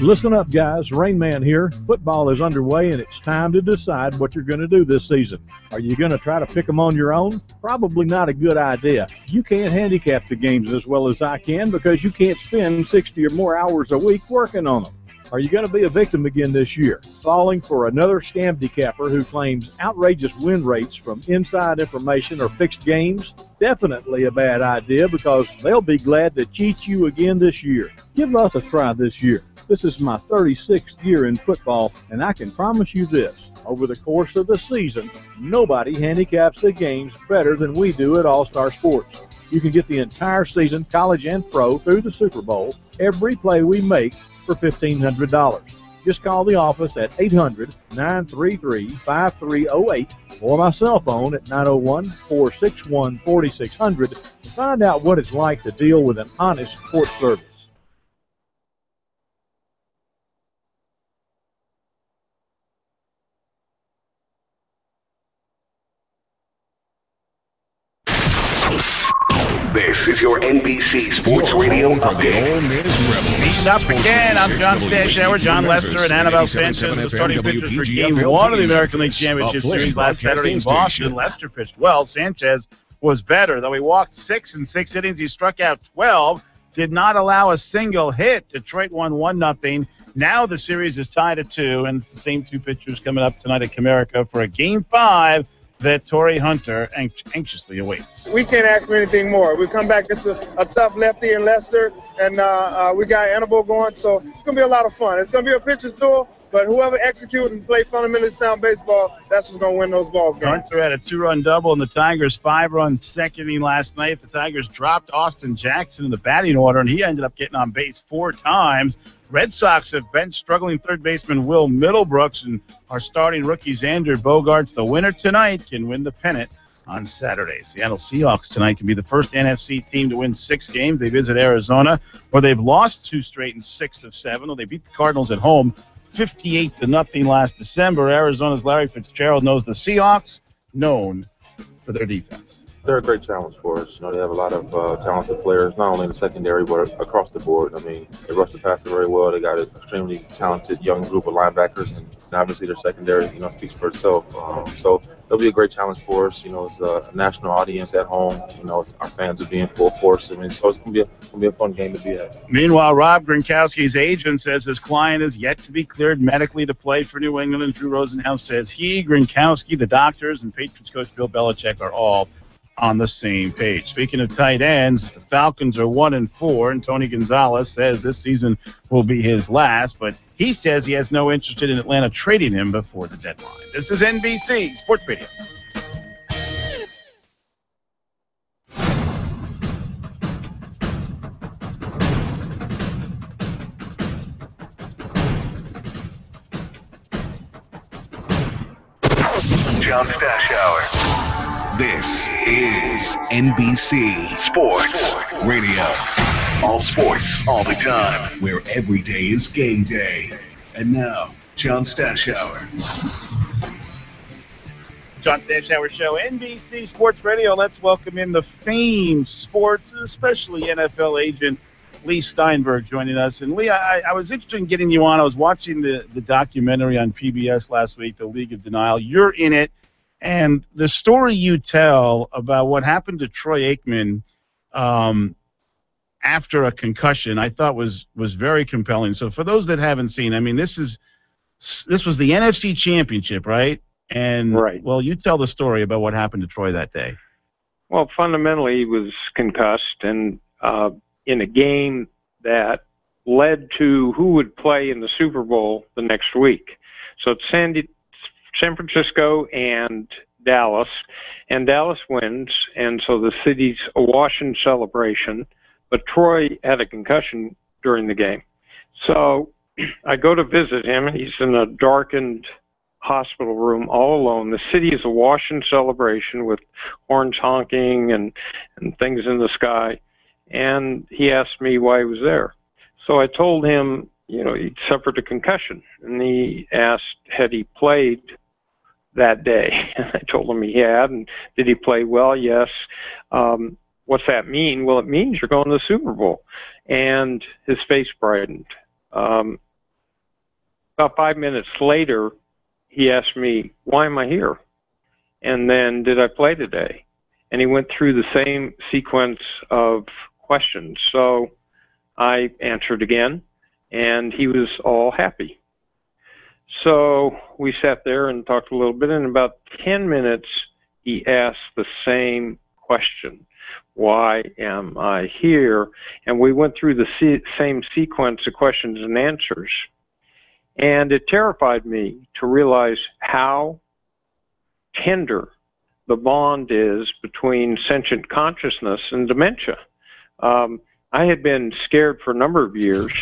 Listen up, guys. Rain Man here. Football is underway, and it's time to decide what you're going to do this season. Are you going to try to pick them on your own? Probably not a good idea. You can't handicap the games as well as I can because you can't spend 60 or more hours a week working on them. Are you going to be a victim again this year, falling for another scam decapper who claims outrageous win rates from inside information or fixed games? Definitely a bad idea because they'll be glad to cheat you again this year. Give us a try this year. This is my 36th year in football, and I can promise you this. Over the course of the season, nobody handicaps the games better than we do at All Star Sports. You can get the entire season, college and pro, through the Super Bowl, every play we make for $1,500. Just call the office at 800 933 5308 or my cell phone at 901 461 4600 to find out what it's like to deal with an honest court service. This is your NBC Sports Radio update. Beaten up again. I'm John Stashower, Jon Lester, and Anibal Sanchez, the starting pitchers for Game One of the American League Championship Series last Saturday in Boston. Lester pitched well. Sanchez was better, though he walked six in six innings. He struck out 12. Did not allow a single hit. Detroit won one nothing. Now the series is tied at two, and it's the same two pitchers coming up tonight at Comerica for a Game Five that Torii Hunter anxiously awaits. we can't ask for anything more. We come back. It's a, a tough lefty in Lester, and uh, uh, we got Anibal going, so it's gonna be a lot of fun. It's gonna be a pitcher's duel, but whoever execute and play fundamentally sound baseball, that's what's gonna win those ball games. Hunter had a two-run double, and the Tigers five-run second inning last night. The Tigers dropped Austin Jackson in the batting order, and he ended up getting on base four times. Red Sox have benched struggling third baseman Will Middlebrooks and are starting rookie Xander Bogaerts. The winner tonight can win the pennant on Saturday. Seattle Seahawks tonight can be the first NFC team to win six games. They visit Arizona, where they've lost two straight in six of seven. Well, they beat the Cardinals at home 58 to nothing last December. Arizona's Larry Fitzgerald knows the Seahawks, known for their defense. They're a great challenge for us. You know, they have a lot of uh, talented players, not only in the secondary but across the board. I mean, they rush the passer very well. They got an extremely talented young group of linebackers, and obviously their secondary, you know, speaks for itself. Um, so it'll be a great challenge for us. You know, it's a national audience at home. You know, our fans will be in full force. I mean, so it's gonna be a, gonna be a fun game to be at. Meanwhile, Rob Gronkowski's agent says his client is yet to be cleared medically to play for New England, and Drew Rosenhaus says he, Gronkowski, the doctors, and Patriots coach Bill Belichick are all on the same page. Speaking of tight ends, the Falcons are one and four, and Tony Gonzalez says this season will be his last, but he says he has no interest in Atlanta trading him before the deadline. This is NBC Sports Radio. John Stashower. This is NBC Sports Radio. All sports, all the time, where every day is game day. And now, John Stashower. John Stashower Show, NBC Sports Radio. Let's welcome in the famed sports, especially NFL agent Leigh Steinberg joining us. And Lee, I, I was interested in getting you on. I was watching the, the documentary on PBS last week, The League of Denial. You're in it. And the story you tell about what happened to Troy Aikman um, after a concussion, I thought was was very compelling. So for those that haven't seen, I mean, this is this was the NFC Championship, right? And Right. well, you tell the story about what happened to Troy that day. Well, fundamentally, he was concussed, and uh, in a game that led to who would play in the Super Bowl the next week. So it's San, San Francisco and Dallas, and Dallas wins, and so the city's awash in celebration. But Troy had a concussion during the game, so I go to visit him, and he's in a darkened hospital room all alone. The city is awash in celebration with horns honking and, and things in the sky. And he asked me why he was there. So I told him, you know, he'd suffered a concussion. And he asked, had he played that day? And I told him he had. And did he play well? Yes. Um, what's that mean? Well, it means you're going to the Super Bowl. And his face brightened. Um, about five minutes later, he asked me, Why am I here? And then, Did I play today? And he went through the same sequence of questions. So I answered again, and he was all happy. So we sat there and talked a little bit. In about 10 minutes, he asked the same question Why am I here? And we went through the same sequence of questions and answers. And it terrified me to realize how tender the bond is between sentient consciousness and dementia. Um, I had been scared for a number of years.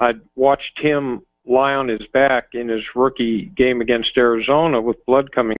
I'd watched him lie on his back in his rookie game against Arizona with blood coming